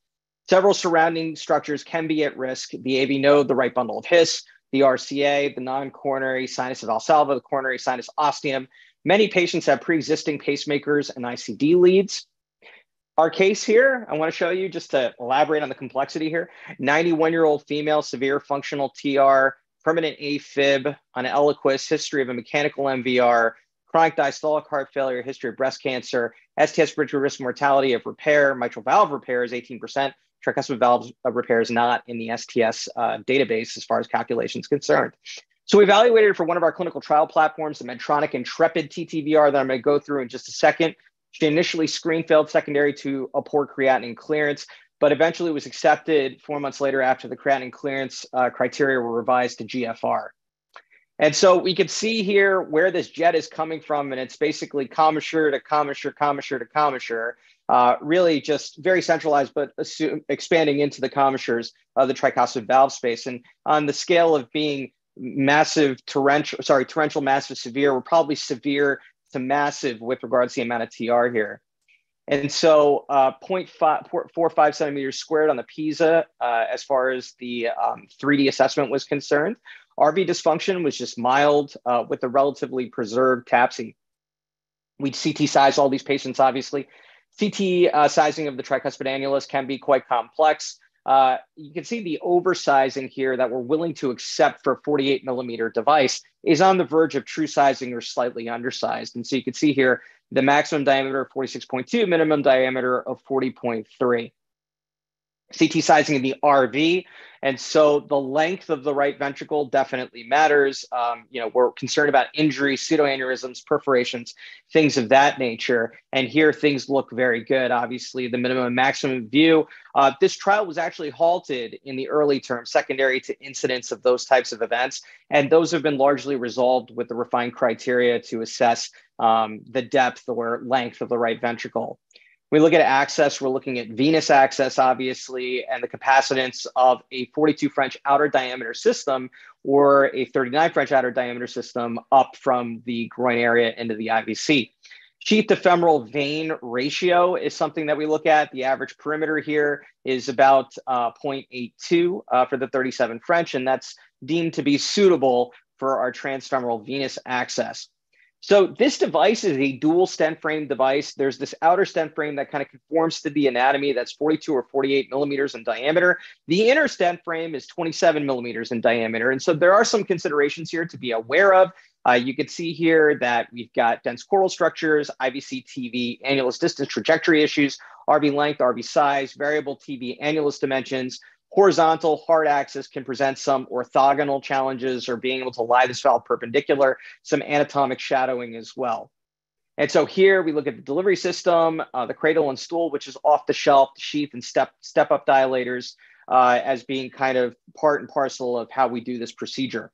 Several surrounding structures can be at risk. The AV node, the right bundle of His, the RCA, the non-coronary sinus of Valsalva, the coronary sinus ostium. Many patients have pre-existing pacemakers and ICD leads. Our case here, I want to show you just to elaborate on the complexity here 91 year old female, severe functional TR, permanent AFib on Eliquis, history of a mechanical MVR, chronic diastolic heart failure, history of breast cancer, STS bridge risk mortality of repair, mitral valve repair is 18%, tricuspid valve repair is not in the STS uh, database as far as calculations concerned. So we evaluated for one of our clinical trial platforms, the Medtronic Intrepid TTVR that I'm going to go through in just a second. She initially screen failed secondary to a poor creatinine clearance, but eventually was accepted four months later after the creatinine clearance uh, criteria were revised to GFR. And so we can see here where this jet is coming from, and it's basically commissure to commissure, commissure to commissure, uh, really just very centralized, but assume, expanding into the commissures of the tricuspid valve space. And on the scale of being massive torrential, sorry, torrential, massive, severe, we're probably severe to massive with regards to the amount of TR here. And so uh, 0.455 centimeters squared on the PISA uh, as far as the um, 3D assessment was concerned. RV dysfunction was just mild uh, with a relatively preserved TAPSE. We'd CT size all these patients, obviously. CT uh, sizing of the tricuspid annulus can be quite complex. Uh, you can see the oversizing here that we're willing to accept for a 48 millimeter device is on the verge of true sizing or slightly undersized. And so you can see here the maximum diameter of 46.2, minimum diameter of 40.3. CT sizing in the RV. And so the length of the right ventricle definitely matters. Um, you know, we're concerned about injury, pseudoaneurysms, perforations, things of that nature. And here things look very good. Obviously, the minimum and maximum view. Uh, this trial was actually halted in the early term, secondary to incidents of those types of events. And those have been largely resolved with the refined criteria to assess um, the depth or length of the right ventricle we look at access, we're looking at venous access, obviously, and the capacitance of a 42 French outer diameter system or a 39 French outer diameter system up from the groin area into the IVC. Sheath to femoral vein ratio is something that we look at. The average perimeter here is about uh, 0.82 uh, for the 37 French, and that's deemed to be suitable for our transfemoral venous access. So this device is a dual stent frame device. There's this outer stent frame that kind of conforms to the anatomy that's 42 or 48 millimeters in diameter. The inner stent frame is 27 millimeters in diameter. And so there are some considerations here to be aware of. Uh, you can see here that we've got dense chordal structures, IVC TV, annulus distance trajectory issues, RV length, RV size, variable TV annulus dimensions, Horizontal hard axis can present some orthogonal challenges or being able to lie this valve perpendicular, some anatomic shadowing as well. And so here we look at the delivery system, uh, the cradle and stool, which is off the shelf, the sheath and step, step up dilators uh, as being kind of part and parcel of how we do this procedure.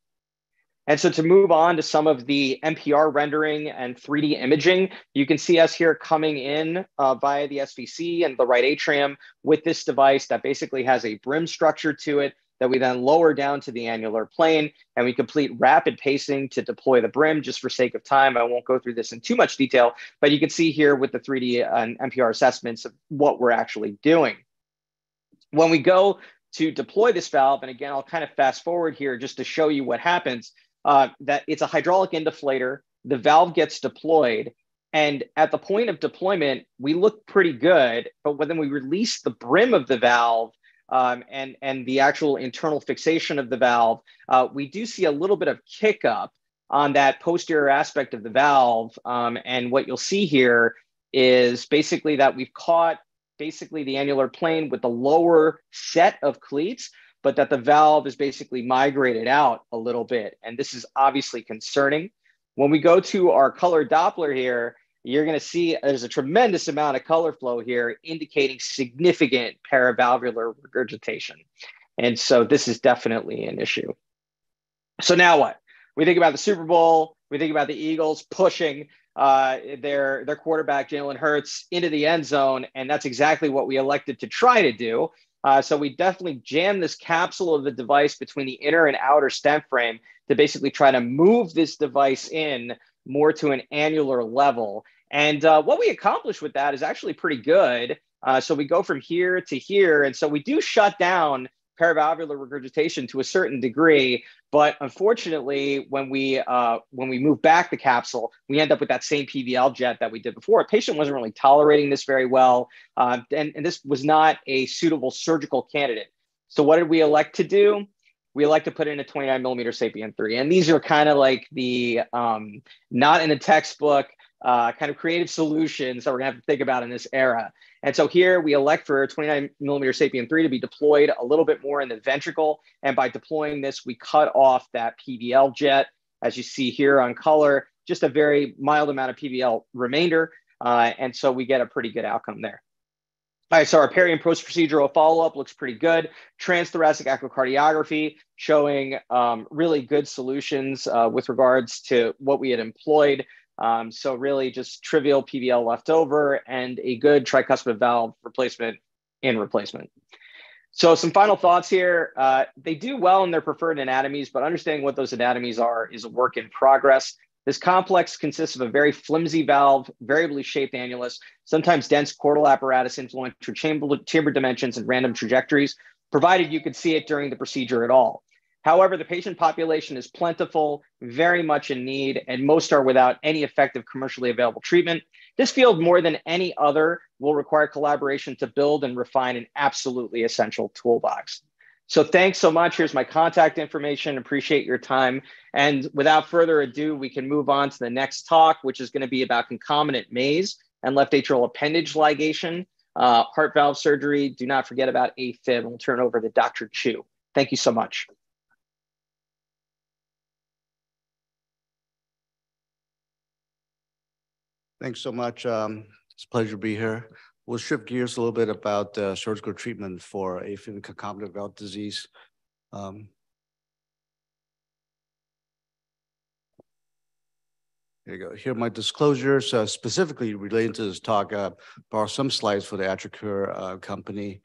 And so to move on to some of the MPR rendering and 3D imaging, you can see us here coming in uh, via the SVC and the right atrium with this device that basically has a brim structure to it that we then lower down to the annular plane and we complete rapid pacing to deploy the brim just for sake of time. I won't go through this in too much detail, but you can see here with the 3D and MPR assessments of what we're actually doing. When we go to deploy this valve, and again, I'll kind of fast forward here just to show you what happens uh, that it's a hydraulic indeflator. The valve gets deployed. And at the point of deployment, we look pretty good. But when we release the brim of the valve um, and, and the actual internal fixation of the valve, uh, we do see a little bit of kick up on that posterior aspect of the valve. Um, and what you'll see here is basically that we've caught basically the annular plane with the lower set of cleats but that the valve is basically migrated out a little bit. And this is obviously concerning. When we go to our color Doppler here, you're going to see there's a tremendous amount of color flow here indicating significant paravalvular regurgitation. And so this is definitely an issue. So now what? We think about the Super Bowl, we think about the Eagles pushing uh, their their quarterback Jalen Hurts into the end zone, and that's exactly what we elected to try to do. Uh, so we definitely jam this capsule of the device between the inner and outer stent frame to basically try to move this device in more to an annular level. And uh, what we accomplish with that is actually pretty good. Uh, so we go from here to here. And so we do shut down paravalvular regurgitation to a certain degree. But unfortunately, when we uh, when we move back the capsule, we end up with that same PVL jet that we did before. A patient wasn't really tolerating this very well, uh, and, and this was not a suitable surgical candidate. So what did we elect to do? we elect to put in a 29 millimeter sapien 3 and these are kind of like the um, not in a textbook uh, kind of creative solutions that we're gonna have to think about in this era and so here we elect for 29 millimeter sapien 3 to be deployed a little bit more in the ventricle. And by deploying this, we cut off that PVL jet, as you see here on color, just a very mild amount of PVL remainder. Uh, and so we get a pretty good outcome there. All right, so our peri and post-procedural follow-up looks pretty good. Transthoracic echocardiography showing um, really good solutions uh, with regards to what we had employed. Um, so really just trivial PVL left over and a good tricuspid valve replacement and replacement. So some final thoughts here. Uh, they do well in their preferred anatomies, but understanding what those anatomies are is a work in progress. This complex consists of a very flimsy valve, variably shaped annulus, sometimes dense chordal apparatus, influential chamber, chamber dimensions, and random trajectories, provided you could see it during the procedure at all. However, the patient population is plentiful, very much in need, and most are without any effective commercially available treatment. This field, more than any other, will require collaboration to build and refine an absolutely essential toolbox. So thanks so much. Here's my contact information. Appreciate your time. And without further ado, we can move on to the next talk, which is going to be about concomitant maze and left atrial appendage ligation. uh, heart valve surgery. Do not forget about AFib. We'll turn over to Dr. Chu. Thank you so much.
Thanks so much. Um, it's a pleasure to be here. We'll shift gears a little bit about uh, surgical treatment for AFib concomitant valve disease. Um, Here you go. Here are my disclosures uh, specifically related to this talk. Uh, borrow some slides for the AtriCure uh, company,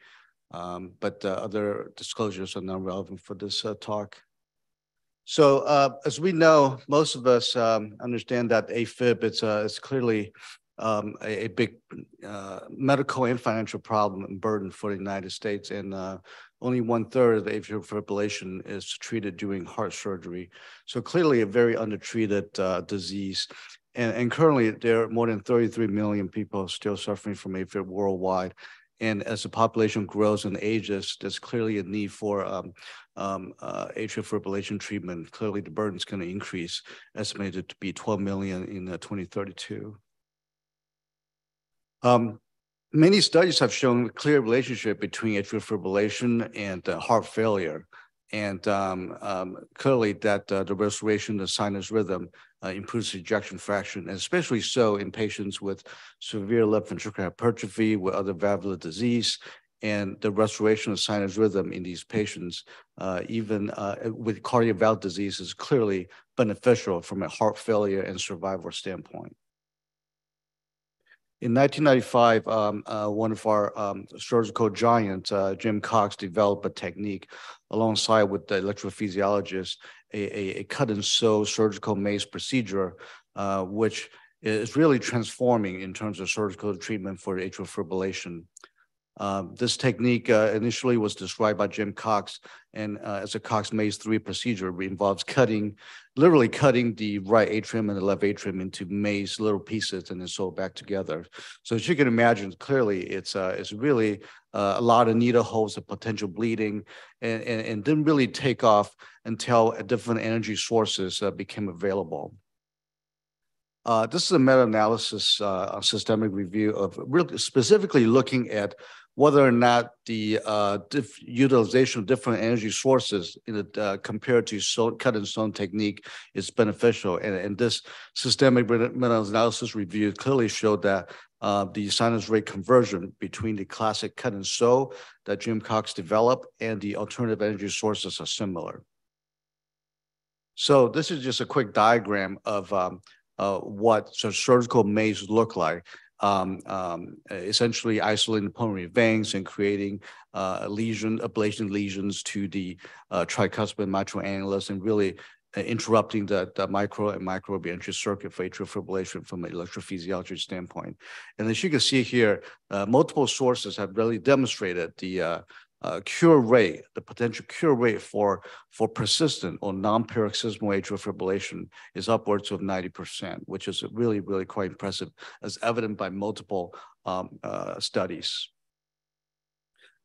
um, but uh, other disclosures are not relevant for this uh, talk. So uh, as we know, most of us um, understand that AFib it's, it's clearly um, a, a, big medical and financial problem and burden for the United States. And only one third of atrial fibrillation is treated during heart surgery. So clearly a very undertreated uh, disease. And, and, currently there are more than 33 million people still suffering from AFib worldwide. And as the population grows and ages, there's clearly a need for um, um, uh, atrial fibrillation treatment. Clearly the burden is going to increase, estimated to be 12 million in uh, 2032. Um, Many studies have shown a clear relationship between atrial fibrillation and uh, heart failure. And um, um, clearly that uh, the restoration of sinus rhythm uh, improves ejection fraction, and especially so in patients with severe left ventricular hypertrophy, with other valvular disease, and the restoration of sinus rhythm in these patients, uh, even uh, with cardiac valve disease, is clearly beneficial from a heart failure and survival standpoint. In 1995, um, uh, one of our um, surgical giants, uh, Jim Cox, developed a technique alongside with the electrophysiologist, a, a, a cut and sew surgical maze procedure, uh, which is really transforming in terms of surgical treatment for atrial fibrillation. Um, this technique uh, initially was described by Jim Cox and uh, as a Cox Maze 3 procedure it involves cutting, literally cutting the right atrium and the left atrium into maze little pieces and then sew back together. So as you can imagine, clearly it's, uh, it's really uh, a lot of needle holes of potential bleeding and, and, and, didn't really take off until different energy sources uh, became available. Uh, this is a meta-analysis, uh, systemic review of really specifically looking at whether or not the uh, utilization of different energy sources in the, uh, compared to so, cut and sewn technique is beneficial. And, and this systemic meta-analysis review clearly showed that uh, the sinus rate conversion between the classic cut and sew that Jim Cox developed and the alternative energy sources are similar. So this is just a quick diagram of um, uh, what surgical maze look like um, um, essentially isolating the pulmonary veins and creating uh, lesion, ablation lesions to the uh, tricuspid mitral annulus and really uh, interrupting the, the micro and macro-reentry circuit for atrial fibrillation from an electrophysiology standpoint. And as you can see here, uh, multiple sources have really demonstrated the uh, uh, cure rate, the potential cure rate for, for persistent or non-paroxysmal atrial fibrillation is upwards of 90%, which is really, really quite impressive as evident by multiple um, uh, studies.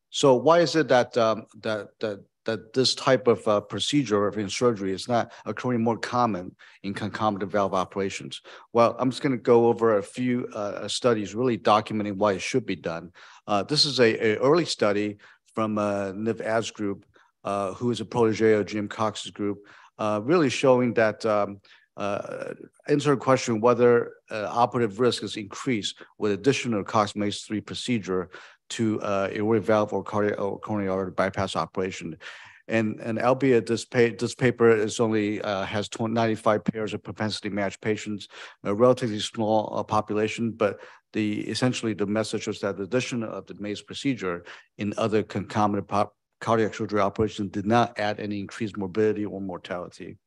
So why is it that, um, that, that, that this type of uh, procedure of in surgery is not occurring more common in concomitant valve operations? Well, I'm just going to go over a few uh, studies really documenting why it should be done. Uh, this is a, a early study from uh, Niv Az group, uh, who is a protege of Jim Cox's group, uh, really showing that um, uh, answer a question whether uh, operative risk is increased with additional Cox Maze 3 procedure to uh, aortic valve or, cardiac or coronary artery bypass operation. And, and albeit this, pa this paper is only uh, has 95 pairs of propensity matched patients, a relatively small uh, population, but the essentially the message was that the addition of the MAZE procedure in other concomitant cardiac surgery operations did not add any increased morbidity or mortality.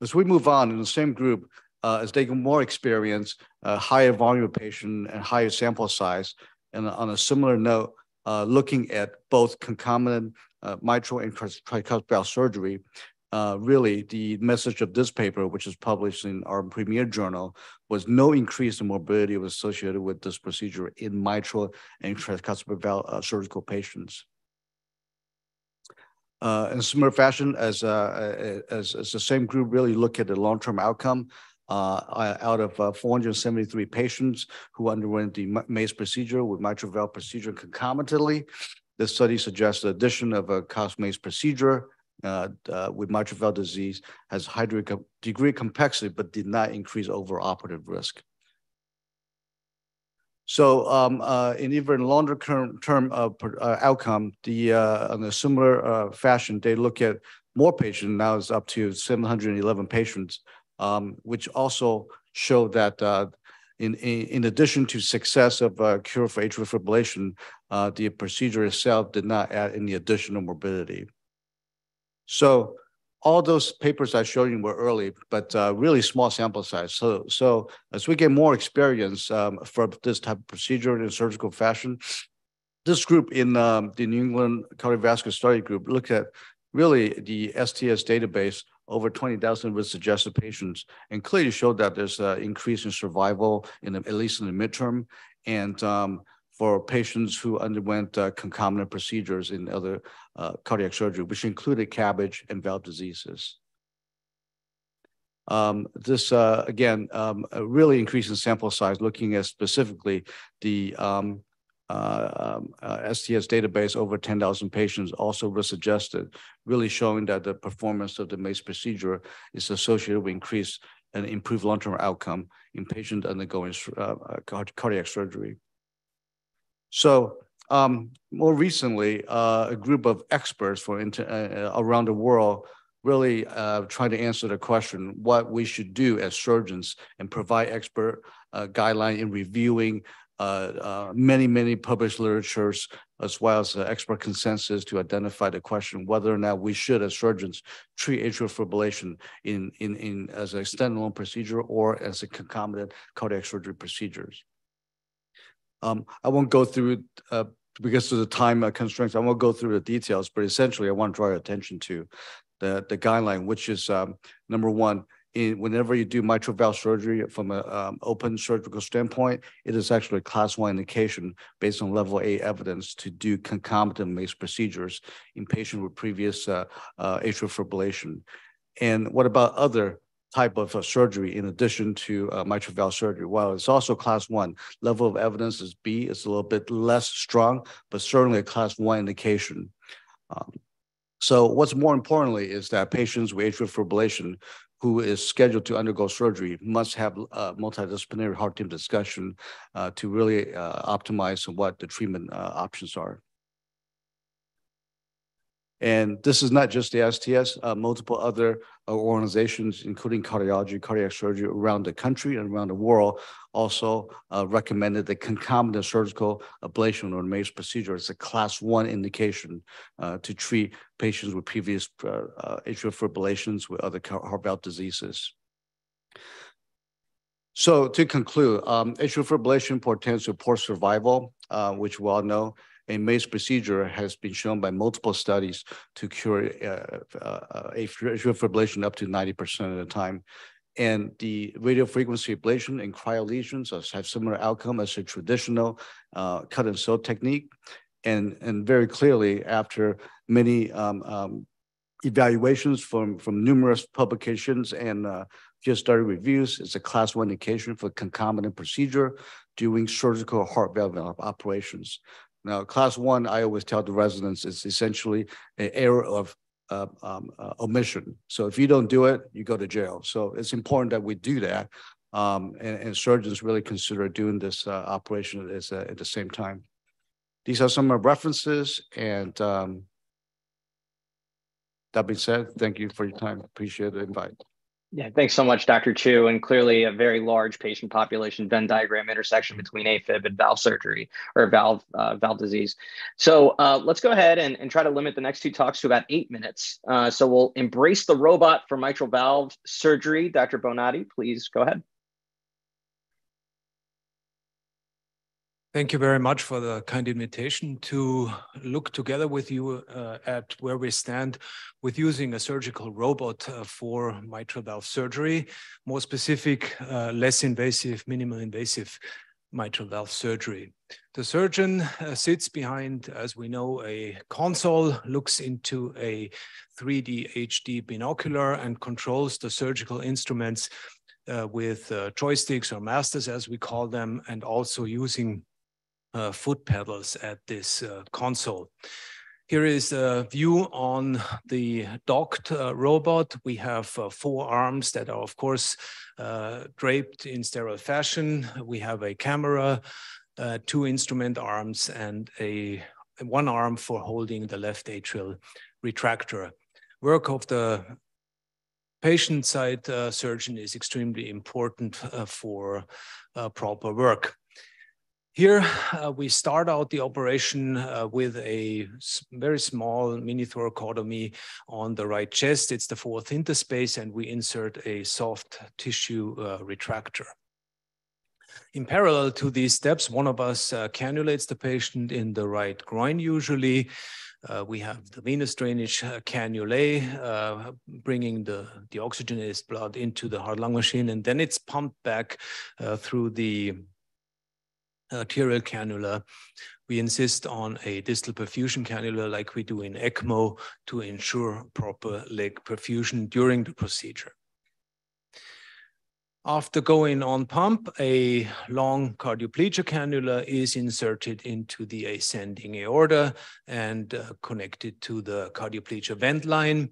As we move on in the same group, uh, as they get more experience, uh, higher volume of patient and higher sample size, and on a similar note, uh, looking at both concomitant uh, mitral and tricuspid surgery, uh, really the message of this paper, which is published in our premier journal, was no increase in morbidity was associated with this procedure in mitral and tricuspid valve uh, surgical patients. Uh, in similar fashion, as, uh, as, as the same group really look at the long-term outcome, uh, out of uh, 473 patients who underwent the MAZE procedure with mitral valve procedure concomitantly. This study suggests the addition of a Cox Maze procedure uh, uh, with mitral valve disease has high degree complexity, but did not increase over operative risk. So um, uh, in even longer term, term uh, uh, outcome, the uh, in a similar uh, fashion, they look at more patients. Now it's up to 711 patients, um, which also show that uh, in, in, in addition to success of cure for atrial fibrillation, the procedure itself did not add any additional morbidity. So all those papers I showed you were early, but uh, really small sample size. So, so as we get more experience um, for this type of procedure in a surgical fashion, this group in um, the New England Cardiovascular Study Group looked at really the STS database over 20,000 risk suggested patients and clearly showed that there's an increase in survival in the, at least in the midterm and um, for patients who underwent uh, concomitant procedures in other uh, cardiac surgery, which included CABG and valve diseases. Um, this, uh, again, um, really increasing sample size, looking at specifically the um, uh, um, uh, STS database over 10,000 patients also was suggested, really showing that the performance of the MAZE procedure is associated with increased and improved long-term outcome in patients undergoing uh, cardiac surgery. So um, more recently, uh, a group of experts for uh, uh, around the world really uh, trying to answer the question what we should do as surgeons and provide expert uh, guideline in reviewing uh, many, many published literatures as well as expert consensus to identify the question whether or not we should, as surgeons, treat atrial fibrillation in, in, in as a standalone procedure or as a concomitant cardiac surgery procedures. Um, I won't go through uh, because of the time constraints. I won't go through the details, but essentially, I want to draw your attention to the the guideline, which is um, number one. In, whenever you do mitral valve surgery from an um, open surgical standpoint, it is actually a class one indication based on level A evidence to do concomitant MAZE procedures in patients with previous uh, uh, atrial fibrillation. And what about other type of uh, surgery in addition to uh, mitral valve surgery. While it's also class one, level of evidence is B. It's a little bit less strong, but certainly a class one indication. Um, so what's more importantly is that patients with atrial fibrillation who is scheduled to undergo surgery must have a multidisciplinary heart team discussion uh, to really uh, optimize what the treatment uh, options are. And this is not just the STS, uh, multiple other uh, organizations, including cardiology, cardiac surgery around the country and around the world, also uh, recommended the concomitant surgical ablation or MAZE procedure as a class one indication uh, to treat patients with previous uh, uh, atrial fibrillations with other heart valve diseases. So to conclude, um, atrial fibrillation portends to poor survival, which we all know, a MAZE procedure has been shown by multiple studies to cure uh, uh, atrial fibrillation up to 90% of the time. And the radiofrequency ablation and cryo lesions have similar outcome as a traditional uh, cut and sew technique. And, and very clearly, after many um, um, evaluations from, from numerous publications and uh, just started reviews, it's a class one indication for concomitant procedure during surgical heart valve operations. Now, class one, I always tell the residents, is essentially an error of uh, um, uh, omission. So if you don't do it, you go to jail. So it's important that we do that. Um, and, and, surgeons really consider doing this uh, operation at, at the same time. These are some of my references. And um, that being said, thank you for your time. Appreciate the invite.
Yeah, thanks so much, Dr. Chu. And clearly a very large patient population Venn diagram intersection between AFib and valve surgery or valve uh, valve disease. So uh, let's go ahead and, and try to limit the next two talks to about eight minutes. Uh, so we'll embrace the robot for mitral valve surgery. Dr. Bonatti, please go ahead.
Thank you very much for the kind invitation to look together with you uh, at where we stand with using a surgical robot uh, for mitral valve surgery, more specific, uh, less invasive, minimal invasive mitral valve surgery. The surgeon uh, sits behind, as we know, a console, looks into a 3D HD binocular and controls the surgical instruments uh, with uh, joysticks or masters, as we call them, and also using uh, foot pedals at this uh, console. Here is a view on the docked uh, robot. We have uh, four arms that are, of course, uh, draped in sterile fashion. We have a camera, two instrument arms, and a one arm for holding the left atrial retractor. Work of the patient side uh, surgeon is extremely important for proper work. Here, uh, we start out the operation uh, with a very small mini thoracotomy on the right chest. It's the fourth interspace, and we insert a soft tissue uh, retractor. In parallel to these steps, one of us uh, cannulates the patient in the right groin usually. Uh, we have the venous drainage uh, cannulae, uh, bringing the, the oxygenated blood into the heart-lung machine, and then it's pumped back uh, through the arterial cannula. We insist on a distal perfusion cannula like we do in ECMO to ensure proper leg perfusion during the procedure. After going on pump, a long cardioplegia cannula is inserted into the ascending aorta and uh, connected to the cardioplegia vent line.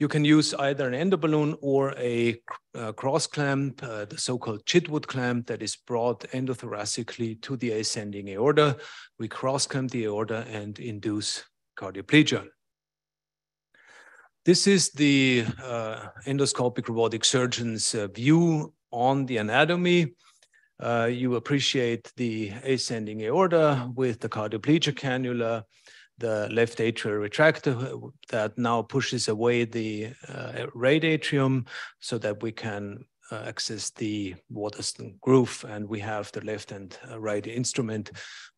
You can use either an endoballoon or a uh, cross clamp, uh, the so-called Chitwood clamp that is brought endothoracically to the ascending aorta. We cross clamp the aorta and induce cardioplegia. This is the uh, endoscopic robotic surgeon's uh, view on the anatomy. Uh, you appreciate the ascending aorta with the cardioplegia cannula, the left atrial retractor that now pushes away the uh, right atrium so that we can uh, access the Waterston groove and we have the left and uh, right instrument,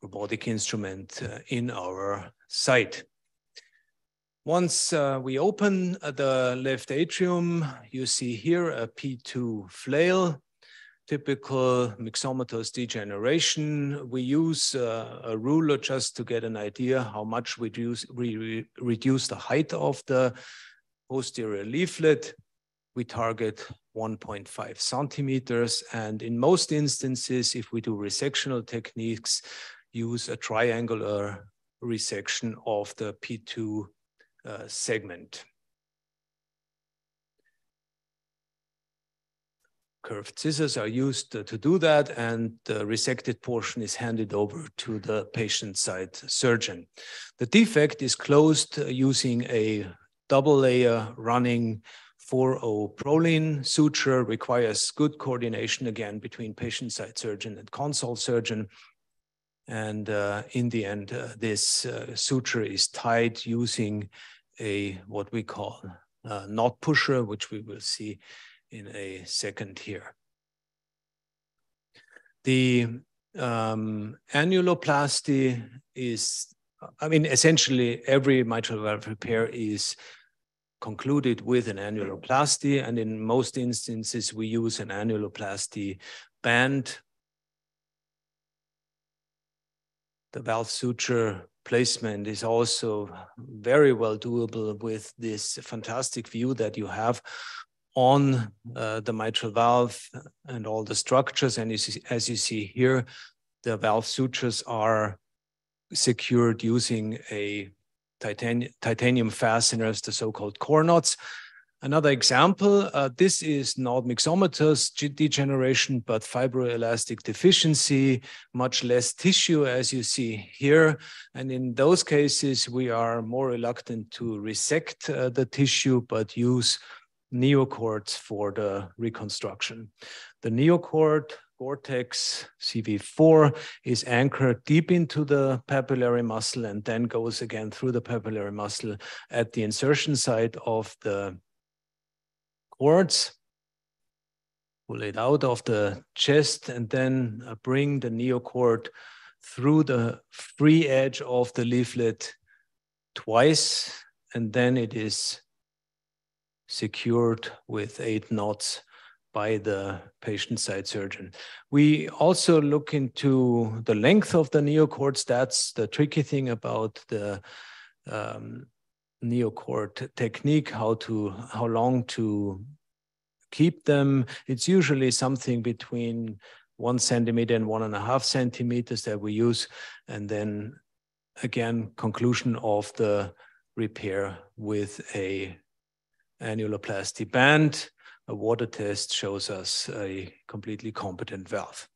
robotic instrument uh, in our site. Once uh, we open uh, the left atrium, you see here a P2 flail typical myxomatous degeneration. We use uh, a ruler just to get an idea how much we reduce, we reduce the height of the posterior leaflet. We target 1.5 centimeters. And in most instances, if we do resectional techniques, use a triangular resection of the P2 uh, segment. Curved scissors are used to do that, and the resected portion is handed over to the patient side surgeon. The defect is closed using a double layer running 4O Prolene suture, requires good coordination again between patient side surgeon and console surgeon. And uh, in the end, uh, this uh, suture is tied using a what we call uh, knot pusher, which we will see in a second here. The um, annuloplasty is, I mean, essentially every mitral valve repair is concluded with an annuloplasty, and in most instances we use an annuloplasty band. The valve suture placement is also very well doable with this fantastic view that you have on uh, the mitral valve and all the structures. And as you see here, the valve sutures are secured using a titanium, titanium fasteners, the so-called COR-KNOTs. Another example, uh, this is not myxomatous degeneration, but fibroelastic deficiency, much less tissue as you see here. And in those cases, we are more reluctant to resect uh, the tissue, but use neocords for the reconstruction. The neocord Gore-Tex CV4 is anchored deep into the papillary muscle and then goes again through the papillary muscle at the insertion site of the cords. Pull it out of the chest and then uh, bring the neocord through the free edge of the leaflet twice, and then it is secured with eight knots by the patient side surgeon. We also look into the length of the neocords. That's the tricky thing about the um, neocord technique, how to how long to keep them. It's usually something between one centimeter and one and a half centimeters that we use. And then again, conclusion of the repair with a annuloplasty band. A water test shows us a completely competent valve.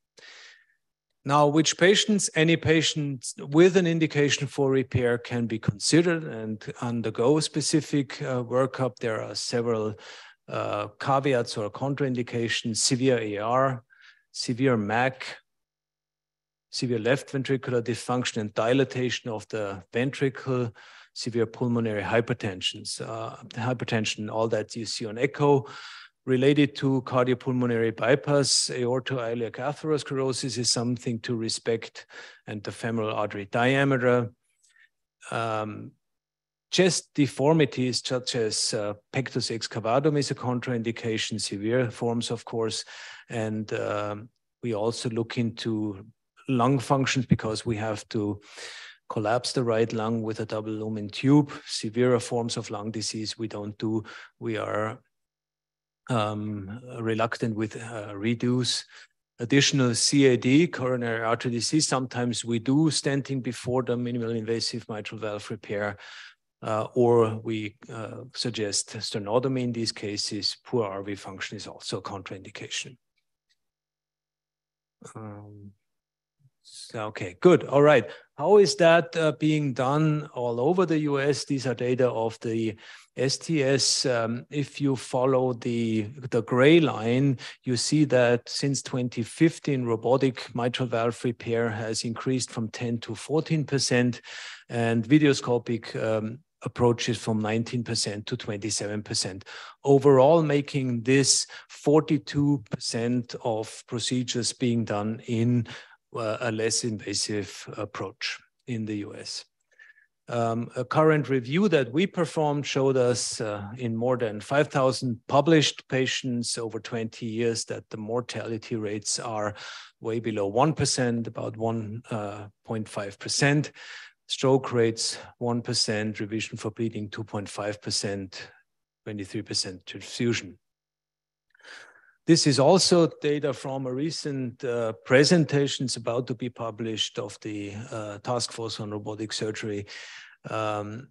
Now, which patients, any patients with an indication for repair can be considered and undergo specific uh, workup. There are several uh, caveats or contraindications, severe AR, severe MAC, severe left ventricular dysfunction and dilatation of the ventricle, severe pulmonary hypertension, uh, hypertension, all that you see on echo. Related to cardiopulmonary bypass, aortoiliac atherosclerosis is something to respect, and the femoral artery diameter. Um, chest deformities such as uh, pectus excavatum is a contraindication, severe forms, of course, and um, we also look into lung functions because we have to collapse the right lung with a double lumen tube. Severe forms of lung disease we don't do. We are um, reluctant with uh, reduce. Additional CAD, coronary artery disease, sometimes we do stenting before the minimal invasive mitral valve repair, uh, or we uh, suggest sternotomy in these cases. Poor RV function is also a contraindication. Um, okay, good. All right. How is that uh, being done all over the US? These are data of the STS. Um, if you follow the, the gray line, you see that since 2015, robotic mitral valve repair has increased from 10 to 14%, and videoscopic um, approaches from 19% to 27%. Overall, making this 42% of procedures being done in a less invasive approach in the US. Um, a current review that we performed showed us uh, in more than 5,000 published patients over 20 years that the mortality rates are way below 1%, about 1.5%. Uh, Stroke rates 1%, revision for bleeding 2.5%, 23% transfusion. This is also data from a recent uh, presentation it's about to be published of the uh, Task Force on Robotic Surgery um,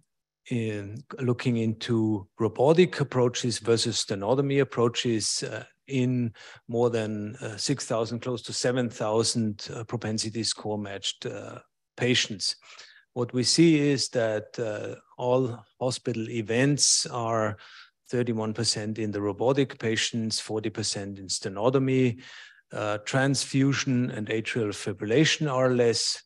in looking into robotic approaches versus sternotomy approaches uh, in more than uh, 6,000, close to 7,000 uh, propensity score matched uh, patients. What we see is that all hospital events are 31% in the robotic patients, 40% in sternotomy. Uh, transfusion and atrial fibrillation are less.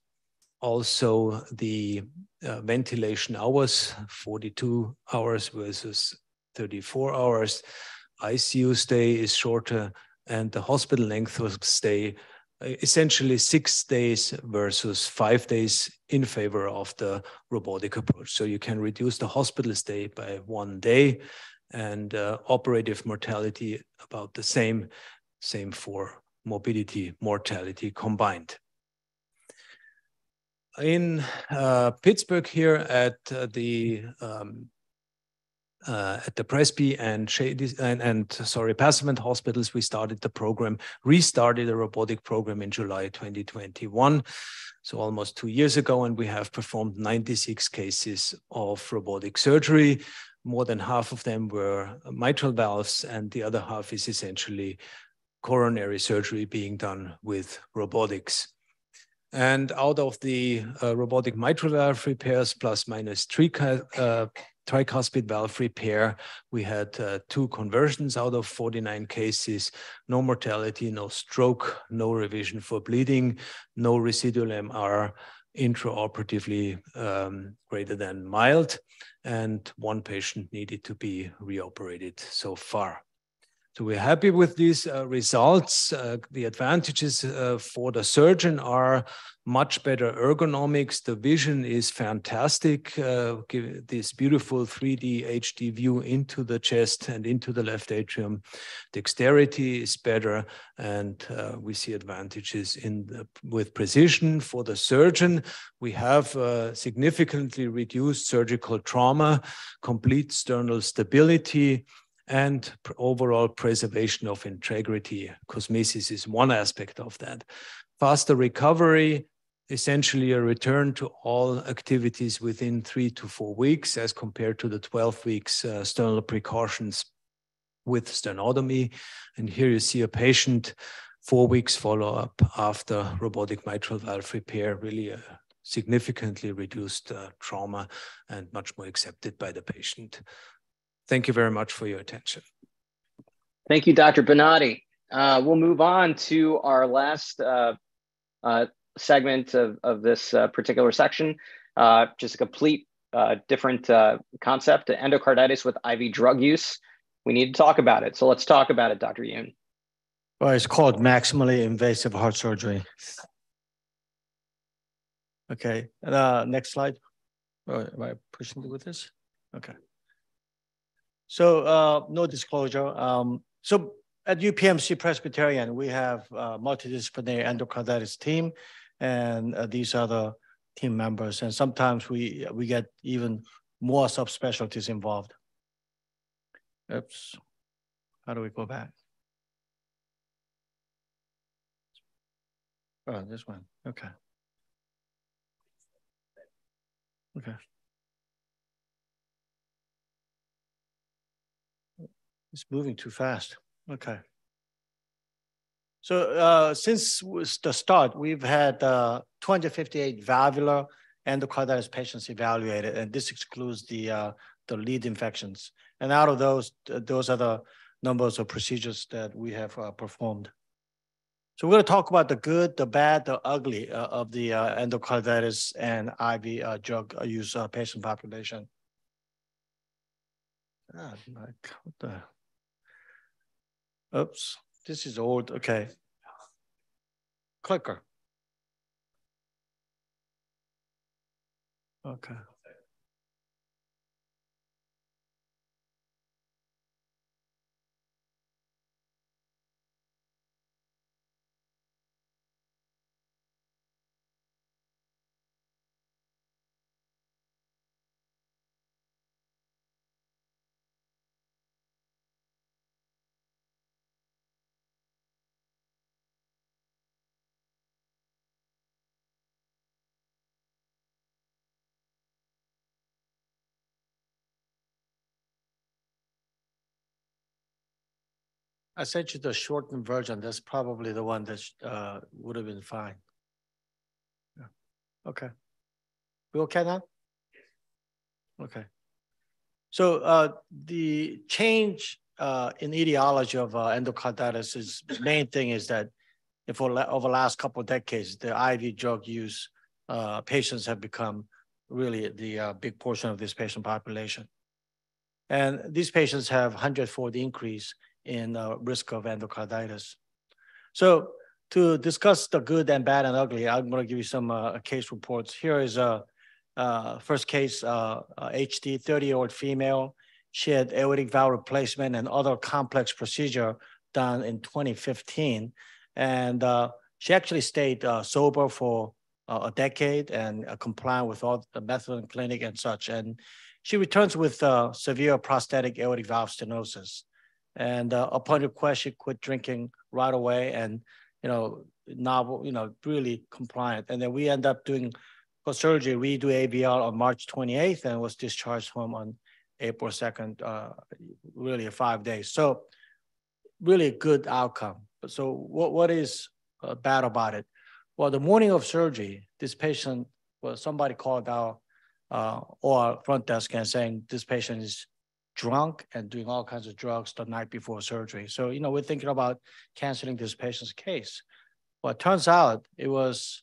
Also, the uh, ventilation hours, 42 hours versus 34 hours. ICU stay is shorter, and the hospital length of stay uh, essentially six days versus five days in favor of the robotic approach. So you can reduce the hospital stay by one day and uh, operative mortality about the same, same for morbidity, mortality combined. In uh, Pittsburgh here at uh, the um, uh, at the Presby and, Shady, and, and sorry, Passavant hospitals, we started the program, restarted a robotic program in July 2021. So almost two years ago, and we have performed 96 cases of robotic surgery more than half of them were mitral valves, and the other half is essentially coronary surgery being done with robotics. And out of the uh, robotic mitral valve repairs, plus minus three uh, tricuspid valve repair, we had uh, two conversions out of 49 cases, no mortality, no stroke, no revision for bleeding, no residual MR intraoperatively um, greater than mild and one patient needed to be reoperated so far. So we're happy with these uh, results. Uh, the advantages uh, for the surgeon are much better ergonomics. The vision is fantastic. Uh, this beautiful 3D HD view into the chest and into the left atrium. Dexterity is better, and uh, we see advantages in the, with precision for the surgeon. We have uh, significantly reduced surgical trauma, complete sternal stability, and overall preservation of integrity. Cosmesis is one aspect of that. Faster recovery, essentially a return to all activities within three to four weeks as compared to the 12 weeks uh, sternal precautions with sternotomy. And here you see a patient, four weeks follow-up after robotic mitral valve repair, really a significantly reduced uh, trauma and much more accepted by the patient. Thank you very much for your attention.
Thank you, Dr. Bonatti. Uh, we'll move on to our last uh, uh, segment of, of this uh, particular section, uh, just a complete uh, different concept, endocarditis with IV drug use. We need to talk about it. So let's talk about it, Dr. Yoon.
Well, it's called maximally invasive heart surgery. Okay, uh, next slide. Oh, am I pushing with this? Okay. So uh, no disclosure. Um, so at UPMC Presbyterian, we have a multidisciplinary endocarditis team, and uh, these are the team members. And sometimes we we get even more subspecialties involved. Oops. How do we go back? Oh, this one. Okay. Okay. It's moving too fast. Okay. So uh, since the start, we've had uh, 258 valvular endocarditis patients evaluated, and this excludes the uh, the lead infections. And out of those, those are the numbers of procedures that we have uh, performed. So we're going to talk about the good, the bad, the ugly uh, of the uh, endocarditis and IV drug use patient population. God, what the? Oops, this is old. Okay. Clicker. Okay. I sent you the shortened version. That's probably the one that uh, would have been fine. Yeah. Okay. We okay now? Okay. So uh, the change uh, in etiology of uh, endocarditis is the main thing is that if over the last couple of decades, the IV drug use uh, patients have become really the uh, big portion of this patient population. And these patients have 100-fold increase in uh, risk of endocarditis. So to discuss the good and bad and ugly, I'm going to give you some uh, case reports. Here is a uh, first case, HD, uh, 30-year-old female. She had aortic valve replacement and other complex procedure done in 2015. And uh, she actually stayed uh, sober for a decade and compliant with all the methadone clinic and such. And she returns with severe prosthetic aortic valve stenosis. And uh, upon request, she quit drinking right away and, you know, novel, you know, really compliant. And then we end up doing surgery, we do ABL on March 28th and was discharged home on April 2nd, uh, really five days. So really good outcome. So what, what is uh, bad about it? Well, the morning of surgery, this patient, well, somebody called our uh, or front desk and saying this patient is drunk and doing all kinds of drugs the night before surgery. So, you know, we're thinking about canceling this patient's case. Well, it turns out it was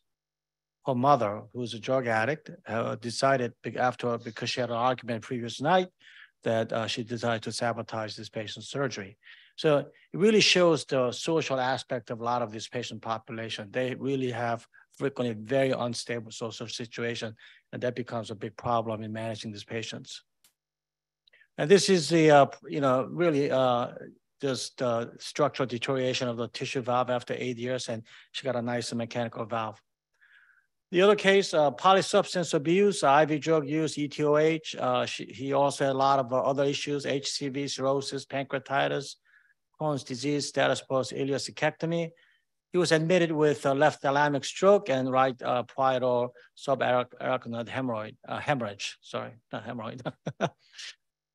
her mother, who's a drug addict, uh, decided after because she had an argument previous night that uh, she decided to sabotage this patient's surgery. So it really shows the social aspect of a lot of this patient population. They really have frequently very unstable social situation, and that becomes a big problem in managing these patients. And this is the, uh, you know, really uh, just uh, structural deterioration of the tissue valve after eight years, and she got a nice mechanical valve. The other case, uh, polysubstance abuse, uh, IV drug use, ETOH. Uh, she, he also had a lot of uh, other issues, HCV, cirrhosis, pancreatitis, Crohn's disease, status post ileocecectomy. He was admitted with uh, left thalamic stroke and right parietal subarachnoid hemorrhoid, hemorrhage, sorry, not hemorrhoid.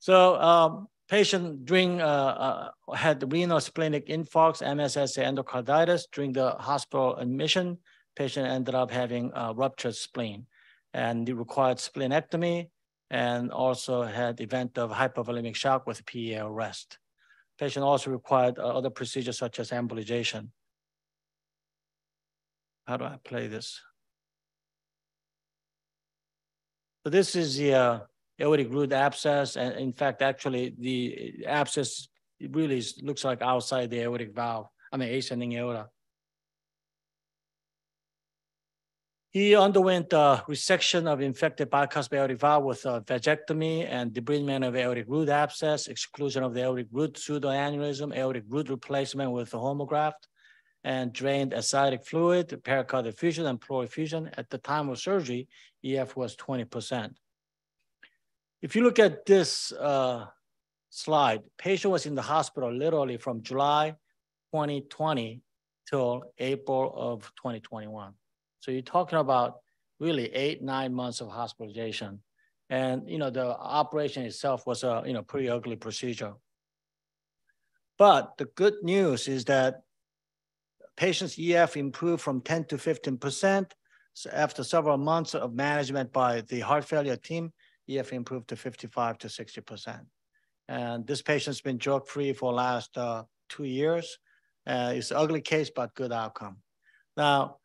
so um, patient during, uh, uh, had renal splenic infarct, MSS endocarditis during the hospital admission patient ended up having a ruptured spleen and required splenectomy and also had event of hypovolemic shock with PEA arrest. Patient also required uh, other procedures such as embolization. How do I play this? So this is the uh, aortic root abscess. And in fact, actually the abscess really looks like outside the aortic valve, I mean ascending aorta. He underwent a resection of infected bicuspid aortic valve with a vagectomy and debridement of aortic root abscess, exclusion of the aortic root pseudoaneurysm, aortic root replacement with a homograft, and drained ascitic fluid, pericardial effusion, and pleural effusion. At the time of surgery, EF was 20%. If you look at this uh, slide, patient was in the hospital literally from July 2020 till April of 2021. So you're talking about really eight, nine months of hospitalization. And, you know, the operation itself was a, you know, pretty ugly procedure. But the good news is that patient's EF improved from 10 to 15%. After several months of management by the heart failure team, EF improved to 55 to 60%. And this patient's been drug-free for last uh, two years. Uh, it's an ugly case, but good outcome. Now,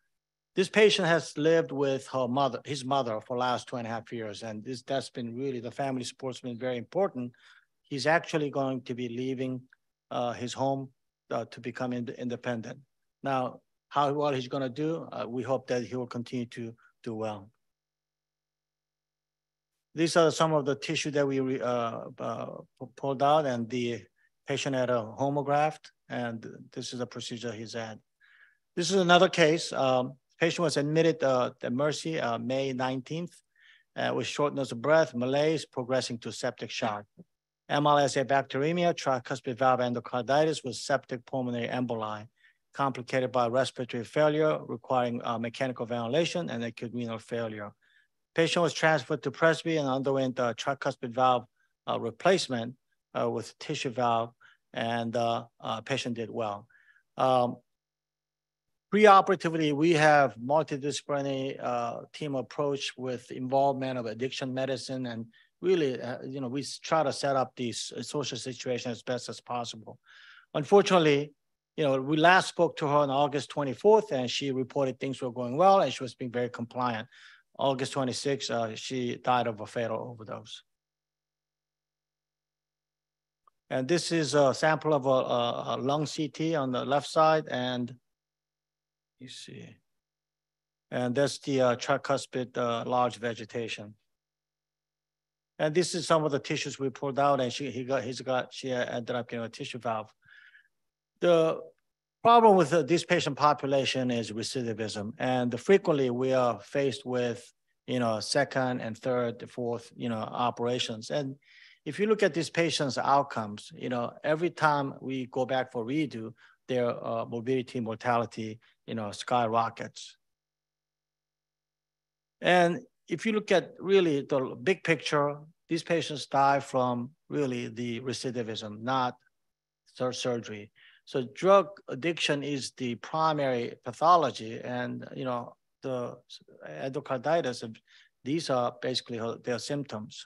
this patient has lived with her mother, his mother for last two and a half years. And this, that's been really, the family support's been very important. He's actually going to be leaving uh, his home uh, to become ind independent. Now, how well he's gonna do, uh, we hope that he will continue to do well. These are some of the tissue that we uh, uh, pulled out and the patient had a homograft and this is a procedure he's had. This is another case. Um, Patient was admitted uh, at Mercy uh, May 19th uh, with shortness of breath, malaise, progressing to septic shock. MLSA bacteremia, tricuspid valve endocarditis with septic pulmonary emboli, complicated by respiratory failure requiring uh, mechanical ventilation and acute renal failure. Patient was transferred to Presby and underwent uh, tricuspid valve uh, replacement uh, with tissue valve and uh, uh, patient did well. Um, Preoperatively, we have multidisciplinary uh, team approach with involvement of addiction medicine and really, uh, you know, we try to set up these social situation as best as possible. Unfortunately, you know, we last spoke to her on August 24th and she reported things were going well and she was being very compliant. August 26th, uh, she died of a fatal overdose. And this is a sample of a, a, a lung CT on the left side and you see. And that's the uh, tricuspid uh, large vegetation. And this is some of the tissues we pulled out and she, he got, he's got, she ended up getting a tissue valve. The problem with uh, this patient population is recidivism. And frequently we are faced with, you know, second and third, fourth, you know, operations. And if you look at these patients' outcomes, you know, every time we go back for redo, their uh, morbidity, mortality you know, skyrockets. And if you look at really the big picture, these patients die from really the recidivism, not third surgery. So drug addiction is the primary pathology and, you know, the endocarditis, these are basically their symptoms.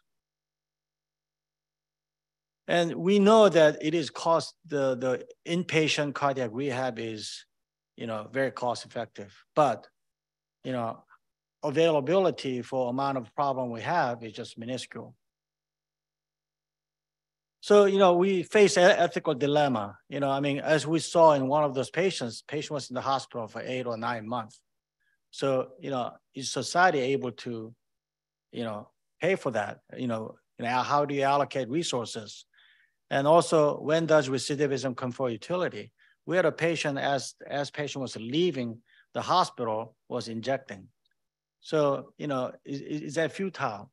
And we know that it is cost, the, the inpatient cardiac rehab is you know, very cost effective. But, you know, availability for amount of problem we have is just minuscule. So, you know, we face an ethical dilemma. You know, I mean, as we saw in one of those patients, patient was in the hospital for eight or nine months. So, you know, is society able to, you know, pay for that? You know, you know, how do you allocate resources? And also, when does recidivism come for utility? we had a patient as as patient was leaving the hospital was injecting. So, you know, is, is that futile?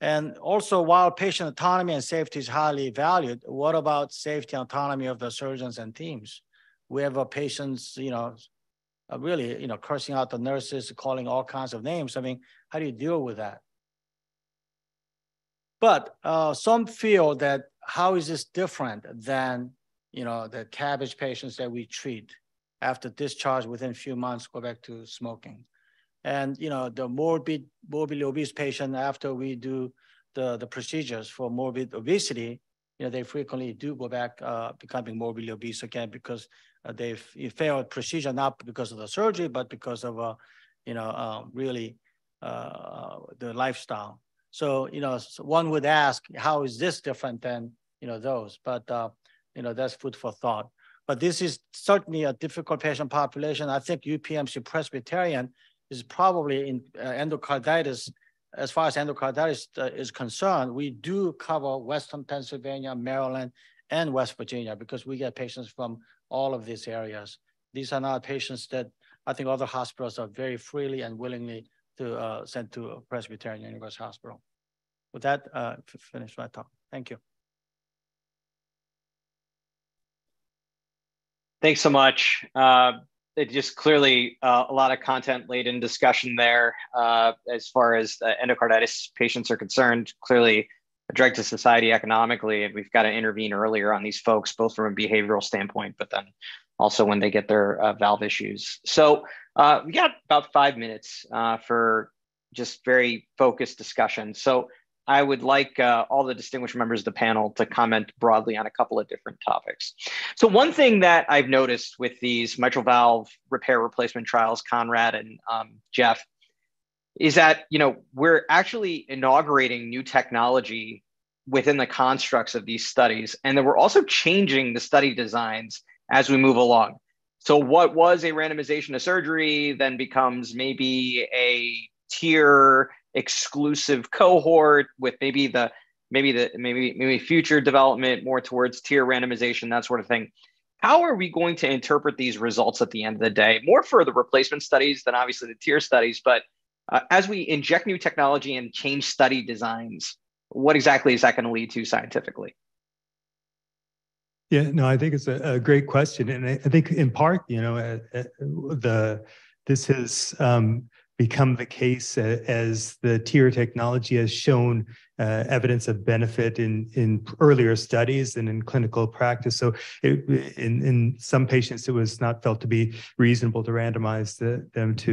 And also, while patient autonomy and safety is highly valued, what about safety and autonomy of the surgeons and teams? We have a patients, you know, really, you know, cursing out the nurses, calling all kinds of names. I mean, how do you deal with that? But uh, some feel that how is this different than, you know, the CABG patients that we treat after discharge within a few months go back to smoking. And, you know, the morbid, morbidly obese patient after we do the, the procedures for morbid obesity, you know, they frequently do go back uh, becoming morbidly obese again because uh, they've failed procedure, not because of the surgery, but because of, uh, you know, uh, really the lifestyle. So, you know, one would ask, how is this different than, you know, those? But, uh, you know, that's food for thought. But this is certainly a difficult patient population. I think UPMC Presbyterian is probably in uh, endocarditis, as far as endocarditis uh, is concerned, we do cover Western Pennsylvania, Maryland, and West Virginia because we get patients from all of these areas. These are not patients that I think other hospitals are very freely and willingly to uh, send to Presbyterian University Hospital. With that, uh, finish my talk. Thank you.
Thanks so much. Uh, it just clearly uh, a lot of content laden discussion there uh, as far as endocarditis patients are concerned. Clearly, a drag to society economically, and we've got to intervene earlier on these folks, both from a behavioral standpoint, but then also when they get their uh, valve issues. So uh, we got about five minutes uh, for just very focused discussion. So I would like uh, all the distinguished members of the panel to comment broadly on a couple of different topics. So one thing that I've noticed with these mitral valve repair replacement trials, Conrad and um, Jeff, is that you know we're actually inaugurating new technology within the constructs of these studies, and then we're also changing the study designs as we move along. So what was a randomization of surgery then becomes maybe a TEER exclusive cohort with maybe the maybe the maybe maybe future development more towards TEER randomization that sort of thing. How are we going to interpret these results at the end of the day? More for the replacement studies than obviously the TEER studies but uh, as we inject new technology and change study designs what exactly is that going to lead to scientifically?
Yeah, no, I think it's a, a great question, and I, I, think in part, you know, uh, uh, the this has um, become the case as the TEER technology has shown uh, evidence of benefit in in earlier studies and in clinical practice. So, it, in in some patients, it was not felt to be reasonable to randomize the, them to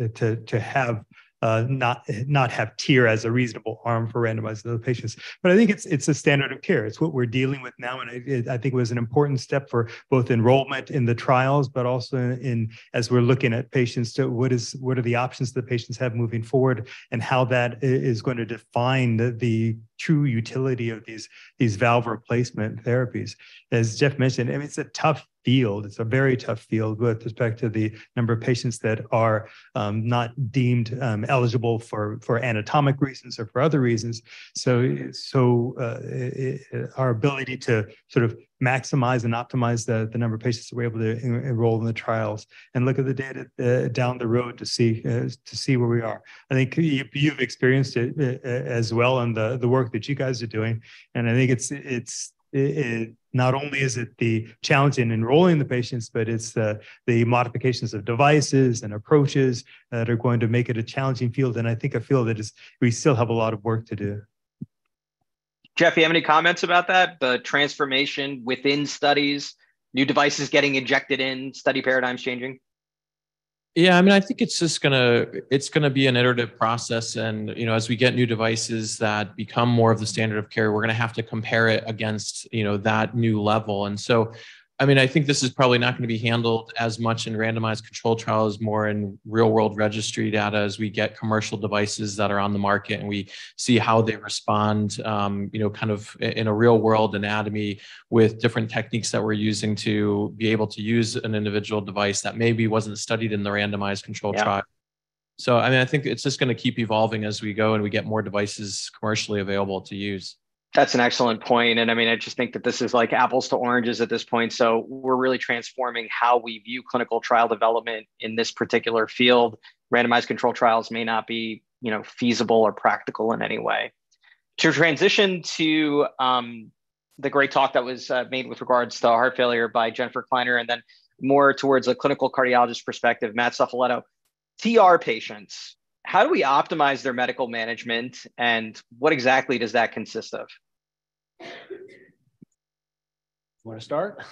uh, to to have uh, not not have TEER as a reasonable arm for randomizing those patients. But I think it's it's a standard of care. It's what we're dealing with now, and it, I think it was an important step for both enrollment in the trials, but also in, in as we're looking at patients to what is what are the options the patients have moving forward, and how that is going to define the, the true utility of these these valve replacement therapies. As Jeff mentioned, I mean it's a tough field. It's a very tough field with respect to the number of patients that are um, not deemed um, eligible for for anatomic reasons or for other reasons. So so uh, it, our ability to sort of maximize and optimize the, the number of patients that we're able to en enroll in the trials and look at the data uh, down the road to see uh, to see where we are. I think you, have experienced it uh, as well in the the work that you guys are doing, and I think it's it's it, not only is it the challenge in enrolling the patients, but it's the, the modifications of devices and approaches that are going to make it a challenging field. And I think a field that is we still have a lot of work to do.
Jeff, you have any comments about that? The transformation within studies, new devices getting injected in, study paradigms changing?
Yeah, I mean, I think it's just gonna it's gonna be an iterative process, and you know, as we get new devices that become more of the standard of care, we're gonna have to compare it against you know that new level, and so I mean, I think this is probably not going to be handled as much in randomized control trials, more in real world registry data as we get commercial devices that are on the market and we see how they respond, um, you know, kind of in a real world anatomy with different techniques that we're using to be able to use an individual device that maybe wasn't studied in the randomized control yeah. trial. So, I mean, I think it's just going to keep evolving as we go and we get more devices commercially available to use.
That's an excellent point. And I mean, I just think that this is like apples to oranges at this point. So we're really transforming how we view clinical trial development in this particular field randomized control trials may not be, you know, feasible or practical in any way. To transition to um, the great talk that was uh, made with regards to heart failure by Jennifer Kleiner, and then more towards a clinical cardiologist perspective, Matt Suffoletto. TR patients, how do we optimize their medical management and what exactly does that consist of?
Want to start?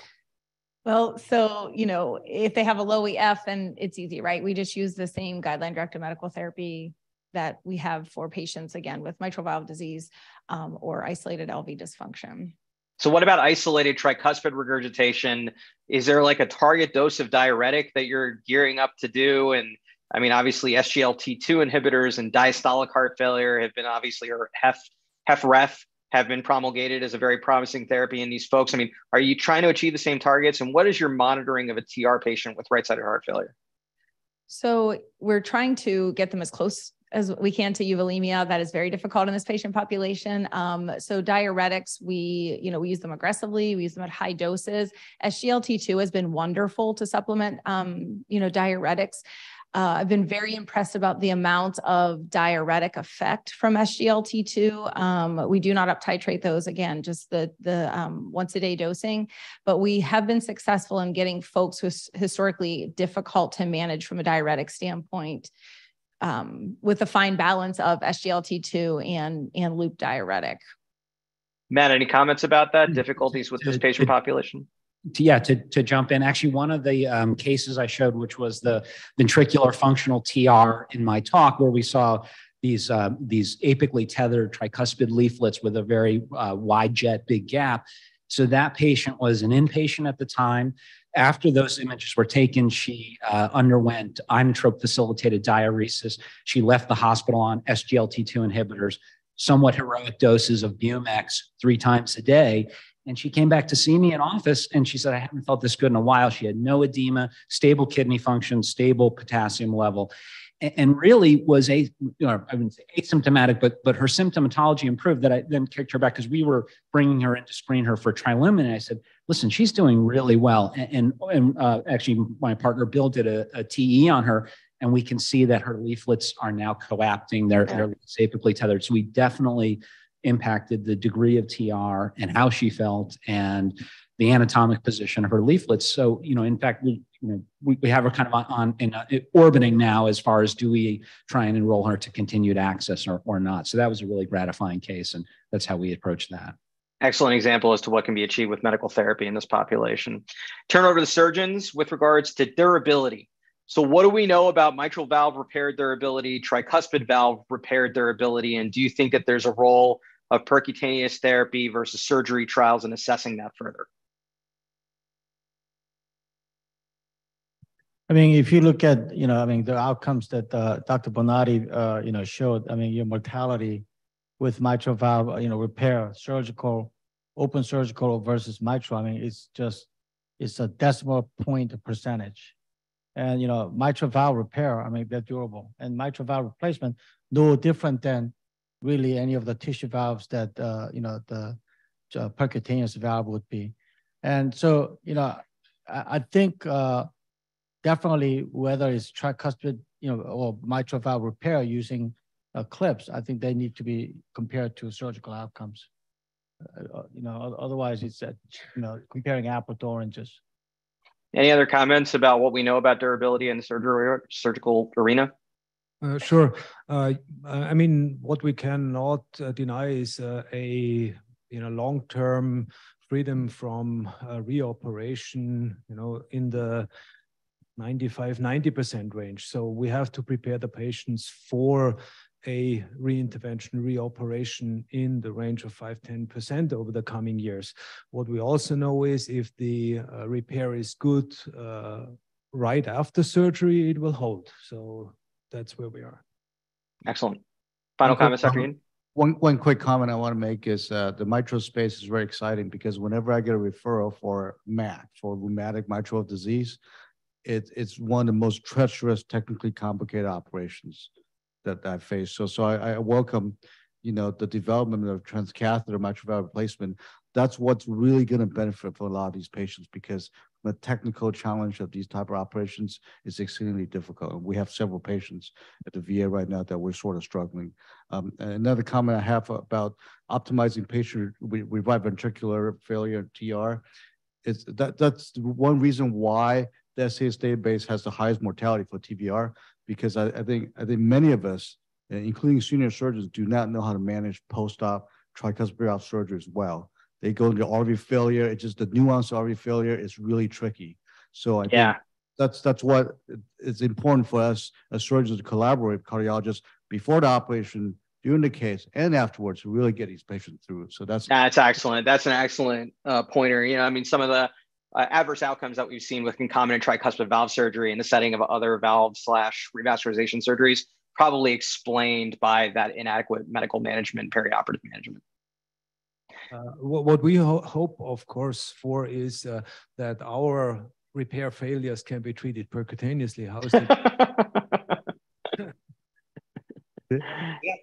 Well, so, you know, if they have a low EF, then it's easy, right? We just use the same guideline directed medical therapy that we have for patients, again, with mitral valve disease um, or isolated LV dysfunction.
So what about isolated tricuspid regurgitation? Is there like a target dose of diuretic that you're gearing up to do? And I mean, obviously SGLT2 inhibitors and diastolic heart failure have been obviously, or HEF, have been promulgated as a very promising therapy in these folks. I mean, are you trying to achieve the same targets? And what is your monitoring of a TR patient with right-sided heart failure?
So we're trying to get them as close as we can to euvolemia. That is very difficult in this patient population. Um, so diuretics, we, you know, we use them aggressively. We use them at high doses. SGLT2 has been wonderful to supplement, um, you know, diuretics. Uh, I've been very impressed about the amount of diuretic effect from SGLT2. Um, we do not up titrate those again, just the the um, once a day dosing, but we have been successful in getting folks who's historically difficult to manage from a diuretic standpoint um, with a fine balance of SGLT2 and and loop diuretic.
Matt, any comments about that? Difficulties with this patient population?
To, yeah, to, to jump in, actually, one of the um, cases I showed, which was the ventricular functional TR in my talk, where we saw these uh, these apically tethered tricuspid leaflets with a very uh, wide jet, big gap. So that patient was an inpatient at the time. After those images were taken, she uh, underwent inotrope facilitated diuresis. She left the hospital on SGLT2 inhibitors, somewhat heroic doses of Bumex three times a day. And she came back to see me in office and she said, I haven't felt this good in a while. She had no edema, stable kidney function, stable potassium level, and really was a, you know, I wouldn't say asymptomatic, but but her symptomatology improved that I then kicked her back because we were bringing her in to screen her for trilumin. And I said, listen, she's doing really well. And, and, uh, actually my partner Bill did a, a TE on her and we can see that her leaflets are now coapting. They're, they're apically tethered. So we definitely impacted the degree of TR and how she felt and the anatomic position of her leaflets. So, you know, in fact, we, you know, we, we have her kind of on, on in uh, orbiting now as far as do we try and enroll her to continued access or, or not. So that was a really gratifying case. And that's how we approached that.
Excellent example as to what can be achieved with medical therapy in this population. Turn over to the surgeons with regards to durability. So, what do we know about mitral valve repair durability, tricuspid valve repair durability, and do you think that there's a role of percutaneous therapy versus surgery trials and assessing that further?
I mean, if you look at, you know, I mean, the outcomes that uh, Dr. Bonatti, uh, you know, showed, I mean, your mortality with mitral valve, you know, repair, surgical, open surgical versus mitral, I mean, it's just, it's a decimal point percentage. And, you know, mitral valve repair, I mean, they're durable. And mitral valve replacement, no different than really any of the tissue valves that uh, you know the uh, percutaneous valve would be. And so you know, I, I think uh, definitely whether it's tricuspid you know or mitral valve repair using uh, clips, I think they need to be compared to surgical outcomes. Uh, uh, you know, otherwise it's uh, you know comparing apple to oranges.
Any other comments about what we know about durability in the surgery surgical arena?
Uh, sure. Uh, I mean, what we cannot uh, deny is uh, a you know long-term freedom from uh, reoperation. You know, in the 95, 90% range. So we have to prepare the patients for a reintervention, reoperation in the range of 5 10% over the coming years. What we also know is if the uh, repair is good right after surgery, it will hold. So that's where we are.
Excellent. Final comments, Dr.
One, one quick comment I want to make is uh, the mitral space is very exciting because whenever I get a referral for MAC, for rheumatic mitral disease, it, it's one of the most treacherous, technically complicated operations that I face. So, so I, I welcome, you know, the development of transcatheter mitral valve replacement. That's what's really going to benefit for a lot of these patients because the technical challenge of these type of operations is exceedingly difficult. And we have several patients at the VA right now that we're sort of struggling. Um, another comment I have about optimizing patient re- revived ventricular failure TR is that that's one reason why the STS database has the highest mortality for TVR because I, I think I think many of us, including senior surgeons, do not know how to manage post-op tricuspid valve surgery as well. They go into RV failure. It's just the nuance of RV failure is really tricky. So I
Yeah.
think that's that's what it's important for us as surgeons to collaborate with cardiologists before the operation, during the case, and afterwards to really get these patients through. So that's
That's excellent. That's an excellent uh, pointer. You know, I mean, some of the uh, adverse outcomes that we've seen with concomitant tricuspid valve surgery in the setting of other valve slash revascularization surgeries probably explained by that inadequate medical management, perioperative management.
Uh, what, what we ho- hope, of course, for is uh, that our repair failures can be treated percutaneously. How is it?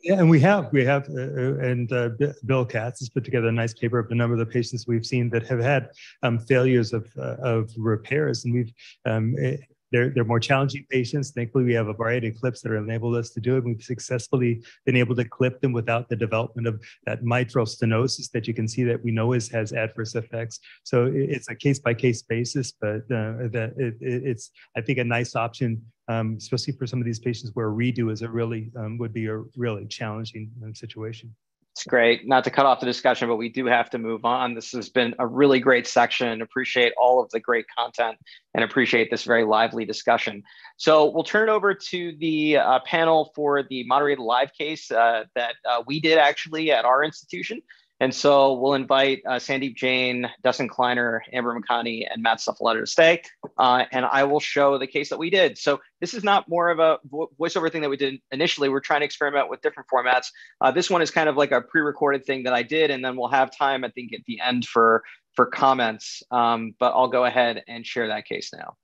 Yeah, and we have, we have, uh, uh, and uh, Bill Katz has put together a nice paper of the number of the patients we've seen that have had um, failures of, uh, of repairs. And we've, um, eh, they're, they're more challenging patients. Thankfully, we have a variety of clips that have enabled us to do it. We've successfully been able to clip them without the development of that mitral stenosis that you can see that we know is, has adverse effects. So it's a case by case basis, but uh, that it, it- it's, I think, a nice option um, especially for some of these patients where redo is a really um, would be a really challenging um, situation.
It's great. Not to cut off the discussion, but we do have to move on. This has been a really great section. Appreciate all of the great content and appreciate this very lively discussion. So we'll turn it over to the uh, panel for the moderated live case uh, that uh, we did actually at our institution. And so we'll invite uh, Sandeep Jain, Dustin Kleiner, Amber McConney, and Matt Suffoletto to stay. Uh, and I will show the case that we did. So this is not more of a vo- voiceover thing that we did initially. We're trying to experiment with different formats. Uh, this one is kind of like a pre-recorded thing that I did, and then we'll have time, I think, at the end for for comments. Um, but I'll go ahead and share that case now.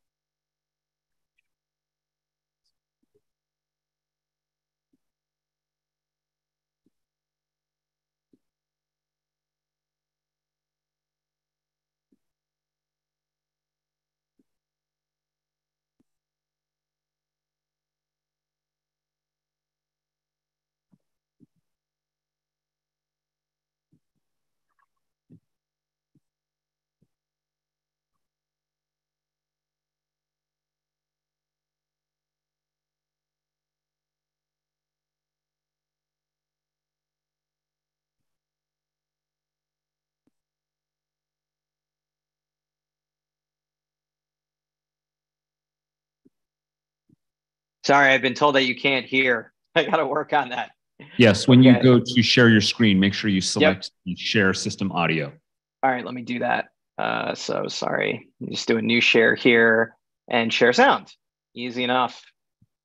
Sorry, I've been told that you can't hear. I got to work on that.
Yes, when
Okay.
you go to share your screen, make sure you select the share system audio.
All right, let me do that. Uh, so sorry, just do a new share here and share sound. Easy enough.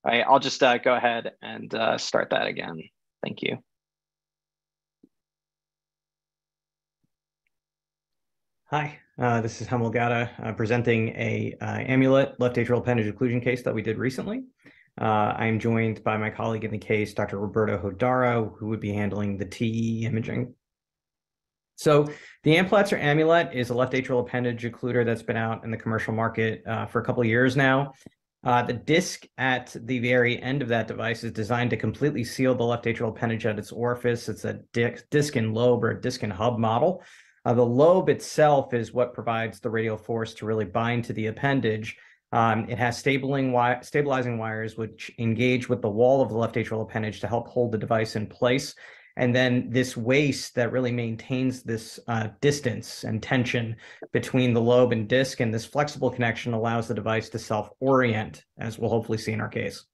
All right, I'll just uh, go ahead and uh, start that again. Thank you.
Hi, uh, this is Hemal Gada uh, presenting a uh, amulet left atrial appendage occlusion case that we did recently. Uh, I'm joined by my colleague in the case, Dr. Roberto Hodaro, who would be handling the TE imaging. So the Amplatzer amulet is a left atrial appendage occluder that's been out in the commercial market uh, for a couple of years now. Uh, the disc at the very end of that device is designed to completely seal the left atrial appendage at its orifice. It's a disc, disc and lobe or disc and hub model. Uh, the lobe itself is what provides the radial force to really bind to the appendage. Um, it has stabilizing, wi- stabilizing wires which engage with the wall of the left atrial appendage to help hold the device in place. And then this waist that really maintains this uh, distance and tension between the lobe and disc, and this flexible connection allows the device to self orient, as we'll hopefully see in our case.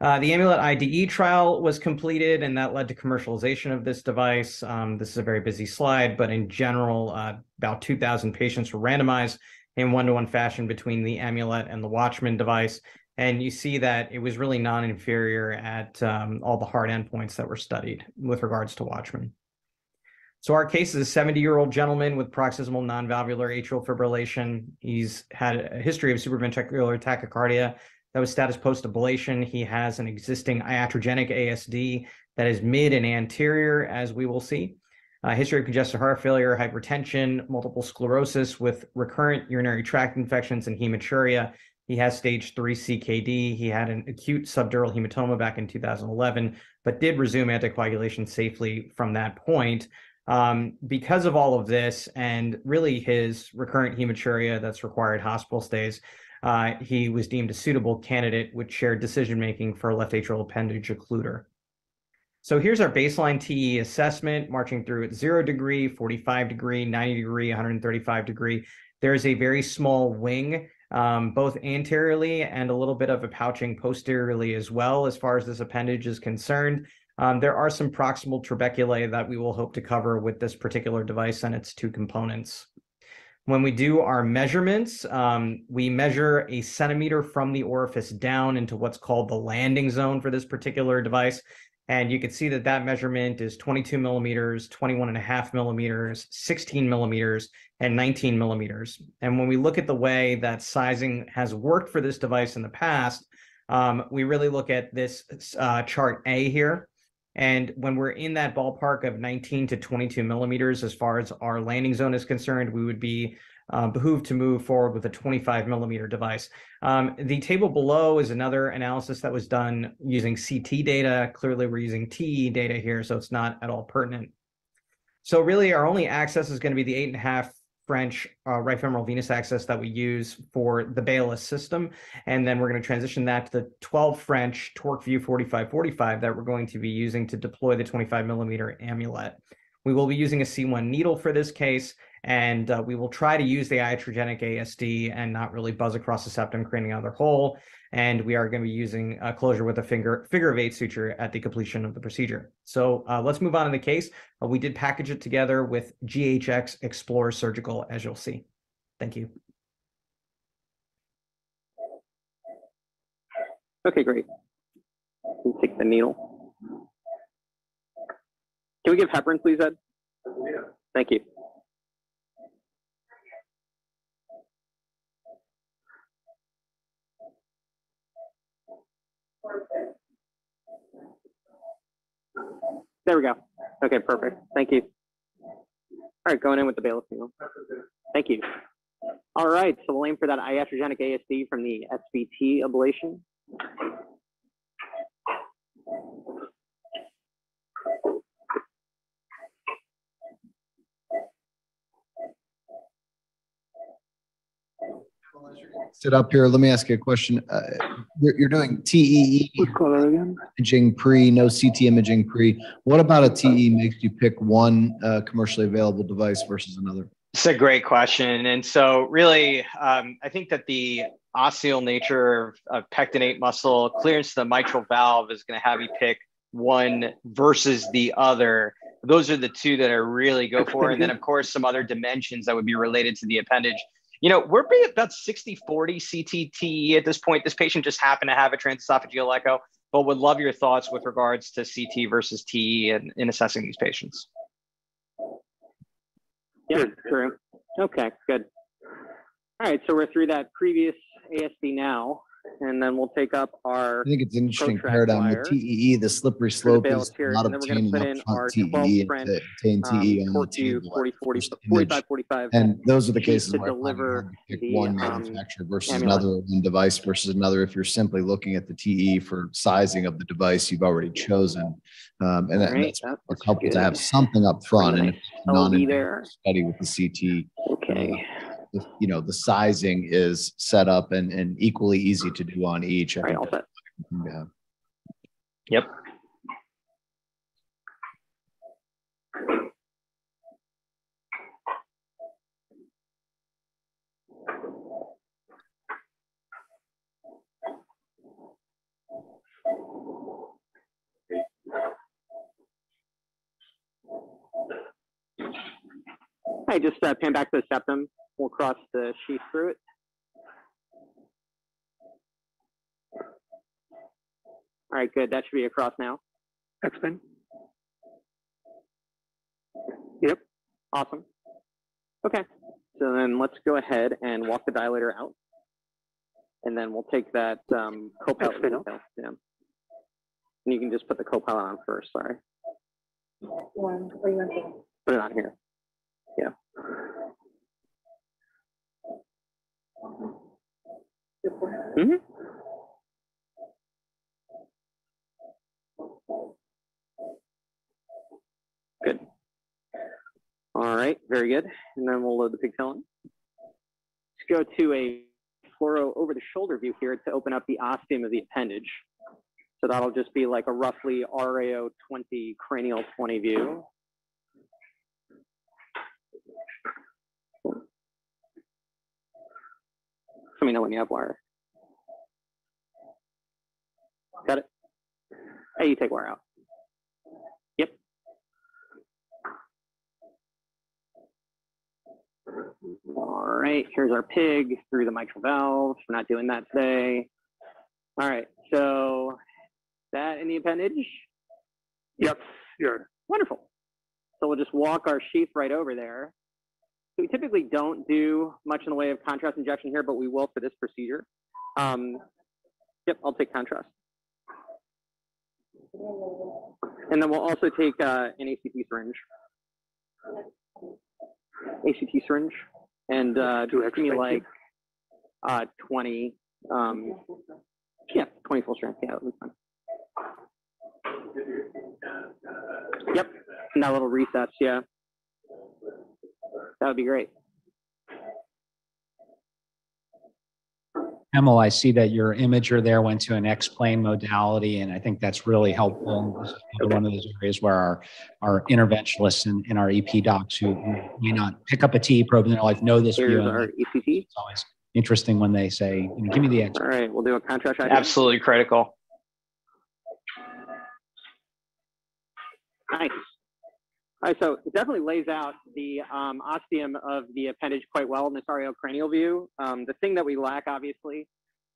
Uh, the Amulet IDE trial was completed, and that led to commercialization of this device. Um, this is a very busy slide, but in general, uh, about 2,000 patients were randomized in one-to-one fashion between the Amulet and the Watchman device. And you see that it was really non-inferior at um, all the hard endpoints that were studied with regards to Watchman. So our case is a 70-year-old gentleman with paroxysmal non-valvular atrial fibrillation. He's had a history of supraventricular tachycardia that was status post-ablation. He has an existing iatrogenic ASD that is mid and anterior, as we will see. Uh, history of congestive heart failure, hypertension, multiple sclerosis with recurrent urinary tract infections and hematuria. He has stage three CKD. He had an acute subdural hematoma back in 2011, but did resume anticoagulation safely from that point. Um, because of all of this and really his recurrent hematuria that's required hospital stays, uh, he was deemed a suitable candidate with shared decision making for left atrial appendage occluder. So here's our baseline TE assessment, marching through at zero degree, 45 degree, 90 degree, 135 degree. There's a very small wing, um, both anteriorly and a little bit of a pouching posteriorly as well, as far as this appendage is concerned. Um, there are some proximal trabeculae that we will hope to cover with this particular device and its two components. When we do our measurements, um, we measure a centimeter from the orifice down into what's called the landing zone for this particular device. And you can see that that measurement is 22 millimeters, 21 and a half millimeters, 16 millimeters, and 19 millimeters. And when we look at the way that sizing has worked for this device in the past, um, we really look at this uh, chart A here. And when we're in that ballpark of 19 to 22 millimeters, as far as our landing zone is concerned, we would be uh, behooved to move forward with a 25 millimeter device. Um, the table below is another analysis that was done using CT data. Clearly, we're using TE data here, so it's not at all pertinent. So really, our only access is going to be the eight and a half French uh, right femoral venous access that we use for the Baylis system. And then we're going to transition that to the 12 French torque TorqueVue 4545 that we're going to be using to deploy the 25 millimeter amulet. We will be using a C1 needle for this case, and uh, we will try to use the iatrogenic ASD and not really buzz across the septum, creating another hole. And we are going to be using a closure with a finger figure of eight suture at the completion of the procedure. So uh, let's move on in the case. Uh, we did package it together with GHX Explorer Surgical, as you'll see. Thank you.
Okay, great. We'll take the needle. Can we give heparin, please, Ed? Thank you. There we go. Okay, perfect. Thank you. All right, going in with the Baylis needle. Thank you. All right, so we'll aim for that iatrogenic ASD from the SVT ablation.
Sit up here. Let me ask you a question. Uh, you're, you're doing TEE imaging pre, no CT imaging pre. What about a TE makes you pick one uh, commercially available device versus another?
It's a great question. And so, really, um, I think that the ostial nature of, of pectinate muscle clearance to the mitral valve is going to have you pick one versus the other. Those are the two that I really go for. And then, of course, some other dimensions that would be related to the appendage. You know, we're at about 60 40 CTTE at this point. This patient just happened to have a transesophageal echo, but would love your thoughts with regards to CT versus TE and in assessing these patients.
Yeah, true. Okay, good. All right, so we're through that previous ASD now, and then we'll take up our.
I think it's an interesting
protract
paradigm
wire.
with TEE. The slippery slope is
here,
not
and then we're going to
obtaining
put in our
upfront
12
TEE and obtain
um,
TE on the
torque view
table.
40, 40,
first
45,
image.
45.
And those are the cases
to
where I find it hard
deliver
to pick
the
one
um,
manufacturer versus another, one device versus another. If you're simply looking at the TE for sizing of the device you've already chosen. Um, and that-
Right,
that's
that
it's helpful to have something up front and if it's
LV
non
there.
study with the CT.
Okay.
The- You know, the sizing is set up and, and equally easy to do on each. I
Right,
think
all
that's
set.
a good thing to have.
Yep.
I just uh, pan back to the septum. We'll cross the sheath through it. All right, good. That should be across now. X-pin. Yep. Awesome. Okay. So then let's go ahead and walk the dilator out. And then we'll take that um, copilot.
X-pin.
Yeah. And you can just put the copilot on first, sorry.
One, what do you want to
Put it on here. Yeah. Mm-hmm. Good. All right, very good. And then we'll load the pigtail in. Let's go to a fluoro over the shoulder view here to open up the ostium of the appendage. So that'll just be like a roughly RAO 20 cranial 20 view. Let me know when you have wire. Got it? Hey, you take wire out. Yep. All right, here's our pig through the mitral valve. We're not doing that today. All right, so that in the appendage? Yep, sure. Wonderful. So we'll just walk our sheath right over there. So we typically don't do much in the way of contrast injection here, but we will for this procedure. Um, yep, I'll take contrast. And then we'll also take uh, an ACT syringe. ACT syringe. And uh, do me like uh, 20, um, yeah, 20 full strength. Yeah, that was fine. Yep, and that little recess, yeah. That would be great.
Hemal, I see that your imager there went to an X-plane modality, and I think that's really helpful. This is one of those areas where our, our interventionists and, and our EP docs who may not pick up a TE probe in their life know this
Here's
view.
our ECT.
It's always interesting when they say, you know, give me the X.
All right, we'll do a contrast. ID.
Absolutely critical.
Nice. So it definitely lays out the um, ostium of the appendage quite well in this cranial view. Um, the thing that we lack, obviously,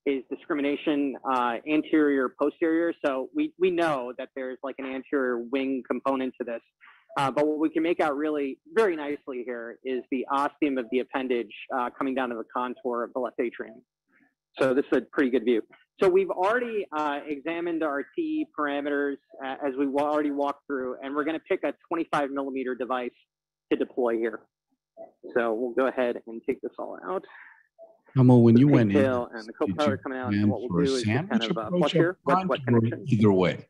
is discrimination uh, anterior posterior. So we, we know that there's like an anterior wing component to this. Uh, but what we can make out really very nicely here is the ostium of the appendage uh, coming down to the contour of the left atrium. So this is a pretty good view. So we've already uh, examined our TE parameters uh, as we already walked through, and we're going to pick a 25 millimeter device to deploy here. So we'll go ahead and take this all out.
Amo, when you went in,
Pigtail and the co-pilot coming out, and what we'll do is kind of uh,
approach
flush here,
up
wet,
front
wet
or
connection.
either way?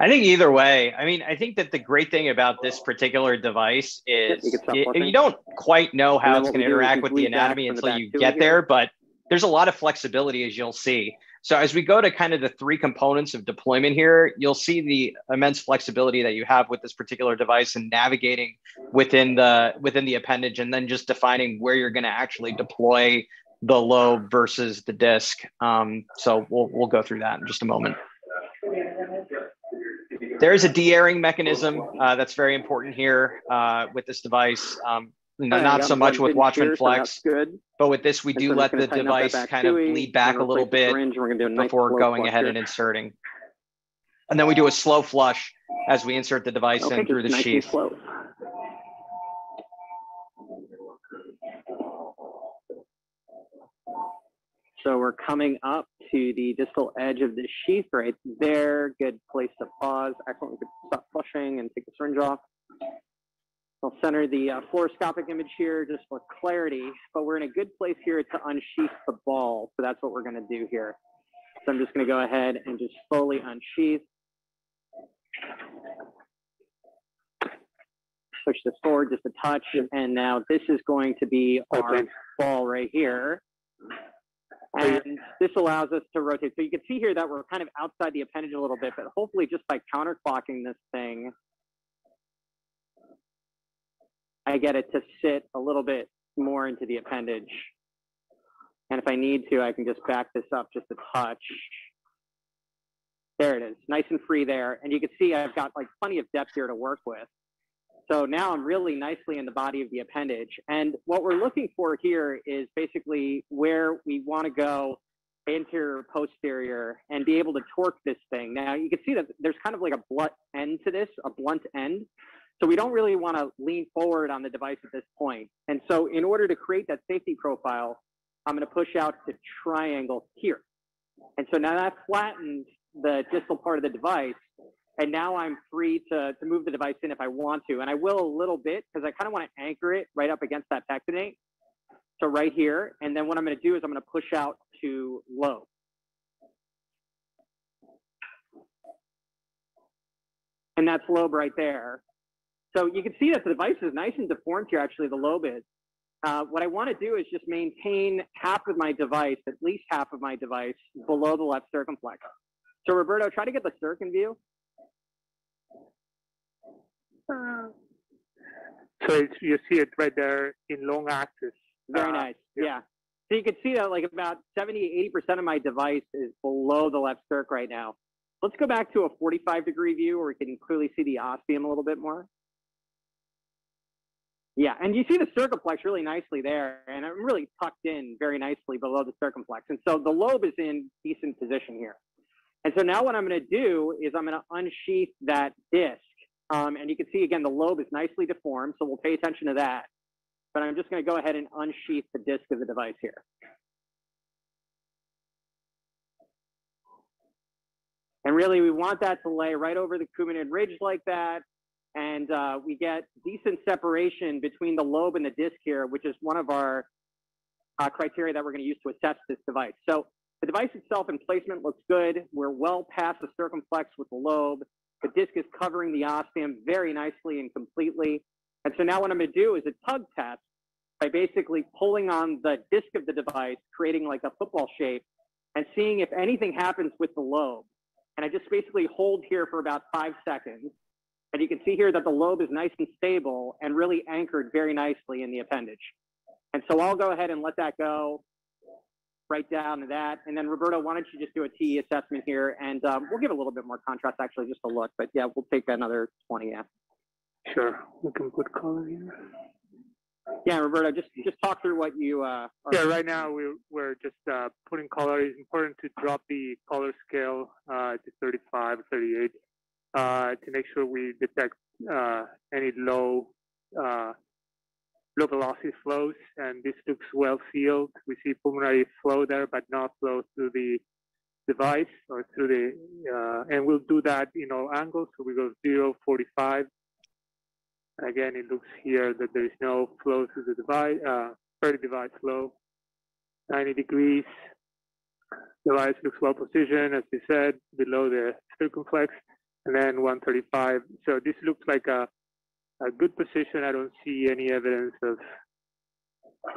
I think either way. I mean, I think that the great thing about this particular device is
you
it- you don't quite know how it's going to interact with the anatomy
from the
until you get
here.
there, but there's a lot of flexibility as you'll see. So as we go to kind of the three components of deployment here, you'll see the immense flexibility that you have with this particular device and navigating within the within the appendage and then just defining where you're going to actually deploy the lobe versus the disc. Um, so we'll we'll go through that in just a moment. There is a de-airing mechanism uh, that's very important here uh, with this device. Um, n-
All right, I
not so much with Watchman
so
Flex,
that's good.
but with this, we do
so
let the
gonna tighten up that
device kind of bleed back a little bit
syringe, we're gonna do a nice
before going ahead
here.
and inserting. And then we do a slow flush as we insert the device
Okay,
in through the
nice
sheath.
So we're coming up to the distal edge of the sheath right there. Good place to pause. Excellent. We could stop flushing and take the syringe off. I'll center the uh, fluoroscopic image here just for clarity, but we're in a good place here to unsheath the ball. So that's what we're going to do here. So I'm just going to go ahead and just slowly unsheath. Push this forward just a touch. And now this is going to be our ball right here. And this allows us to rotate. So you can see here that we're kind of outside the appendage a little bit, but hopefully just by counterclocking this thing, I get it to sit a little bit more into the appendage. And if I need to, I can just back this up just a touch. There it is, nice and free there. And you can see I've got like plenty of depth here to work with. So now I'm really nicely in the body of the appendage. And what we're looking for here is basically where we want to go anterior, posterior, and be able to torque this thing. Now you can see that there's kind of like a blunt end to this, a blunt end. So we don't really want to lean forward on the device at this point. And so in order to create that safety profile, I'm going to push out to triangle here. And so now that flattens the distal part of the device. And now I'm free to, to move the device in if I want to. And I will a little bit because I kind of want to anchor it right up against that pectinate. So right here. And then what I'm going to do is I'm going to push out to low. And that's lobe right there. So you can see that the device is nice and deformed here, actually, the lobe is. Uh, what I want to do is just maintain half of my device, at least half of my device, below the left circumflex. So Roberto, try to get the circum view.
So it's, you see it right there in long axis.
Very
Uh,
nice. Yeah. So you can see that like about 70, 80% of my device is below the left circ right now. Let's go back to a 45 degree view where we can clearly see the ostium a little bit more. Yeah, and you see the circumflex really nicely there, and I'm really tucked in very nicely below the circumflex. And so the lobe is in decent position here. And so now what I'm going to do is I'm going to unsheath that disc. Um, and you can see again, the lobe is nicely deformed, so we'll pay attention to that. But I'm just going to go ahead and unsheath the disc of the device here. And really, we want that to lay right over the Coumadin ridge like that. And uh, we get decent separation between the lobe and the disc here, which is one of our uh, criteria that we're going to use to assess this device. So the device itself and placement looks good. We're well past the circumflex with the lobe. The disc is covering the ostium very nicely and completely. And so now what I'm going to do is a tug test by basically pulling on the disc of the device, creating like a football shape, and seeing if anything happens with the lobe. And I just basically hold here for about five seconds. And you can see here that the lobe is nice and stable and really anchored very nicely in the appendage. And so I'll go ahead and let that go right down to that. And then Roberto, why don't you just do a TE assessment here? And um, we'll give a little bit more contrast actually, just a look. But yeah, we'll take another 20, yeah.
Sure, we can put color here.
Yeah, Roberto, just just talk through what you uh are
Yeah, right now we're, we're just uh, putting color. It's important to drop the color scale uh, to 35, 38 uh, to make sure we detect uh, any low uh, low velocity flows. And this looks well sealed. We see pulmonary flow there, but not flow through the device or through the, uh, and we'll do that in all angles. So we go 0, 45. Again, it looks here that there is no flow through the device, uh, per device flow. 90 degrees. Device looks well positioned, as we said, below the circumflex, and then 135. So this looks like a, a good position. I don't see any evidence of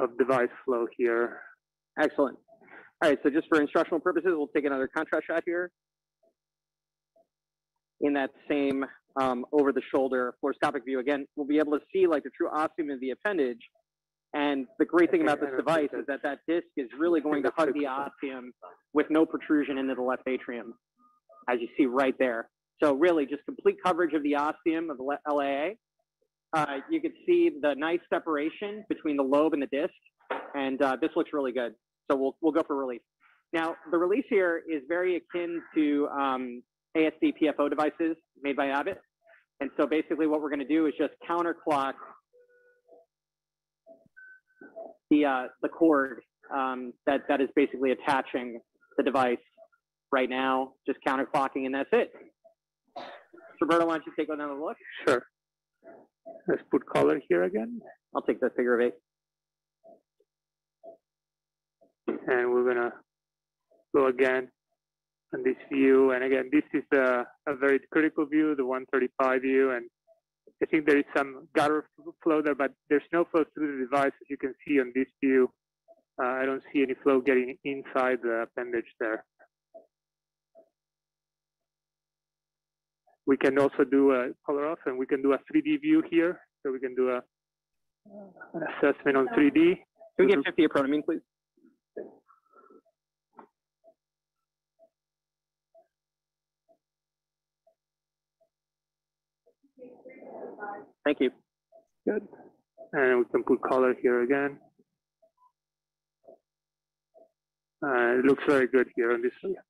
of device flow here.
Excellent. All right, so just for instructional purposes, we'll take another contrast shot here. In that same um, over the shoulder fluoroscopic view, again, we'll be able to see like the true ostium of the appendage. And the great thing about this device is that that disc is really going to hug the ostium with no protrusion into the left atrium, as you see right there. So really just complete coverage of the ostium of the LAA. Uh, you can see the nice separation between the lobe and the disc, and uh, this looks really good. So we'll, we'll go for release. Now, the release here is very akin to um, ASD PFO devices made by Abbott. And so basically what we're gonna do is just counterclock the, uh, the cord um, that, that is basically attaching the device right now, just counterclocking, and that's it. Roberto, why don't you take another look?
Sure. Let's put color here again.
I'll take the figure of eight.
And we're gonna go again on this view. And again, this is a, a very critical view, the 135 view. And I think there is some gutter flow there, but there's no flow through the device, as you can see on this view. Uh, I don't see any flow getting inside the appendage there. We can also do a color off and we can do a 3D view here. So we can do a an assessment on 3D.
Can we get 50 apronomine, please? Thank you.
Good. And we can put color here again. Uh, it looks very good here on this one. Good.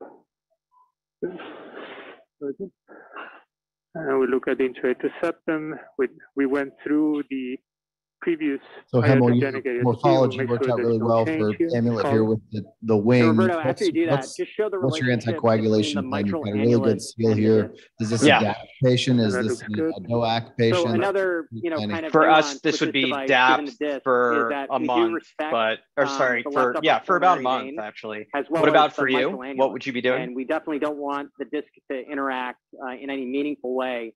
Very good. And we look at the intraocular septum. We, we went through the previous
So Hemal, you- morphology worked
sure
out really well for amulet here with the, the wing.
Roberto,
What's-
after you do that, just show the
What's your
relationship between
anticoagulation
the
plan? You've got a really good seal
here. Is the
here.
disc.
Is this a
Yeah.
DAP patient? Is this
looks good.
a DOAC patient?
So another, you know, kind of
For us, this would be
device,
DAP
given the disc,
for a month,
respect,
but, or
um,
sorry,
the
for, yeah, for about a month,
vein,
actually.
as well
What about
the
for you? What would you be doing?
And we definitely don't want the disc to interact uh, in any meaningful way
I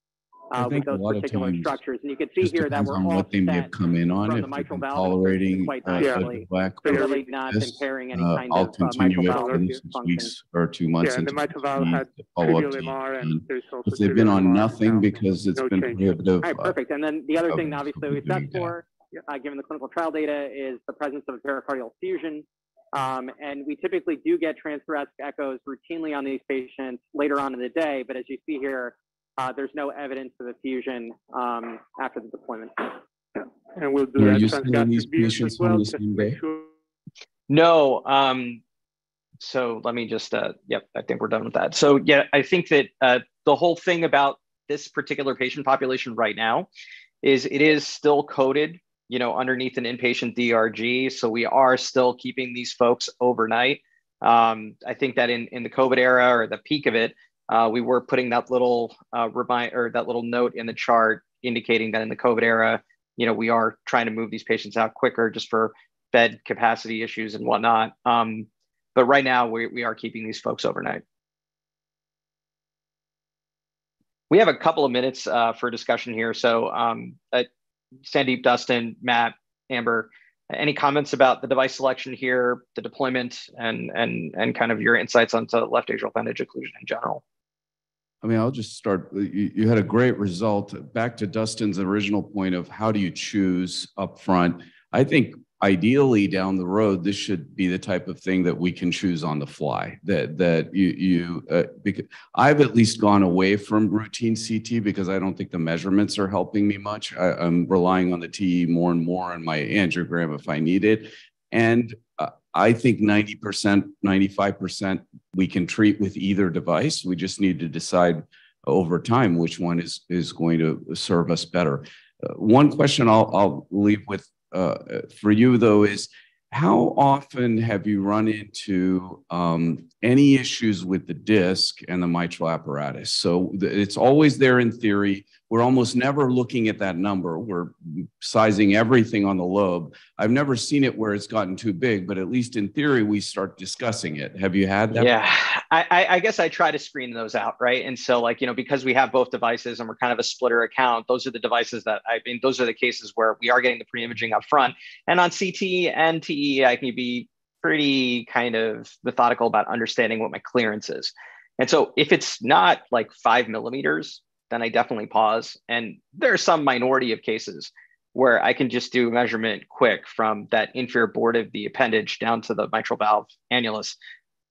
uh, with
think a
those
lot of
particular
times
structures. And you can see here that we're
on
all
what they may have come in on. If
the mitral valve
tolerating
quite
uh. DOAC
So really not
this,
impairing any
uh,
kind
I'll
of uh,
continue
mitral
it six weeks or two months
Yeah, and the mitral valve had
the follow-up
trivial
to
MR and
and
there's also
If they've been on nothing because it's
No
been
change.
prohibitive.
All right,
uh,
perfect. And then the other thing, obviously, we
be doing
assessed
that.
for, uh, given the clinical trial data, is the presence of a pericardial effusion. Um, and we typically do get transthoracic echoes routinely on these patients later on in the day. But as you see here, uh, there's no evidence of effusion um, after the deployment.
And we'll do
Are
that
you sending these patients
as
home
well,
the same
make
day?
sure.
No. Um, so let me just, uh, yep, I think we're done with that. So yeah, I think that uh, the whole thing about this particular patient population right now is it is still coded, you know, underneath an inpatient DRG. So we are still keeping these folks overnight. Um, I think that in, in the COVID era or the peak of it, uh, we were putting that little uh, remind or that little note in the chart indicating that in the COVID era, you know, we are trying to move these patients out quicker just for bed capacity issues and whatnot. Um, but right now, we, we are keeping these folks overnight. We have a couple of minutes uh, for discussion here. So, um, uh, Sandeep, Dustin, Matt, Amber, any comments about the device selection here, the deployment, and and and kind of your insights onto left atrial appendage occlusion in general?
I mean, I'll just start. You, you had a great result. Back to Dustin's original point of how do you choose up front? I think ideally down the road, this should be the type of thing that we can choose on the fly. That that you you uh, because I've at least gone away from routine CT because I don't think the measurements are helping me much. I, I'm relying on the TE more and more and my angiogram if I need it. And uh, I think 90%, 95% we can treat with either device. We just need to decide over time which one is, is going to serve us better. Uh, one question I'll, I'll leave with uh, for you though is how often have you run into um, any issues with the disc and the mitral apparatus? So it's always there in theory. We're almost never looking at that number. We're sizing everything on the lobe. I've never seen it where it's gotten too big, but at least in theory, we start discussing it. Have you had that?
Yeah, I, I- guess I try to screen those out, right? And so, like, you know, because we have both devices and we're kind of a splitter account, those are the devices that I mean, those are the cases where we are getting the pre imaging up front. And on CT and TE, I can be pretty kind of methodical about understanding what my clearance is. And so, if it's not like five millimeters, then I definitely pause. And there are some minority of cases where I can just do measurement quick from that inferior board of the appendage down to the mitral valve annulus.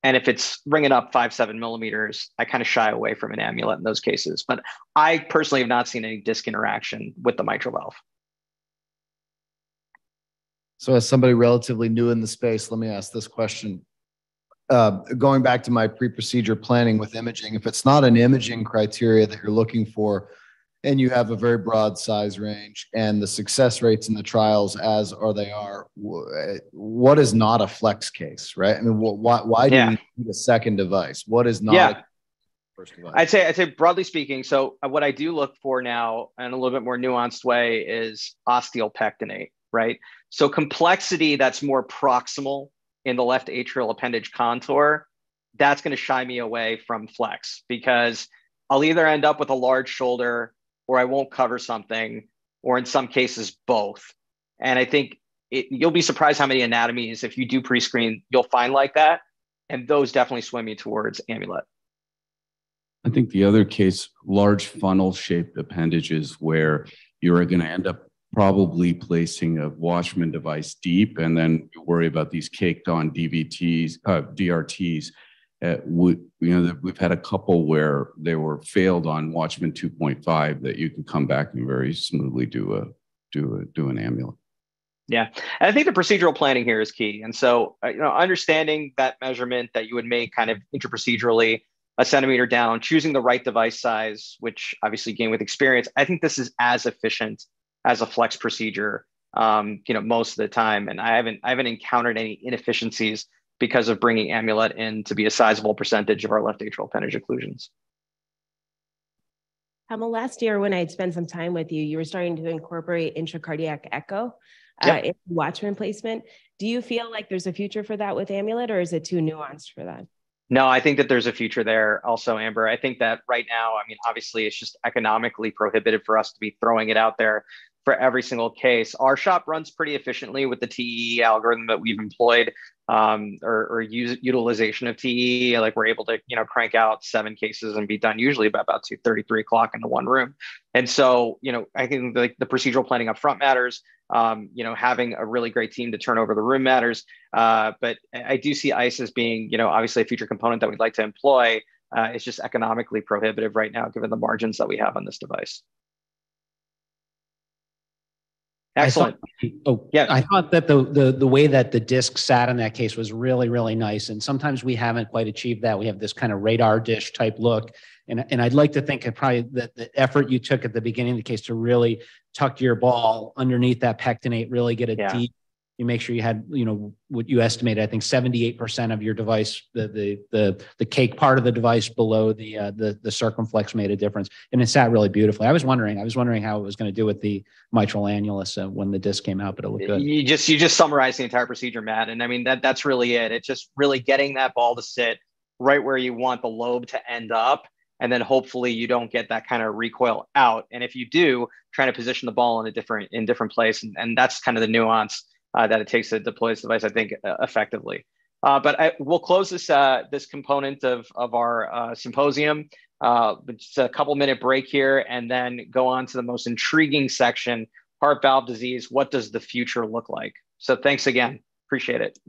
And if it's ringing up five, seven millimeters, I kind of shy away from an amulet in those cases. But I personally have not seen any disc interaction with the mitral valve.
So as somebody relatively new in the space, let me ask this question. Uh, going back to my pre-procedure planning with imaging, if it's not an imaging criteria that you're looking for, and you have a very broad size range and the success rates in the trials as or they are, what is not a flex case, right? I mean, why, why do
Yeah.
you need a second device? What is not
Yeah.
a first device?
I'd say, I'd say broadly speaking. So what I do look for now, in a little bit more nuanced way, is ostial pectinate right? So complexity that's more proximal in the left atrial appendage contour, that's going to shy me away from flex because I'll either end up with a large shoulder or I won't cover something, or in some cases, both. And I think it, you'll be surprised how many anatomies, if you do pre screen, you'll find like that. And those definitely swim you towards amulet.
I think the other case, large funnel shaped appendages where you're going to end up probably placing a Watchman device deep and then worry about these caked on DVTs, uh, DRTs. Uh, we, you know, we've had a couple where they were failed on Watchman 2.5 that you can come back and very smoothly do a do a do an amulet.
Yeah, and I think the procedural planning here is key. And so, uh, you know, understanding that measurement that you would make kind of interprocedurally, a centimeter down, choosing the right device size, which obviously gain with experience. I think this is as efficient as a flex procedure. um, you know, most of the time. And I haven't I haven't encountered any inefficiencies because of bringing Amulet in to be a sizable percentage of our left atrial appendage occlusions.
Emma, last year when I had spent some time with you, you were starting to incorporate intracardiac echo uh,
Yep.
in Watchman placement. Do you feel like there's a future for that with Amulet, or is it too nuanced for that?
No, I think that there's a future there also, Amber. I think that right now, I mean, obviously, it's just economically prohibitive for us to be throwing it out there for every single case. Our shop runs pretty efficiently with the TE algorithm that we've employed um, or, or use utilization of TE. Like we're able to, you know, crank out seven cases and be done usually by about two thirty, three o'clock in the one room. And so, you know, I think like the procedural planning up front matters. Um, you know, having a really great team to turn over the room matters. Uh, but I I do see ICE as being, you know, obviously a future component that we'd like to employ. Uh, it's just economically prohibitive right now, given the margins that we have on this device.
I thought-
Excellent.
oh, yeah. I thought that the, the, the way that the disc sat in that case was really, really nice. And sometimes we haven't quite achieved that. We have this kind of radar dish type look. And, and I'd like to think that probably that the effort you took at the beginning of the case to really tuck your ball underneath that pectinate, really get a
Yeah.
deep, you make sure you had, you know, what you estimated, I think seventy-eight percent of your device, the, the, the, the cake part of the device below the, uh, the, the circumflex made a difference. And it sat really beautifully. I was wondering, I was wondering how it was going to do with the mitral annulus uh, when the disc came out, but it looked good.
You just you just summarized the entire procedure, Matt. And I mean that that's really it. It's just really getting that ball to sit right where you want the lobe to end up. And then hopefully you don't get that kind of recoil out. And if you do, trying to position the ball in a different in different place. And, and that's kind of the nuance uh, that it takes to deploy this device, I think, uh, effectively. Uh, but I, we'll close this uh, this component of of our uh, symposium. Just a couple minute break here, and then go on to the most intriguing section: heart valve disease. What does the future look like? So, thanks again. Appreciate it.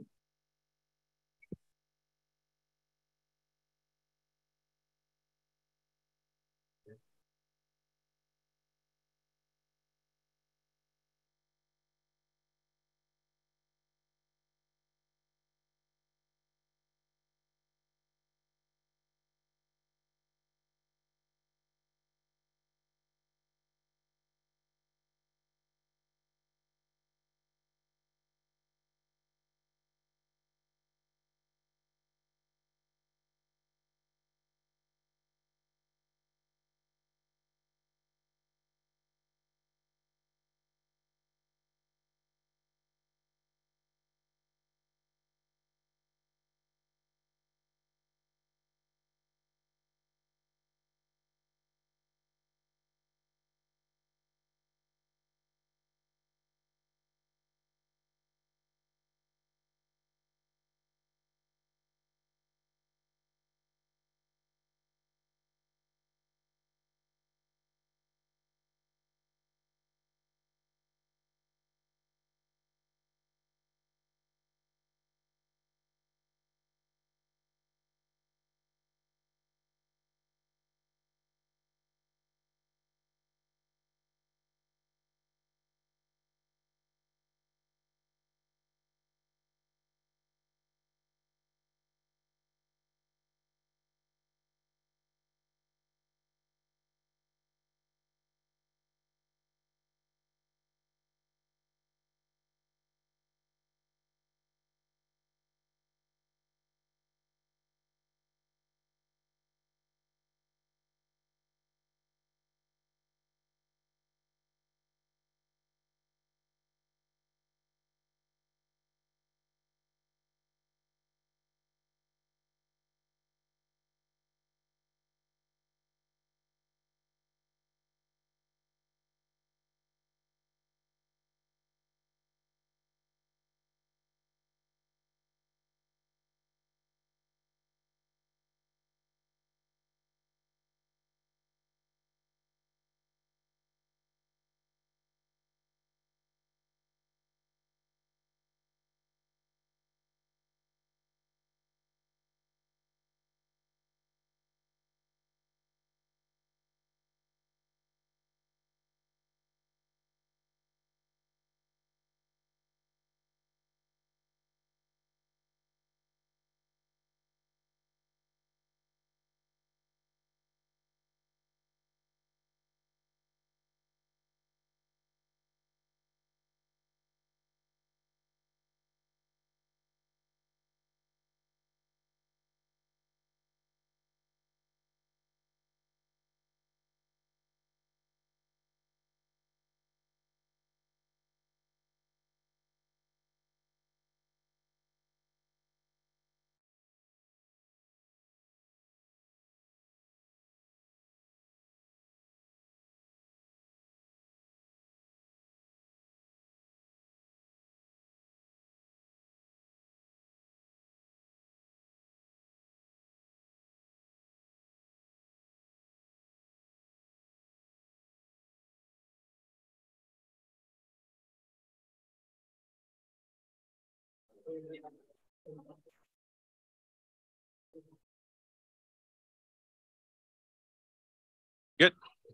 Good.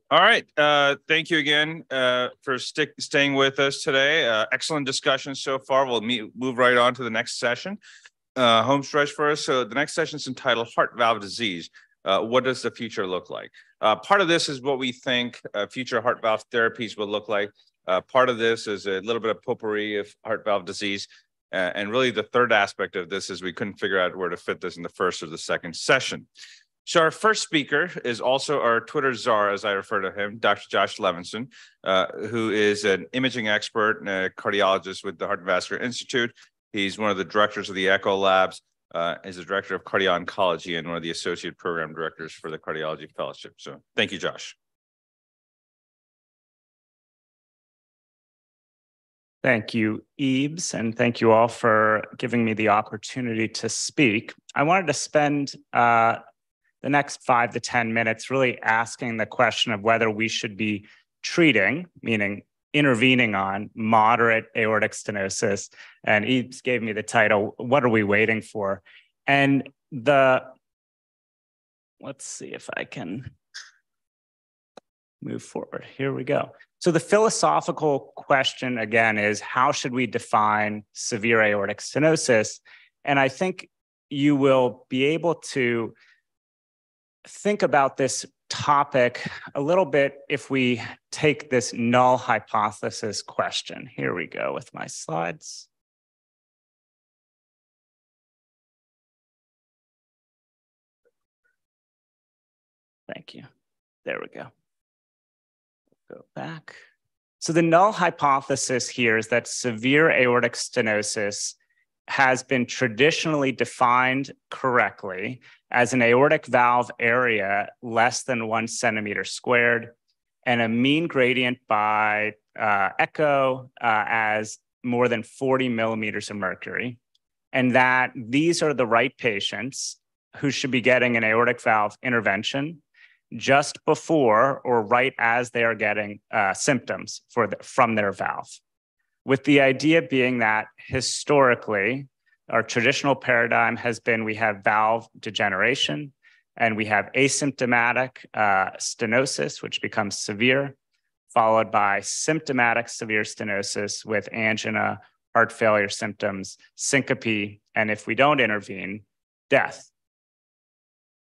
All right. Uh, thank you again uh, for stick, staying with us today. Uh, excellent discussion so far. We'll meet, move right on to the next session. Uh, home stretch for us. So the next session is entitled Heart Valve Disease. Uh, what does the future look like? Uh, part of this is what we think uh, future heart valve therapies will look like. Uh, part of this is a little bit of potpourri of heart valve disease. Uh, and really the third aspect of this is we couldn't figure out where to fit this in the first or the second session. So our first speaker is also our Twitter czar, as I refer to him, Dr. Josh Levenson, uh, who is an imaging expert and a cardiologist with the Heart and Vascular Institute. He's one of the directors of the Echo Labs, uh, is the director of cardio oncology and one of the associate program directors for the cardiology fellowship. So thank you, Josh.
Thank you, Ebes, and thank you all for giving me the opportunity to speak. I wanted to spend uh, the next five to 10 minutes really asking the question of whether we should be treating, meaning intervening on moderate aortic stenosis. And Ebes gave me the title, What Are We Waiting For? And the, let's see if I can move forward. Here we go. So the philosophical question again is how should we define severe aortic stenosis? And I think you will be able to think about this topic a little bit if we take this null hypothesis question. Here we go with my slides. Thank you. There we go. Go back. So the null hypothesis here is that severe aortic stenosis has been traditionally defined correctly as an aortic valve area less than one centimeter squared and a mean gradient by uh, echo uh, as more than 40 millimeters of mercury. And that these are the right patients who should be getting an aortic valve intervention just before or right as they are getting uh, symptoms for the, from their valve. With the idea being that historically, our traditional paradigm has been we have valve degeneration and we have asymptomatic uh, stenosis, which becomes severe, followed by symptomatic severe stenosis with angina, heart failure symptoms, syncope, and if we don't intervene, death.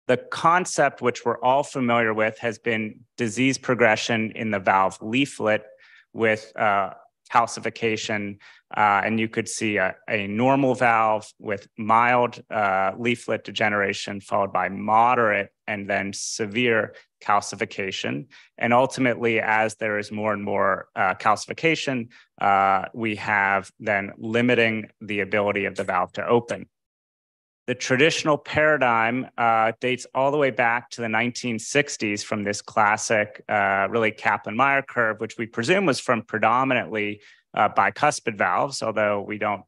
The concept, which we're all familiar with, has been disease progression in the valve leaflet with uh, calcification. Uh, and you could see a, a normal valve with mild uh, leaflet degeneration, followed by moderate and then severe calcification. And ultimately, as there is more and more uh, calcification, uh, we have then limiting the ability of the valve to open. The traditional paradigm uh, dates all the way back to the 1960s from this classic, uh, really Kaplan-Meier curve, which we presume was from predominantly uh, bicuspid valves, although we don't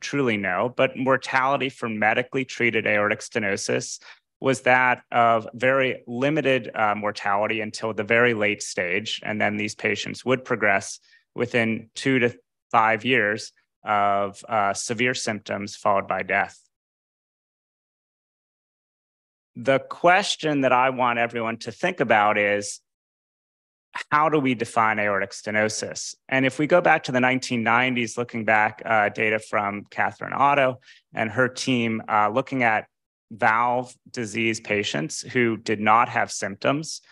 truly know. But mortality from medically treated aortic stenosis was that of very limited uh, mortality until the very late stage. And then these patients would progress within two to five years of uh, severe symptoms followed by death the question that I want everyone to think about is how do we define aortic stenosis? And if we go back to the 1990s, looking back uh, data from Catherine Otto and her team uh, looking at valve disease patients who did not have symptoms,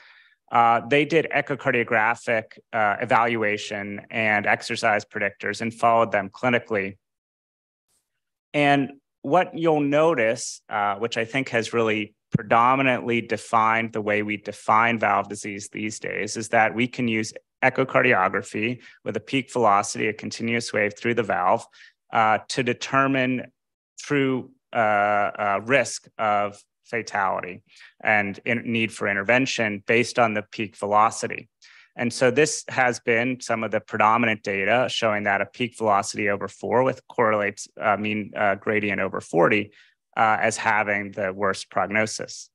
uh, they did echocardiographic uh, evaluation and exercise predictors and followed them clinically. And what you'll notice, uh, which I think has really predominantly defined the way we define valve disease these days is that we can use echocardiography with a peak velocity, a continuous wave through the valve, uh, to determine true uh, uh, risk of fatality and need for intervention based on the peak velocity. And so this has been some of the predominant data showing that a peak velocity over four with correlates uh, mean uh, gradient over 40 uh, as having the worst prognosis.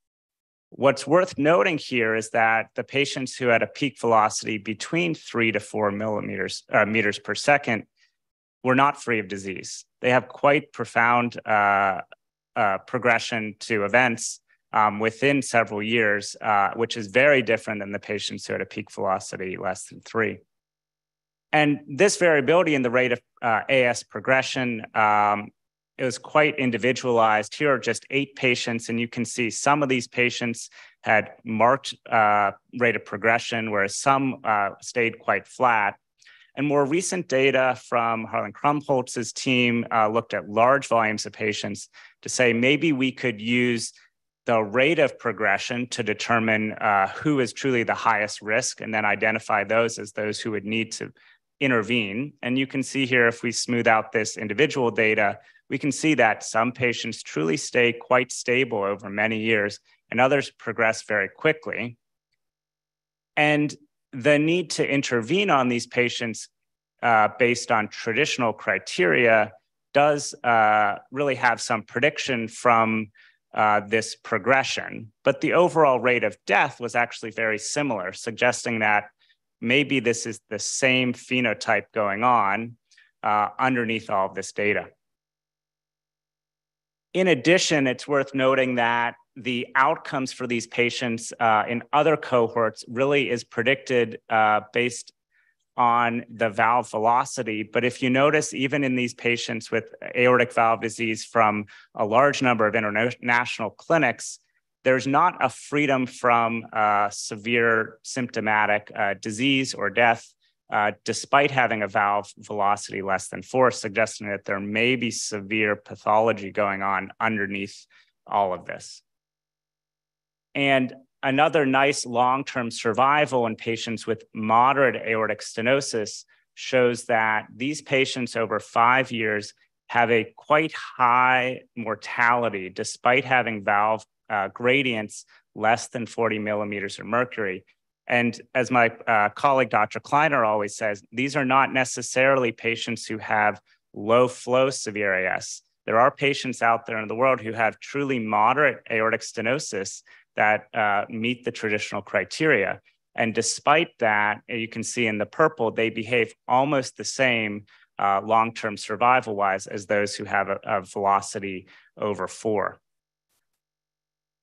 What's worth noting here is that the patients who had a peak velocity between three to four millimeters uh, meters per second were not free of disease. They have quite profound uh, uh, progression to events um, within several years, uh, which is very different than the patients who had a peak velocity less than three. And this variability in the rate of uh, AS progression, um, it was quite individualized. Here are just eight patients, and you can see some of these patients had marked uh, rate of progression, whereas some uh, stayed quite flat. And more recent data from Harlan Krumholz's team uh, looked at large volumes of patients to say maybe we could use the rate of progression to determine uh, who is truly the highest risk and then identify those as those who would need to intervene. And you can see here, if we smooth out this individual data, we can see that some patients truly stay quite stable over many years and others progress very quickly. And the need to intervene on these patients uh, based on traditional criteria does uh, really have some prediction from uh, this progression. But the overall rate of death was actually very similar, suggesting that maybe this is the same phenotype going on uh, underneath all of this data. In addition, it's worth noting that the outcomes for these patients uh, in other cohorts really is predicted uh, based on the valve velocity. But if you notice, even in these patients with aortic valve disease from a large number of international clinics, there's not a freedom from uh, severe symptomatic uh, disease or death, uh, despite having a valve velocity less than four, suggesting that there may be severe pathology going on underneath all of this. And another nice long-term survival in patients with moderate aortic stenosis shows that these patients over five years have a quite high mortality despite having valve uh, gradients less than 40 millimeters of mercury. And as my uh, colleague, Dr. Kleiner, always says, these are not necessarily patients who have low flow severe AS. There are patients out there in the world who have truly moderate aortic stenosis that uh, meet the traditional criteria. And despite that, you can see in the purple, they behave almost the same uh, long-term survival-wise as those who have a, a, velocity over four.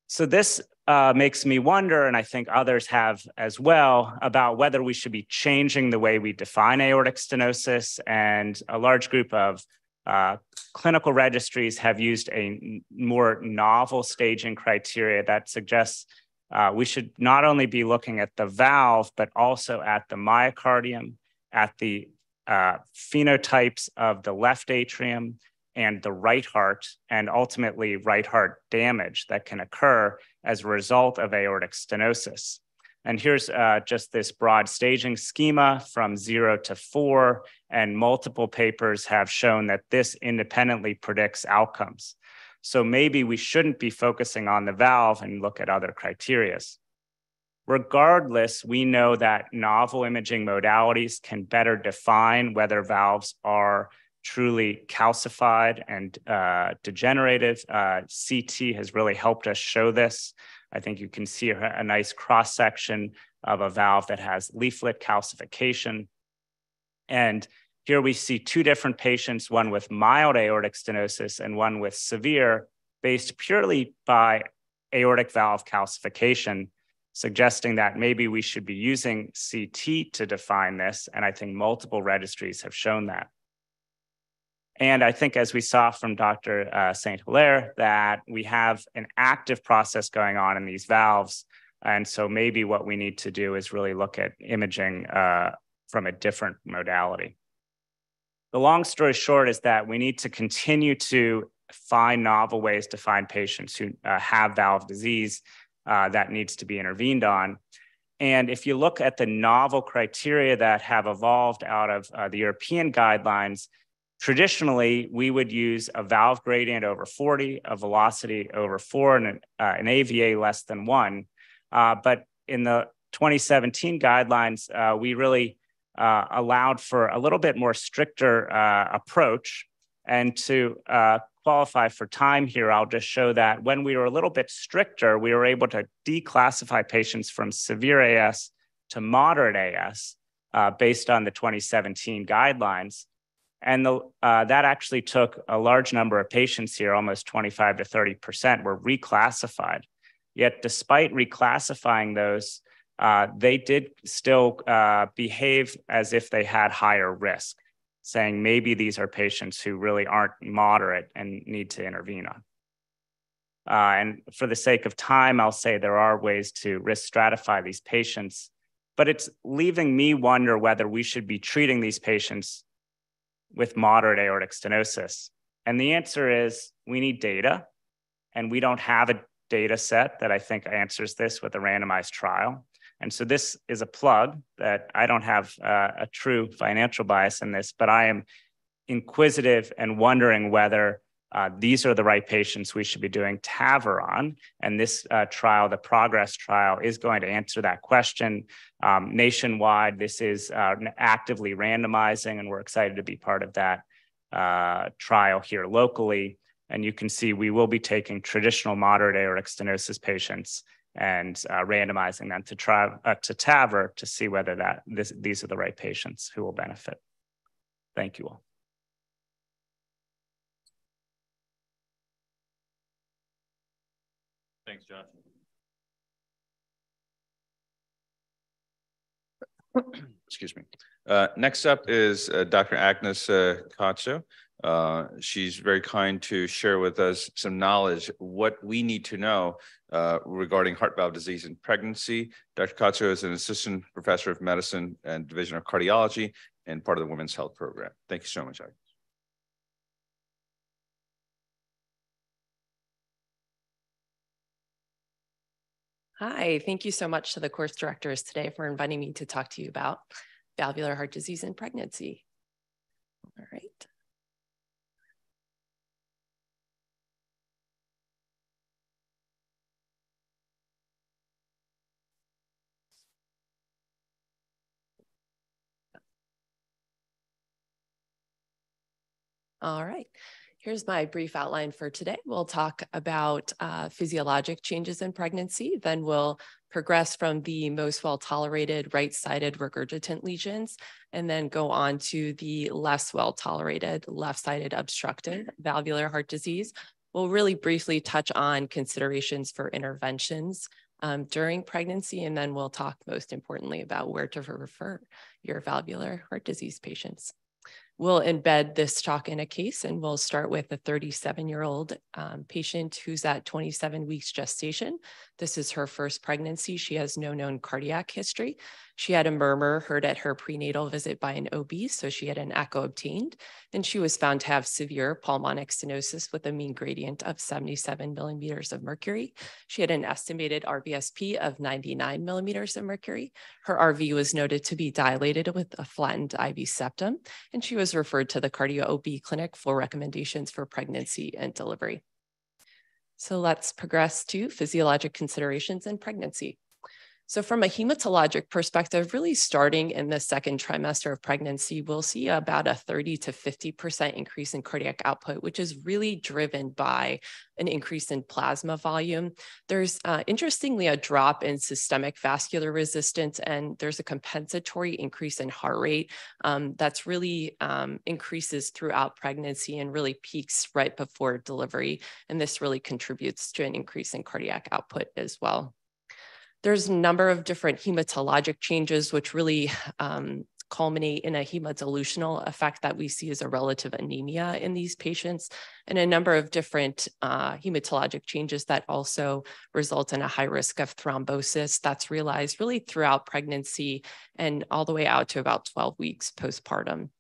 So this uh, makes me wonder, and I think others have as well, about whether we should be changing the way we define aortic stenosis. And a large group of uh, clinical registries have used a more novel staging criteria that suggests uh, we should not only be looking at the valve, but also at the myocardium, at the uh, phenotypes of the left atrium and the right heart, and ultimately right heart damage that can occur as a result of aortic stenosis. And here's uh, just this broad staging schema from zero to four, and multiple papers have shown that this independently predicts outcomes. So maybe we shouldn't be focusing on the valve and look at other criterias. Regardless, we know that novel imaging modalities can better define whether valves are truly calcified and uh, degenerative. Uh, CT has really helped us show this. I think you can see a, a nice cross section of a valve that has leaflet calcification. And here we see two different patients, one with mild aortic stenosis and one with severe, based purely by aortic valve calcification, suggesting that maybe we should be using CT to define this. And I think multiple registries have shown that. And I think, as we saw from Dr. Uh, St. Hilaire, that we have an active process going on in these valves. And so maybe what we need to do is really look at imaging uh, from a different modality. The long story short is that we need to continue to find novel ways to find patients who uh, have valve disease uh, that needs to be intervened on. And if you look at the novel criteria that have evolved out of uh, the European guidelines, Traditionally, we would use a valve gradient over 40, a velocity over four, and an, uh, an AVA less than one. Uh, but in the 2017 guidelines, uh, we really uh, allowed for a little bit more stricter uh, approach. And to uh, qualify for time here, I'll just show that when we were a little bit stricter, we were able to declassify patients from severe AS to moderate AS based on the 2017 guidelines. And the, uh, that actually took a large number of patients here, almost 25 to 30% were reclassified. Yet despite reclassifying those, uh, they did still uh, behave as if they had higher risk, saying maybe these are patients who really aren't moderate and need to intervene on. Uh, and for the sake of time, I'll say there are ways to risk stratify these patients, but it's leaving me wonder whether we should be treating these patients with moderate aortic stenosis. And the answer is we need data, and we don't have a data set that I think answers this with a randomized trial. And so this is a plug that I don't have uh, a true financial bias in this, but I am inquisitive and wondering whether uh, these are the right patients we should be doing TAVR on. And this uh, trial, the PROGRESS trial, is going to answer that question. Um, nationwide, this is uh, actively randomizing, and we're excited to be part of that uh, trial here locally. And you can see we will be taking traditional moderate aortic stenosis patients and uh, randomizing them to, try, to TAVR to see whether that this, these are the right patients who will benefit. Thank you all.
Thanks, Josh. Excuse me. Uh, next up is uh, Dr. Agnes uh, Koczo. Uh, she's very kind to share with us some knowledge, what we need to know uh, regarding heart valve disease in pregnancy. Dr. Koczo is an assistant professor of medicine and division of cardiology and part of the women's health program. Thank you so much, Agnes.
Hi, thank you so much to the course directors today for inviting me to talk to you about valvular heart disease in pregnancy. All right. All right. Here's my brief outline for today. We'll talk about uh, physiologic changes in pregnancy, then we'll progress from the most well-tolerated right-sided regurgitant lesions, and then go on to the less well-tolerated left-sided obstructive valvular heart disease. We'll really briefly touch on considerations for interventions um, during pregnancy, and then we'll talk most importantly about where to refer your valvular heart disease patients. We'll embed this talk in a case and we'll start with a 37 year old um, patient who's at 27 weeks gestation. This is her first pregnancy. She has no known cardiac history. She had a murmur heard at her prenatal visit by an OB, so she had an echo obtained. And she was found to have severe pulmonic stenosis with a mean gradient of 77 millimeters of mercury. She had an estimated RVSP of 99 millimeters of mercury. Her RV was noted to be dilated with a flattened IV septum, and she was referred to the cardio OB clinic for recommendations for pregnancy and delivery. So let's progress to physiologic considerations in pregnancy. So from a hematologic perspective, really starting in the second trimester of pregnancy, we'll see about a 30 to 50% increase in cardiac output, which is really driven by an increase in plasma volume. There's uh, interestingly a drop in systemic vascular resistance, and there's a compensatory increase in heart rate um, that's really um, increases throughout pregnancy and really peaks right before delivery. And this really contributes to an increase in cardiac output as well. There's a number of different hematologic changes, which really um, culminate in a hemodilutional effect that we see as a relative anemia in these patients, and a number of different uh, hematologic changes that also result in a high risk of thrombosis that's realized really throughout pregnancy and all the way out to about 12 weeks postpartum.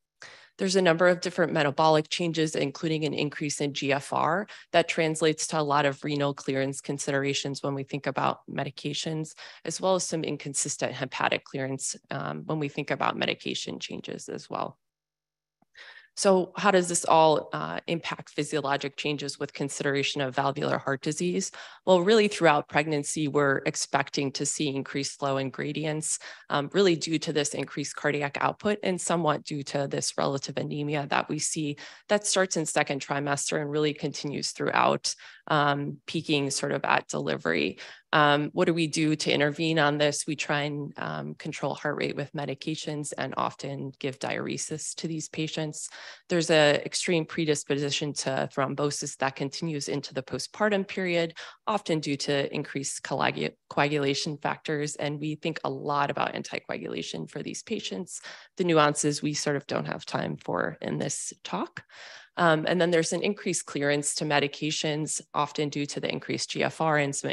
There's a number of different metabolic changes, including an increase in GFR that translates to a lot of renal clearance considerations when we think about medications, as well as some inconsistent hepatic clearance um, when we think about medication changes as well. So how does this all uh, impact physiologic changes with consideration of valvular heart disease? Well, really throughout pregnancy, we're expecting to see increased flow and gradients, um, really due to this increased cardiac output and somewhat due to this relative anemia that we see that starts in second trimester and really continues throughout, um, peaking sort of at delivery. Um, what do we do to intervene on this? We try and um, control heart rate with medications and often give diuresis to these patients. There's a extreme predisposition to thrombosis that continues into the postpartum period, often due to increased coagulation factors. And we think a lot about anticoagulation for these patients. The nuances we sort of don't have time for in this talk. Um, and then there's an increased clearance to medications, often due to the increased GFR and some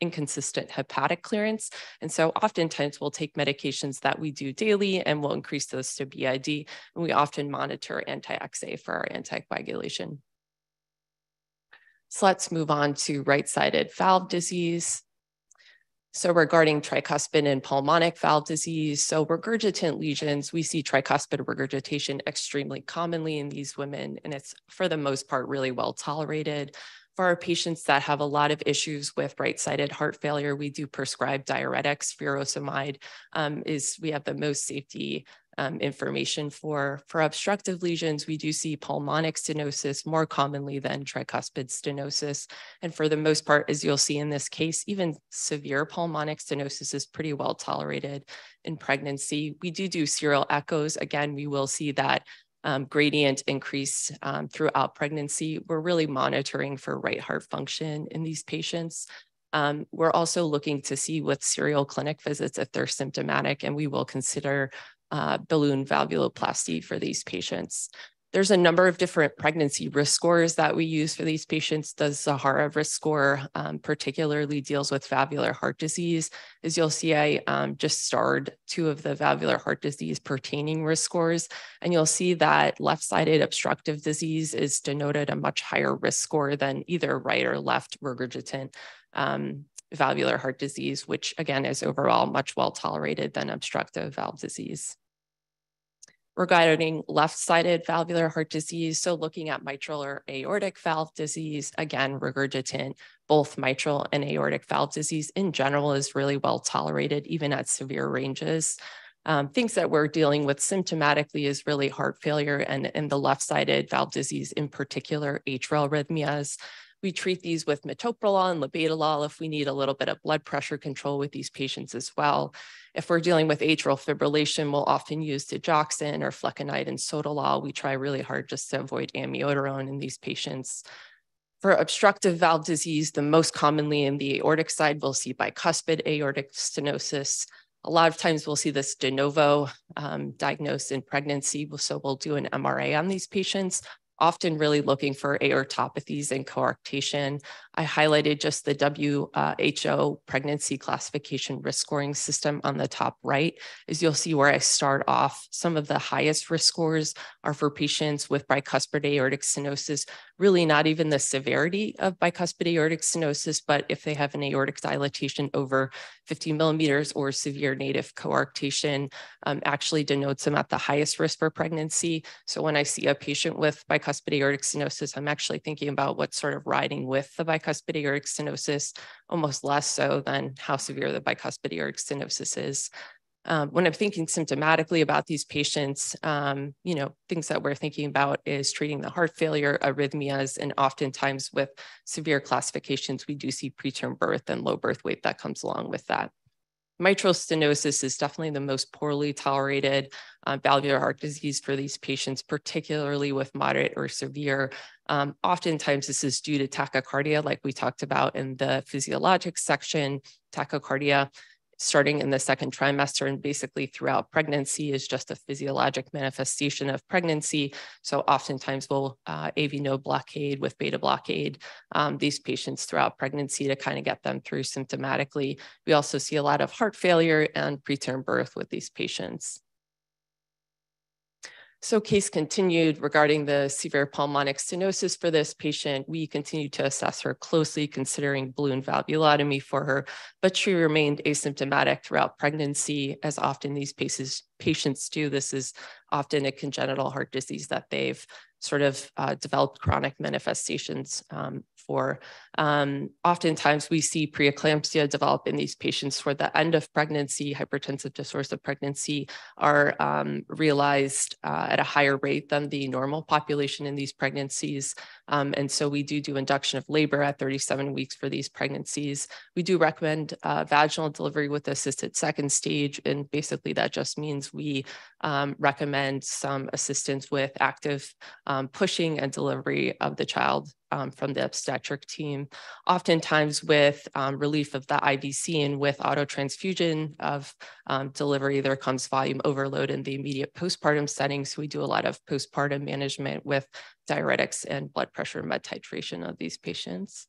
inconsistent hepatic clearance. And so oftentimes we'll take medications that we do daily and we'll increase those to BID. And we often monitor anti-XA for our anticoagulation. So let's move on to right-sided valve disease. So regarding tricuspid and pulmonic valve disease, so regurgitant lesions, we see tricuspid regurgitation extremely commonly in these women, and it's for the most part really well tolerated. For our patients that have a lot of issues with right-sided heart failure, we do prescribe diuretics. Furosemide um, is, we have the most safety um, information for. For obstructive lesions, we do see pulmonic stenosis more commonly than tricuspid stenosis. And for the most part, as you'll see in this case, even severe pulmonic stenosis is pretty well tolerated in pregnancy. We do do serial echoes. Again, we will see that um, gradient increase um, throughout pregnancy. We're really monitoring for right heart function in these patients. Um, we're also looking to see with serial clinic visits if they're symptomatic, and we will consider uh, balloon valvuloplasty for these patients. There's a number of different pregnancy risk scores that we use for these patients. The Zahara risk score um, particularly deals with valvular heart disease. As you'll see, I um, just starred two of the valvular heart disease pertaining risk scores, and you'll see that left-sided obstructive disease is denoted a much higher risk score than either right or left regurgitant um, valvular heart disease, which again is overall much well tolerated than obstructive valve disease regarding left-sided valvular heart disease. So looking at mitral or aortic valve disease, again, regurgitant, both mitral and aortic valve disease in general is really well tolerated, even at severe ranges. Um, things that we're dealing with symptomatically is really heart failure and, and the left-sided valve disease, in particular, atrial arrhythmias. We treat these with metoprolol and labetalol if we need a little bit of blood pressure control with these patients as well. If we're dealing with atrial fibrillation, we'll often use digoxin or flecainide and sotalol. We try really hard just to avoid amiodarone in these patients. For obstructive valve disease, the most commonly in the aortic side, we'll see bicuspid aortic stenosis. A lot of times we'll see this de novo um, diagnosed in pregnancy. So we'll do an MRA on these patients often really looking for aortopathies and coarctation. I highlighted just the WHO pregnancy classification risk scoring system on the top right. As you'll see where I start off, some of the highest risk scores are for patients with bicuspid aortic stenosis, really not even the severity of bicuspid aortic stenosis, but if they have an aortic dilatation over 50 millimeters or severe native coarctation, um, actually denotes them at the highest risk for pregnancy. So when I see a patient with bicuspid aortic stenosis, I'm actually thinking about what's sort of riding with the bicuspid aortic stenosis, almost less so than how severe the bicuspid aortic stenosis is. Um, when I'm thinking symptomatically about these patients, um, you know, things that we're thinking about is treating the heart failure, arrhythmias, and oftentimes with severe classifications, we do see preterm birth and low birth weight that comes along with that. Mitral stenosis is definitely the most poorly tolerated uh, valvular heart disease for these patients, particularly with moderate or severe. Um, oftentimes, this is due to tachycardia, like we talked about in the physiologic section. Tachycardia starting in the second trimester and basically throughout pregnancy is just a physiologic manifestation of pregnancy. So oftentimes we'll uh, AV node blockade with beta blockade um, these patients throughout pregnancy to kind of get them through symptomatically. We also see a lot of heart failure and preterm birth with these patients. So case continued regarding the severe pulmonic stenosis for this patient. We continued to assess her closely, considering balloon valvulotomy for her, but she remained asymptomatic throughout pregnancy, as often these patients, patients do. This is often a congenital heart disease that they've sort of uh, developed chronic manifestations um, for. Um, oftentimes, we see preeclampsia develop in these patients toward the end of pregnancy. Hypertensive disorders of pregnancy are um, realized uh, at a higher rate than the normal population in these pregnancies. Um, and so we do do induction of labor at 37 weeks for these pregnancies. We do recommend uh, vaginal delivery with assisted second stage. And basically that just means we um, recommend some assistance with active um, pushing and delivery of the child um, from the obstetric team, oftentimes with um, relief of the IVC and with autotransfusion of um, delivery, there comes volume overload in the immediate postpartum setting. So we do a lot of postpartum management with diuretics and blood pressure med titration of these patients.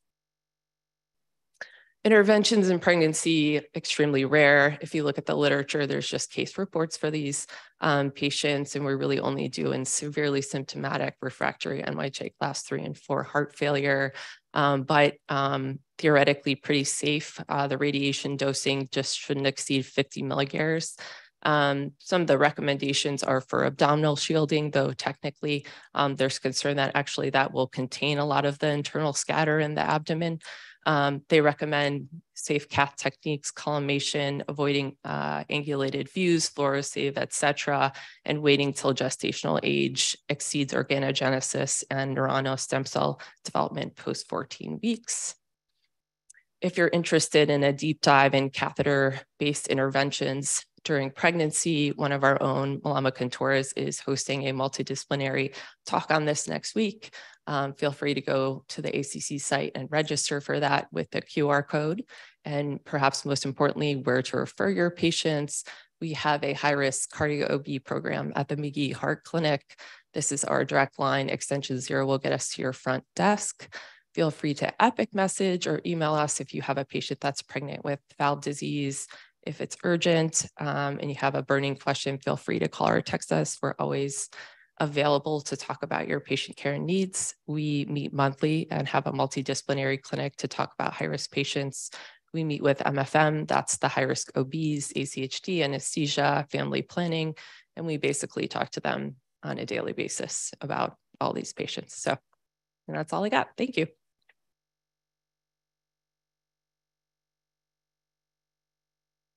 Interventions in pregnancy, extremely rare. If you look at the literature, there's just case reports for these um, patients, and we're really only do in severely symptomatic refractory NYHA class three and four heart failure, um, but um, theoretically pretty safe. Uh, the radiation dosing just shouldn't exceed 50 milligauss. Um, some of the recommendations are for abdominal shielding, though technically um, there's concern that actually that will contain a lot of the internal scatter in the abdomen. Um, they recommend safe cath techniques, collimation, avoiding uh, angulated views, fluorosave, et cetera, and waiting till gestational age exceeds organogenesis and neuronal stem cell development post 14 weeks. If you're interested in a deep dive in catheter-based interventions, during pregnancy. One of our own, Malama Contreras, is hosting a multidisciplinary talk on this next week. Um, feel free to go to the ACC site and register for that with the QR code. And perhaps most importantly, where to refer your patients. We have a high risk cardio OB program at the Magee Heart Clinic. This is our direct line. Extension zero will get us to your front desk. Feel free to epic message or email us if you have a patient that's pregnant with valve disease, if it's urgent um, and you have a burning question, feel free to call or text us. We're always available to talk about your patient care needs. We meet monthly and have a multidisciplinary clinic to talk about high risk patients. We meet with MFM, that's the high risk OBs, ACHD, anesthesia, family planning, and we basically talk to them on a daily basis about all these patients. So, and that's all I got. Thank you.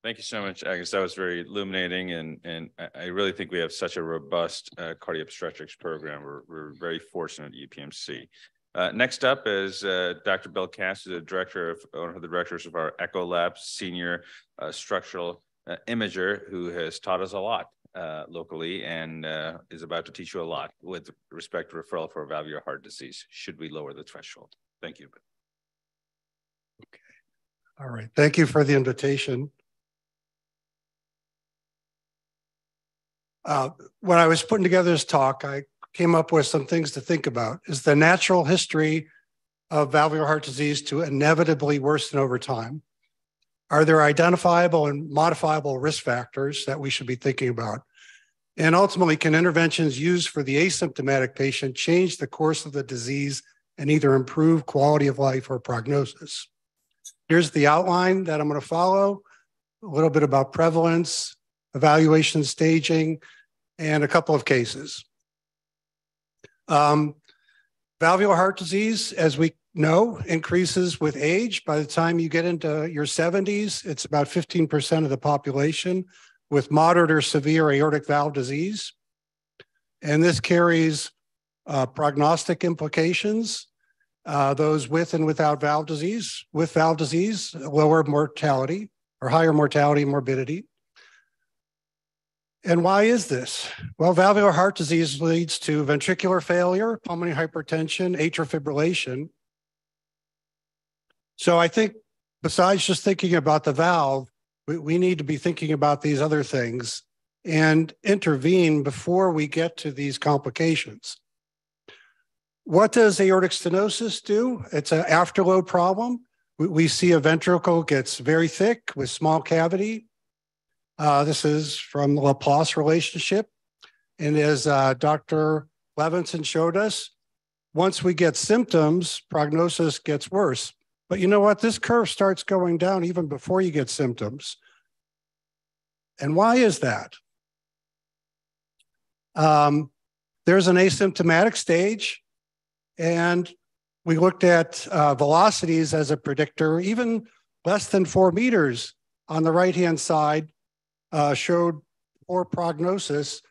Thank you so much, Agnes. That was very illuminating, and and I really think we have such a robust uh, cardiobstetrics program. We're, we're very fortunate at UPMC. Uh, next up is uh, Dr. Bill Katz, who's the director of one of the directors of our Echo Lab, senior uh, structural uh, imager, who has taught us a lot uh, locally and is about to teach you a lot with respect to referral for valvular heart disease. Should we lower the threshold? Thank you.
Okay. All right. Thank you for the invitation. Uh, when I was putting together this talk, I came up with some things to think about. Is the natural history of valvular heart disease to inevitably worsen over time? Are there identifiable and modifiable risk factors that we should be thinking about? And ultimately, can interventions used for the asymptomatic patient change the course of the disease and either improve quality of life or prognosis? Here's the outline that I'm going to follow a little bit about prevalence, evaluation staging, and a couple of cases. Um, valvular heart disease, as we know, increases with age. By the time you get into your 70s, it's about 15% of the population with moderate or severe aortic valve disease. And this carries uh, prognostic implications, uh, those with and without valve disease. With valve disease, lower mortality or higher mortality morbidity. And why is this? Well, valvular heart disease leads to ventricular failure, pulmonary hypertension, atrial fibrillation. So I think besides just thinking about the valve, we, we need to be thinking about these other things and intervene before we get to these complications. What does aortic stenosis do? It's an afterload problem. We, we see a ventricle gets very thick with small cavity uh, this is from the Laplace relationship. And as uh, Dr. Levenson showed us, once we get symptoms, prognosis gets worse. But you know what? This curve starts going down even before you get symptoms. And why is that? Um, there's an asymptomatic stage, and we looked at uh, velocities as a predictor, even less than four meters on the right-hand side uh, showed poor prognosis.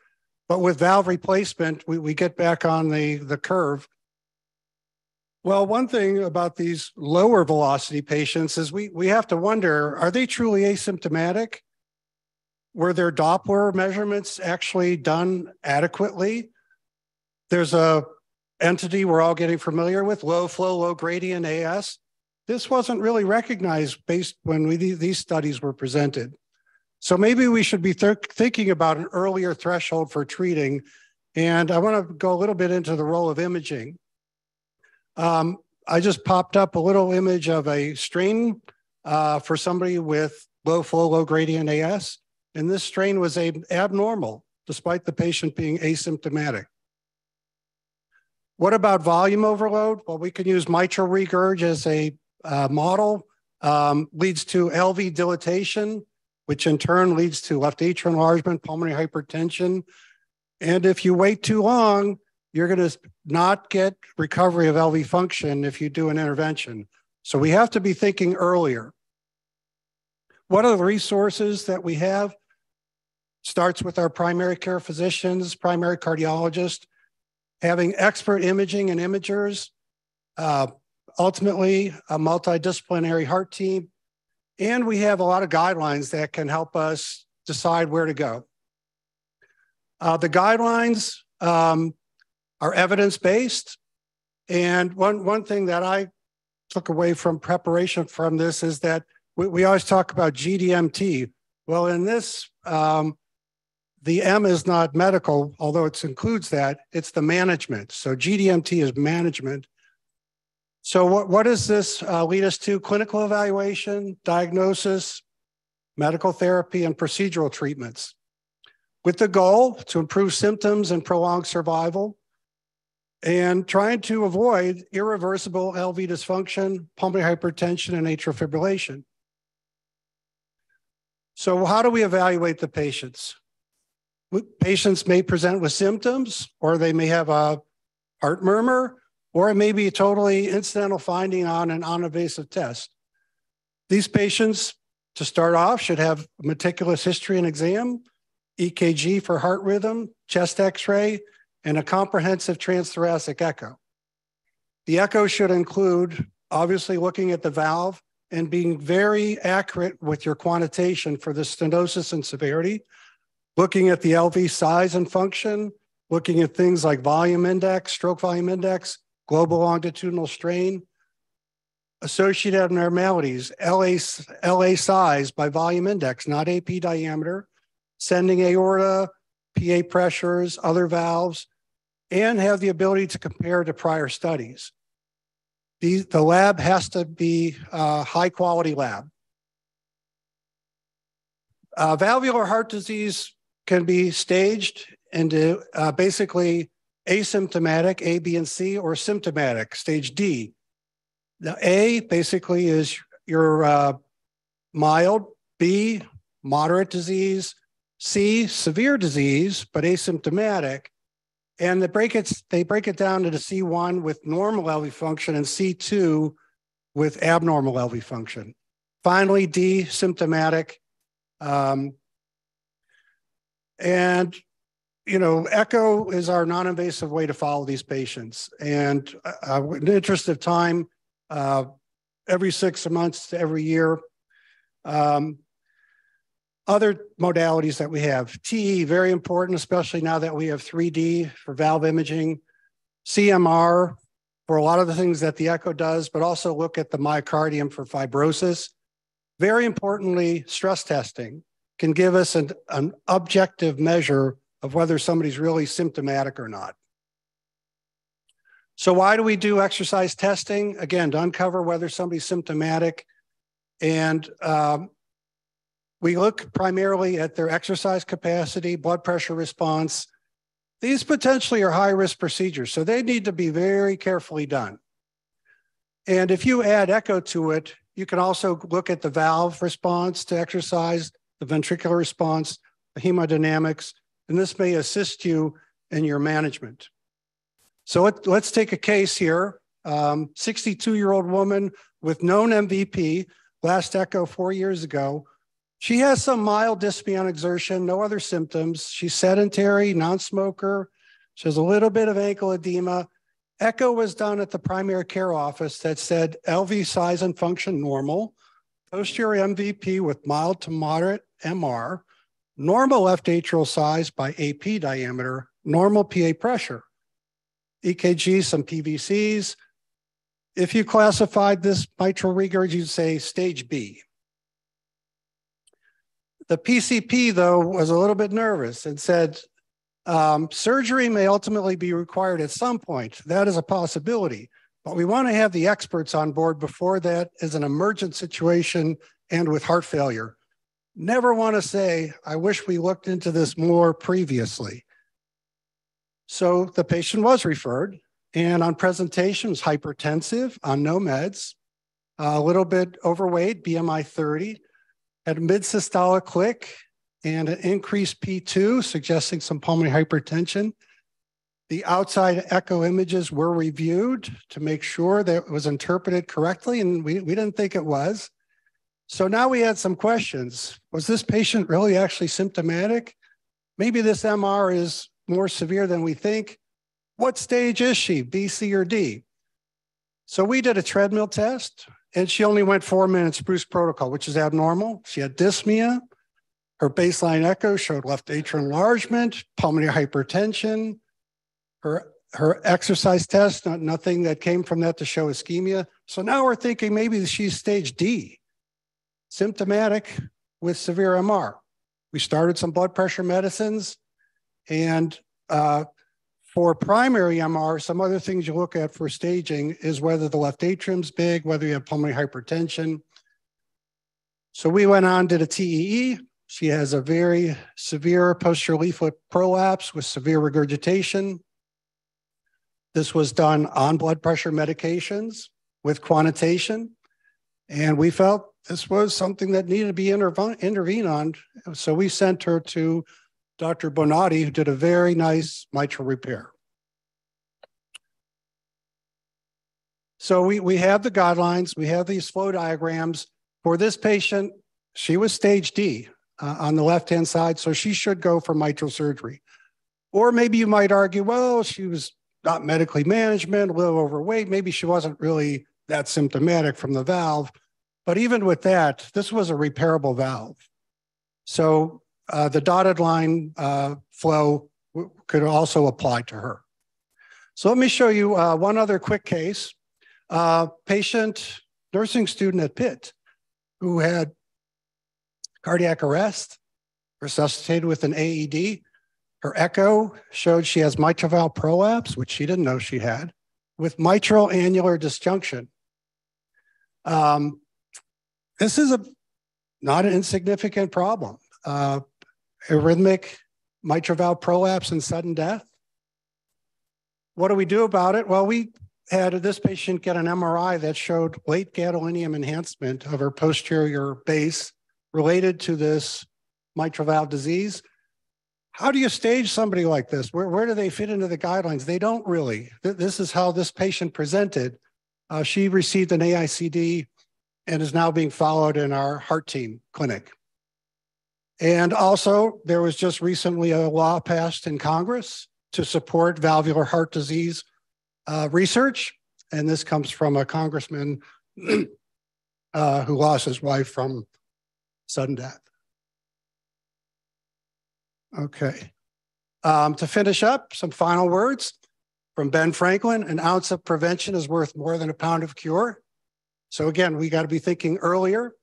But with valve replacement, we, we get back on the, the curve. Well, one thing about these lower velocity patients is we, we have to wonder, are they truly asymptomatic? Were their Doppler measurements actually done adequately? There's a entity we're all getting familiar with, low flow, low gradient AS. This wasn't really recognized based when we, these studies were presented. So maybe we should be th thinking about an earlier threshold for treating. And I want to go a little bit into the role of imaging. Um, I just popped up a little image of a strain uh, for somebody with low flow, low gradient AS. And this strain was a, abnormal despite the patient being asymptomatic. What about volume overload? Well, we can use mitral regurg as a uh, model, um, leads to LV dilatation, which in turn leads to left atrial enlargement, pulmonary hypertension. And if you wait too long, you're going to not get recovery of LV function if you do an intervention. So we have to be thinking earlier. What are the resources that we have? Starts with our primary care physicians, primary cardiologists, having expert imaging and imagers, uh, ultimately a multidisciplinary heart team, and we have a lot of guidelines that can help us decide where to go. Uh, the guidelines um, are evidence-based, and one, one thing that I took away from preparation from this is that we, we always talk about GDMT. Well, in this um, the M is not medical, although it includes that, it's the management. So GDMT is management. So what, what does this uh, lead us to? Clinical evaluation, diagnosis, medical therapy, and procedural treatments with the goal to improve symptoms and prolong survival and trying to avoid irreversible LV dysfunction, pulmonary hypertension, and atrial fibrillation. So how do we evaluate the patients? patients may present with symptoms, or they may have a heart murmur, or it may be a totally incidental finding on an non-invasive test. These patients, to start off, should have meticulous history and exam, EKG for heart rhythm, chest x-ray, and a comprehensive transthoracic echo. The echo should include, obviously, looking at the valve and being very accurate with your quantitation for the stenosis and severity, looking at the LV size and function, looking at things like volume index, stroke volume index, global longitudinal strain, associated abnormalities, LA, LA size by volume index, not AP diameter, sending aorta, PA pressures, other valves, and have the ability to compare to prior studies. The, the lab has to be a high quality lab. Uh, valvular heart disease can be staged into uh, basically asymptomatic, A, B, and C, or symptomatic, stage D. Now, A basically is your uh, mild, B, moderate disease, C, severe disease, but asymptomatic. And they break it, they break it down into C1 with normal LV function and C2 with abnormal LV function. Finally, D, symptomatic. Um, and, you know, echo is our non-invasive way to follow these patients. And uh, in the interest of time, uh, every six months to every year. Um, other modalities that we have, TE, very important, especially now that we have 3D for valve imaging, CMR for a lot of the things that the echo does, but also look at the myocardium for fibrosis. Very importantly, stress testing can give us an, an objective measure of whether somebody's really symptomatic or not. So why do we do exercise testing? Again, to uncover whether somebody's symptomatic. And um, we look primarily at their exercise capacity, blood pressure response. These potentially are high risk procedures, so they need to be very carefully done. And if you add echo to it, you can also look at the valve response to exercise, the ventricular response, the hemodynamics, and this may assist you in your management. So let, us take a case here. um, 62 year old woman with known MVP, last echo four years ago. She has some mild dyspnea on exertion, no other symptoms. She's sedentary, non smoker. She has a little bit of ankle edema. Echo was done at the primary care office that said LV size and function normal, posterior MVP with mild to moderate MR, normal left atrial size by AP diameter, normal PA pressure. EKG, some PVCs. If you classified this mitral regurg, you'd say stage B. The PCP, though, was a little bit nervous and said um, surgery may ultimately be required at some point. That is a possibility. But we want to have the experts on board before that is an emergent situation and with heart failure. Never want to say, I wish we looked into this more previously. So the patient was referred and on presentation was hypertensive on no meds, a little bit overweight, BMI 30, had a mid systolic click, and an increased P2, suggesting some pulmonary hypertension. The outside echo images were reviewed to make sure that it was interpreted correctly, and we, we didn't think it was. So now we had some questions. Was this patient really actually symptomatic? Maybe this MR is more severe than we think. What stage is she, B, C, or D? So we did a treadmill test, and she only went four minutes Bruce protocol, which is abnormal. She had dyspnea, her baseline echo showed left atrial enlargement, pulmonary hypertension. Her, her exercise test, not, nothing that came from that to show ischemia. So now we're thinking maybe she's stage D, symptomatic with severe MR. We started some blood pressure medicines. And uh, for primary MR, some other things you look at for staging is whether the left atrium's big, whether you have pulmonary hypertension. So we went on, did a TEE, she has a very severe posterior leaflet prolapse with severe regurgitation. This was done on blood pressure medications with quantitation. And we felt this was something that needed to be intervened on. So we sent her to Dr. Bonatti, who did a very nice mitral repair. So we, we have the guidelines, we have these flow diagrams. For this patient, she was stage D uh, on the left hand side. So she should go for mitral surgery. Or maybe you might argue, well, she was not medically management, a little overweight. Maybe she wasn't really that symptomatic from the valve. But even with that, this was a repairable valve. So uh, the dotted line uh, flow could also apply to her. So let me show you uh, one other quick case. Uh, patient, nursing student at Pitt who had cardiac arrest, resuscitated with an AED. Her echo showed she has mitral valve prolapse, which she didn't know she had, with mitral annular disjunction. Um, this is a not an insignificant problem. Uh, arrhythmic mitral valve prolapse and sudden death. What do we do about it? Well, we had this patient get an MRI that showed late gadolinium enhancement of her posterior base related to this mitral valve disease. How do you stage somebody like this? Where, where do they fit into the guidelines? They don't really. This is how this patient presented. Uh, she received an AICD and is now being followed in our heart team clinic. And also, there was just recently a law passed in Congress to support valvular heart disease uh, research. And this comes from a congressman uh, who lost his wife from sudden death. Okay. Um, to finish up, some final words from Ben Franklin an ounce of prevention is worth more than a pound of cure. So, again, we got to be thinking earlier.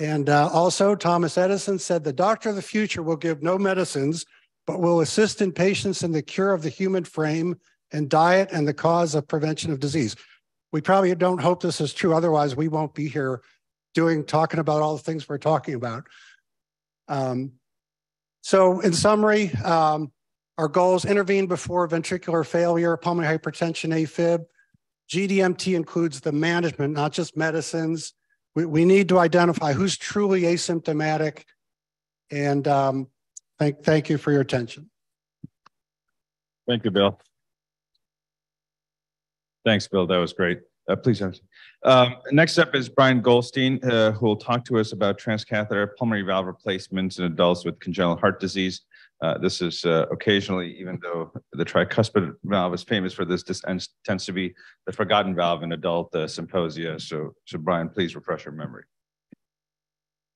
And uh, also, Thomas Edison said the doctor of the future will give no medicines, but will assist in patients in the cure of the human frame and diet and the cause of prevention of disease. We probably don't hope this is true. Otherwise, we won't be here doing, talking about all the things we're talking about. Um, so in summary, um, our goals intervene before ventricular failure, pulmonary hypertension, AFib. GDMT includes the management, not just medicines. We, we need to identify who's truly asymptomatic. And um, thank, thank you for your attention.
Thank you, Bill. Thanks, Bill. That was great. Uh, please. Um, next up is Bryan Goldstein, uh, who will talk to us about transcatheter pulmonary valve replacements in adults with congenital heart disease. Uh, this is uh, occasionally, even though the tricuspid valve is famous for this, this tends to be the forgotten valve in adult uh, symposia. So, so Bryan, please refresh your memory.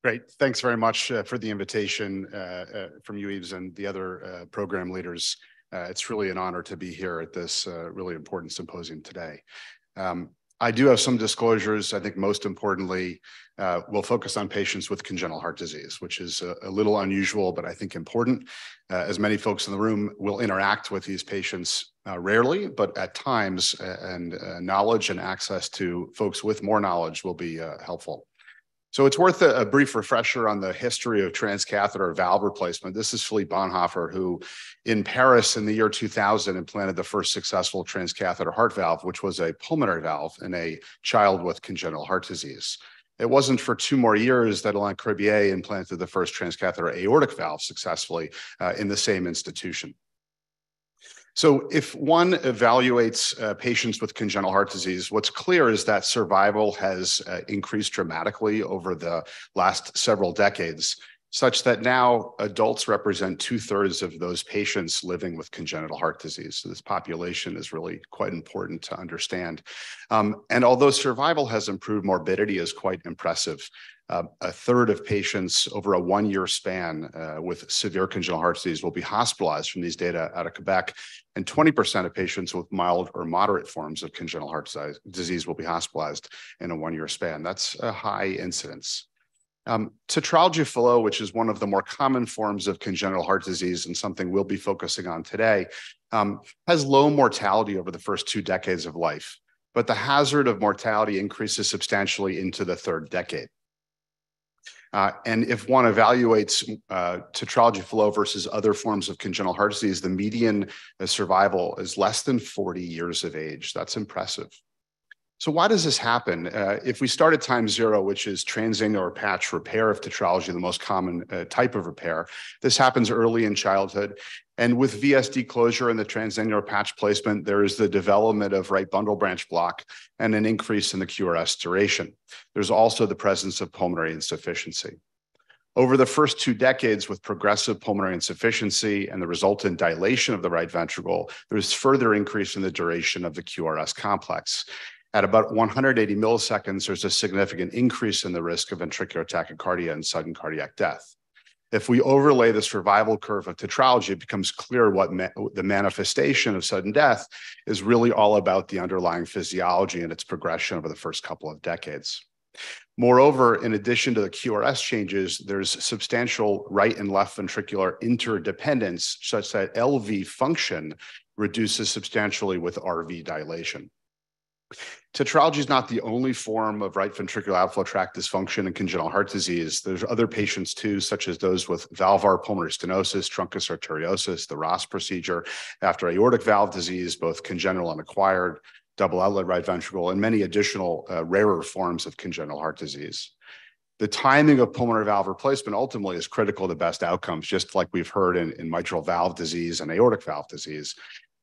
Great. Thanks very much uh, for the invitation uh, from you, Yves, and the other program leaders. It's really an honor to be here at this really important symposium today. Um, I do have some disclosures. I think most importantly, uh, we'll focus on patients with congenital heart disease, which is a, a little unusual, but I think important. Uh, as many folks in the room will interact with these patients uh, rarely, but at times, and knowledge and access to folks with more knowledge will be helpful. So it's worth a, a, brief refresher on the history of transcatheter valve replacement. This is Philipp Bonhoeffer, who in Paris in the year 2000 implanted the first successful transcatheter heart valve, which was a pulmonary valve in a child with congenital heart disease. It wasn't for two more years that Alain Cribier implanted the first transcatheter aortic valve successfully uh, in the same institution. So if one evaluates uh, patients with congenital heart disease, what's clear is that survival has uh, increased dramatically over the last several decades, such that now adults represent two thirds of those patients living with congenital heart disease. So this population is really quite important to understand. Um, and although survival has improved, morbidity is quite impressive uh, a third of patients over a one year span uh, with severe congenital heart disease will be hospitalized from these data out of Quebec. And 20% of patients with mild or moderate forms of congenital heart disease will be hospitalized in a one year span. That's a high incidence. Um, tetralogy Fallot, which is one of the more common forms of congenital heart disease and something we'll be focusing on today, um, has low mortality over the first two decades of life, but the hazard of mortality increases substantially into the third decade. Uh, and if one evaluates uh, tetralogy Fallot versus other forms of congenital heart disease, the median uh, survival is less than 40 years of age. That's impressive. So why does this happen? Uh, if we start at time zero, which is transannular patch repair of tetralogy, the most common uh, type of repair, this happens early in childhood. And with VSD closure and the transannular patch placement, there is the development of right bundle branch block and an increase in the QRS duration. There's also the presence of pulmonary insufficiency. Over the first two decades, with progressive pulmonary insufficiency and the resultant dilation of the right ventricle, there's further increase in the duration of the QRS complex. At about 180 milliseconds, there's a significant increase in the risk of ventricular tachycardia and sudden cardiac death. If we overlay the survival curve of tetralogy, it becomes clear what ma the manifestation of sudden death is really all about the underlying physiology and its progression over the first couple of decades. Moreover, in addition to the QRS changes, there's substantial right and left ventricular interdependence such that LV function reduces substantially with RV dilation. Tetralogy is not the only form of right ventricular outflow tract dysfunction in congenital heart disease. There's other patients too, such as those with valvar pulmonary stenosis, truncus arteriosus, the Ross procedure, after aortic valve disease, both congenital and acquired, double outlet right ventricle, and many additional uh, rarer forms of congenital heart disease. The timing of pulmonary valve replacement ultimately is critical to best outcomes, just like we've heard in, in mitral valve disease and aortic valve disease.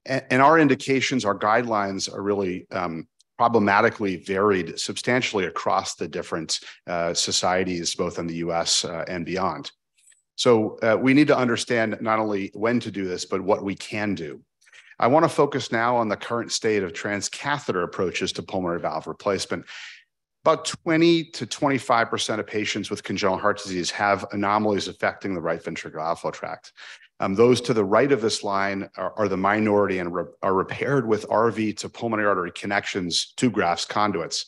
And, and our indications, our guidelines are really um, problematically varied substantially across the different uh, societies, both in the US uh, and beyond. So uh, we need to understand not only when to do this, but what we can do. I want to focus now on the current state of transcatheter approaches to pulmonary valve replacement. About 20 to 25% of patients with congenital heart disease have anomalies affecting the right ventricular outflow tract. Um, those to the right of this line are, are the minority and re are repaired with RV to pulmonary artery connections, to grafts, conduits.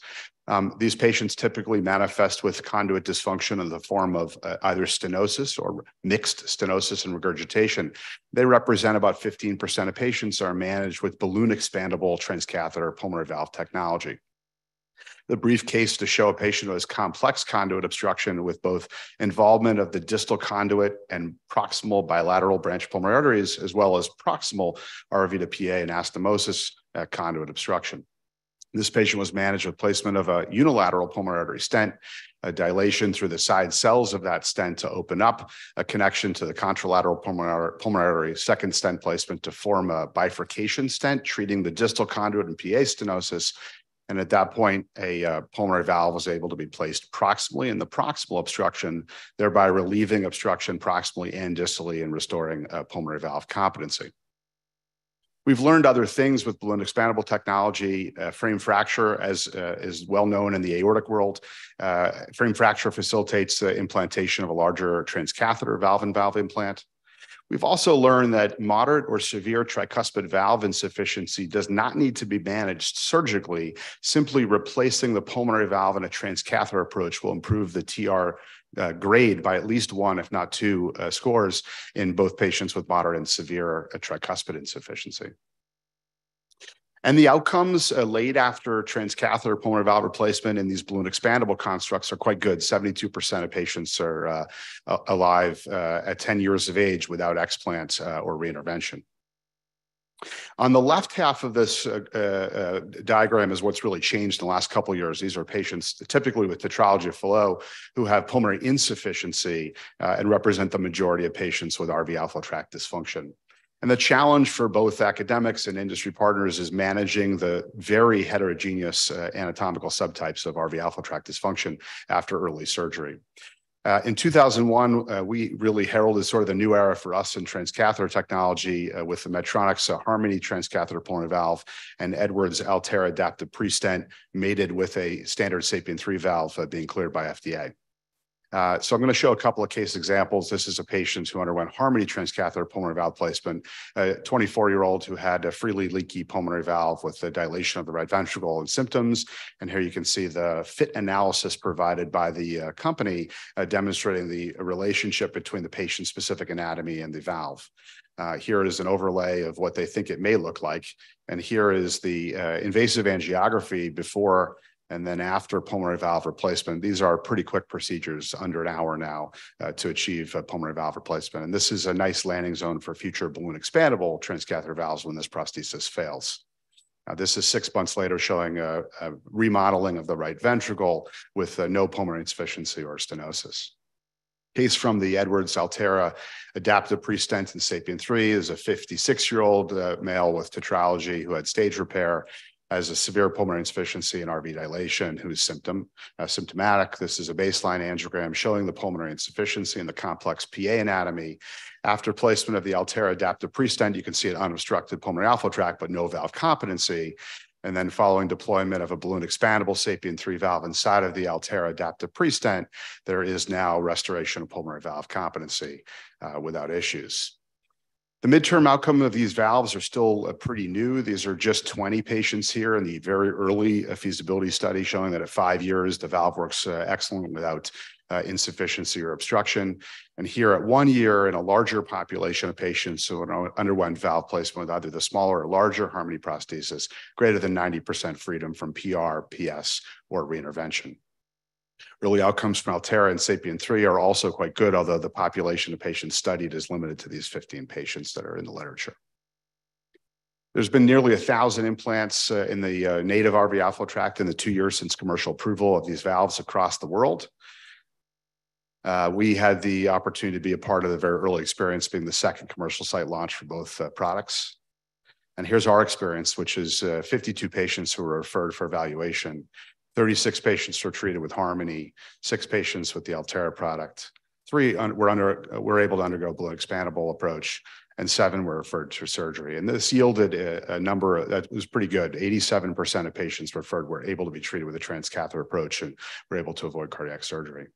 Um, these patients typically manifest with conduit dysfunction in the form of uh, either stenosis or mixed stenosis and regurgitation. They represent about 15% of patients are managed with balloon expandable transcatheter pulmonary valve technology the briefcase to show a patient has complex conduit obstruction with both involvement of the distal conduit and proximal bilateral branch pulmonary arteries, as well as proximal RV to PA and anastomosis uh, conduit obstruction. This patient was managed with placement of a unilateral pulmonary artery stent, a dilation through the side cells of that stent to open up a connection to the contralateral pulmonary, pulmonary artery, second stent placement to form a bifurcation stent, treating the distal conduit and PA stenosis. And at that point, a uh, pulmonary valve was able to be placed proximally in the proximal obstruction, thereby relieving obstruction proximally and distally and restoring uh, pulmonary valve competency. We've learned other things with balloon expandable technology. Uh, frame fracture, as uh, is well known in the aortic world, uh, frame fracture facilitates the implantation of a larger transcatheter valve and valve implant. We've also learned that moderate or severe tricuspid valve insufficiency does not need to be managed surgically. Simply replacing the pulmonary valve in a transcatheter approach will improve the TR uh, grade by at least one, if not two, uh, scores in both patients with moderate and severe uh, tricuspid insufficiency. And the outcomes uh, late after transcatheter pulmonary valve replacement in these balloon expandable constructs are quite good. 72% of patients are uh, alive uh, at 10 years of age without explant uh, or reintervention. On the left half of this uh, uh, diagram is what's really changed in the last couple years. These are patients typically with tetralogy of Fallot who have pulmonary insufficiency and represent the majority of patients with RV outflow tract dysfunction. And the challenge for both academics and industry partners is managing the very heterogeneous uh, anatomical subtypes of RV outflow tract dysfunction after early surgery. Uh, in 2001, uh, we really heralded sort of the new era for us in transcatheter technology uh, with the Medtronic's uh, Harmony transcatheter pulmonary valve and Edwards Alterra adaptive pre-stent mated with a standard SAPIEN 3 valve uh, being cleared by FDA. Uh, so I'm going to show a couple of case examples. This is a patient who underwent Harmony transcatheter pulmonary valve placement, a 24-year-old who had a freely leaky pulmonary valve with the dilation of the right ventricle and symptoms. And here you can see the fit analysis provided by the uh, company uh, demonstrating the relationship between the patient-specific anatomy and the valve. Uh, here is an overlay of what they think it may look like. And here is the uh, invasive angiography before and then after pulmonary valve replacement, these are pretty quick procedures, under an hour now, uh, to achieve pulmonary valve replacement. And this is a nice landing zone for future balloon expandable transcatheter valves when this prosthesis fails. Now, this is six months later showing a, a remodeling of the right ventricle with uh, no pulmonary insufficiency or stenosis. Case from the Edwards Alterra adaptive pre-stent in SAPIEN 3 is a 56-year-old uh, male with tetralogy who had stage repair has a severe pulmonary insufficiency and RV dilation who's symptom, uh, symptomatic. This is a baseline angiogram showing the pulmonary insufficiency and the complex PA anatomy. After placement of the Alterra adaptive pre-stent, you can see an unobstructed pulmonary outflow tract, but no valve competency. And then following deployment of a balloon expandable SAPIEN 3 valve inside of the Alterra adaptive pre-stent, there is now restoration of pulmonary valve competency uh, without issues. The midterm outcome of these valves are still uh, pretty new. These are just 20 patients here in the very early uh, feasibility study showing that at five years, the valve works uh, excellent without uh, insufficiency or obstruction. And here at one year in a larger population of patients who underwent valve placement with either the smaller or larger Harmony prosthesis, greater than 90% freedom from PR, PS, or reintervention. Early outcomes from Alterra and SAPIEN 3 are also quite good, although the population of patients studied is limited to these 15 patients that are in the literature. There's been nearly a thousand implants uh, in the uh, native RV outflow tract in the two years since commercial approval of these valves across the world. Uh, we had the opportunity to be a part of the very early experience, being the second commercial site launch for both uh, products. And here's our experience, which is uh, 52 patients who were referred for evaluation 36 patients were treated with Harmony, six patients with the Alterra product. Three were under were able to undergo balloon expandable approach, and seven were referred to surgery. And this yielded a, a number that was pretty good. 87% of patients referred were able to be treated with a transcatheter approach and were able to avoid cardiac surgery.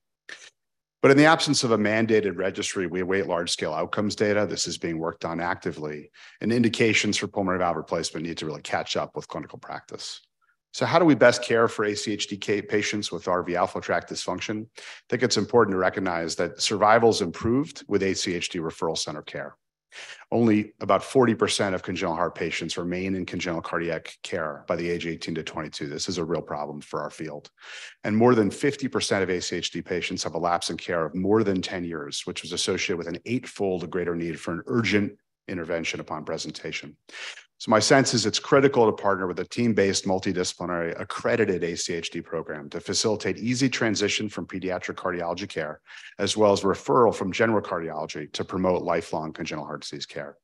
But in the absence of a mandated registry, we await large scale outcomes data. This is being worked on actively, and indications for pulmonary valve replacement need to really catch up with clinical practice. So how do we best care for ACHD patients with RV outflow tract dysfunction? I think it's important to recognize that survival is improved with ACHD referral center care. Only about 40% of congenital heart patients remain in congenital cardiac care by the age 18 to 22. This is a real problem for our field. And more than 50% of ACHD patients have a lapse in care of more than 10 years, which was associated with an eightfold greater need for an urgent intervention upon presentation. So my sense is it's critical to partner with a team-based multidisciplinary accredited ACHD program to facilitate easy transition from pediatric cardiology care, as well as referral from general cardiology to promote lifelong congenital heart disease care.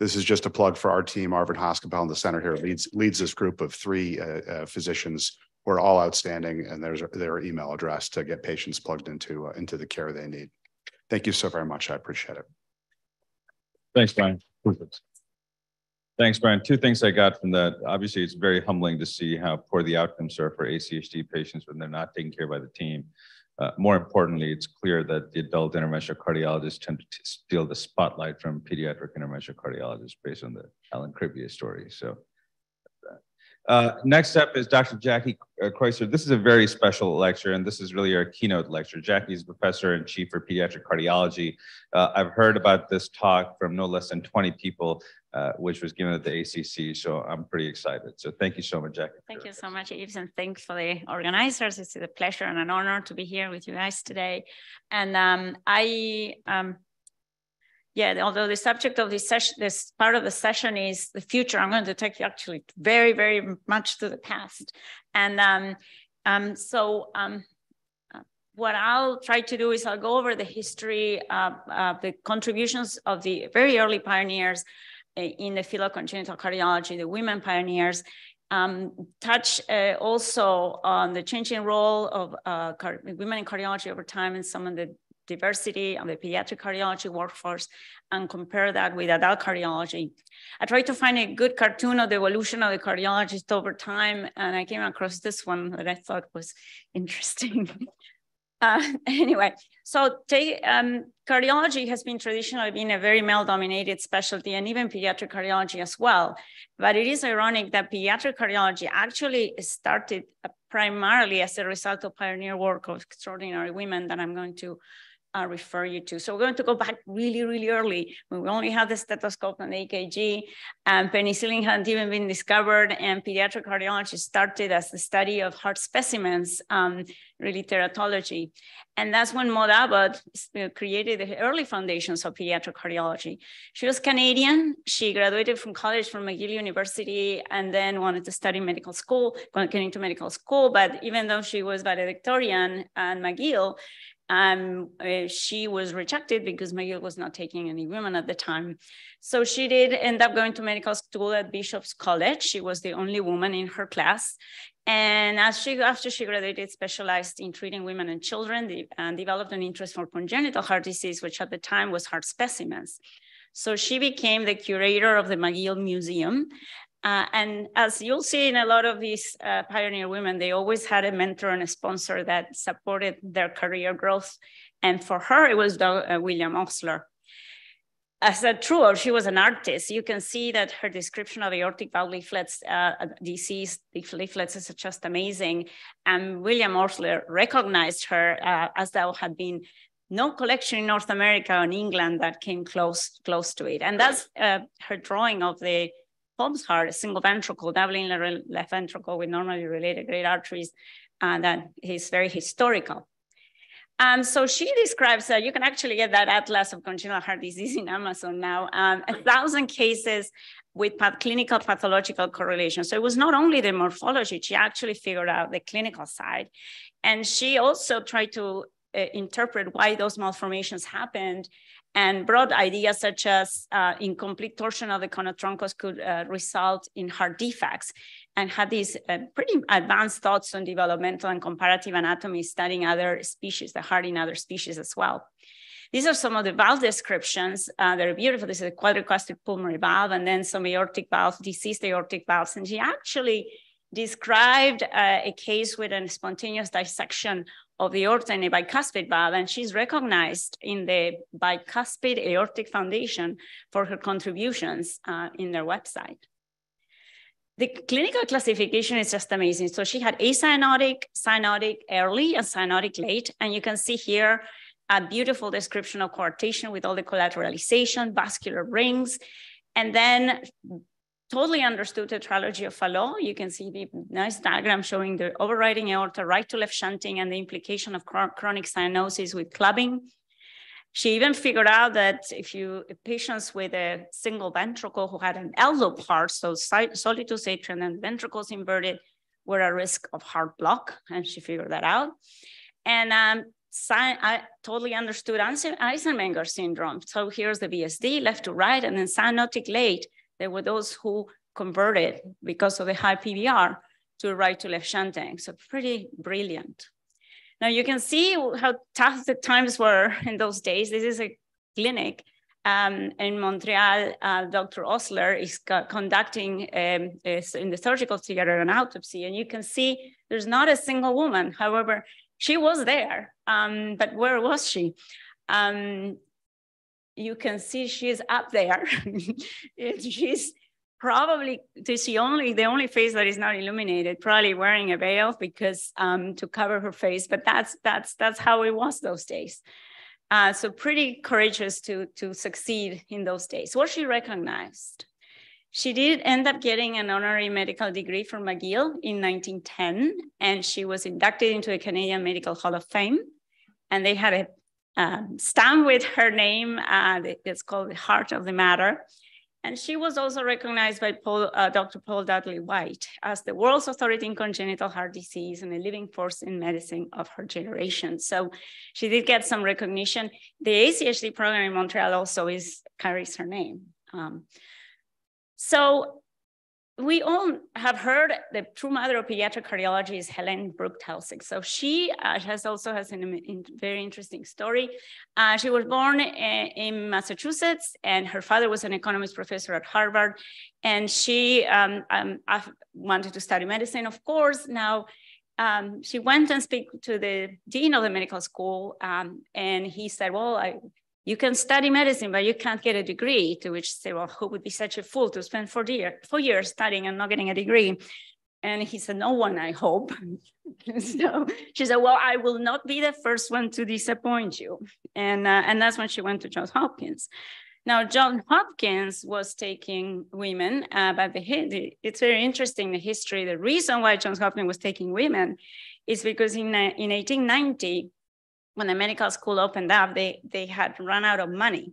This is just a plug for our team. Arvind Hoskoppal in the center here leads, leads this group of three uh, uh, physicians who are all outstanding and there's their email address to get patients plugged into, uh, into the care they need. Thank you so very much. I appreciate it.
Thanks, Bryan. Thanks, Bryan. Two things I got from that. Obviously, it's very humbling to see how poor the outcomes are for ACHD patients when they're not taken care of by the team. Uh, more importantly, it's clear that the adult interventional cardiologists tend to steal the spotlight from pediatric interventional cardiologists based on the Alan Cribier story. So uh, next up is Dr. Jackie uh, This is a very special lecture, and this is really our keynote lecture. Jackie is professor and chief for pediatric cardiology. Uh, I've heard about this talk from no less than 20 people, uh, which was given at the ACC, so I'm pretty excited. So thank you so much, Jackie.
Thank you so much, Yves, and thanks for the organizers. It's a pleasure and an honor to be here with you guys today. And um, I um, yeah, although the subject of this session, this part of the session is the future, I'm going to take you actually very, very much to the past. And um, um, so um, what I'll try to do is I'll go over the history of uh, the contributions of the very early pioneers in the field of congenital cardiology, the women pioneers, um, touch uh, also on the changing role of uh, women in cardiology over time and some of the diversity of the pediatric cardiology workforce and compare that with adult cardiology. I tried to find a good cartoon of the evolution of the cardiologist over time, and I came across this one that I thought was interesting. uh, anyway, so um, cardiology has been traditionally been a very male-dominated specialty, and even pediatric cardiology as well. But it is ironic that pediatric cardiology actually started primarily as a result of pioneer work of extraordinary women that I'm going to uh, refer you to. So we're going to go back really, really early when we only had the stethoscope and the EKG, and penicillin hadn't even been discovered, and pediatric cardiology started as the study of heart specimens, um, really teratology. And that's when Maud Abbott created the early foundations of pediatric cardiology. She was Canadian. She graduated from college from McGill University and then wanted to study medical school, going into medical school. But even though she was valedictorian at McGill, um, uh, she was rejected because McGill was not taking any women at the time. So she did end up going to medical school at Bishop's College. She was the only woman in her class. And as she, after she graduated, specialized in treating women and children and developed an interest for congenital heart disease, which at the time was heart specimens. So she became the curator of the McGill Museum uh, and as you'll see in a lot of these uh, pioneer women, they always had a mentor and a sponsor that supported their career growth. And for her, it was uh, William Osler. As a true, she was an artist. You can see that her description of aortic valve leaflets, uh, disease leaflets is just amazing. And William Osler recognized her uh, as there had been no collection in North America or in England that came close, close to it. And that's uh, her drawing of the Holmes heart, a single ventricle, doubling the left ventricle with normally related great arteries, and that is very historical. Um, so she describes that you can actually get that atlas of congenital heart disease in Amazon now, um, a thousand cases with clinical pathological correlation. So it was not only the morphology, she actually figured out the clinical side. And she also tried to uh, interpret why those malformations happened and broad ideas such as uh, incomplete torsion of the conotruncus could uh, result in heart defects and had these uh, pretty advanced thoughts on developmental and comparative anatomy studying other species, the heart in other species as well. These are some of the valve descriptions. Uh, they're beautiful. This is a quadricuspid pulmonary valve and then some aortic valves, diseased aortic valves. And she actually described uh, a case with a spontaneous dissection of the aorta in a bicuspid valve, and she's recognized in the Bicuspid Aortic Foundation for her contributions uh, in their website. The clinical classification is just amazing. So she had acyanotic, cyanotic early, and cyanotic late, and you can see here a beautiful description of coarctation with all the collateralization, vascular rings, and then totally understood the trilogy of Fallot. You can see the nice diagram showing the overriding aorta, right to left shunting, and the implication of chronic cyanosis with clubbing. She even figured out that if you patients with a single ventricle who had an envelope heart, so soleus atrium and ventricles inverted, were at risk of heart block, and she figured that out. And um, I totally understood Eisenmenger syndrome. So here's the VSD left to right, and then cyanotic late. There were those who converted because of the high PVR to right to left shunting. So pretty brilliant. Now you can see how tough the times were in those days. This is a clinic um, in Montreal. Uh, Dr. Osler is conducting um, in the surgical theater an autopsy, and you can see there's not a single woman. However, she was there, um, but where was she? You can see she's up there. she's probably this the only the only face that is not illuminated probably wearing a veil because um, to cover her face but that's that's that's how it was those days uh, so pretty courageous to to succeed in those days was she recognized she did end up getting an honorary medical degree from mcgill in 1910 and she was inducted into the canadian medical hall of fame and they had a um, stamp with her name uh, it's called the heart of the matter and she was also recognized by Paul, uh, Dr. Paul Dudley White as the world's authority in congenital heart disease and a living force in medicine of her generation. So she did get some recognition. The ACHD program in Montreal also is carries her name. Um, so we all have heard the true mother of pediatric cardiology is Helen Brooke Taussig. So she uh, has also has a in, very interesting story. Uh, she was born in, uh, in Massachusetts, and her father was an economics professor at Harvard. And she um, um, wanted to study medicine, of course. Now um, she went and spoke to the dean of the medical school, um, and he said, "Well, I you can study medicine, but you can't get a degree. To which say, well, who would be such a fool to spend four, year, four years studying and not getting a degree? And he said, no one, I hope. so she said, well, I will not be the first one to disappoint you. And, uh, and that's when she went to Johns Hopkins. Now, John Hopkins was taking women, uh, but the, it's very interesting, the history. The reason why Johns Hopkins was taking women is because in, uh, in 1890, when the medical school opened up, they they had run out of money.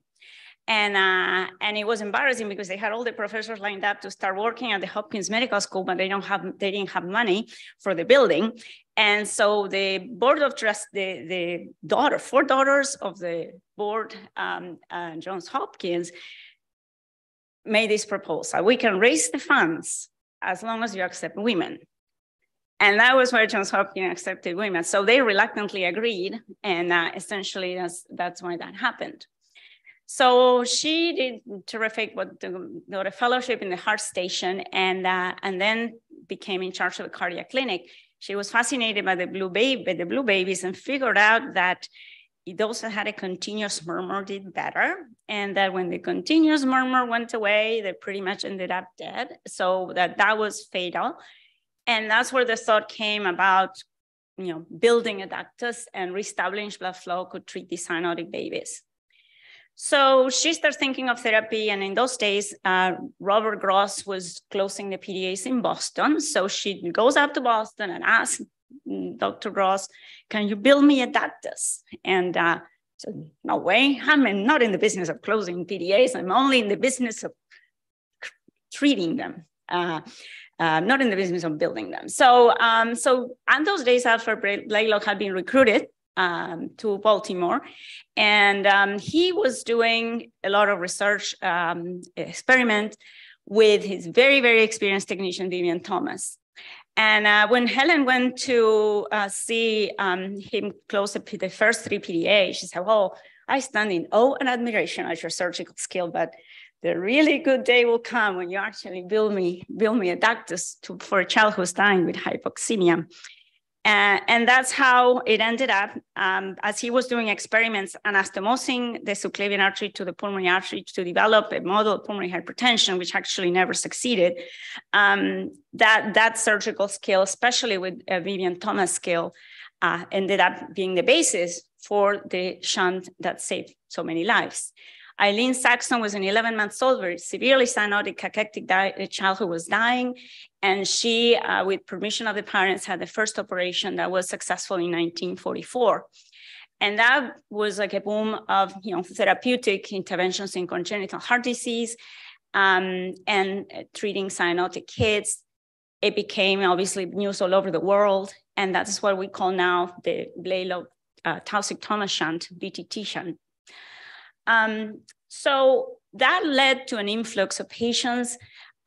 And, uh, and it was embarrassing because they had all the professors lined up to start working at the Hopkins Medical School, but they don't have they didn't have money for the building. And so the board of trust, the, the daughter, four daughters of the board, um, uh, Johns Hopkins, made this proposal. We can raise the funds as long as you accept women. And that was where Johns Hopkins accepted women. So they reluctantly agreed. And uh, essentially, that's, that's why that happened. So she did terrific, what got a fellowship in the heart station and, uh, and then became in charge of the cardiac clinic. She was fascinated by the blue baby, the blue babies and figured out that those that had a continuous murmur did better. And that when the continuous murmur went away, they pretty much ended up dead. So that that was fatal. And that's where the thought came about, you know, building a ductus and reestablishing blood flow could treat these cyanotic babies. So she starts thinking of therapy. And in those days, uh, Robert Gross was closing the PDAs in Boston. So she goes up to Boston and asks mm, Dr. Gross, can you build me a ductus? And uh, so no way, I'm not in the business of closing PDAs. I'm only in the business of treating them. Uh, uh, not in the business of building them. So, um, so on those days, Alfred Blalock had been recruited um, to Baltimore, and um, he was doing a lot of research um, experiment with his very, very experienced technician, Vivian Thomas. And uh, when Helen went to uh, see um, him close up the first three PDA, she said, well, I stand in awe and admiration at your surgical skill, but the really good day will come when you actually build me, build me a ductus to, for a child who's dying with hypoxemia. Uh, and that's how it ended up um, as he was doing experiments anastomosing the subclavian artery to the pulmonary artery to develop a model of pulmonary hypertension, which actually never succeeded. Um, that, that surgical skill, especially with a Vivian Thomas skill, uh, ended up being the basis for the shunt that saved so many lives. Eileen Saxon was an 11 month old, very severely cyanotic cachectic child who was dying. And she, uh, with permission of the parents, had the first operation that was successful in 1944. And that was like a boom of you know therapeutic interventions in congenital heart disease um, and treating cyanotic kids. It became obviously news all over the world. And that's what we call now the Blalock uh, Taussig Thomas shunt, BTT shunt. Um, so that led to an influx of patients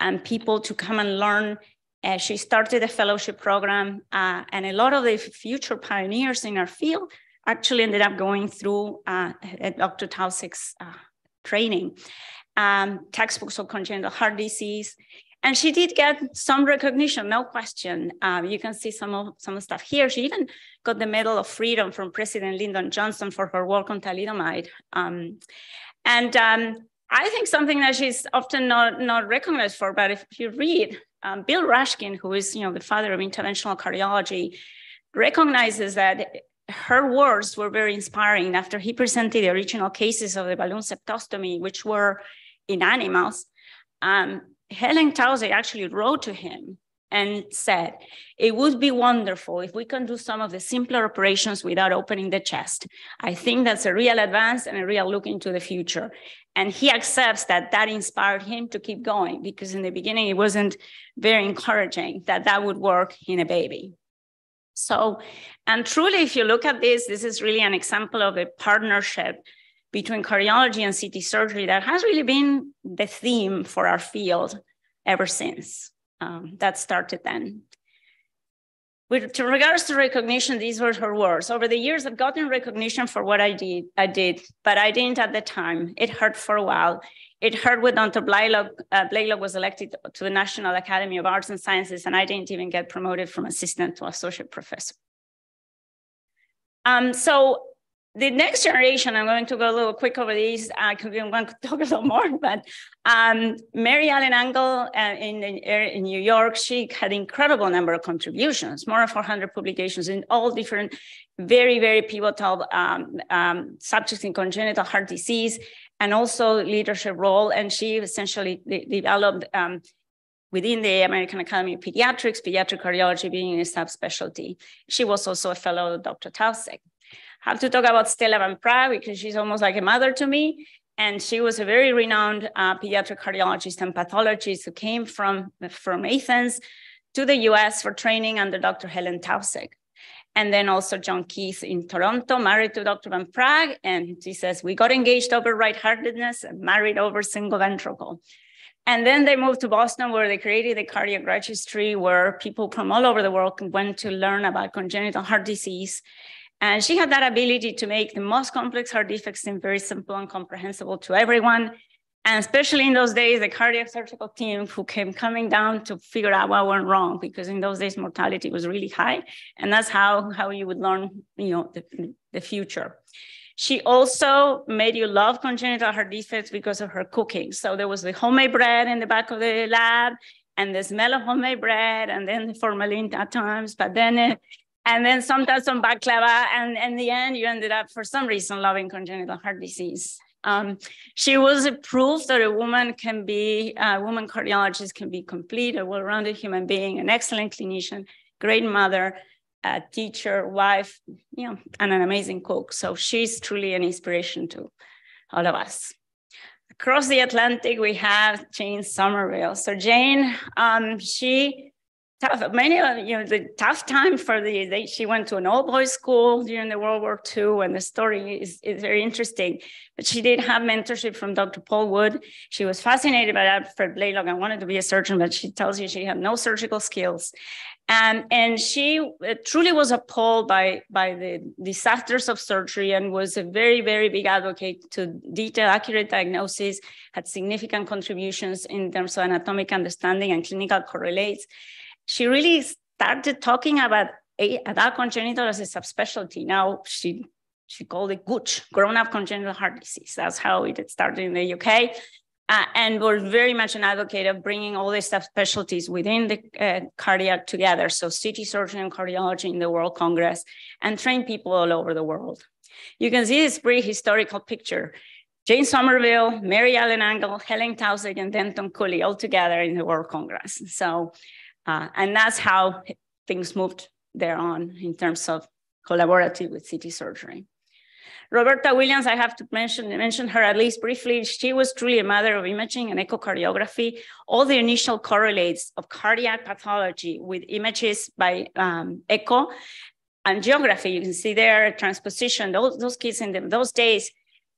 and people to come and learn. Uh, she started a fellowship program, uh, and a lot of the future pioneers in our field actually ended up going through uh, Dr. Taussig's uh, training. Um, textbooks of congenital heart disease, and she did get some recognition, no question. Um, you can see some of some stuff here. She even got the Medal of Freedom from President Lyndon Johnson for her work on thalidomide. Um, and um, I think something that she's often not, not recognized for, but if you read um, Bill Rashkind, who is you know the father of interventional cardiology, recognizes that her words were very inspiring after he presented the original cases of the balloon septostomy, which were in animals. Um, Helen Taussig actually wrote to him and said, it would be wonderful if we can do some of the simpler operations without opening the chest. I think that's a real advance and a real look into the future. And he accepts that that inspired him to keep going because in the beginning, it wasn't very encouraging that that would work in a baby. So, and truly, if you look at this, this is really an example of a partnership between cardiology and CT surgery that has really been the theme for our field ever since. Um, that started then. With regards to recognition, these were her words. Over the years, I've gotten recognition for what I did, I did, but I didn't at the time. It hurt for a while. It hurt when Dr. Blaylock, uh, Blalock was elected to the National Academy of Arts and Sciences, and I didn't even get promoted from assistant to associate professor. Um, so the next generation, I'm going to go a little quick over these. I could to talk a little more, but um, Mary Allen Engle uh, in, in, New York, she had incredible number of contributions, more than 400 publications in all different, very, very pivotal um, um, subjects in congenital heart disease and also leadership role. And she essentially developed um, within the American Academy of Pediatrics, pediatric cardiology being a subspecialty. She was also a fellow of Dr. Taussig have to talk about Stella Van Praagh because she's almost like a mother to me. And she was a very renowned uh, pediatric cardiologist and pathologist who came from, from Athens to the US for training under Dr. Helen Taussig. And then also John Keith in Toronto, married to Dr. Van Praagh. And he says, we got engaged over right-heartedness and married over single ventricle. And then they moved to Boston where they created the cardiac registry where people from all over the world went to learn about congenital heart disease and she had that ability to make the most complex heart defects seem very simple and comprehensible to everyone. And especially in those days, the cardiac surgical team who came coming down to figure out what went wrong, because in those days mortality was really high. And that's how, how you would learn, you know, the, the future. She also made you love congenital heart defects because of her cooking. So there was the homemade bread in the back of the lab and the smell of homemade bread and then the formalin at times, but then uh, and then sometimes some baklava. And in the end, you ended up, for some reason, loving congenital heart disease. Um, she was a proof that a woman can be, a woman cardiologist can be complete, a well-rounded human being, an excellent clinician, great mother, a teacher, wife, you know, and an amazing cook. So she's truly an inspiration to all of us. Across the Atlantic, we have Jane Somerville. So Jane, um, she tough. Many of you know the tough time for the they, she went to an all boys school during the World War II, and the story is, is very interesting. But she did have mentorship from Dr. Paul Wood. She was fascinated by Alfred Blalock and wanted to be a surgeon, but she tells you she had no surgical skills. And, and she uh, truly was appalled by, by the disasters of surgery and was a very, very big advocate to detail accurate diagnosis, had significant contributions in terms of anatomic understanding and clinical correlates she really started talking about adult congenital as a subspecialty. Now she she called it GUCH, grown-up congenital heart disease. That's how it started in the UK. Uh, and we're very much an advocate of bringing all these subspecialties within the uh, cardiac together. So CT surgery and cardiology in the World Congress and train people all over the world. You can see this pretty historical picture. Jane Somerville, Mary Allen Engle, Helen Taussig, and Denton Cooley all together in the World Congress. So uh, and that's how things moved there on in terms of collaborative with CT surgery. Roberta Williams, I have to mention, mention her at least briefly. She was truly a mother of imaging and echocardiography. All the initial correlates of cardiac pathology with images by um, echo and geography, You can see there transposition. Those, those kids in those days,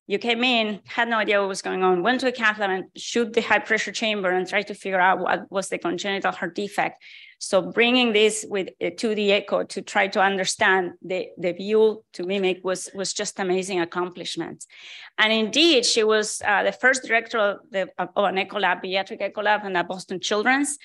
you came in, had no idea what was going on, went to a cath lab and shoot the high pressure chamber and tried to figure out what was the congenital heart defect. So bringing this with uh, to the echo to try to understand the, the view to mimic was, was just amazing accomplishment. And indeed, she was uh, the first director of, the, of an echo lab, pediatric echo lab and at Boston Children's.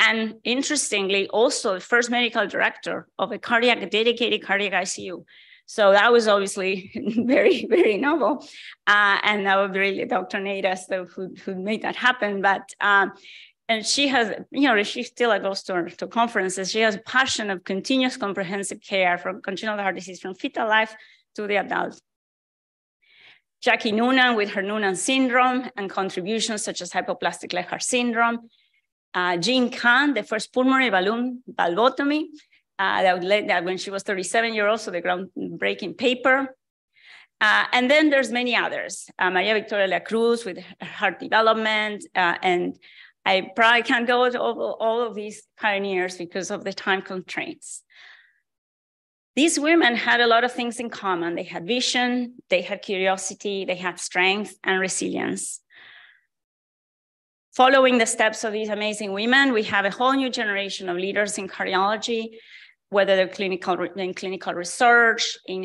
And interestingly, also the first medical director of a cardiac, dedicated cardiac ICU. So that was obviously very, very novel. Uh, and that was really Dr. Nada who, who made that happen. But um, and she has, you know, she still goes to, to conferences. She has a passion of continuous comprehensive care from congenital heart disease from fetal life to the adult. Jackie Noonan with her Noonan syndrome and contributions such as hypoplastic left heart syndrome. Uh, Jean Kan, the first pulmonary balloon valvotomy uh, that led that when she was 37 years old, so the groundbreaking paper. Uh, and then there's many others. Uh, Maria Victoria La Cruz with heart development uh, and I probably can't go to all, all of these pioneers because of the time constraints. These women had a lot of things in common. They had vision, they had curiosity, they had strength and resilience. Following the steps of these amazing women, we have a whole new generation of leaders in cardiology, whether they're clinical, in clinical research, in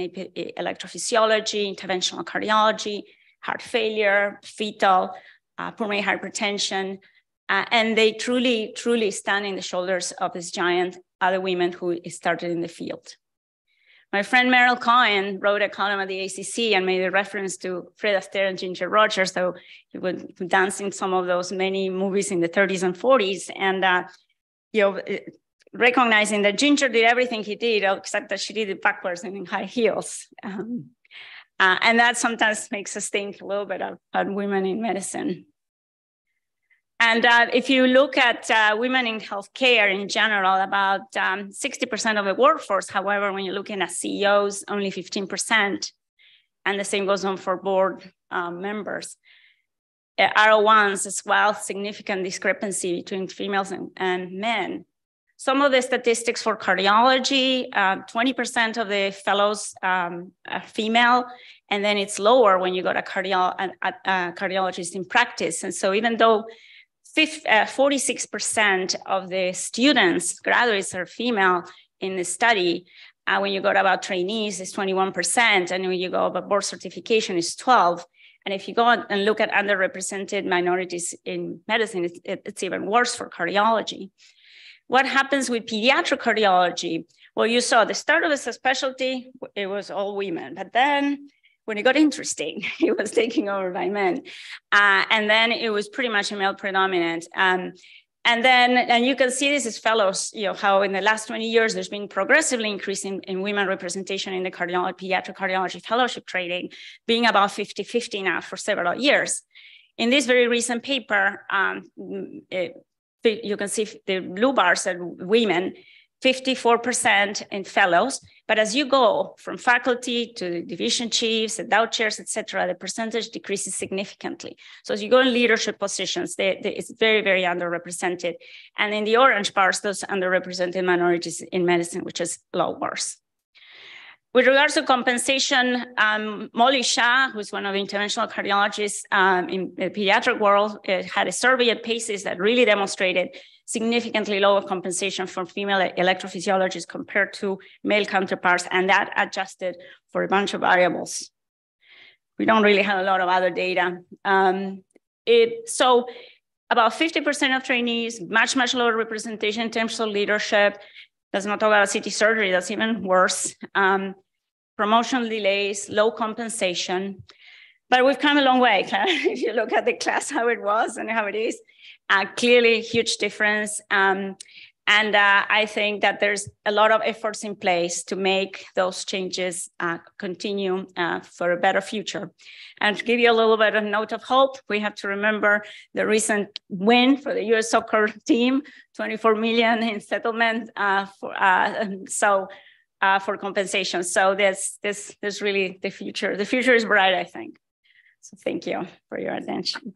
electrophysiology, interventional cardiology, heart failure, fetal, uh, pulmonary hypertension, uh, and they truly, truly stand in the shoulders of this giant other women who started in the field. My friend Meryl Cohen wrote a column at the ACC and made a reference to Fred Astaire and Ginger Rogers, so he would dance in some of those many movies in the 30s and 40s. And, uh, you know, recognizing that Ginger did everything he did, except that she did it backwards and in high heels. Um, uh, and that sometimes makes us think a little bit about women in medicine. And uh, if you look at uh, women in healthcare in general, about um, 60% of the workforce, however, when you're looking at CEOs, only 15%. And the same goes on for board um, members. Uh, R01s as well, significant discrepancy between females and, and men. Some of the statistics for cardiology, 20% uh, of the fellows um, are female, and then it's lower when you go to cardio- uh, cardiologists in practice. And so even though 46% uh, of the students, graduates are female in the study. Uh, when you go about trainees, it's 21%. And when you go about board certification, it's 12. And if you go and look at underrepresented minorities in medicine, it's, it's even worse for cardiology. What happens with pediatric cardiology? Well, you saw the start of the specialty, it was all women, but then when it got interesting, it was taken over by men. Uh, and then it was pretty much a male predominant. Um, and then, and you can see this as fellows, you know, how in the last 20 years, there's been progressively increasing in women representation in the cardiology, pediatric cardiology fellowship training, being about 50-50 now for several years. In this very recent paper, um, it, you can see the blue bars are women, 54% in fellows. But as you go from faculty to division chiefs, endowed chairs, et cetera, the percentage decreases significantly. So as you go in leadership positions, they, they, it's very, very underrepresented. And in the orange bars, those underrepresented minorities in medicine, which is worse. With regards to compensation, um, Maully Shah, who's one of the interventional cardiologists um, in the pediatric world, uh, had a survey at PACES that really demonstrated significantly lower compensation for female electrophysiologists compared to male counterparts, and that adjusted for a bunch of variables. We don't really have a lot of other data. Um, it, so about 50% of trainees, much, much lower representation in terms of leadership. Does not talk about CT surgery, that's even worse. Um, promotion delays, low compensation. But we've come a long way. if you look at the class, how it was and how it is, uh, clearly huge difference. Um, and uh, I think that there's a lot of efforts in place to make those changes uh, continue uh, for a better future. And to give you a little bit of note of hope, we have to remember the recent win for the U.S. soccer team, 24 million in settlement. Uh, for, uh, so uh, for compensation. So this, this, this really the future. The future is bright, I think. So thank you for your attention.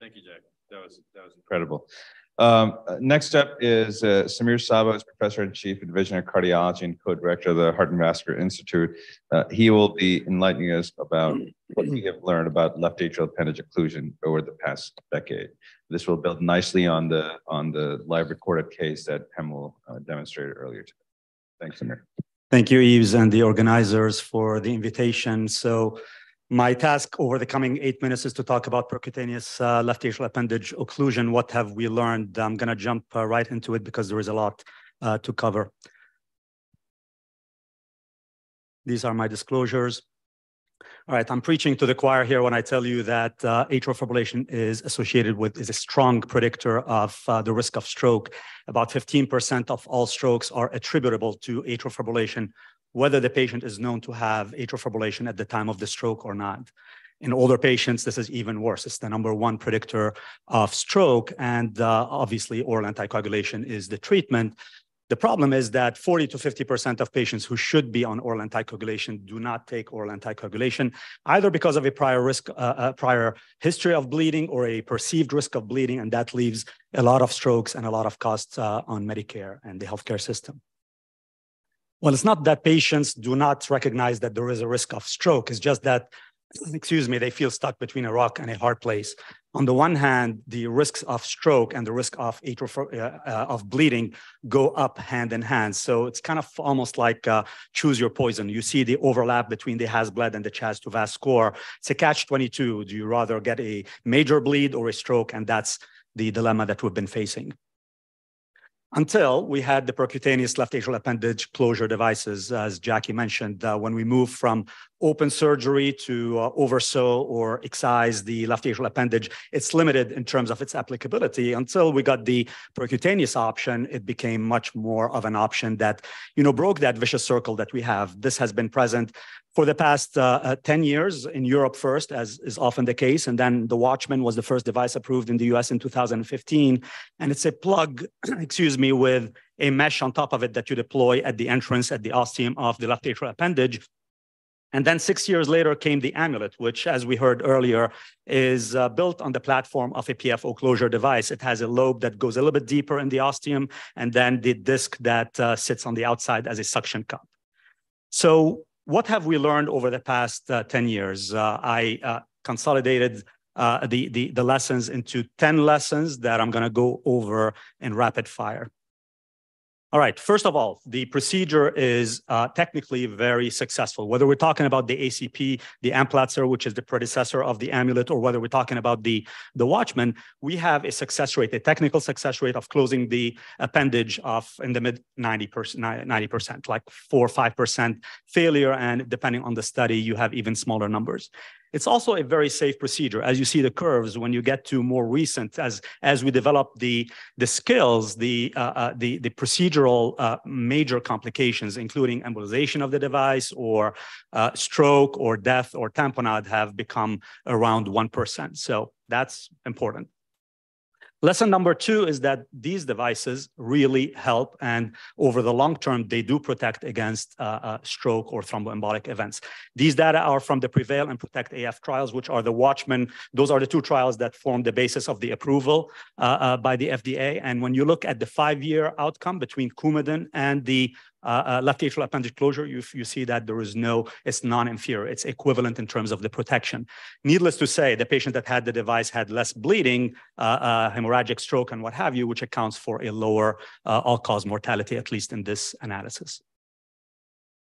Thank you, Jack. That was that was incredible. Um, uh, next up is uh, Samir Saba, is Professor and Chief of Division of Cardiology and Co-Director of the Heart and Vascular Institute. Uh, he will be enlightening us about what we have learned about left atrial appendage occlusion over the past decade. This will build nicely on the on the live recorded case that Hemal uh, demonstrated earlier today. Thanks, Samir.
Thank you, Eves, and the organizers for the invitation. So my task over the coming eight minutes is to talk about percutaneous uh, left atrial appendage occlusion. What have we learned? I'm going to jump uh, right into it because there is a lot uh, to cover. These are my disclosures. All right, I'm preaching to the choir here when I tell you that uh, atrial fibrillation is associated with, is a strong predictor of uh, the risk of stroke. About 15% of all strokes are attributable to atrial fibrillation whether the patient is known to have atrial fibrillation at the time of the stroke or not. In older patients, this is even worse. It's the number one predictor of stroke, and uh, obviously, oral anticoagulation is the treatment. The problem is that 40 to 50% of patients who should be on oral anticoagulation do not take oral anticoagulation, either because of a prior risk, uh, a prior history of bleeding or a perceived risk of bleeding, and that leaves a lot of strokes and a lot of costs uh, on Medicare and the healthcare system. Well, it's not that patients do not recognize that there is a risk of stroke. It's just that, excuse me, they feel stuck between a rock and a hard place. On the one hand, the risks of stroke and the risk of atrial, uh, uh, of bleeding go up hand in hand. So it's kind of almost like uh, choose your poison. You see the overlap between the has HAS-BLED and the CHA2DS2-VASc to score. It's a catch-22. Do you rather get a major bleed or a stroke? And that's the dilemma that we've been facing until we had the percutaneous left atrial appendage closure devices, as Jackie mentioned, uh, when we moved from open surgery to uh, oversew or excise the left atrial appendage, it's limited in terms of its applicability. Until we got the percutaneous option, it became much more of an option that, you know, broke that vicious circle that we have. This has been present for the past uh, uh, 10 years in Europe first, as is often the case. And then the Watchman was the first device approved in the US in 2015. And it's a plug, excuse me, with a mesh on top of it that you deploy at the entrance at the ostium of the left atrial appendage. And then six years later came the amulet, which, as we heard earlier, is uh, built on the platform of a PFO closure device. It has a lobe that goes a little bit deeper in the ostium, and then the disc that uh, sits on the outside as a suction cup. So what have we learned over the past uh, 10 years? Uh, I uh, consolidated uh, the, the, the lessons into 10 lessons that I'm going to go over in rapid fire. All right, first of all, the procedure is uh, technically very successful. Whether we're talking about the ACP, the Amplatzer, which is the predecessor of the amulet, or whether we're talking about the, the Watchman, we have a success rate, a technical success rate of closing the appendage of in the mid 90%, 90%, like four or 5% failure. And depending on the study, you have even smaller numbers. It's also a very safe procedure. As you see the curves, when you get to more recent, as, as we develop the, the skills, the, uh, uh, the, the procedural uh, major complications, including embolization of the device or uh, stroke or death or tamponade have become around 1%. So that's important. Lesson number two is that these devices really help, and over the long term, they do protect against uh, uh, stroke or thromboembolic events. These data are from the PREVAIL and PROTECT AF trials, which are the Watchman. Those are the two trials that form the basis of the approval uh, uh by the FDA. And when you look at the five-year outcome between Coumadin and the uh, uh, left atrial appendage closure, you, you see that there is no, it's non-inferior. It's equivalent in terms of the protection. Needless to say, the patient that had the device had less bleeding, uh, uh hemorrhagic stroke, and what have you, which accounts for a lower all-cause mortality, at least in this analysis.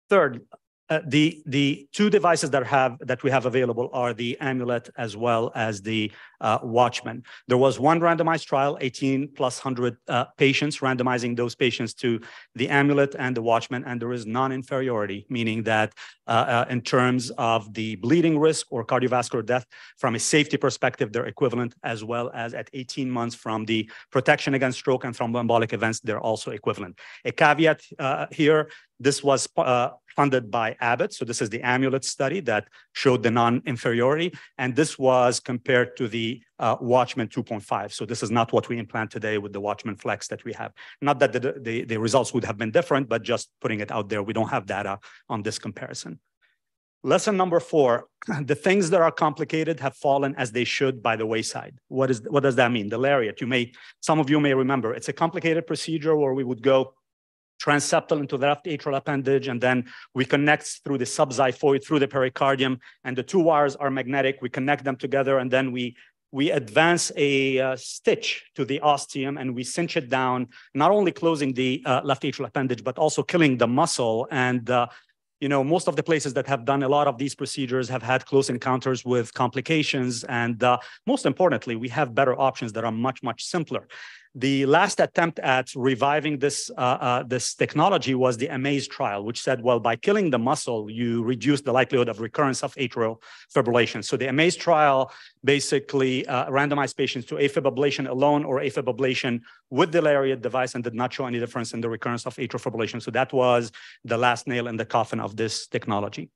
Third, uh, the the two devices that have that we have available are the amulet as well as the uh, Watchman. There was one randomized trial, 18 plus 100 uh, patients, randomizing those patients to the amulet and the Watchman, and there is non-inferiority, meaning that uh, uh, in terms of the bleeding risk or cardiovascular death, from a safety perspective, they're equivalent, as well as at 18 months from the protection against stroke and thromboembolic events, they're also equivalent. A caveat here, this was funded by Abbott. So this is the Amulet study that showed the non-inferiority. And this was compared to the uh, Watchman 2.5. So this is not what we implant today with the Watchman Flex that we have. Not that the, the, the results would have been different, but just putting it out there, we don't have data on this comparison. Lesson number four, the things that are complicated have fallen as they should by the wayside. What, is, what does that mean? The lariat, you may, some of you may remember, it's a complicated procedure where we would go transeptal into the left atrial appendage, and then we connect through the subxiphoid, through the pericardium, and the two wires are magnetic. We connect them together, and then we we advance a uh, stitch to the ostium and we cinch it down, not only closing the uh, left atrial appendage, but also killing the muscle and uh, you know, most of the places that have done a lot of these procedures have had close encounters with complications. And uh, most importantly, we have better options that are much, much simpler. The last attempt at reviving this, uh, uh, this technology was the AMAZE trial, which said, well, by killing the muscle, you reduce the likelihood of recurrence of atrial fibrillation. So the AMAZE trial basically uh, randomized patients to AFib ablation alone or AFib ablation with the Lariat device and did not show any difference in the recurrence of atrial fibrillation. So that was the last nail in the coffin of this technology.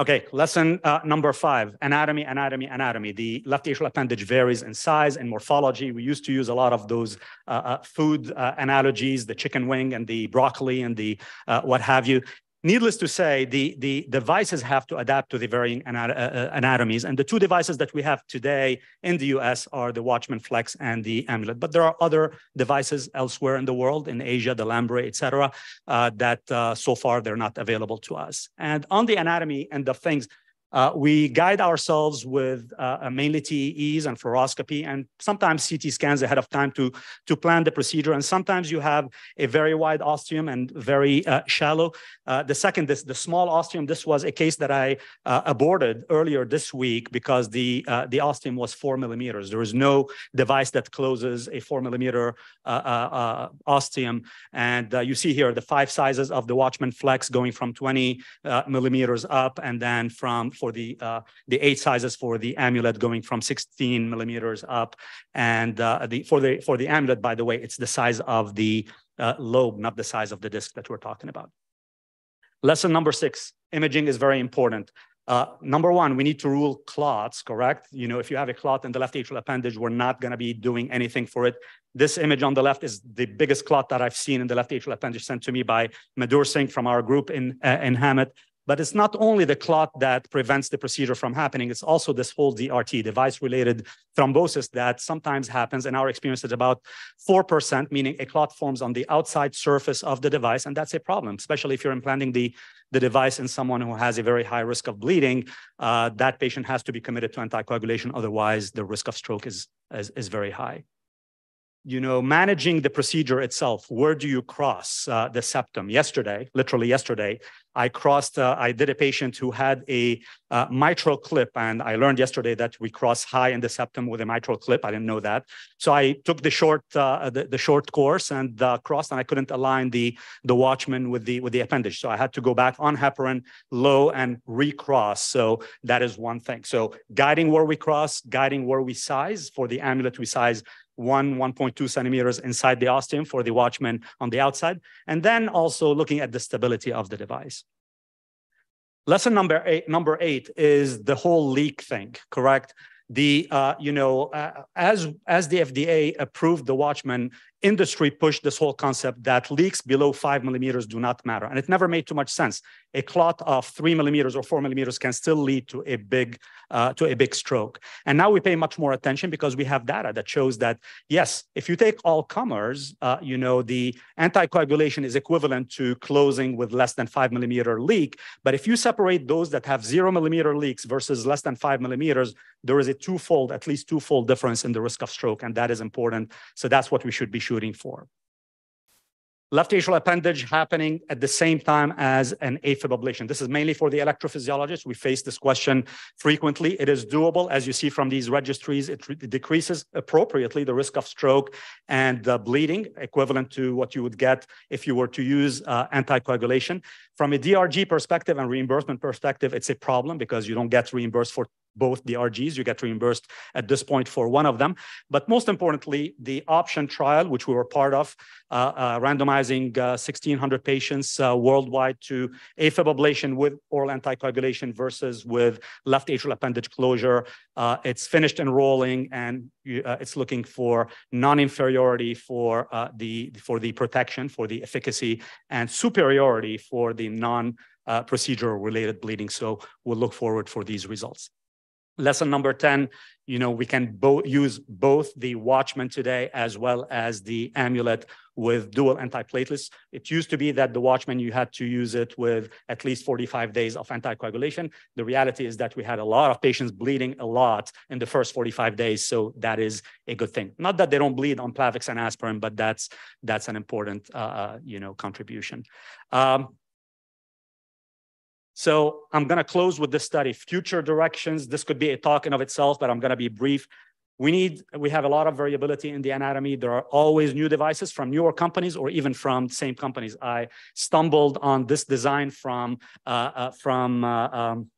Okay, lesson uh, number five, anatomy, anatomy, anatomy. The left atrial appendage varies in size and morphology. We used to use a lot of those uh, uh, food uh, analogies, the chicken wing and the broccoli and the uh, what have you. Needless to say, the, the devices have to adapt to the varying uh, uh, anatomies. And the two devices that we have today in the US are the Watchman Flex and the Amulet. But there are other devices elsewhere in the world, in Asia, the Lambre, et cetera, uh, that uh, so far they're not available to us. And on the anatomy and the things, uh, we guide ourselves with uh, mainly TEEs and fluoroscopy and sometimes CT scans ahead of time to, to plan the procedure. And sometimes you have a very wide ostium and very uh, shallow. Uh, the second, this, the small ostium, this was a case that I uh, aborted earlier this week because the, uh, the ostium was four millimeters. There is no device that closes a four millimeter ostium. And you see here the five sizes of the Watchman Flex going from 20 millimeters up and then from for the uh, the eight sizes for the amulet going from 16 millimeters up, and uh, the for the for the amulet, by the way, it's the size of the uh, lobe, not the size of the disc that we're talking about. Lesson number six: imaging is very important. Uh, number one, we need to rule clots, correct? You know, if you have a clot in the left atrial appendage, we're not going to be doing anything for it. This image on the left is the biggest clot that I've seen in the left atrial appendage sent to me by Madhur Singh from our group in, uh, in Hamot. But it's not only the clot that prevents the procedure from happening, it's also this whole DRT, device-related thrombosis that sometimes happens. In our experience, it's about 4%, meaning a clot forms on the outside surface of the device, and that's a problem, especially if you're implanting the, the device in someone who has a very high risk of bleeding. Uh, that patient has to be committed to anticoagulation, otherwise the risk of stroke is, is, is very high you know, managing the procedure itself, where do you cross uh, the septum? Yesterday, literally yesterday, I crossed, uh, I did a patient who had a uh, mitral clip, and I learned yesterday that we cross high in the septum with a mitral clip. I didn't know that. So I took the short, uh, the, the, short course and uh, crossed, and I couldn't align the, the watchman with the, with the appendage. So I had to go back on heparin, low, and recross. So that is one thing. So guiding where we cross, guiding where we size. For the amulet, we size one, 1.2 centimeters inside the ostium for the watchman on the outside, and then also looking at the stability of the device. Lesson number eight, number eight is the whole leak thing, correct? The, uh, you know, uh, as, as the FDA approved the Watchman industry pushed this whole concept that leaks below five millimeters do not matter. And it never made too much sense. A clot of three millimeters or four millimeters can still lead to a big, uh, to a big stroke. And now we pay much more attention because we have data that shows that, yes, if you take all comers, uh, you know, the anticoagulation is equivalent to closing with less than five millimeter leak. But if you separate those that have zero millimeter leaks versus less than five millimeters, there is a twofold, at least twofold difference in the risk of stroke. And that is important. So that's what we should be shooting shooting for. Left atrial appendage happening at the same time as an AFib ablation. This is mainly for the electrophysiologist. We face this question frequently. It is doable. As you see from these registries, it, decreases appropriately the risk of stroke and uh, bleeding, equivalent to what you would get if you were to use uh, anticoagulation. From a DRG perspective and reimbursement perspective, it's a problem because you don't get reimbursed for both the RGs. You get reimbursed at this point for one of them. But most importantly, the option trial, which we were part of, uh, uh, randomizing 1,600 uh, patients uh, worldwide to AFib ablation with oral anticoagulation versus with left atrial appendage closure. Uh, it's finished enrolling and it's looking for non-inferiority for the for the protection, for the efficacy, and superiority for the non uh, procedural related bleeding. So we'll look forward for these results. Lesson number 10, you know, we can both use both the Watchman today as well as the amulet with dual antiplatelets. It used to be that the Watchman, you had to use it with at least 45 days of anticoagulation. The reality is that we had a lot of patients bleeding a lot in the first 45 days. So that is a good thing. Not that they don't bleed on Plavix and aspirin, but that's, that's an important, uh, uh you know, contribution. Um, so I'm going to close with this study. Future directions. This could be a talk in of itself, but I'm going to be brief. We need, we have a lot of variability in the anatomy. There are always new devices from newer companies or even from same companies. I stumbled on this design from, uh, uh, from uh, um,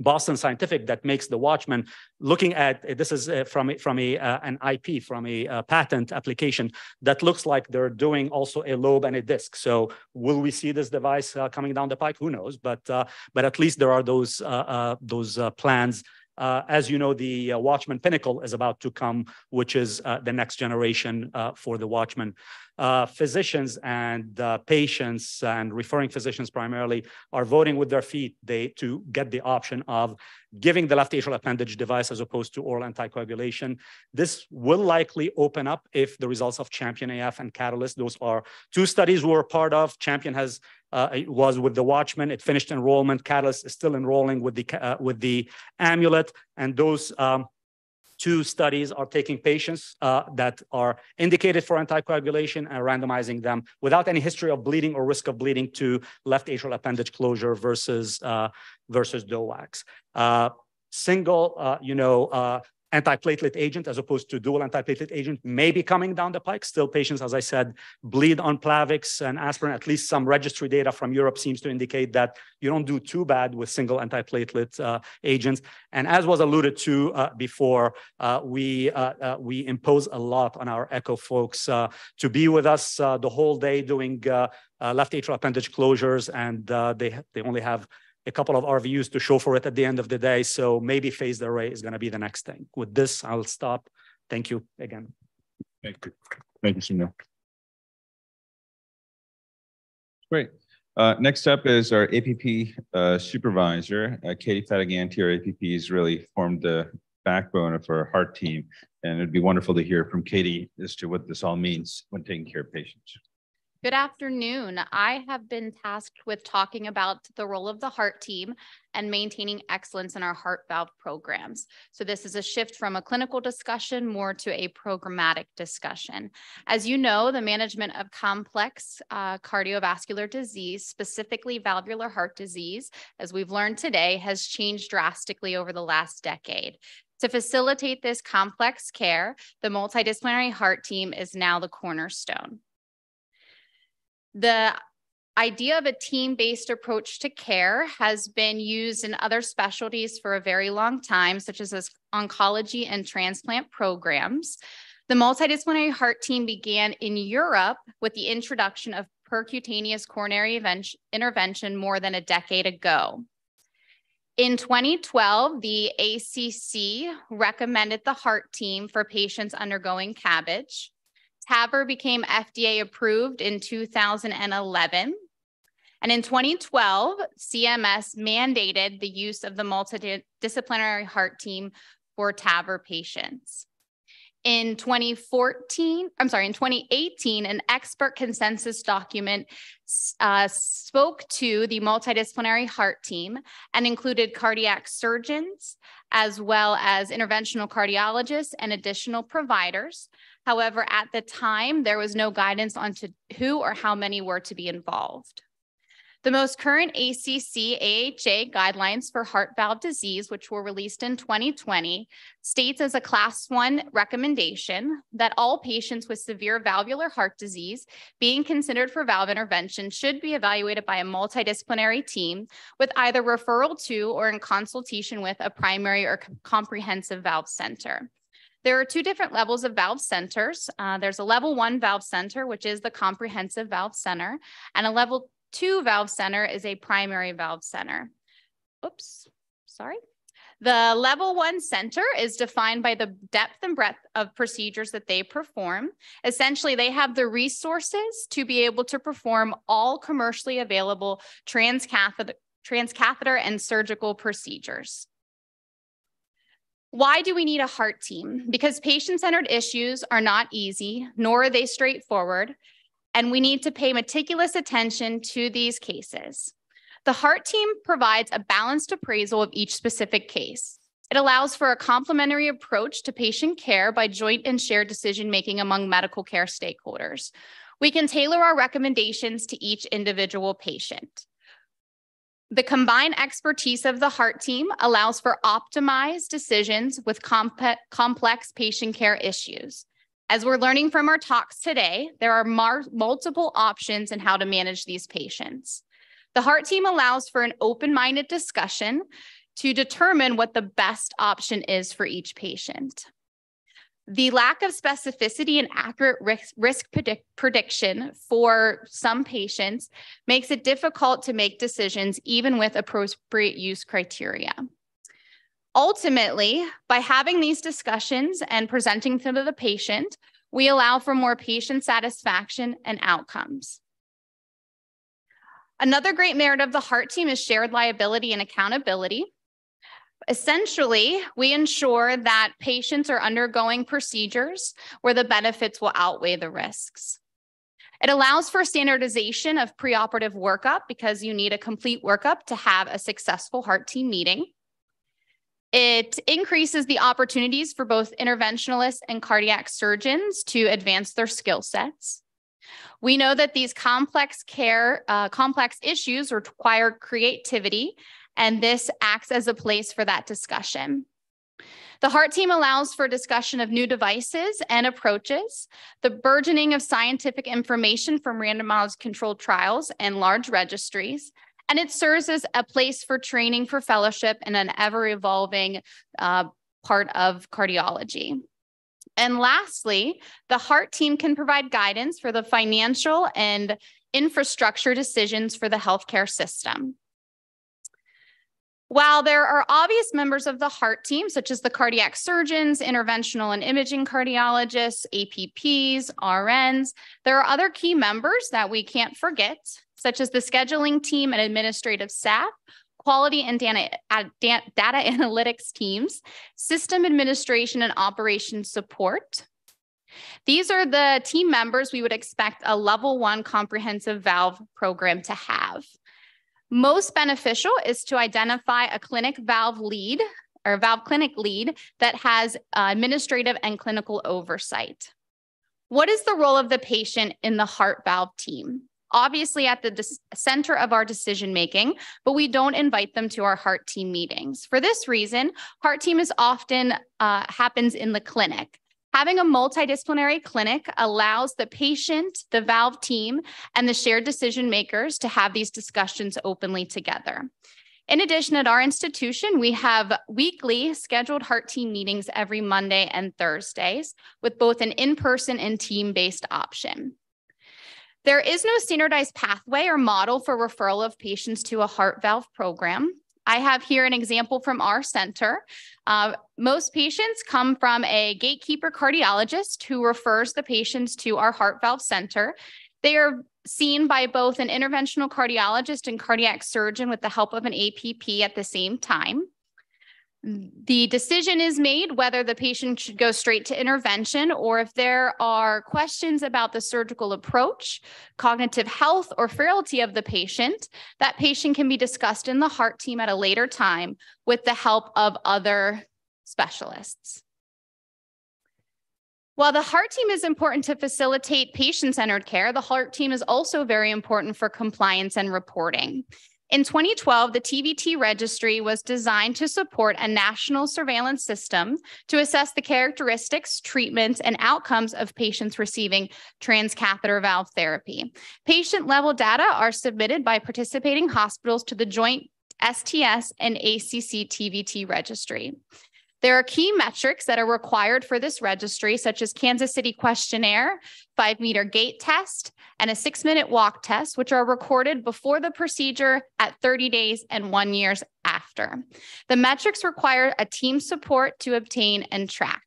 Boston Scientific that makes the Watchman. Looking at this is uh, from from a uh, an IP from a uh, patent application that looks like they're doing also a lobe and a disc. So will we see this device uh, coming down the pike? Who knows? But uh, but at least there are those uh, those plans as you know, the Watchman Pinnacle is about to come, which is the next generation for the Watchman. Physicians and patients and referring physicians primarily are voting with their feet they, to get the option of giving the left atrial appendage device as opposed to oral anticoagulation. This will likely open up if the results of Champion AF and Catalyst, those are two studies we were part of. Champion has uh, was with the Watchman. It finished enrollment. Catalyst is still enrolling with the uh, with the Amulet, and those um, two studies are taking patients uh, that are indicated for anticoagulation and randomizing them without any history of bleeding or risk of bleeding to left atrial appendage closure versus uh, versus DOACs. Uh, single, uh, you know, uh, antiplatelet agent as opposed to dual antiplatelet agent may be coming down the pike. Still patients, as I said, bleed on Plavix and aspirin. At least some registry data from Europe seems to indicate that you don't do too bad with single antiplatelet uh, agents. And as was alluded to uh, before, uh, we, uh, uh, we impose a lot on our ECHO folks uh, to be with us the whole day doing left atrial appendage closures, and they, they only have a couple of RVUs to show for it at the end of the day. So maybe phased array is going to be the next thing. With this, I'll stop. Thank you again.
Thank you. Thank you, Sunil. Great. Uh, next up is our APP uh, supervisor, uh, Katie Fatiganti. Our APP has really formed the backbone of our heart team. And it'd be wonderful to hear from Katie as to what this all means when taking care of patients.
Good afternoon. I have been tasked with talking about the role of the heart team and maintaining excellence in our heart valve programs. So this is a shift from a clinical discussion more to a programmatic discussion. As you know, the management of complex uh, cardiovascular disease, specifically valvular heart disease, as we've learned today, has changed drastically over the last decade. To facilitate this complex care, the multidisciplinary heart team is now the cornerstone. The idea of a team-based approach to care has been used in other specialties for a very long time, such as oncology and transplant programs. The multidisciplinary heart team began in Europe with the introduction of percutaneous coronary intervention more than a decade ago. In 2012, the ACC recommended the heart team for patients undergoing CABG. TAVR became FDA approved in 2011. And in 2012, CMS mandated the use of the multidisciplinary heart team for TAVR patients. In 2014, I'm sorry, in 2018, an expert consensus document uh, spoke to the multidisciplinary heart team and included cardiac surgeons, as well as interventional cardiologists and additional providers However, at the time, there was no guidance on to who or how many were to be involved. The most current ACC AHA guidelines for heart valve disease, which were released in 2020, states as a class one recommendation that all patients with severe valvular heart disease being considered for valve intervention should be evaluated by a multidisciplinary team with either referral to or in consultation with a primary or comprehensive valve center. There are two different levels of valve centers. Uh, there's a level one valve center, which is the comprehensive valve center, and a level two valve center is a primary valve center. Oops, sorry. The level one center is defined by the depth and breadth of procedures that they perform. Essentially, they have the resources to be able to perform all commercially available transcatheter, transcatheter and surgical procedures. Why do we need a heart team? Because patient centered issues are not easy, nor are they straightforward, and we need to pay meticulous attention to these cases. The heart team provides a balanced appraisal of each specific case. It allows for a complementary approach to patient care by joint and shared decision making among medical care stakeholders. We can tailor our recommendations to each individual patient. The combined expertise of the heart team allows for optimized decisions with comp complex patient care issues. As we're learning from our talks today, there are multiple options in how to manage these patients. The heart team allows for an open-minded discussion to determine what the best option is for each patient. The lack of specificity and accurate risk, risk predict, prediction for some patients makes it difficult to make decisions even with appropriate use criteria. Ultimately, by having these discussions and presenting them to the patient, we allow for more patient satisfaction and outcomes. Another great merit of the HEART team is shared liability and accountability. Essentially, we ensure that patients are undergoing procedures where the benefits will outweigh the risks. It allows for standardization of preoperative workup because you need a complete workup to have a successful heart team meeting. It increases the opportunities for both interventionalists and cardiac surgeons to advance their skill sets. We know that these complex care, uh, complex issues require creativity and this acts as a place for that discussion. The HEART team allows for discussion of new devices and approaches, the burgeoning of scientific information from randomized controlled trials and large registries, and it serves as a place for training for fellowship in an ever evolving uh, part of cardiology. And lastly, the HEART team can provide guidance for the financial and infrastructure decisions for the healthcare system. While there are obvious members of the heart team, such as the cardiac surgeons, interventional and imaging cardiologists, APPs, RNs, there are other key members that we can't forget, such as the scheduling team and administrative staff, quality and data, data analytics teams, system administration and operations support. These are the team members we would expect a level one comprehensive valve program to have. Most beneficial is to identify a clinic valve lead or valve clinic lead that has uh, administrative and clinical oversight. What is the role of the patient in the heart valve team? Obviously at the center of our decision making, but we don't invite them to our heart team meetings. For this reason, heart team is often uh, happens in the clinic. Having a multidisciplinary clinic allows the patient, the valve team, and the shared decision makers to have these discussions openly together. In addition, at our institution, we have weekly scheduled heart team meetings every Monday and Thursdays with both an in-person and team-based option. There is no standardized pathway or model for referral of patients to a heart valve program. I have here an example from our center. Uh, most patients come from a gatekeeper cardiologist who refers the patients to our heart valve center. They are seen by both an interventional cardiologist and cardiac surgeon with the help of an APP at the same time. The decision is made whether the patient should go straight to intervention or if there are questions about the surgical approach, cognitive health, or frailty of the patient, that patient can be discussed in the heart team at a later time with the help of other specialists. While the heart team is important to facilitate patient-centered care, the heart team is also very important for compliance and reporting. In 2012, the TVT registry was designed to support a national surveillance system to assess the characteristics, treatments, and outcomes of patients receiving transcatheter valve therapy. Patient level data are submitted by participating hospitals to the joint STS and ACC TVT registry. There are key metrics that are required for this registry, such as Kansas City questionnaire, five meter gait test, and a six minute walk test, which are recorded before the procedure at 30 days and one years after. The metrics require a team support to obtain and track.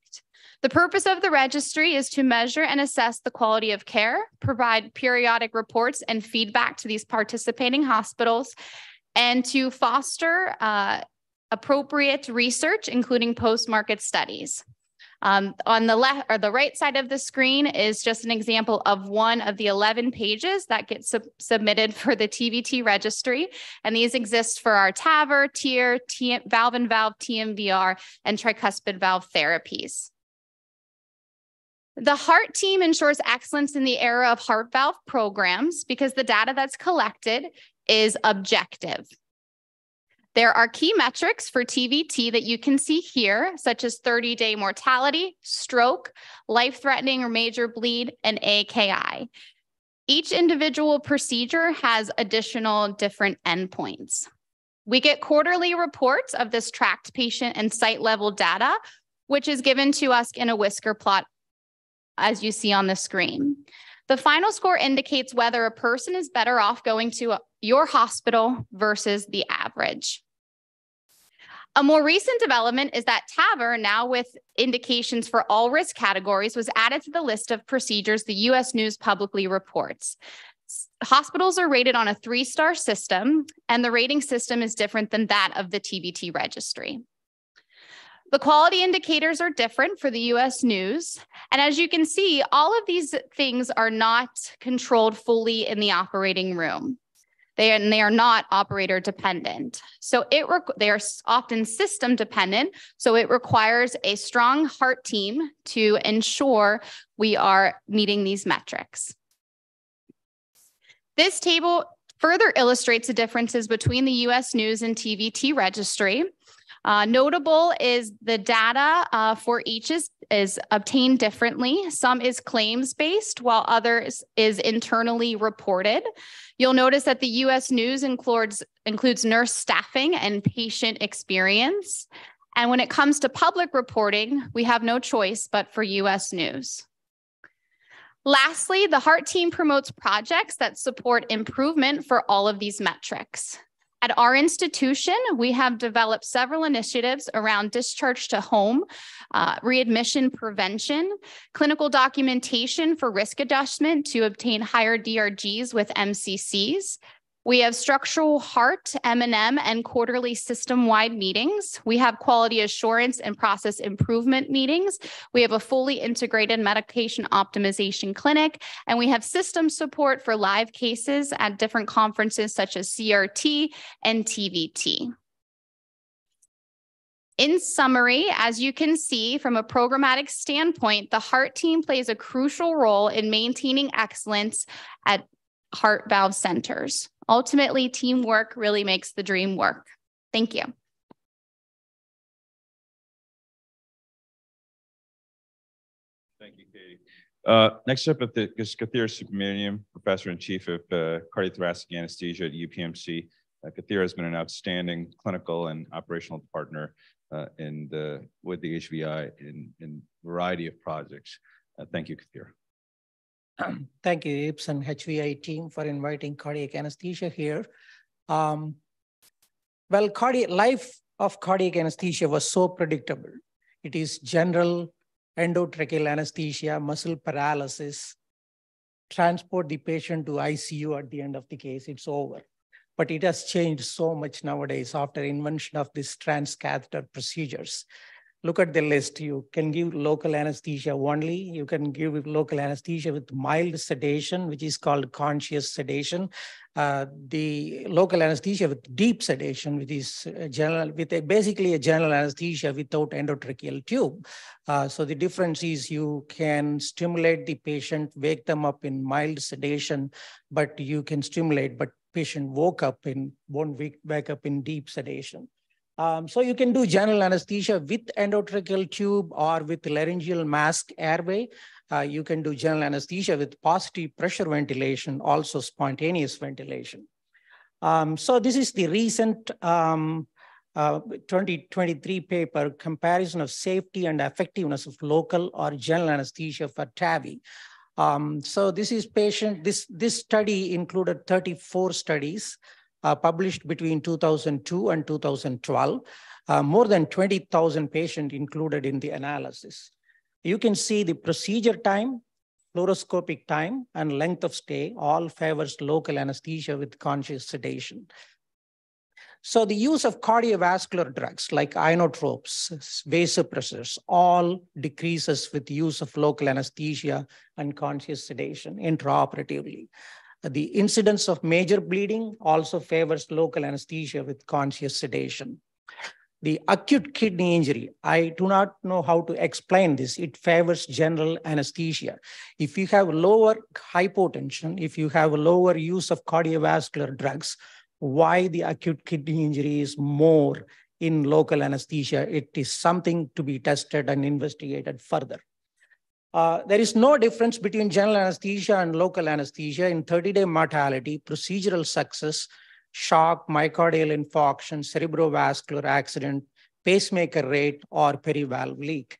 The purpose of the registry is to measure and assess the quality of care, provide periodic reports and feedback to these participating hospitals, and to foster uh, appropriate research, including post-market studies. Um, on the left or the right side of the screen is just an example of one of the 11 pages that get sub submitted for the TVT registry. And these exist for our TAVR, TEER, T valve and valve TMVR, and tricuspid valve therapies. The heart team ensures excellence in the era of heart valve programs because the data that's collected is objective. There are key metrics for TVT that you can see here, such as 30 day mortality, stroke, life threatening or major bleed, and AKI. Each individual procedure has additional different endpoints. We get quarterly reports of this tracked patient and site level data, which is given to us in a whisker plot, as you see on the screen. The final score indicates whether a person is better off going to your hospital versus the average. A more recent development is that TAVR, now with indications for all risk categories, was added to the list of procedures the US News publicly reports. Hospitals are rated on a three star system, and the rating system is different than that of the TVT registry. The quality indicators are different for the US News. And as you can see, all of these things are not controlled fully in the operating room. They are, they are not operator dependent. So it they are often system dependent. So it requires a strong heart team to ensure we are meeting these metrics. This table further illustrates the differences between the US News and TVT registry. Uh, notable is the data uh, for each is, is obtained differently. Some is claims based, while others is internally reported. You'll notice that the US News includes, includes nurse staffing and patient experience. And when it comes to public reporting, we have no choice but for US News. Lastly, the HEART team promotes projects that support improvement for all of these metrics. At our institution, we have developed several initiatives around discharge to home, uh, readmission prevention, clinical documentation for risk adjustment to obtain higher DRGs with MCCs, we have structural heart, M&M, and quarterly system-wide meetings. We have quality assurance and process improvement meetings. We have a fully integrated medication optimization clinic, and we have system support for live cases at different conferences such as CRT and TVT. In summary, as you can see from a programmatic standpoint, the heart team plays a crucial role in maintaining excellence at heart valve centers. Ultimately, teamwork really makes the dream work. Thank you.
Thank you, Katie. Uh, next up at the Kathir Subramaniam, Professor and Chief of uh, Cardiothoracic Anesthesia at UPMC. Uh, Kathir has been an outstanding clinical and operational partner uh, in the, with the HVI in, in a variety of projects. Uh, thank you, Kathir.
Thank you, IPS and HVI team for inviting cardiac anesthesia here. Um, well, life of cardiac anesthesia was so predictable. It is general endotracheal anesthesia, muscle paralysis, transport the patient to ICU at the end of the case, it's over. But it has changed so much nowadays after invention of these transcatheter procedures. Look at the list. You can give local anesthesia only. You can give local anesthesia with mild sedation, which is called conscious sedation. Uh, the local anesthesia with deep sedation, which is general, with a, basically a general anesthesia without endotracheal tube. Uh, so the difference is you can stimulate the patient, wake them up in mild sedation, but you can stimulate, but patient woke up in, won't wake, wake up in deep sedation. Um, so you can do general anesthesia with endotracheal tube or with laryngeal mask airway. Uh, you can do general anesthesia with positive pressure ventilation, also spontaneous ventilation. Um, so this is the recent um, uh, 2023 paper, comparison of safety and effectiveness of local or general anesthesia for TAVI. Um, so this is patient, this, this study included 34 studies uh, published between 2002 and 2012. Uh, more than 20,000 patients included in the analysis. You can see the procedure time, fluoroscopic time, and length of stay all favors local anesthesia with conscious sedation. So the use of cardiovascular drugs like inotropes, vasopressors, all decreases with use of local anesthesia and conscious sedation intraoperatively. The incidence of major bleeding also favors local anesthesia with conscious sedation. The acute kidney injury, I do not know how to explain this. It favors general anesthesia. If you have lower hypotension, if you have lower use of cardiovascular drugs, why the acute kidney injury is more in local anesthesia, it is something to be tested and investigated further. Uh, there is no difference between general anesthesia and local anesthesia in 30-day mortality, procedural success, shock, myocardial infarction, cerebrovascular accident, pacemaker rate, or perivalve leak.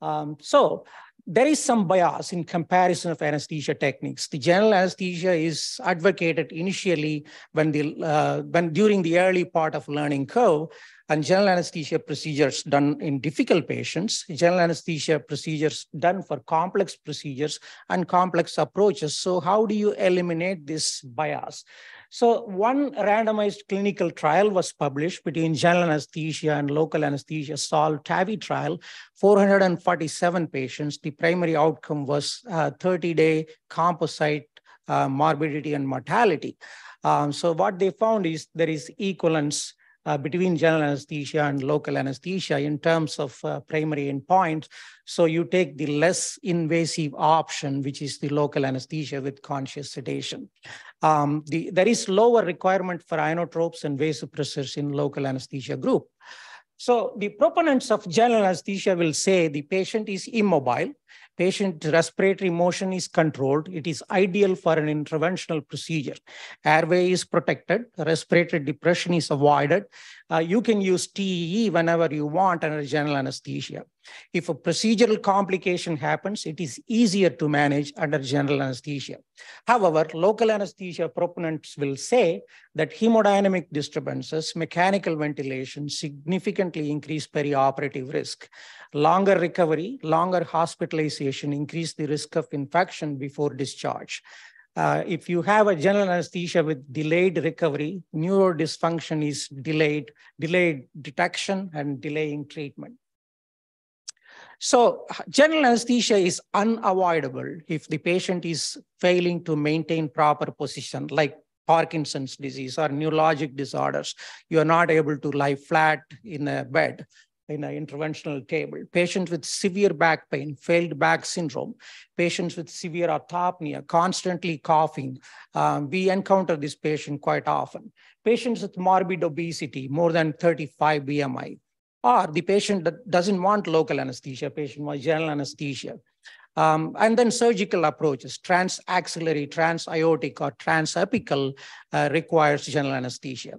Um, so there is some bias in comparison of anesthesia techniques. The general anesthesia is advocated initially when the uh, when during the early part of learning curve, and general anesthesia procedures done in difficult patients, general anesthesia procedures done for complex procedures and complex approaches. So how do you eliminate this bias? So one randomized clinical trial was published between general anesthesia and local anesthesia SOLVE TAVI trial, 447 patients. The primary outcome was 30-day uh, composite uh, morbidity and mortality. Um, so what they found is there is equivalence uh, between general anesthesia and local anesthesia in terms of uh, primary endpoints. So you take the less invasive option, which is the local anesthesia with conscious sedation. Um, the, there is lower requirement for inotropes and vasopressors in local anesthesia group. So the proponents of general anesthesia will say the patient is immobile, patient respiratory motion is controlled. It is ideal for an interventional procedure. Airway is protected, respiratory depression is avoided. Uh, you can use TEE whenever you want under general anesthesia. If a procedural complication happens, it is easier to manage under general anesthesia. However, local anesthesia proponents will say that hemodynamic disturbances, mechanical ventilation significantly increase perioperative risk. Longer recovery, longer hospitalization increase the risk of infection before discharge. Uh, if you have a general anesthesia with delayed recovery, neurodysfunction is delayed, delayed detection and delaying treatment. So general anesthesia is unavoidable if the patient is failing to maintain proper position, like Parkinson's disease or neurologic disorders. You are not able to lie flat in a bed in an interventional table. Patients with severe back pain, failed back syndrome, patients with severe orthopnea, constantly coughing. Um, we encounter this patient quite often. Patients with morbid obesity, more than 35 BMI, or the patient that doesn't want local anesthesia, patient wants general anesthesia. Um, and then surgical approaches, transaxillary, transaortic, or transapical uh, requires general anesthesia.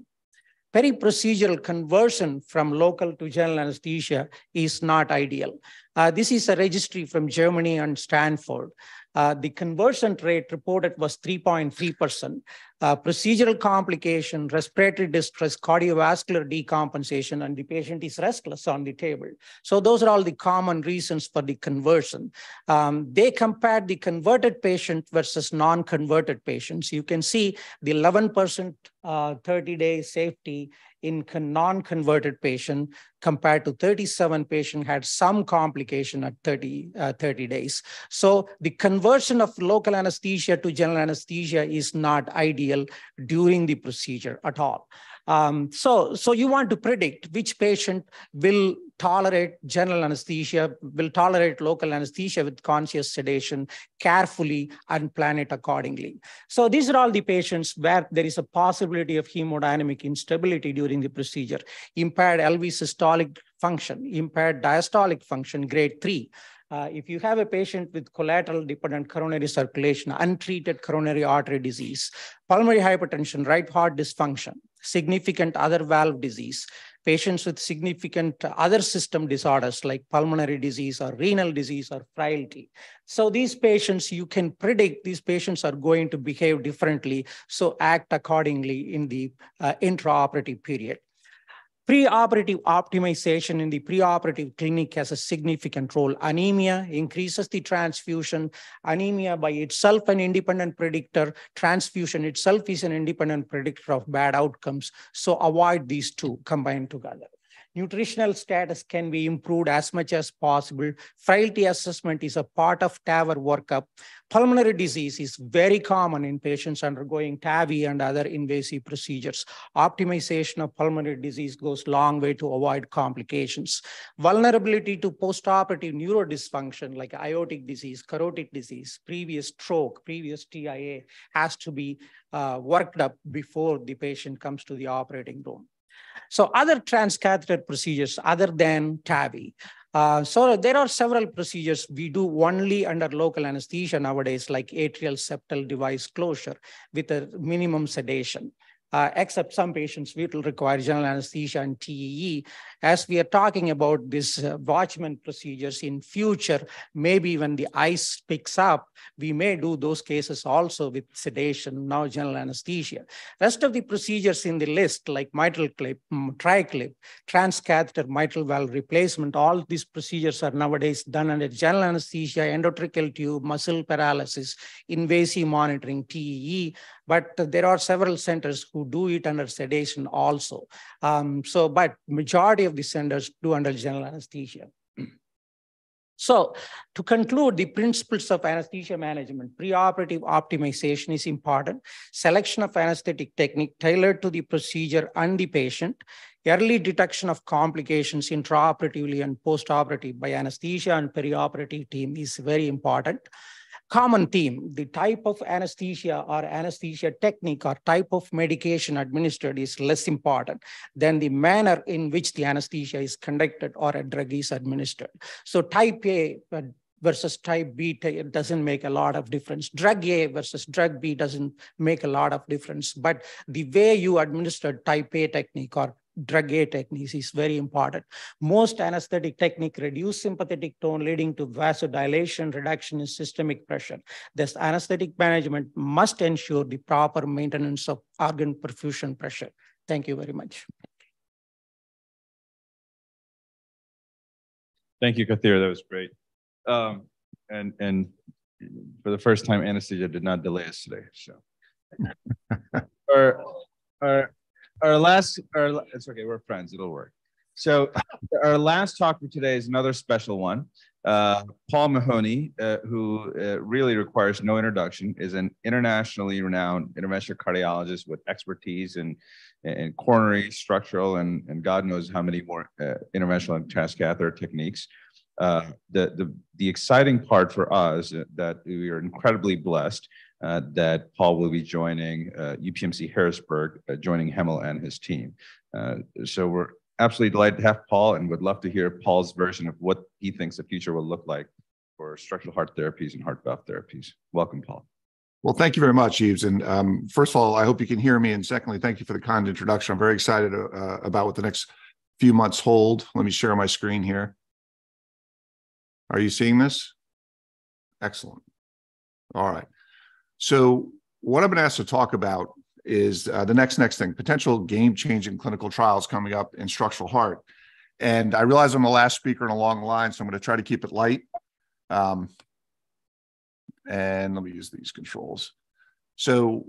Peri-procedural conversion from local to general anesthesia is not ideal. Uh, this is a registry from Germany and Stanford. Uh, the conversion rate reported was 3.3%. Uh, procedural complication, respiratory distress, cardiovascular decompensation, and the patient is restless on the table. So those are all the common reasons for the conversion. Um, they compared the converted patient versus non-converted patients. You can see the 11% 30-day uh, safety in non-converted patient compared to 37 patient had some complication at 30, uh, 30 days. So the conversion of local anesthesia to general anesthesia is not ideal during the procedure at all. Um, so, so you want to predict which patient will tolerate general anesthesia, will tolerate local anesthesia with conscious sedation carefully and plan it accordingly. So these are all the patients where there is a possibility of hemodynamic instability during the procedure, impaired LV systolic function, impaired diastolic function, grade three, uh, if you have a patient with collateral dependent coronary circulation, untreated coronary artery disease, pulmonary hypertension, right heart dysfunction, significant other valve disease, patients with significant other system disorders like pulmonary disease or renal disease or frailty. So these patients, you can predict these patients are going to behave differently, so act accordingly in the uh, intraoperative period. Preoperative optimization in the preoperative clinic has a significant role. Anemia increases the transfusion. Anemia by itself an independent predictor. Transfusion itself is an independent predictor of bad outcomes. So avoid these two combined together. Nutritional status can be improved as much as possible. Frailty assessment is a part of TAVR workup. Pulmonary disease is very common in patients undergoing TAVI and other invasive procedures. Optimization of pulmonary disease goes long way to avoid complications. Vulnerability to postoperative neurodysfunction like aortic disease, carotid disease, previous stroke, previous TIA has to be uh, worked up before the patient comes to the operating room. So other transcatheter procedures other than TAVI. Uh, so there are several procedures we do only under local anesthesia nowadays, like atrial septal device closure with a minimum sedation uh, except some patients will require general anesthesia and TEE. As we are talking about these uh, Watchman procedures in future, maybe when the ICE picks up, we may do those cases also with sedation, now general anesthesia. Rest of the procedures in the list, like mitral clip, mm, TriClip, transcatheter mitral valve replacement, all these procedures are nowadays done under general anesthesia, endotracheal tube, muscle paralysis, invasive monitoring, TEE, but there are several centers who do it under sedation also. Um, so, but majority of the centers do under general anesthesia. So to conclude, the principles of anesthesia management, preoperative optimization is important. Selection of anesthetic technique tailored to the procedure and the patient. Early detection of complications intraoperatively and postoperative by anesthesia and perioperative team is very important common theme. The type of anesthesia or anesthesia technique or type of medication administered is less important than the manner in which the anesthesia is conducted or a drug is administered. So type A versus type B doesn't make a lot of difference. Drug A versus drug B doesn't make a lot of difference. But the way you administer type A technique or drug A techniques is very important. Most anesthetic technique reduce sympathetic tone leading to vasodilation, reduction in systemic pressure. This anesthetic management must ensure the proper maintenance of organ perfusion pressure. Thank you very much.
Thank you, Kathir. That was great. Um, and and for the first time, anesthesia did not delay us today. So, our, our our last, our, it's okay, we're friends, it'll work. So our last talk for today is another special one. Uh, Paul Mahoney, uh, who uh, really requires no introduction, is an internationally renowned interventional cardiologist with expertise in, in coronary, structural, and, and God knows how many more uh, interventional and transcatheter techniques. Uh, the, the, the exciting part for us uh, that we are incredibly blessed uh, that Paul will be joining uh, UPMC Harrisburg, uh, joining Hemal and his team. Uh, so we're absolutely delighted to have Paul and would love to hear Paul's version of what he thinks the future will look like for structural heart therapies and heart valve therapies. Welcome, Paul.
Well, thank you very much, Yves. And um, first of all, I hope you can hear me. And secondly, thank you for the kind introduction. I'm very excited uh, about what the next few months hold. Let me share my screen here. Are you seeing this? Excellent. All right. So what I've been asked to talk about is uh, the next next thing, potential game-changing clinical trials coming up in structural heart. And I realize I'm the last speaker in a long line, so I'm going to try to keep it light. Um, and let me use these controls. So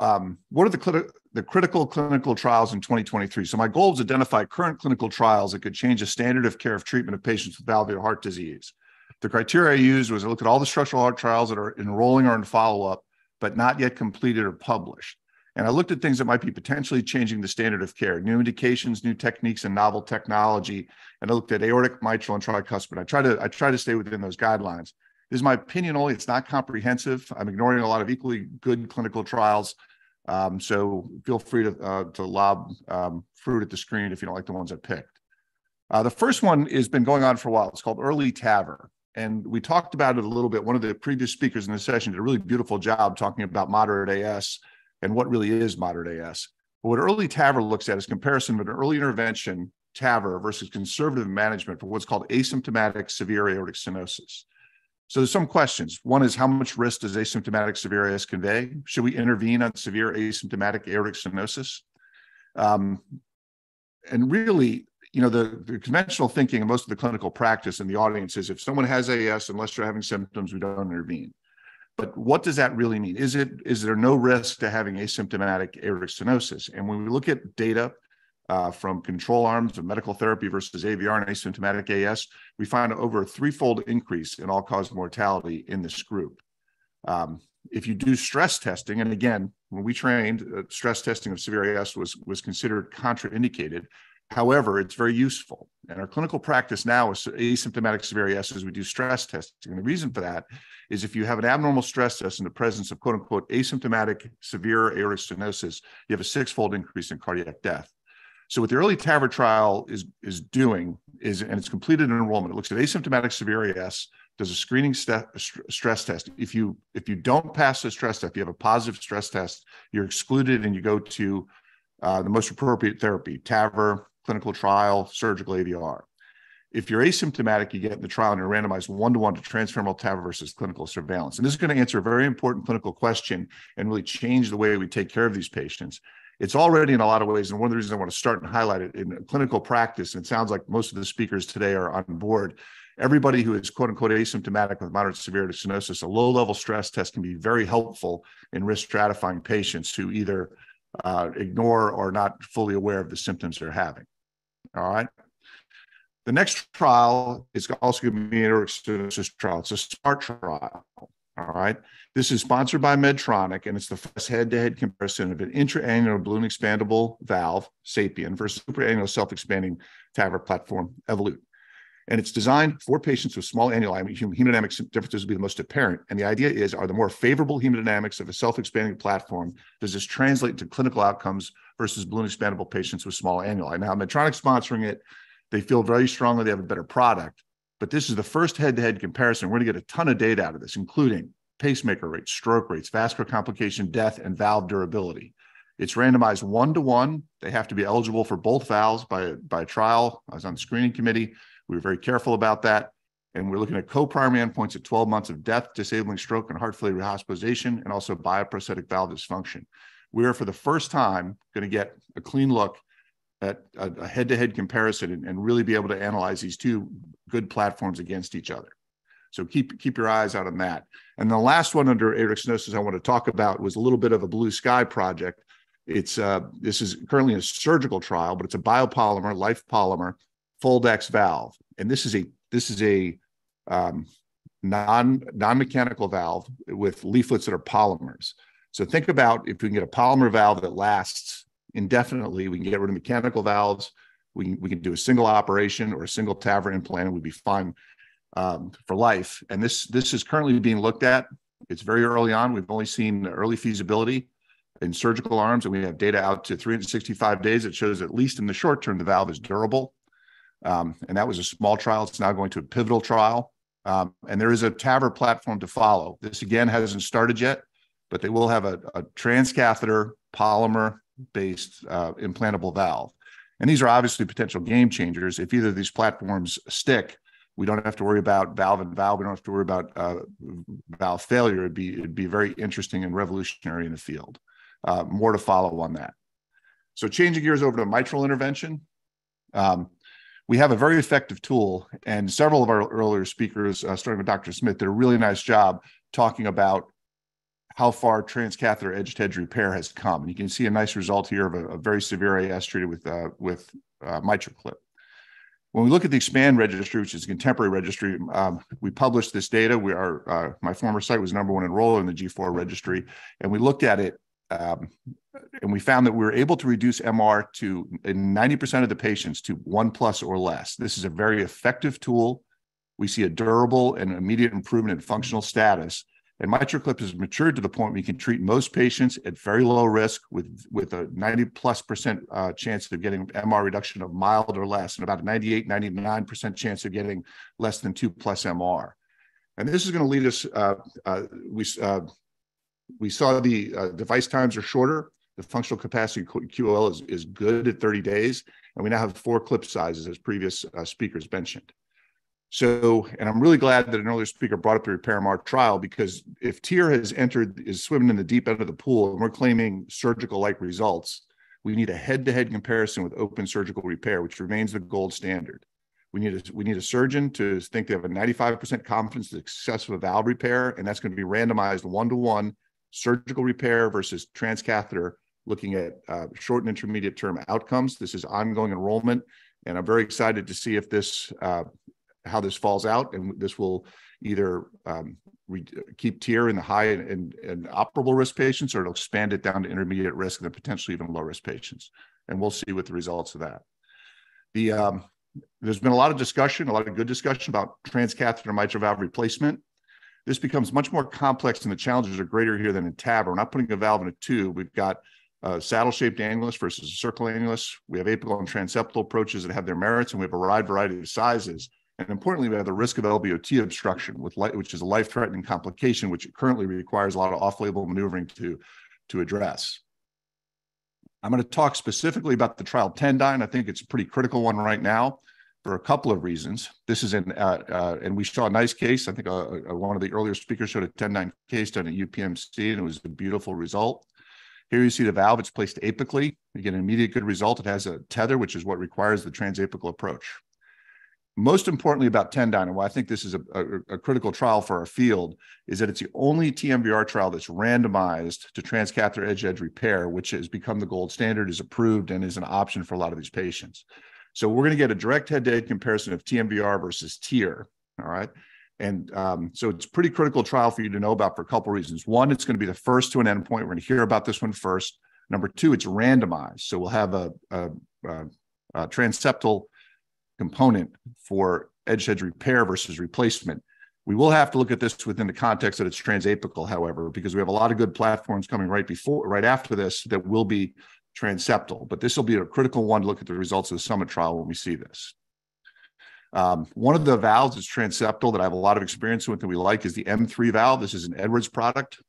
um, what are the the critical clinical trials in 2023. So my goal is to identify current clinical trials that could change the standard of care of treatment of patients with valvular heart disease. The criteria I used was I looked at all the structural heart trials that are enrolling or in follow-up, but not yet completed or published. And I looked at things that might be potentially changing the standard of care, new indications, new techniques, and novel technology. And I looked at aortic, mitral, and tricuspid. I try to I try to stay within those guidelines. This is my opinion only. It's not comprehensive. I'm ignoring a lot of equally good clinical trials. Um, so feel free to uh, to lob um, fruit at the screen if you don't like the ones I picked. Uh, the first one has been going on for a while. It's called Early TAVR. And we talked about it a little bit. One of the previous speakers in the session did a really beautiful job talking about moderate AS and what really is moderate AS. But what early TAVR looks at is comparison of an early intervention TAVR versus conservative management for what's called asymptomatic severe aortic stenosis. So there's some questions. One is how much risk does asymptomatic severe AS convey? Should we intervene on severe asymptomatic aortic stenosis? Um, and really, you know, the, the conventional thinking and most of the clinical practice in the audience is if someone has AS, unless you're having symptoms, we don't intervene. But what does that really mean? Is it is there no risk to having asymptomatic aortic stenosis? And when we look at data uh, from control arms of medical therapy versus AVR and asymptomatic AS, we find over a threefold increase in all-cause mortality in this group. Um, if you do stress testing, and again, when we trained, uh, stress testing of severe AS was was considered contraindicated. However, it's very useful. And our clinical practice now is asymptomatic severe AS as we do stress testing. And the reason for that is if you have an abnormal stress test in the presence of quote unquote asymptomatic severe aortic stenosis, you have a six-fold increase in cardiac death. So what the early TAVR trial is, is doing is, and it's completed enrollment, it looks at asymptomatic severe AS, does a screening st stress test. If you if you don't pass the stress test, if you have a positive stress test, you're excluded and you go to uh, the most appropriate therapy, TAVR, clinical trial, surgical AVR. If you're asymptomatic, you get in the trial and you're randomized one to one to transfemoral TAVR versus clinical surveillance. And this is going to answer a very important clinical question and really change the way we take care of these patients. It's already in a lot of ways, and one of the reasons I want to start and highlight it in clinical practice, and it sounds like most of the speakers today are on board. Everybody who is quote unquote asymptomatic with moderate severe stenosis, a low level stress test can be very helpful in risk stratifying patients who either uh, ignore or not fully aware of the symptoms they're having. All right. The next trial is also going to be an stenosis trial. It's a SMART trial. All right. This is sponsored by Medtronic, and it's the first head-to-head comparison of an intraannular balloon expandable valve, SAPIEN, versus supraannular self-expanding TAVR platform, Evolut. And it's designed for patients with small annuli. Hemodynamic differences will be the most apparent. And the idea is, are the more favorable hemodynamics of a self-expanding platform, does this translate to clinical outcomes versus balloon expandable patients with small annuli? Now, Medtronic sponsoring it, they feel very strongly they have a better product. But this is the first head-to-head comparison. We're going to get a ton of data out of this, including pacemaker rates, stroke rates, vascular complication, death, and valve durability. It's randomized one to one. They have to be eligible for both valves by, by trial. I was on the screening committee. We were very careful about that. And we're looking at co-primary endpoints at 12 months of death, disabling stroke, and heart failure hospitalization, and also bioprosthetic valve dysfunction. We are, for the first time, going to get a clean look at a head-to-head comparison and, and really be able to analyze these two good platforms against each other. So keep keep your eyes out on that. And the last one under aortic stenosis I want to talk about was a little bit of a blue sky project. It's uh, this is currently a surgical trial, but it's a biopolymer, life polymer, Foldax valve, and this is a this is a um, non non mechanical valve with leaflets that are polymers. So think about if we can get a polymer valve that lasts indefinitely, we can get rid of mechanical valves. We can, we can do a single operation or a single TAVR implant, and we'd be fine um, for life. And this this is currently being looked at. It's very early on. We've only seen early feasibility in surgical arms, and we have data out to 365 days that shows at least in the short term the valve is durable. Um, and that was a small trial. It's now going to a pivotal trial. Um, and there is a TAVR platform to follow. This again hasn't started yet, but they will have a, a transcatheter polymer based uh, implantable valve. And these are obviously potential game changers. If either of these platforms stick, we don't have to worry about valve and valve. We don't have to worry about uh, valve failure. It'd be it'd be very interesting and revolutionary in the field. Uh, more to follow on that. So changing gears over to mitral intervention. Um, we have a very effective tool, and several of our earlier speakers, uh, starting with Dr. Smith, did a really nice job talking about how far transcatheter edge-to-edge repair has come. And you can see a nice result here of a, a very severe AS treated with, uh, with uh, MitraClip. When we look at the EXPAND registry, which is a contemporary registry, um, we published this data. We are, uh, my former site was number one enroller in the G4 registry, and we looked at it um, and we found that we were able to reduce MR to in 90% of the patients to one plus or less. This is a very effective tool. We see a durable and immediate improvement in functional status and MitraClip has matured to the point we can treat most patients at very low risk with, with a 90 plus percent uh, chance of getting MR reduction of mild or less, and about a 98, 99% chance of getting less than two plus MR. And this is going to lead us, uh, uh, we, uh, we saw the uh, device times are shorter. The functional capacity QOL is, is good at 30 days. And we now have four clip sizes, as previous uh, speakers mentioned. So, and I'm really glad that an earlier speaker brought up the repair MR trial because if TEER has entered, is swimming in the deep end of the pool, and we're claiming surgical like results, we need a head to head comparison with open surgical repair, which remains the gold standard. We need a, we need a surgeon to think they have a 95% confidence in the success of a valve repair, and that's going to be randomized one to one surgical repair versus transcatheter, looking at uh, short and intermediate term outcomes. This is ongoing enrollment, and I'm very excited to see if this uh, how this falls out, and this will either um, re- keep TEER in the high and, and, operable risk patients, or it'll expand it down to intermediate risk and then potentially even low risk patients. And we'll see what the results of that. The um, there's been a lot of discussion, a lot of good discussion about transcatheter mitral valve replacement. This becomes much more complex, and the challenges are greater here than in TAVR. We're not putting a valve in a tube. We've got a saddle-shaped annulus versus a circle annulus. We have apical and transeptal approaches that have their merits, and we have a wide variety of sizes. And importantly, we have the risk of LVOT obstruction, with which is a life-threatening complication, which currently requires a lot of off-label maneuvering to, to address. I'm going to talk specifically about the trial Tendyne. I think it's a pretty critical one right now for a couple of reasons. This is an, uh, uh, and we saw a nice case. I think uh, uh one of the earlier speakers showed a Tendyne case done at UPMC, and it was a beautiful result. Here you see the valve, it's placed apically. You get an immediate good result. It has a tether, which is what requires the transapical approach most importantly about Tendyne, and why I think this is a, a, a, critical trial for our field, is that it's the only TMVR trial that's randomized to transcatheter edge-edge repair, which has become the gold standard, is approved, and is an option for a lot of these patients. So we're going to get a direct head-to-head comparison of TMVR versus TEER. All right. And um, so it's pretty critical trial for you to know about for a couple reasons. One, it's going to be the first to an endpoint. We're going to hear about this one first. Number two, it's randomized. So we'll have a, a, a, a transeptal component for edge edge repair versus replacement. We will have to look at this within the context that it's transapical, however, because we have a lot of good platforms coming right before, right after this that will be transeptal. But this will be a critical one to look at the results of the Summit trial when we see this. Um, one of the valves is transeptal that I have a lot of experience with that we like is the M3 valve. This is an Edwards product.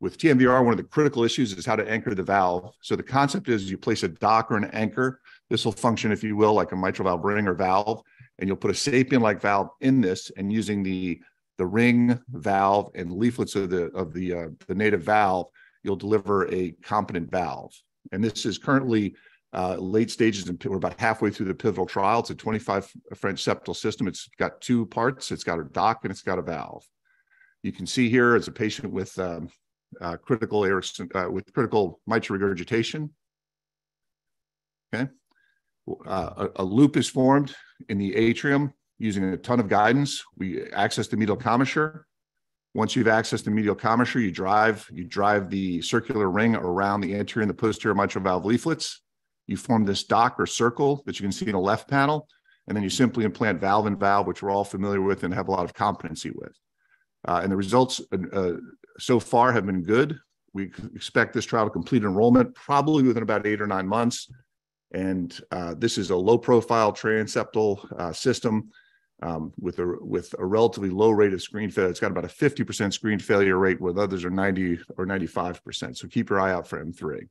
With TMVR, one of the critical issues is how to anchor the valve. So the concept is you place a dock or an anchor this will function, if you will, like a mitral valve ring or valve, and you'll put a sapien-like valve in this, and using the the ring valve and leaflets of the of the uh, the native valve, you'll deliver a competent valve. And this is currently uh, late stages, and we're about halfway through the pivotal trial. It's a 25 French septal system. It's got two parts. It's got a dock and it's got a valve. You can see here as a patient with um, uh, critical air, uh, with critical mitral regurgitation. Okay, uh, a, a, loop is formed in the atrium using a ton of guidance. We access the medial commissure. Once you've accessed the medial commissure, you drive you drive the circular ring around the anterior and the posterior mitral valve leaflets. You form this dock or circle that you can see in the left panel, and then you simply implant valve and valve, which we're all familiar with and have a lot of competency with. Uh, and the results uh, so far have been good. We expect this trial to complete enrollment probably within about eight or nine months. And uh, this is a low profile transeptal uh, system um, with a with a relatively low rate of screen failure. It's got about a 50% screen failure rate, with others are 90 or 95%. So keep your eye out for M3.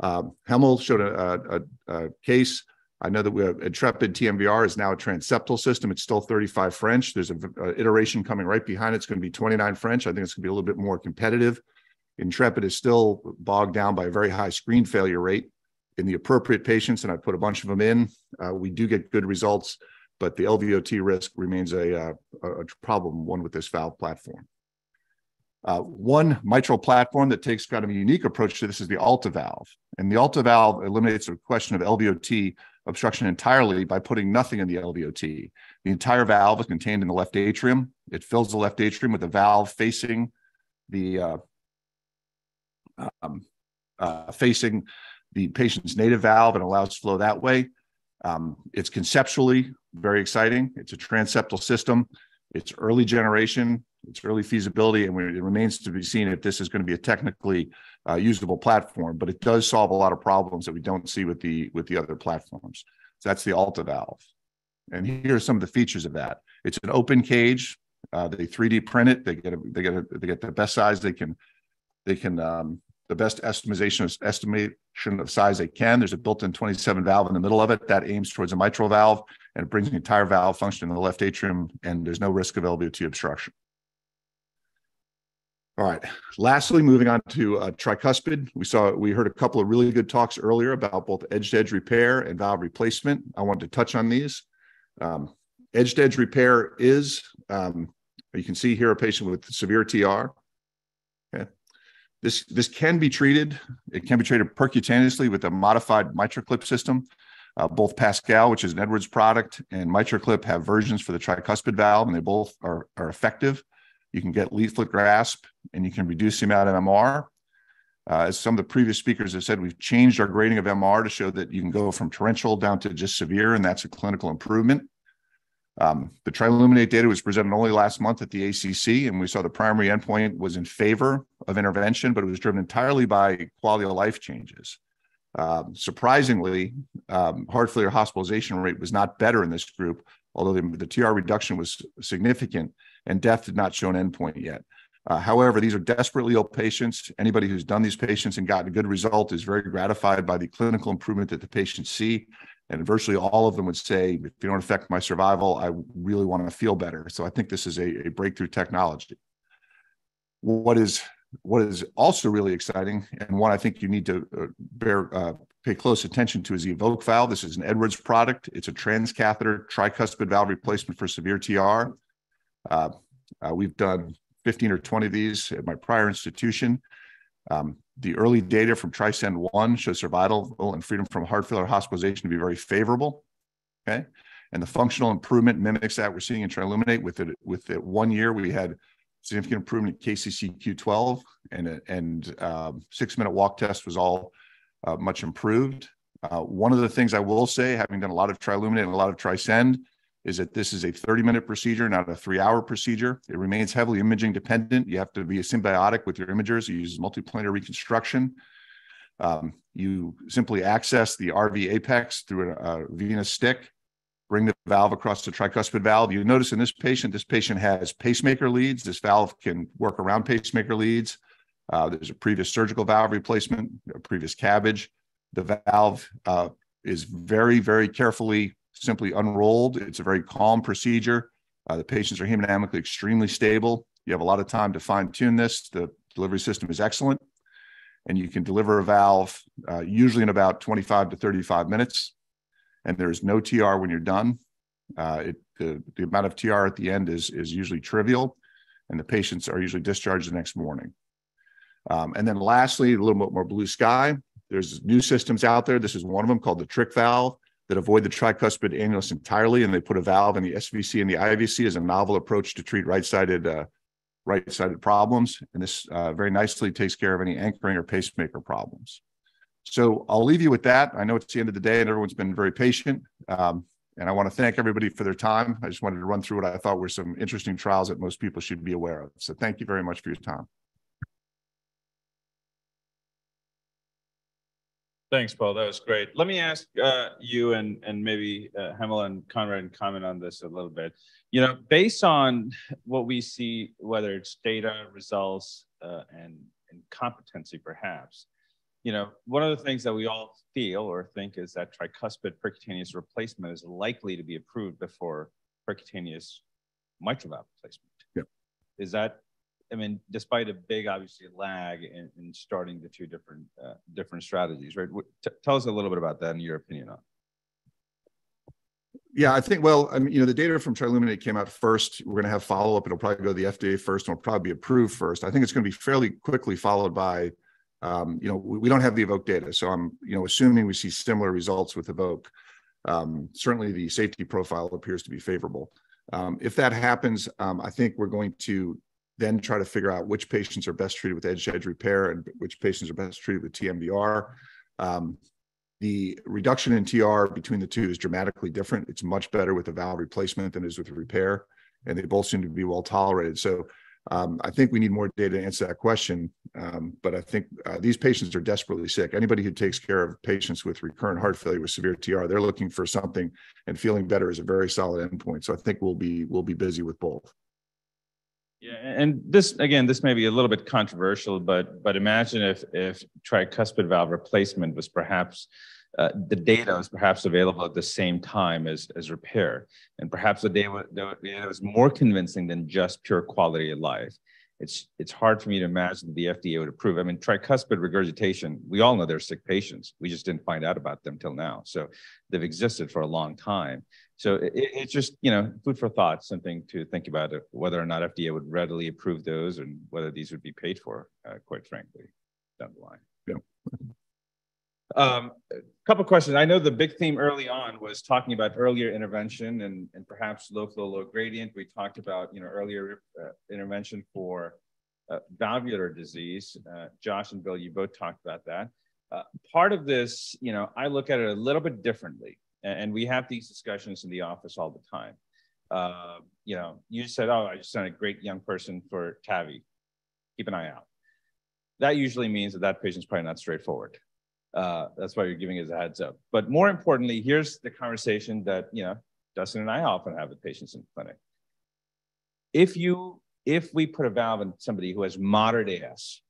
Um, Hemal showed a, a, a, case. I know that we have Intrepid TMVR is now a transeptal system. It's still 35 French. There's an iteration coming right behind it. It's going to be 29 French. I think it's going to be a little bit more competitive. Intrepid is still bogged down by a very high screen failure rate in the appropriate patients, and I put a bunch of them in, uh, we do get good results, but the LVOT risk remains a, uh, a problem one with this valve platform. Uh, one mitral platform that takes kind of a unique approach to this is the Alta valve. And the Alta valve eliminates the question of LVOT obstruction entirely by putting nothing in the LVOT. The entire valve is contained in the left atrium. It fills the left atrium with a valve facing the uh, um, uh, facing the patient's native valve and allows flow that way. Um, it's conceptually very exciting. It's a transeptal system. It's early generation. It's early feasibility, and it remains to be seen if this is going to be a technically uh, usable platform. But it does solve a lot of problems that we don't see with the with the other platforms. So that's the Alta valve. And here are some of the features of that. It's an open cage. Uh, they 3D print it. They get a, they get a, they get the best size they can they can um, the best estimation of estimation of size they can. There's a built-in 27 valve in the middle of it that aims towards a mitral valve and it brings the entire valve function in the left atrium and there's no risk of LVOT obstruction. All right. Lastly, moving on to uh, tricuspid, we saw we heard a couple of really good talks earlier about both edge-to-edge repair and valve replacement. I wanted to touch on these. Um, edge-to-edge repair is um, you can see here a patient with severe TR. This, this can be treated. It can be treated percutaneously with a modified MitraClip system. Uh, both Pascal, which is an Edwards product, and MitraClip have versions for the tricuspid valve, and they both are, are effective. You can get leaflet grasp, and you can reduce the amount of MR. Uh, as some of the previous speakers have said, we've changed our grading of MR to show that you can go from torrential down to just severe, and that's a clinical improvement. Um, the Triluminate data was presented only last month at the ACC, and we saw the primary endpoint was in favor of intervention, but it was driven entirely by quality of life changes. Um, surprisingly, um, heart failure hospitalization rate was not better in this group, although the, the TR reduction was significant, and death did not show an endpoint yet. Uh, however, these are desperately ill patients. Anybody who's done these patients and gotten a good result is very gratified by the clinical improvement that the patients see. And virtually all of them would say, if you don't affect my survival, I really want to feel better. So I think this is a, a breakthrough technology. What is what is also really exciting, and one I think you need to uh, bear uh, pay close attention to, is the Evoque valve. This is an Edwards product. It's a transcatheter tricuspid valve replacement for severe TR. Uh, uh, we've done 15 or 20 of these at my prior institution. Um, the early data from TRISCEND 1 shows survival and freedom from heart failure hospitalization to be very favorable. Okay. And the functional improvement mimics that we're seeing in Triluminate. With it, with it one year, we had significant improvement in KCCQ12 and, and um, six minute walk test was all uh, much improved. Uh, one of the things I will say, having done a lot of Triluminate and a lot of TRISCEND, is that this is a 30 minute procedure, not a three hour procedure. It remains heavily imaging dependent. You have to be a symbiotic with your imagers. You use multiplanar reconstruction. Um, you simply access the RV apex through a, a, venous stick, bring the valve across the tricuspid valve. You notice in this patient, this patient has pacemaker leads. This valve can work around pacemaker leads. Uh, there's a previous surgical valve replacement, a previous CABG. The valve uh, is very, very carefully simply unrolled. It's a very calm procedure. Uh, the patients are hemodynamically extremely stable. You have a lot of time to fine tune this. The delivery system is excellent. And you can deliver a valve uh, usually in about 25 to 35 minutes. And there's no TR when you're done. Uh, it, the, the amount of TR at the end is, is usually trivial, and the patients are usually discharged the next morning. Um, and then lastly, a little bit more blue sky. There's new systems out there. This is one of them called the TricValve that avoid the tricuspid annulus entirely, and they put a valve in the SVC and the IVC as a novel approach to treat right-sided uh, right-sided problems. And this uh, very nicely takes care of any anchoring or pacemaker problems. So I'll leave you with that. I know it's the end of the day, and everyone's been very patient. Um, and I want to thank everybody for their time. I just wanted to run through what I thought were some interesting trials that most people should be aware of. So thank you very much for your time.
Thanks, Paul. That was great. Let me ask uh, you and and maybe uh, Hemal and Conrad and comment on this a little bit. You know, based on what we see, whether it's data, results, uh, and and competency, perhaps. You know, one of the things that we all feel or think is that tricuspid percutaneous replacement is likely to be approved before percutaneous mitral valve replacement.
Yeah.
Is that I mean, despite a big, obviously, lag in, in starting the two different uh, different strategies, right? T- tell us a little bit about that in your opinion on.
Yeah, I think, well, I mean, you know, the data from Triluminate came out first. We're going to have follow up. It'll probably go to the FDA first and will probably be approved first. I think it's going to be fairly quickly followed by, um, you know, we, we don't have the Evoque data. So I'm, you know, assuming we see similar results with Evoque. Um, certainly the safety profile appears to be favorable. Um, if that happens, um, I think we're going to then try to figure out which patients are best treated with edge edge repair and which patients are best treated with TMVR. Um, the reduction in TR between the two is dramatically different. It's much better with a valve replacement than it is with repair, and they both seem to be well tolerated. So um, I think we need more data to answer that question. Um, but I think uh, these patients are desperately sick. Anybody who takes care of patients with recurrent heart failure with severe TR, they're looking for something, and feeling better is a very solid endpoint. So I think we'll be we'll be busy with both.
Yeah, and this again, this may be a little bit controversial, but but imagine if if tricuspid valve replacement was perhaps uh, the data was perhaps available at the same time as as repair, and perhaps the data, the data was more convincing than just pure quality of life it's it's hard for me to imagine the FDA would approve. I mean, tricuspid regurgitation, we all know they're sick patients. We just didn't find out about them till now. So they've existed for a long time. So it, it's just, you know, food for thought, something to think about whether or not FDA would readily approve those and whether these would be paid for, uh, quite frankly, down the line.
Yeah.
Um, a couple questions. I know the big theme early on was talking about earlier intervention and, and perhaps low flow, low gradient. We talked about, you know, earlier uh, intervention for uh, valvular disease. Uh, Josh and Bill, you both talked about that. Uh, part of this, you know, I look at it a little bit differently, and, and we have these discussions in the office all the time. Uh, you know, you said, "Oh, I just sent a great young person for TAVI. Keep an eye out." That usually means that that patient's probably not straightforward. Uh, that's why you're giving us a heads up. But more importantly, here's the conversation that you know Dustin and I often have with patients in clinic. If you if we put a valve in somebody who has moderate AS,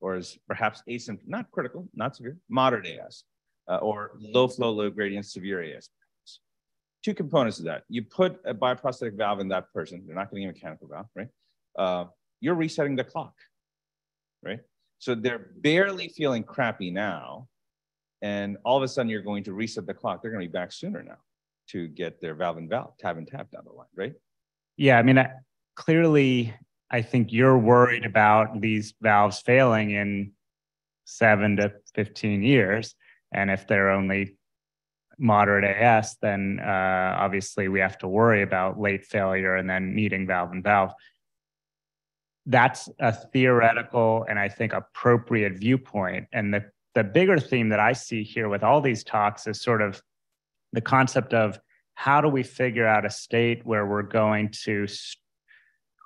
or is perhaps asymptomatic, not critical, not severe, moderate AS, uh, or low flow, low gradient, severe AS. Two components of that. You put a bioprosthetic valve in that person, they're not getting a mechanical valve, right? Uh, you're resetting the clock, right? So they're barely feeling crappy now, and all of a sudden you're going to reset the clock. They're going to be back sooner now to get their valve and valve, tab and tap down the line, right?
Yeah, I mean, I, clearly, I think you're worried about these valves failing in seven to 15 years. And if they're only moderate AS, then uh, obviously we have to worry about late failure and then needing valve and valve. That's a theoretical and I think appropriate viewpoint. And the the bigger theme that I see here with all these talks is sort of the concept of how do we figure out a state where we're going to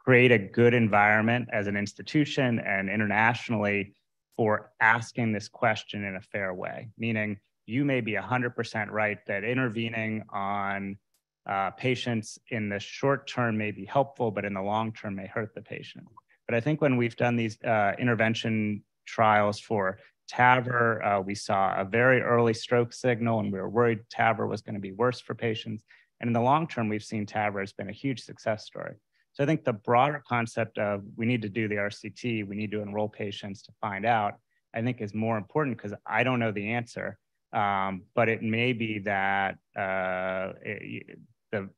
create a good environment as an institution and internationally for asking this question in a fair way, meaning you may be 100% right that intervening on uh, patients in the short term may be helpful, but in the long term may hurt the patient. But I think when we've done these uh, intervention trials for TAVR, uh, we saw a very early stroke signal, and we were worried TAVR was going to be worse for patients. And in the long term, we've seen TAVR has been a huge success story. So I think the broader concept of we need to do the RCT, we need to enroll patients to find out, I think is more important because I don't know the answer. Um, but it may be that uh, it, the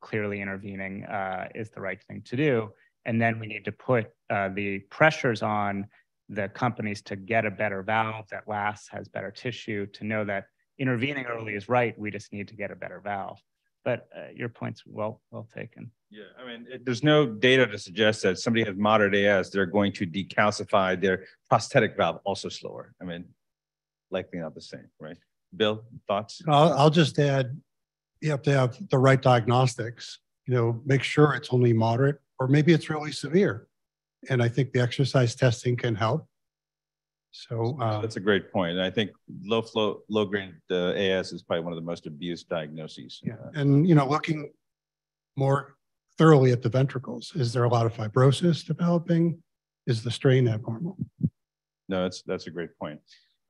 clearly intervening uh, is the right thing to do. And then we need to put uh, the pressures on the companies to get a better valve that lasts, has better tissue, to know that intervening early is right. We just need to get a better valve. But uh, your point's well well taken.
Yeah, I mean, it, there's no data to suggest that somebody has moderate AS, they're going to decalcify their prosthetic valve also slower. I mean, likely not the same, right? Bill, thoughts?
I'll, I'll just add, you have to have the right diagnostics. You know, make sure it's only moderate, or maybe it's really severe and I think the exercise testing can help. So uh,
that's a great point. And I think low flow, low grade uh, AS is probably one of the most abused diagnoses.
Yeah, and you know, looking more thoroughly at the ventricles, is there a lot of fibrosis developing? Is the strain abnormal?
No, that's that's a great point.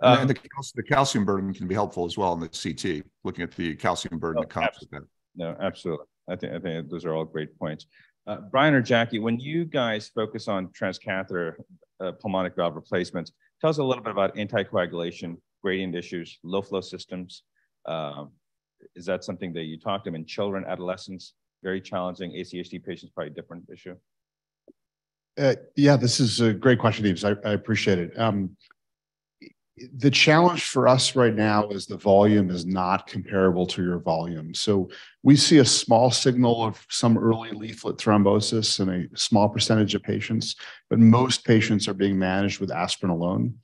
Um, and the, the, calcium burden can be helpful as well in the CT, looking at the calcium burden oh, that comes with that.
No, absolutely. I think I think those are all great points. Uh, Brian or Jackie, when you guys focus on transcatheter uh, pulmonic valve replacements, tell us a little bit about anticoagulation, gradient issues, low flow systems. Um, is that something that you talk to them in children, adolescents? Very challenging. ACHD patients, probably different issue.
Uh, yeah, this is a great question, Ebes. I, I appreciate it. Um, the challenge for us right now is the volume is not comparable to your volume. So we see a small signal of some early leaflet thrombosis in a small percentage of patients, but most patients are being managed with aspirin alone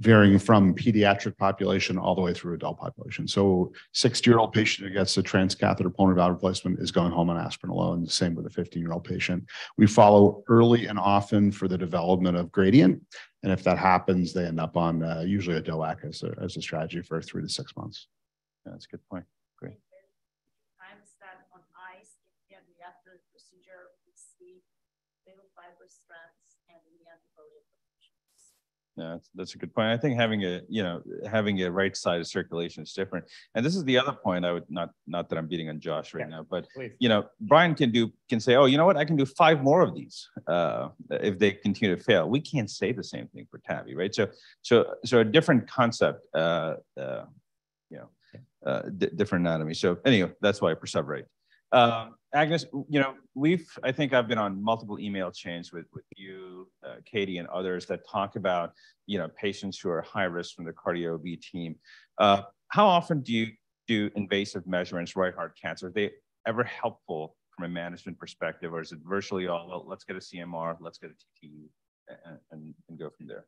varying from pediatric population all the way through adult population. So 60-year-old patient who gets a transcatheter pulmonary valve replacement is going home on aspirin alone. The same with a 15-year-old patient. We follow early and often for the development of gradient. And if that happens, they end up on uh, usually a DOAC as a, as a strategy for three to six months.
Yeah, that's a good point. Great.
Times that on ice, after the procedure, we see little fiber strands and the antibody
yeah, that's, that's a good point. I think having a you know having a right side of circulation is different. And this is the other point. I would not not that I'm beating on Josh right yeah, now, but please. you know Brian can do can say, oh, you know what, I can do five more of these uh, if they continue to fail. We can't say the same thing for TAVI, right? So so so a different concept, uh, uh, you know, uh, different anatomy. So anyway, that's why I perseverate. Um, Agnes, you know, we've, I think I've been on multiple email chains with, with you, uh, Katie, and others that talk about, you know, patients who are high risk from the cardio B team. Uh, how often do you do invasive measurements, right heart cancer? Are they ever helpful from a management perspective, or is it virtually all, well, let's get a CMR, let's get a TTE, and, and go from there?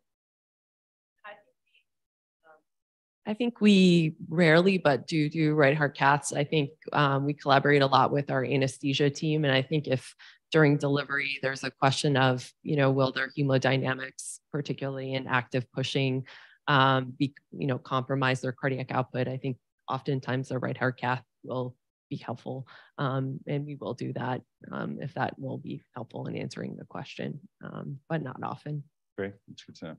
I think we rarely, but do do right heart caths. I think um, we collaborate a lot with our anesthesia team, and I think if during delivery there's a question of, you know, will their hemodynamics, particularly in active pushing, um, be you know compromise their cardiac output? I think oftentimes a right heart cath will be helpful, um, and we will do that um, if that will be helpful in answering the question, um, but not often.
Great, that's good to know.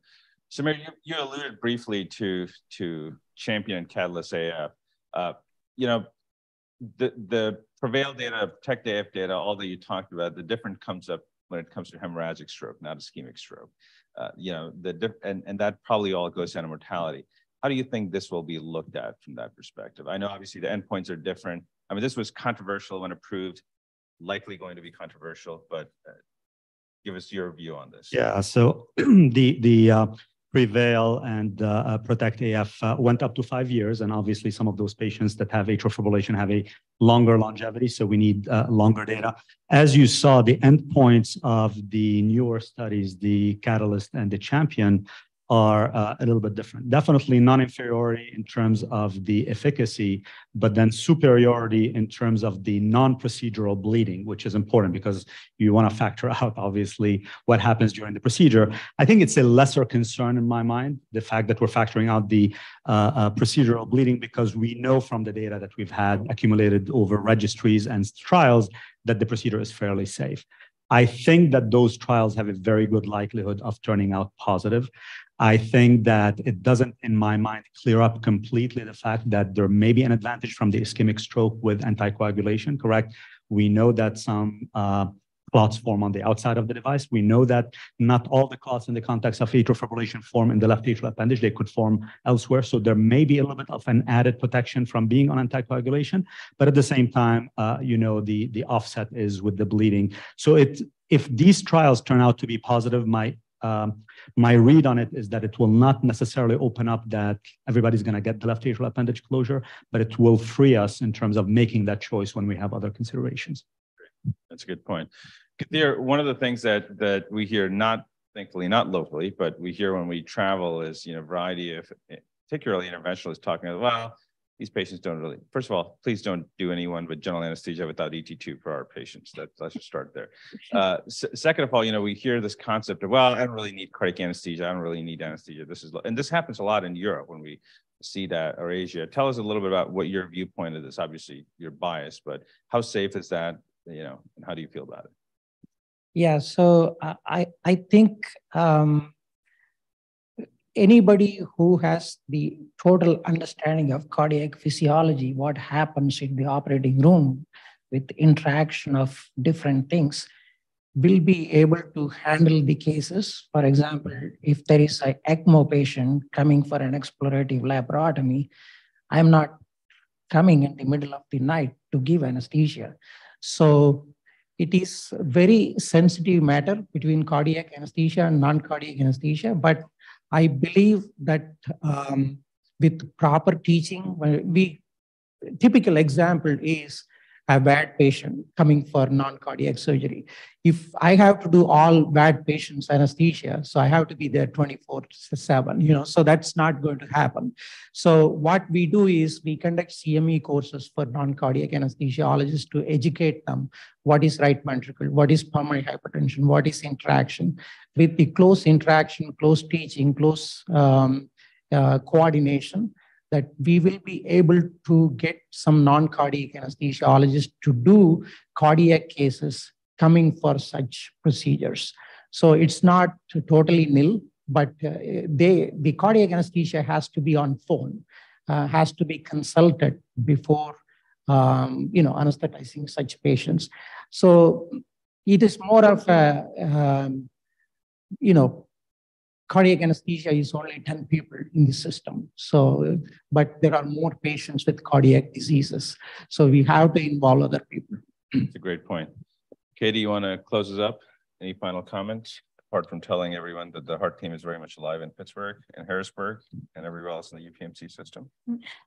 Samir, you, you alluded briefly to to Champion Catalyst AF. Uh, you know, the the Prevail data, Protect AF data, all that you talked about, the difference comes up when it comes to hemorrhagic stroke, not ischemic stroke. Uh, you know, the and and that probably all goes down to mortality. How do you think this will be looked at from that perspective? I know obviously the endpoints are different. I mean, this was controversial when approved, likely going to be controversial, but uh, give us your view on this.
Yeah. So the the uh, Prevail and uh, uh Protect AF uh, went up to five years. And obviously, some of those patients that have atrial fibrillation have a longer longevity. So we need uh, longer data. As you saw, the endpoints of the newer studies, the Catalyst and the Champion, are uh, a little bit different. Definitely non-inferiority in terms of the efficacy, but then superiority in terms of the non-procedural bleeding, which is important because you want to factor out, obviously, what happens during the procedure. I think it's a lesser concern in my mind, the fact that we're factoring out the uh, uh, procedural bleeding, because we know from the data that we've had accumulated over registries and trials that the procedure is fairly safe. I think that those trials have a very good likelihood of turning out positive. I think that it doesn't, in my mind, clear up completely the fact that there may be an advantage from the ischemic stroke with anticoagulation, correct? We know that some uh, clots form on the outside of the device. We know that not all the clots in the context of atrial fibrillation form in the left atrial appendage. They could form elsewhere. So there may be a little bit of an added protection from being on anticoagulation. But at the same time, uh, you know, the, the offset is with the bleeding. So it, if these trials turn out to be positive, my um, my read on it is that it will not necessarily open up that everybody's going to get the left atrial appendage closure, but it will free us in terms of making that choice when we have other considerations.
That's a good point. One of the things that that we hear, not thankfully not locally, but we hear when we travel is you know variety of particularly interventionalists talking about well these patients don't really, first of all, please don't do anyone with general anesthesia without ET2 for our patients. That, let's just start there. Uh, second of all, you know, we hear this concept of, well, I don't really need cardiac anesthesia. I don't really need anesthesia. This is, and this happens a lot in Europe when we see that or Asia. Tell us a little bit about what your viewpoint of this. Obviously, you're biased, but how safe is that, you know, and how do you feel about it?
Yeah, so uh, I, I think um, anybody who has the total understanding of cardiac physiology, what happens in the operating room with interaction of different things, will be able to handle the cases. For example, if there is an ECMO patient coming for an explorative laparotomy, I'm not coming in the middle of the night to give anesthesia. So it is a very sensitive matter between cardiac anesthesia and non-cardiac anesthesia, but I believe that um, with proper teaching, we typical example is a bad patient coming for non-cardiac surgery. If I have to do all bad patients anesthesia, so I have to be there 24 seven, you know, so that's not going to happen. So what we do is we conduct CME courses for non-cardiac anesthesiologists to educate them what is right ventricle, what is pulmonary hypertension, what is interaction. With the close interaction, close teaching, close um, uh, coordination, that we will be able to get some non-cardiac anesthesiologists to do cardiac cases coming for such procedures. So it's not totally nil, but uh, they, the cardiac anesthesia has to be on phone, uh, has to be consulted before um, you know, anesthetizing such patients. So it is more of a, um, you know, cardiac anesthesia is only 10 people in the system. So, but there are more patients with cardiac diseases. So we have to involve other people.
That's a great point. Katie, you want to close us up? Any final comments? Apart from telling everyone that the heart team is very much alive in Pittsburgh and Harrisburg and everywhere else in the UPMC system?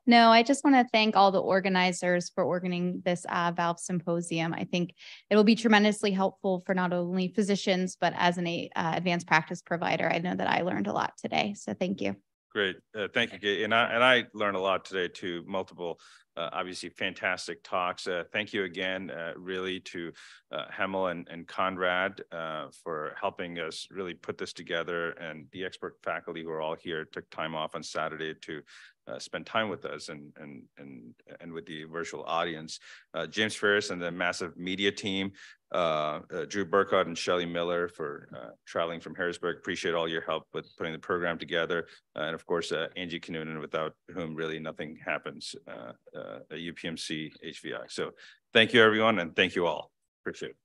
No, I just want to thank all the organizers for organizing this uh, valve symposium. I think it will be tremendously helpful for not only physicians, but as an uh, advanced practice provider. I know that I learned a lot today. So thank you.
Great. Uh, thank you, And I, and I learned a lot today too, multiple uh, obviously fantastic talks. Uh, thank you again, uh, really, to uh, Hemal and, and Conrad uh, for helping us really put this together, and the expert faculty who are all here took time off on Saturday to uh, spend time with us and and and and with the virtual audience. Uh, James Ferris and the massive media team, uh, uh Drew Burkhardt and Shelly Miller for uh, traveling from Harrisburg. Appreciate all your help with putting the program together, uh, and of course Angie Kanunen, without whom really nothing happens at UPMC HVI. So thank you everyone, and thank you all. Appreciate it.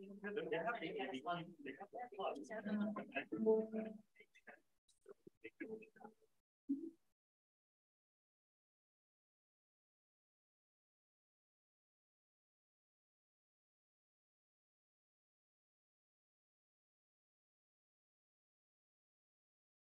Thank you.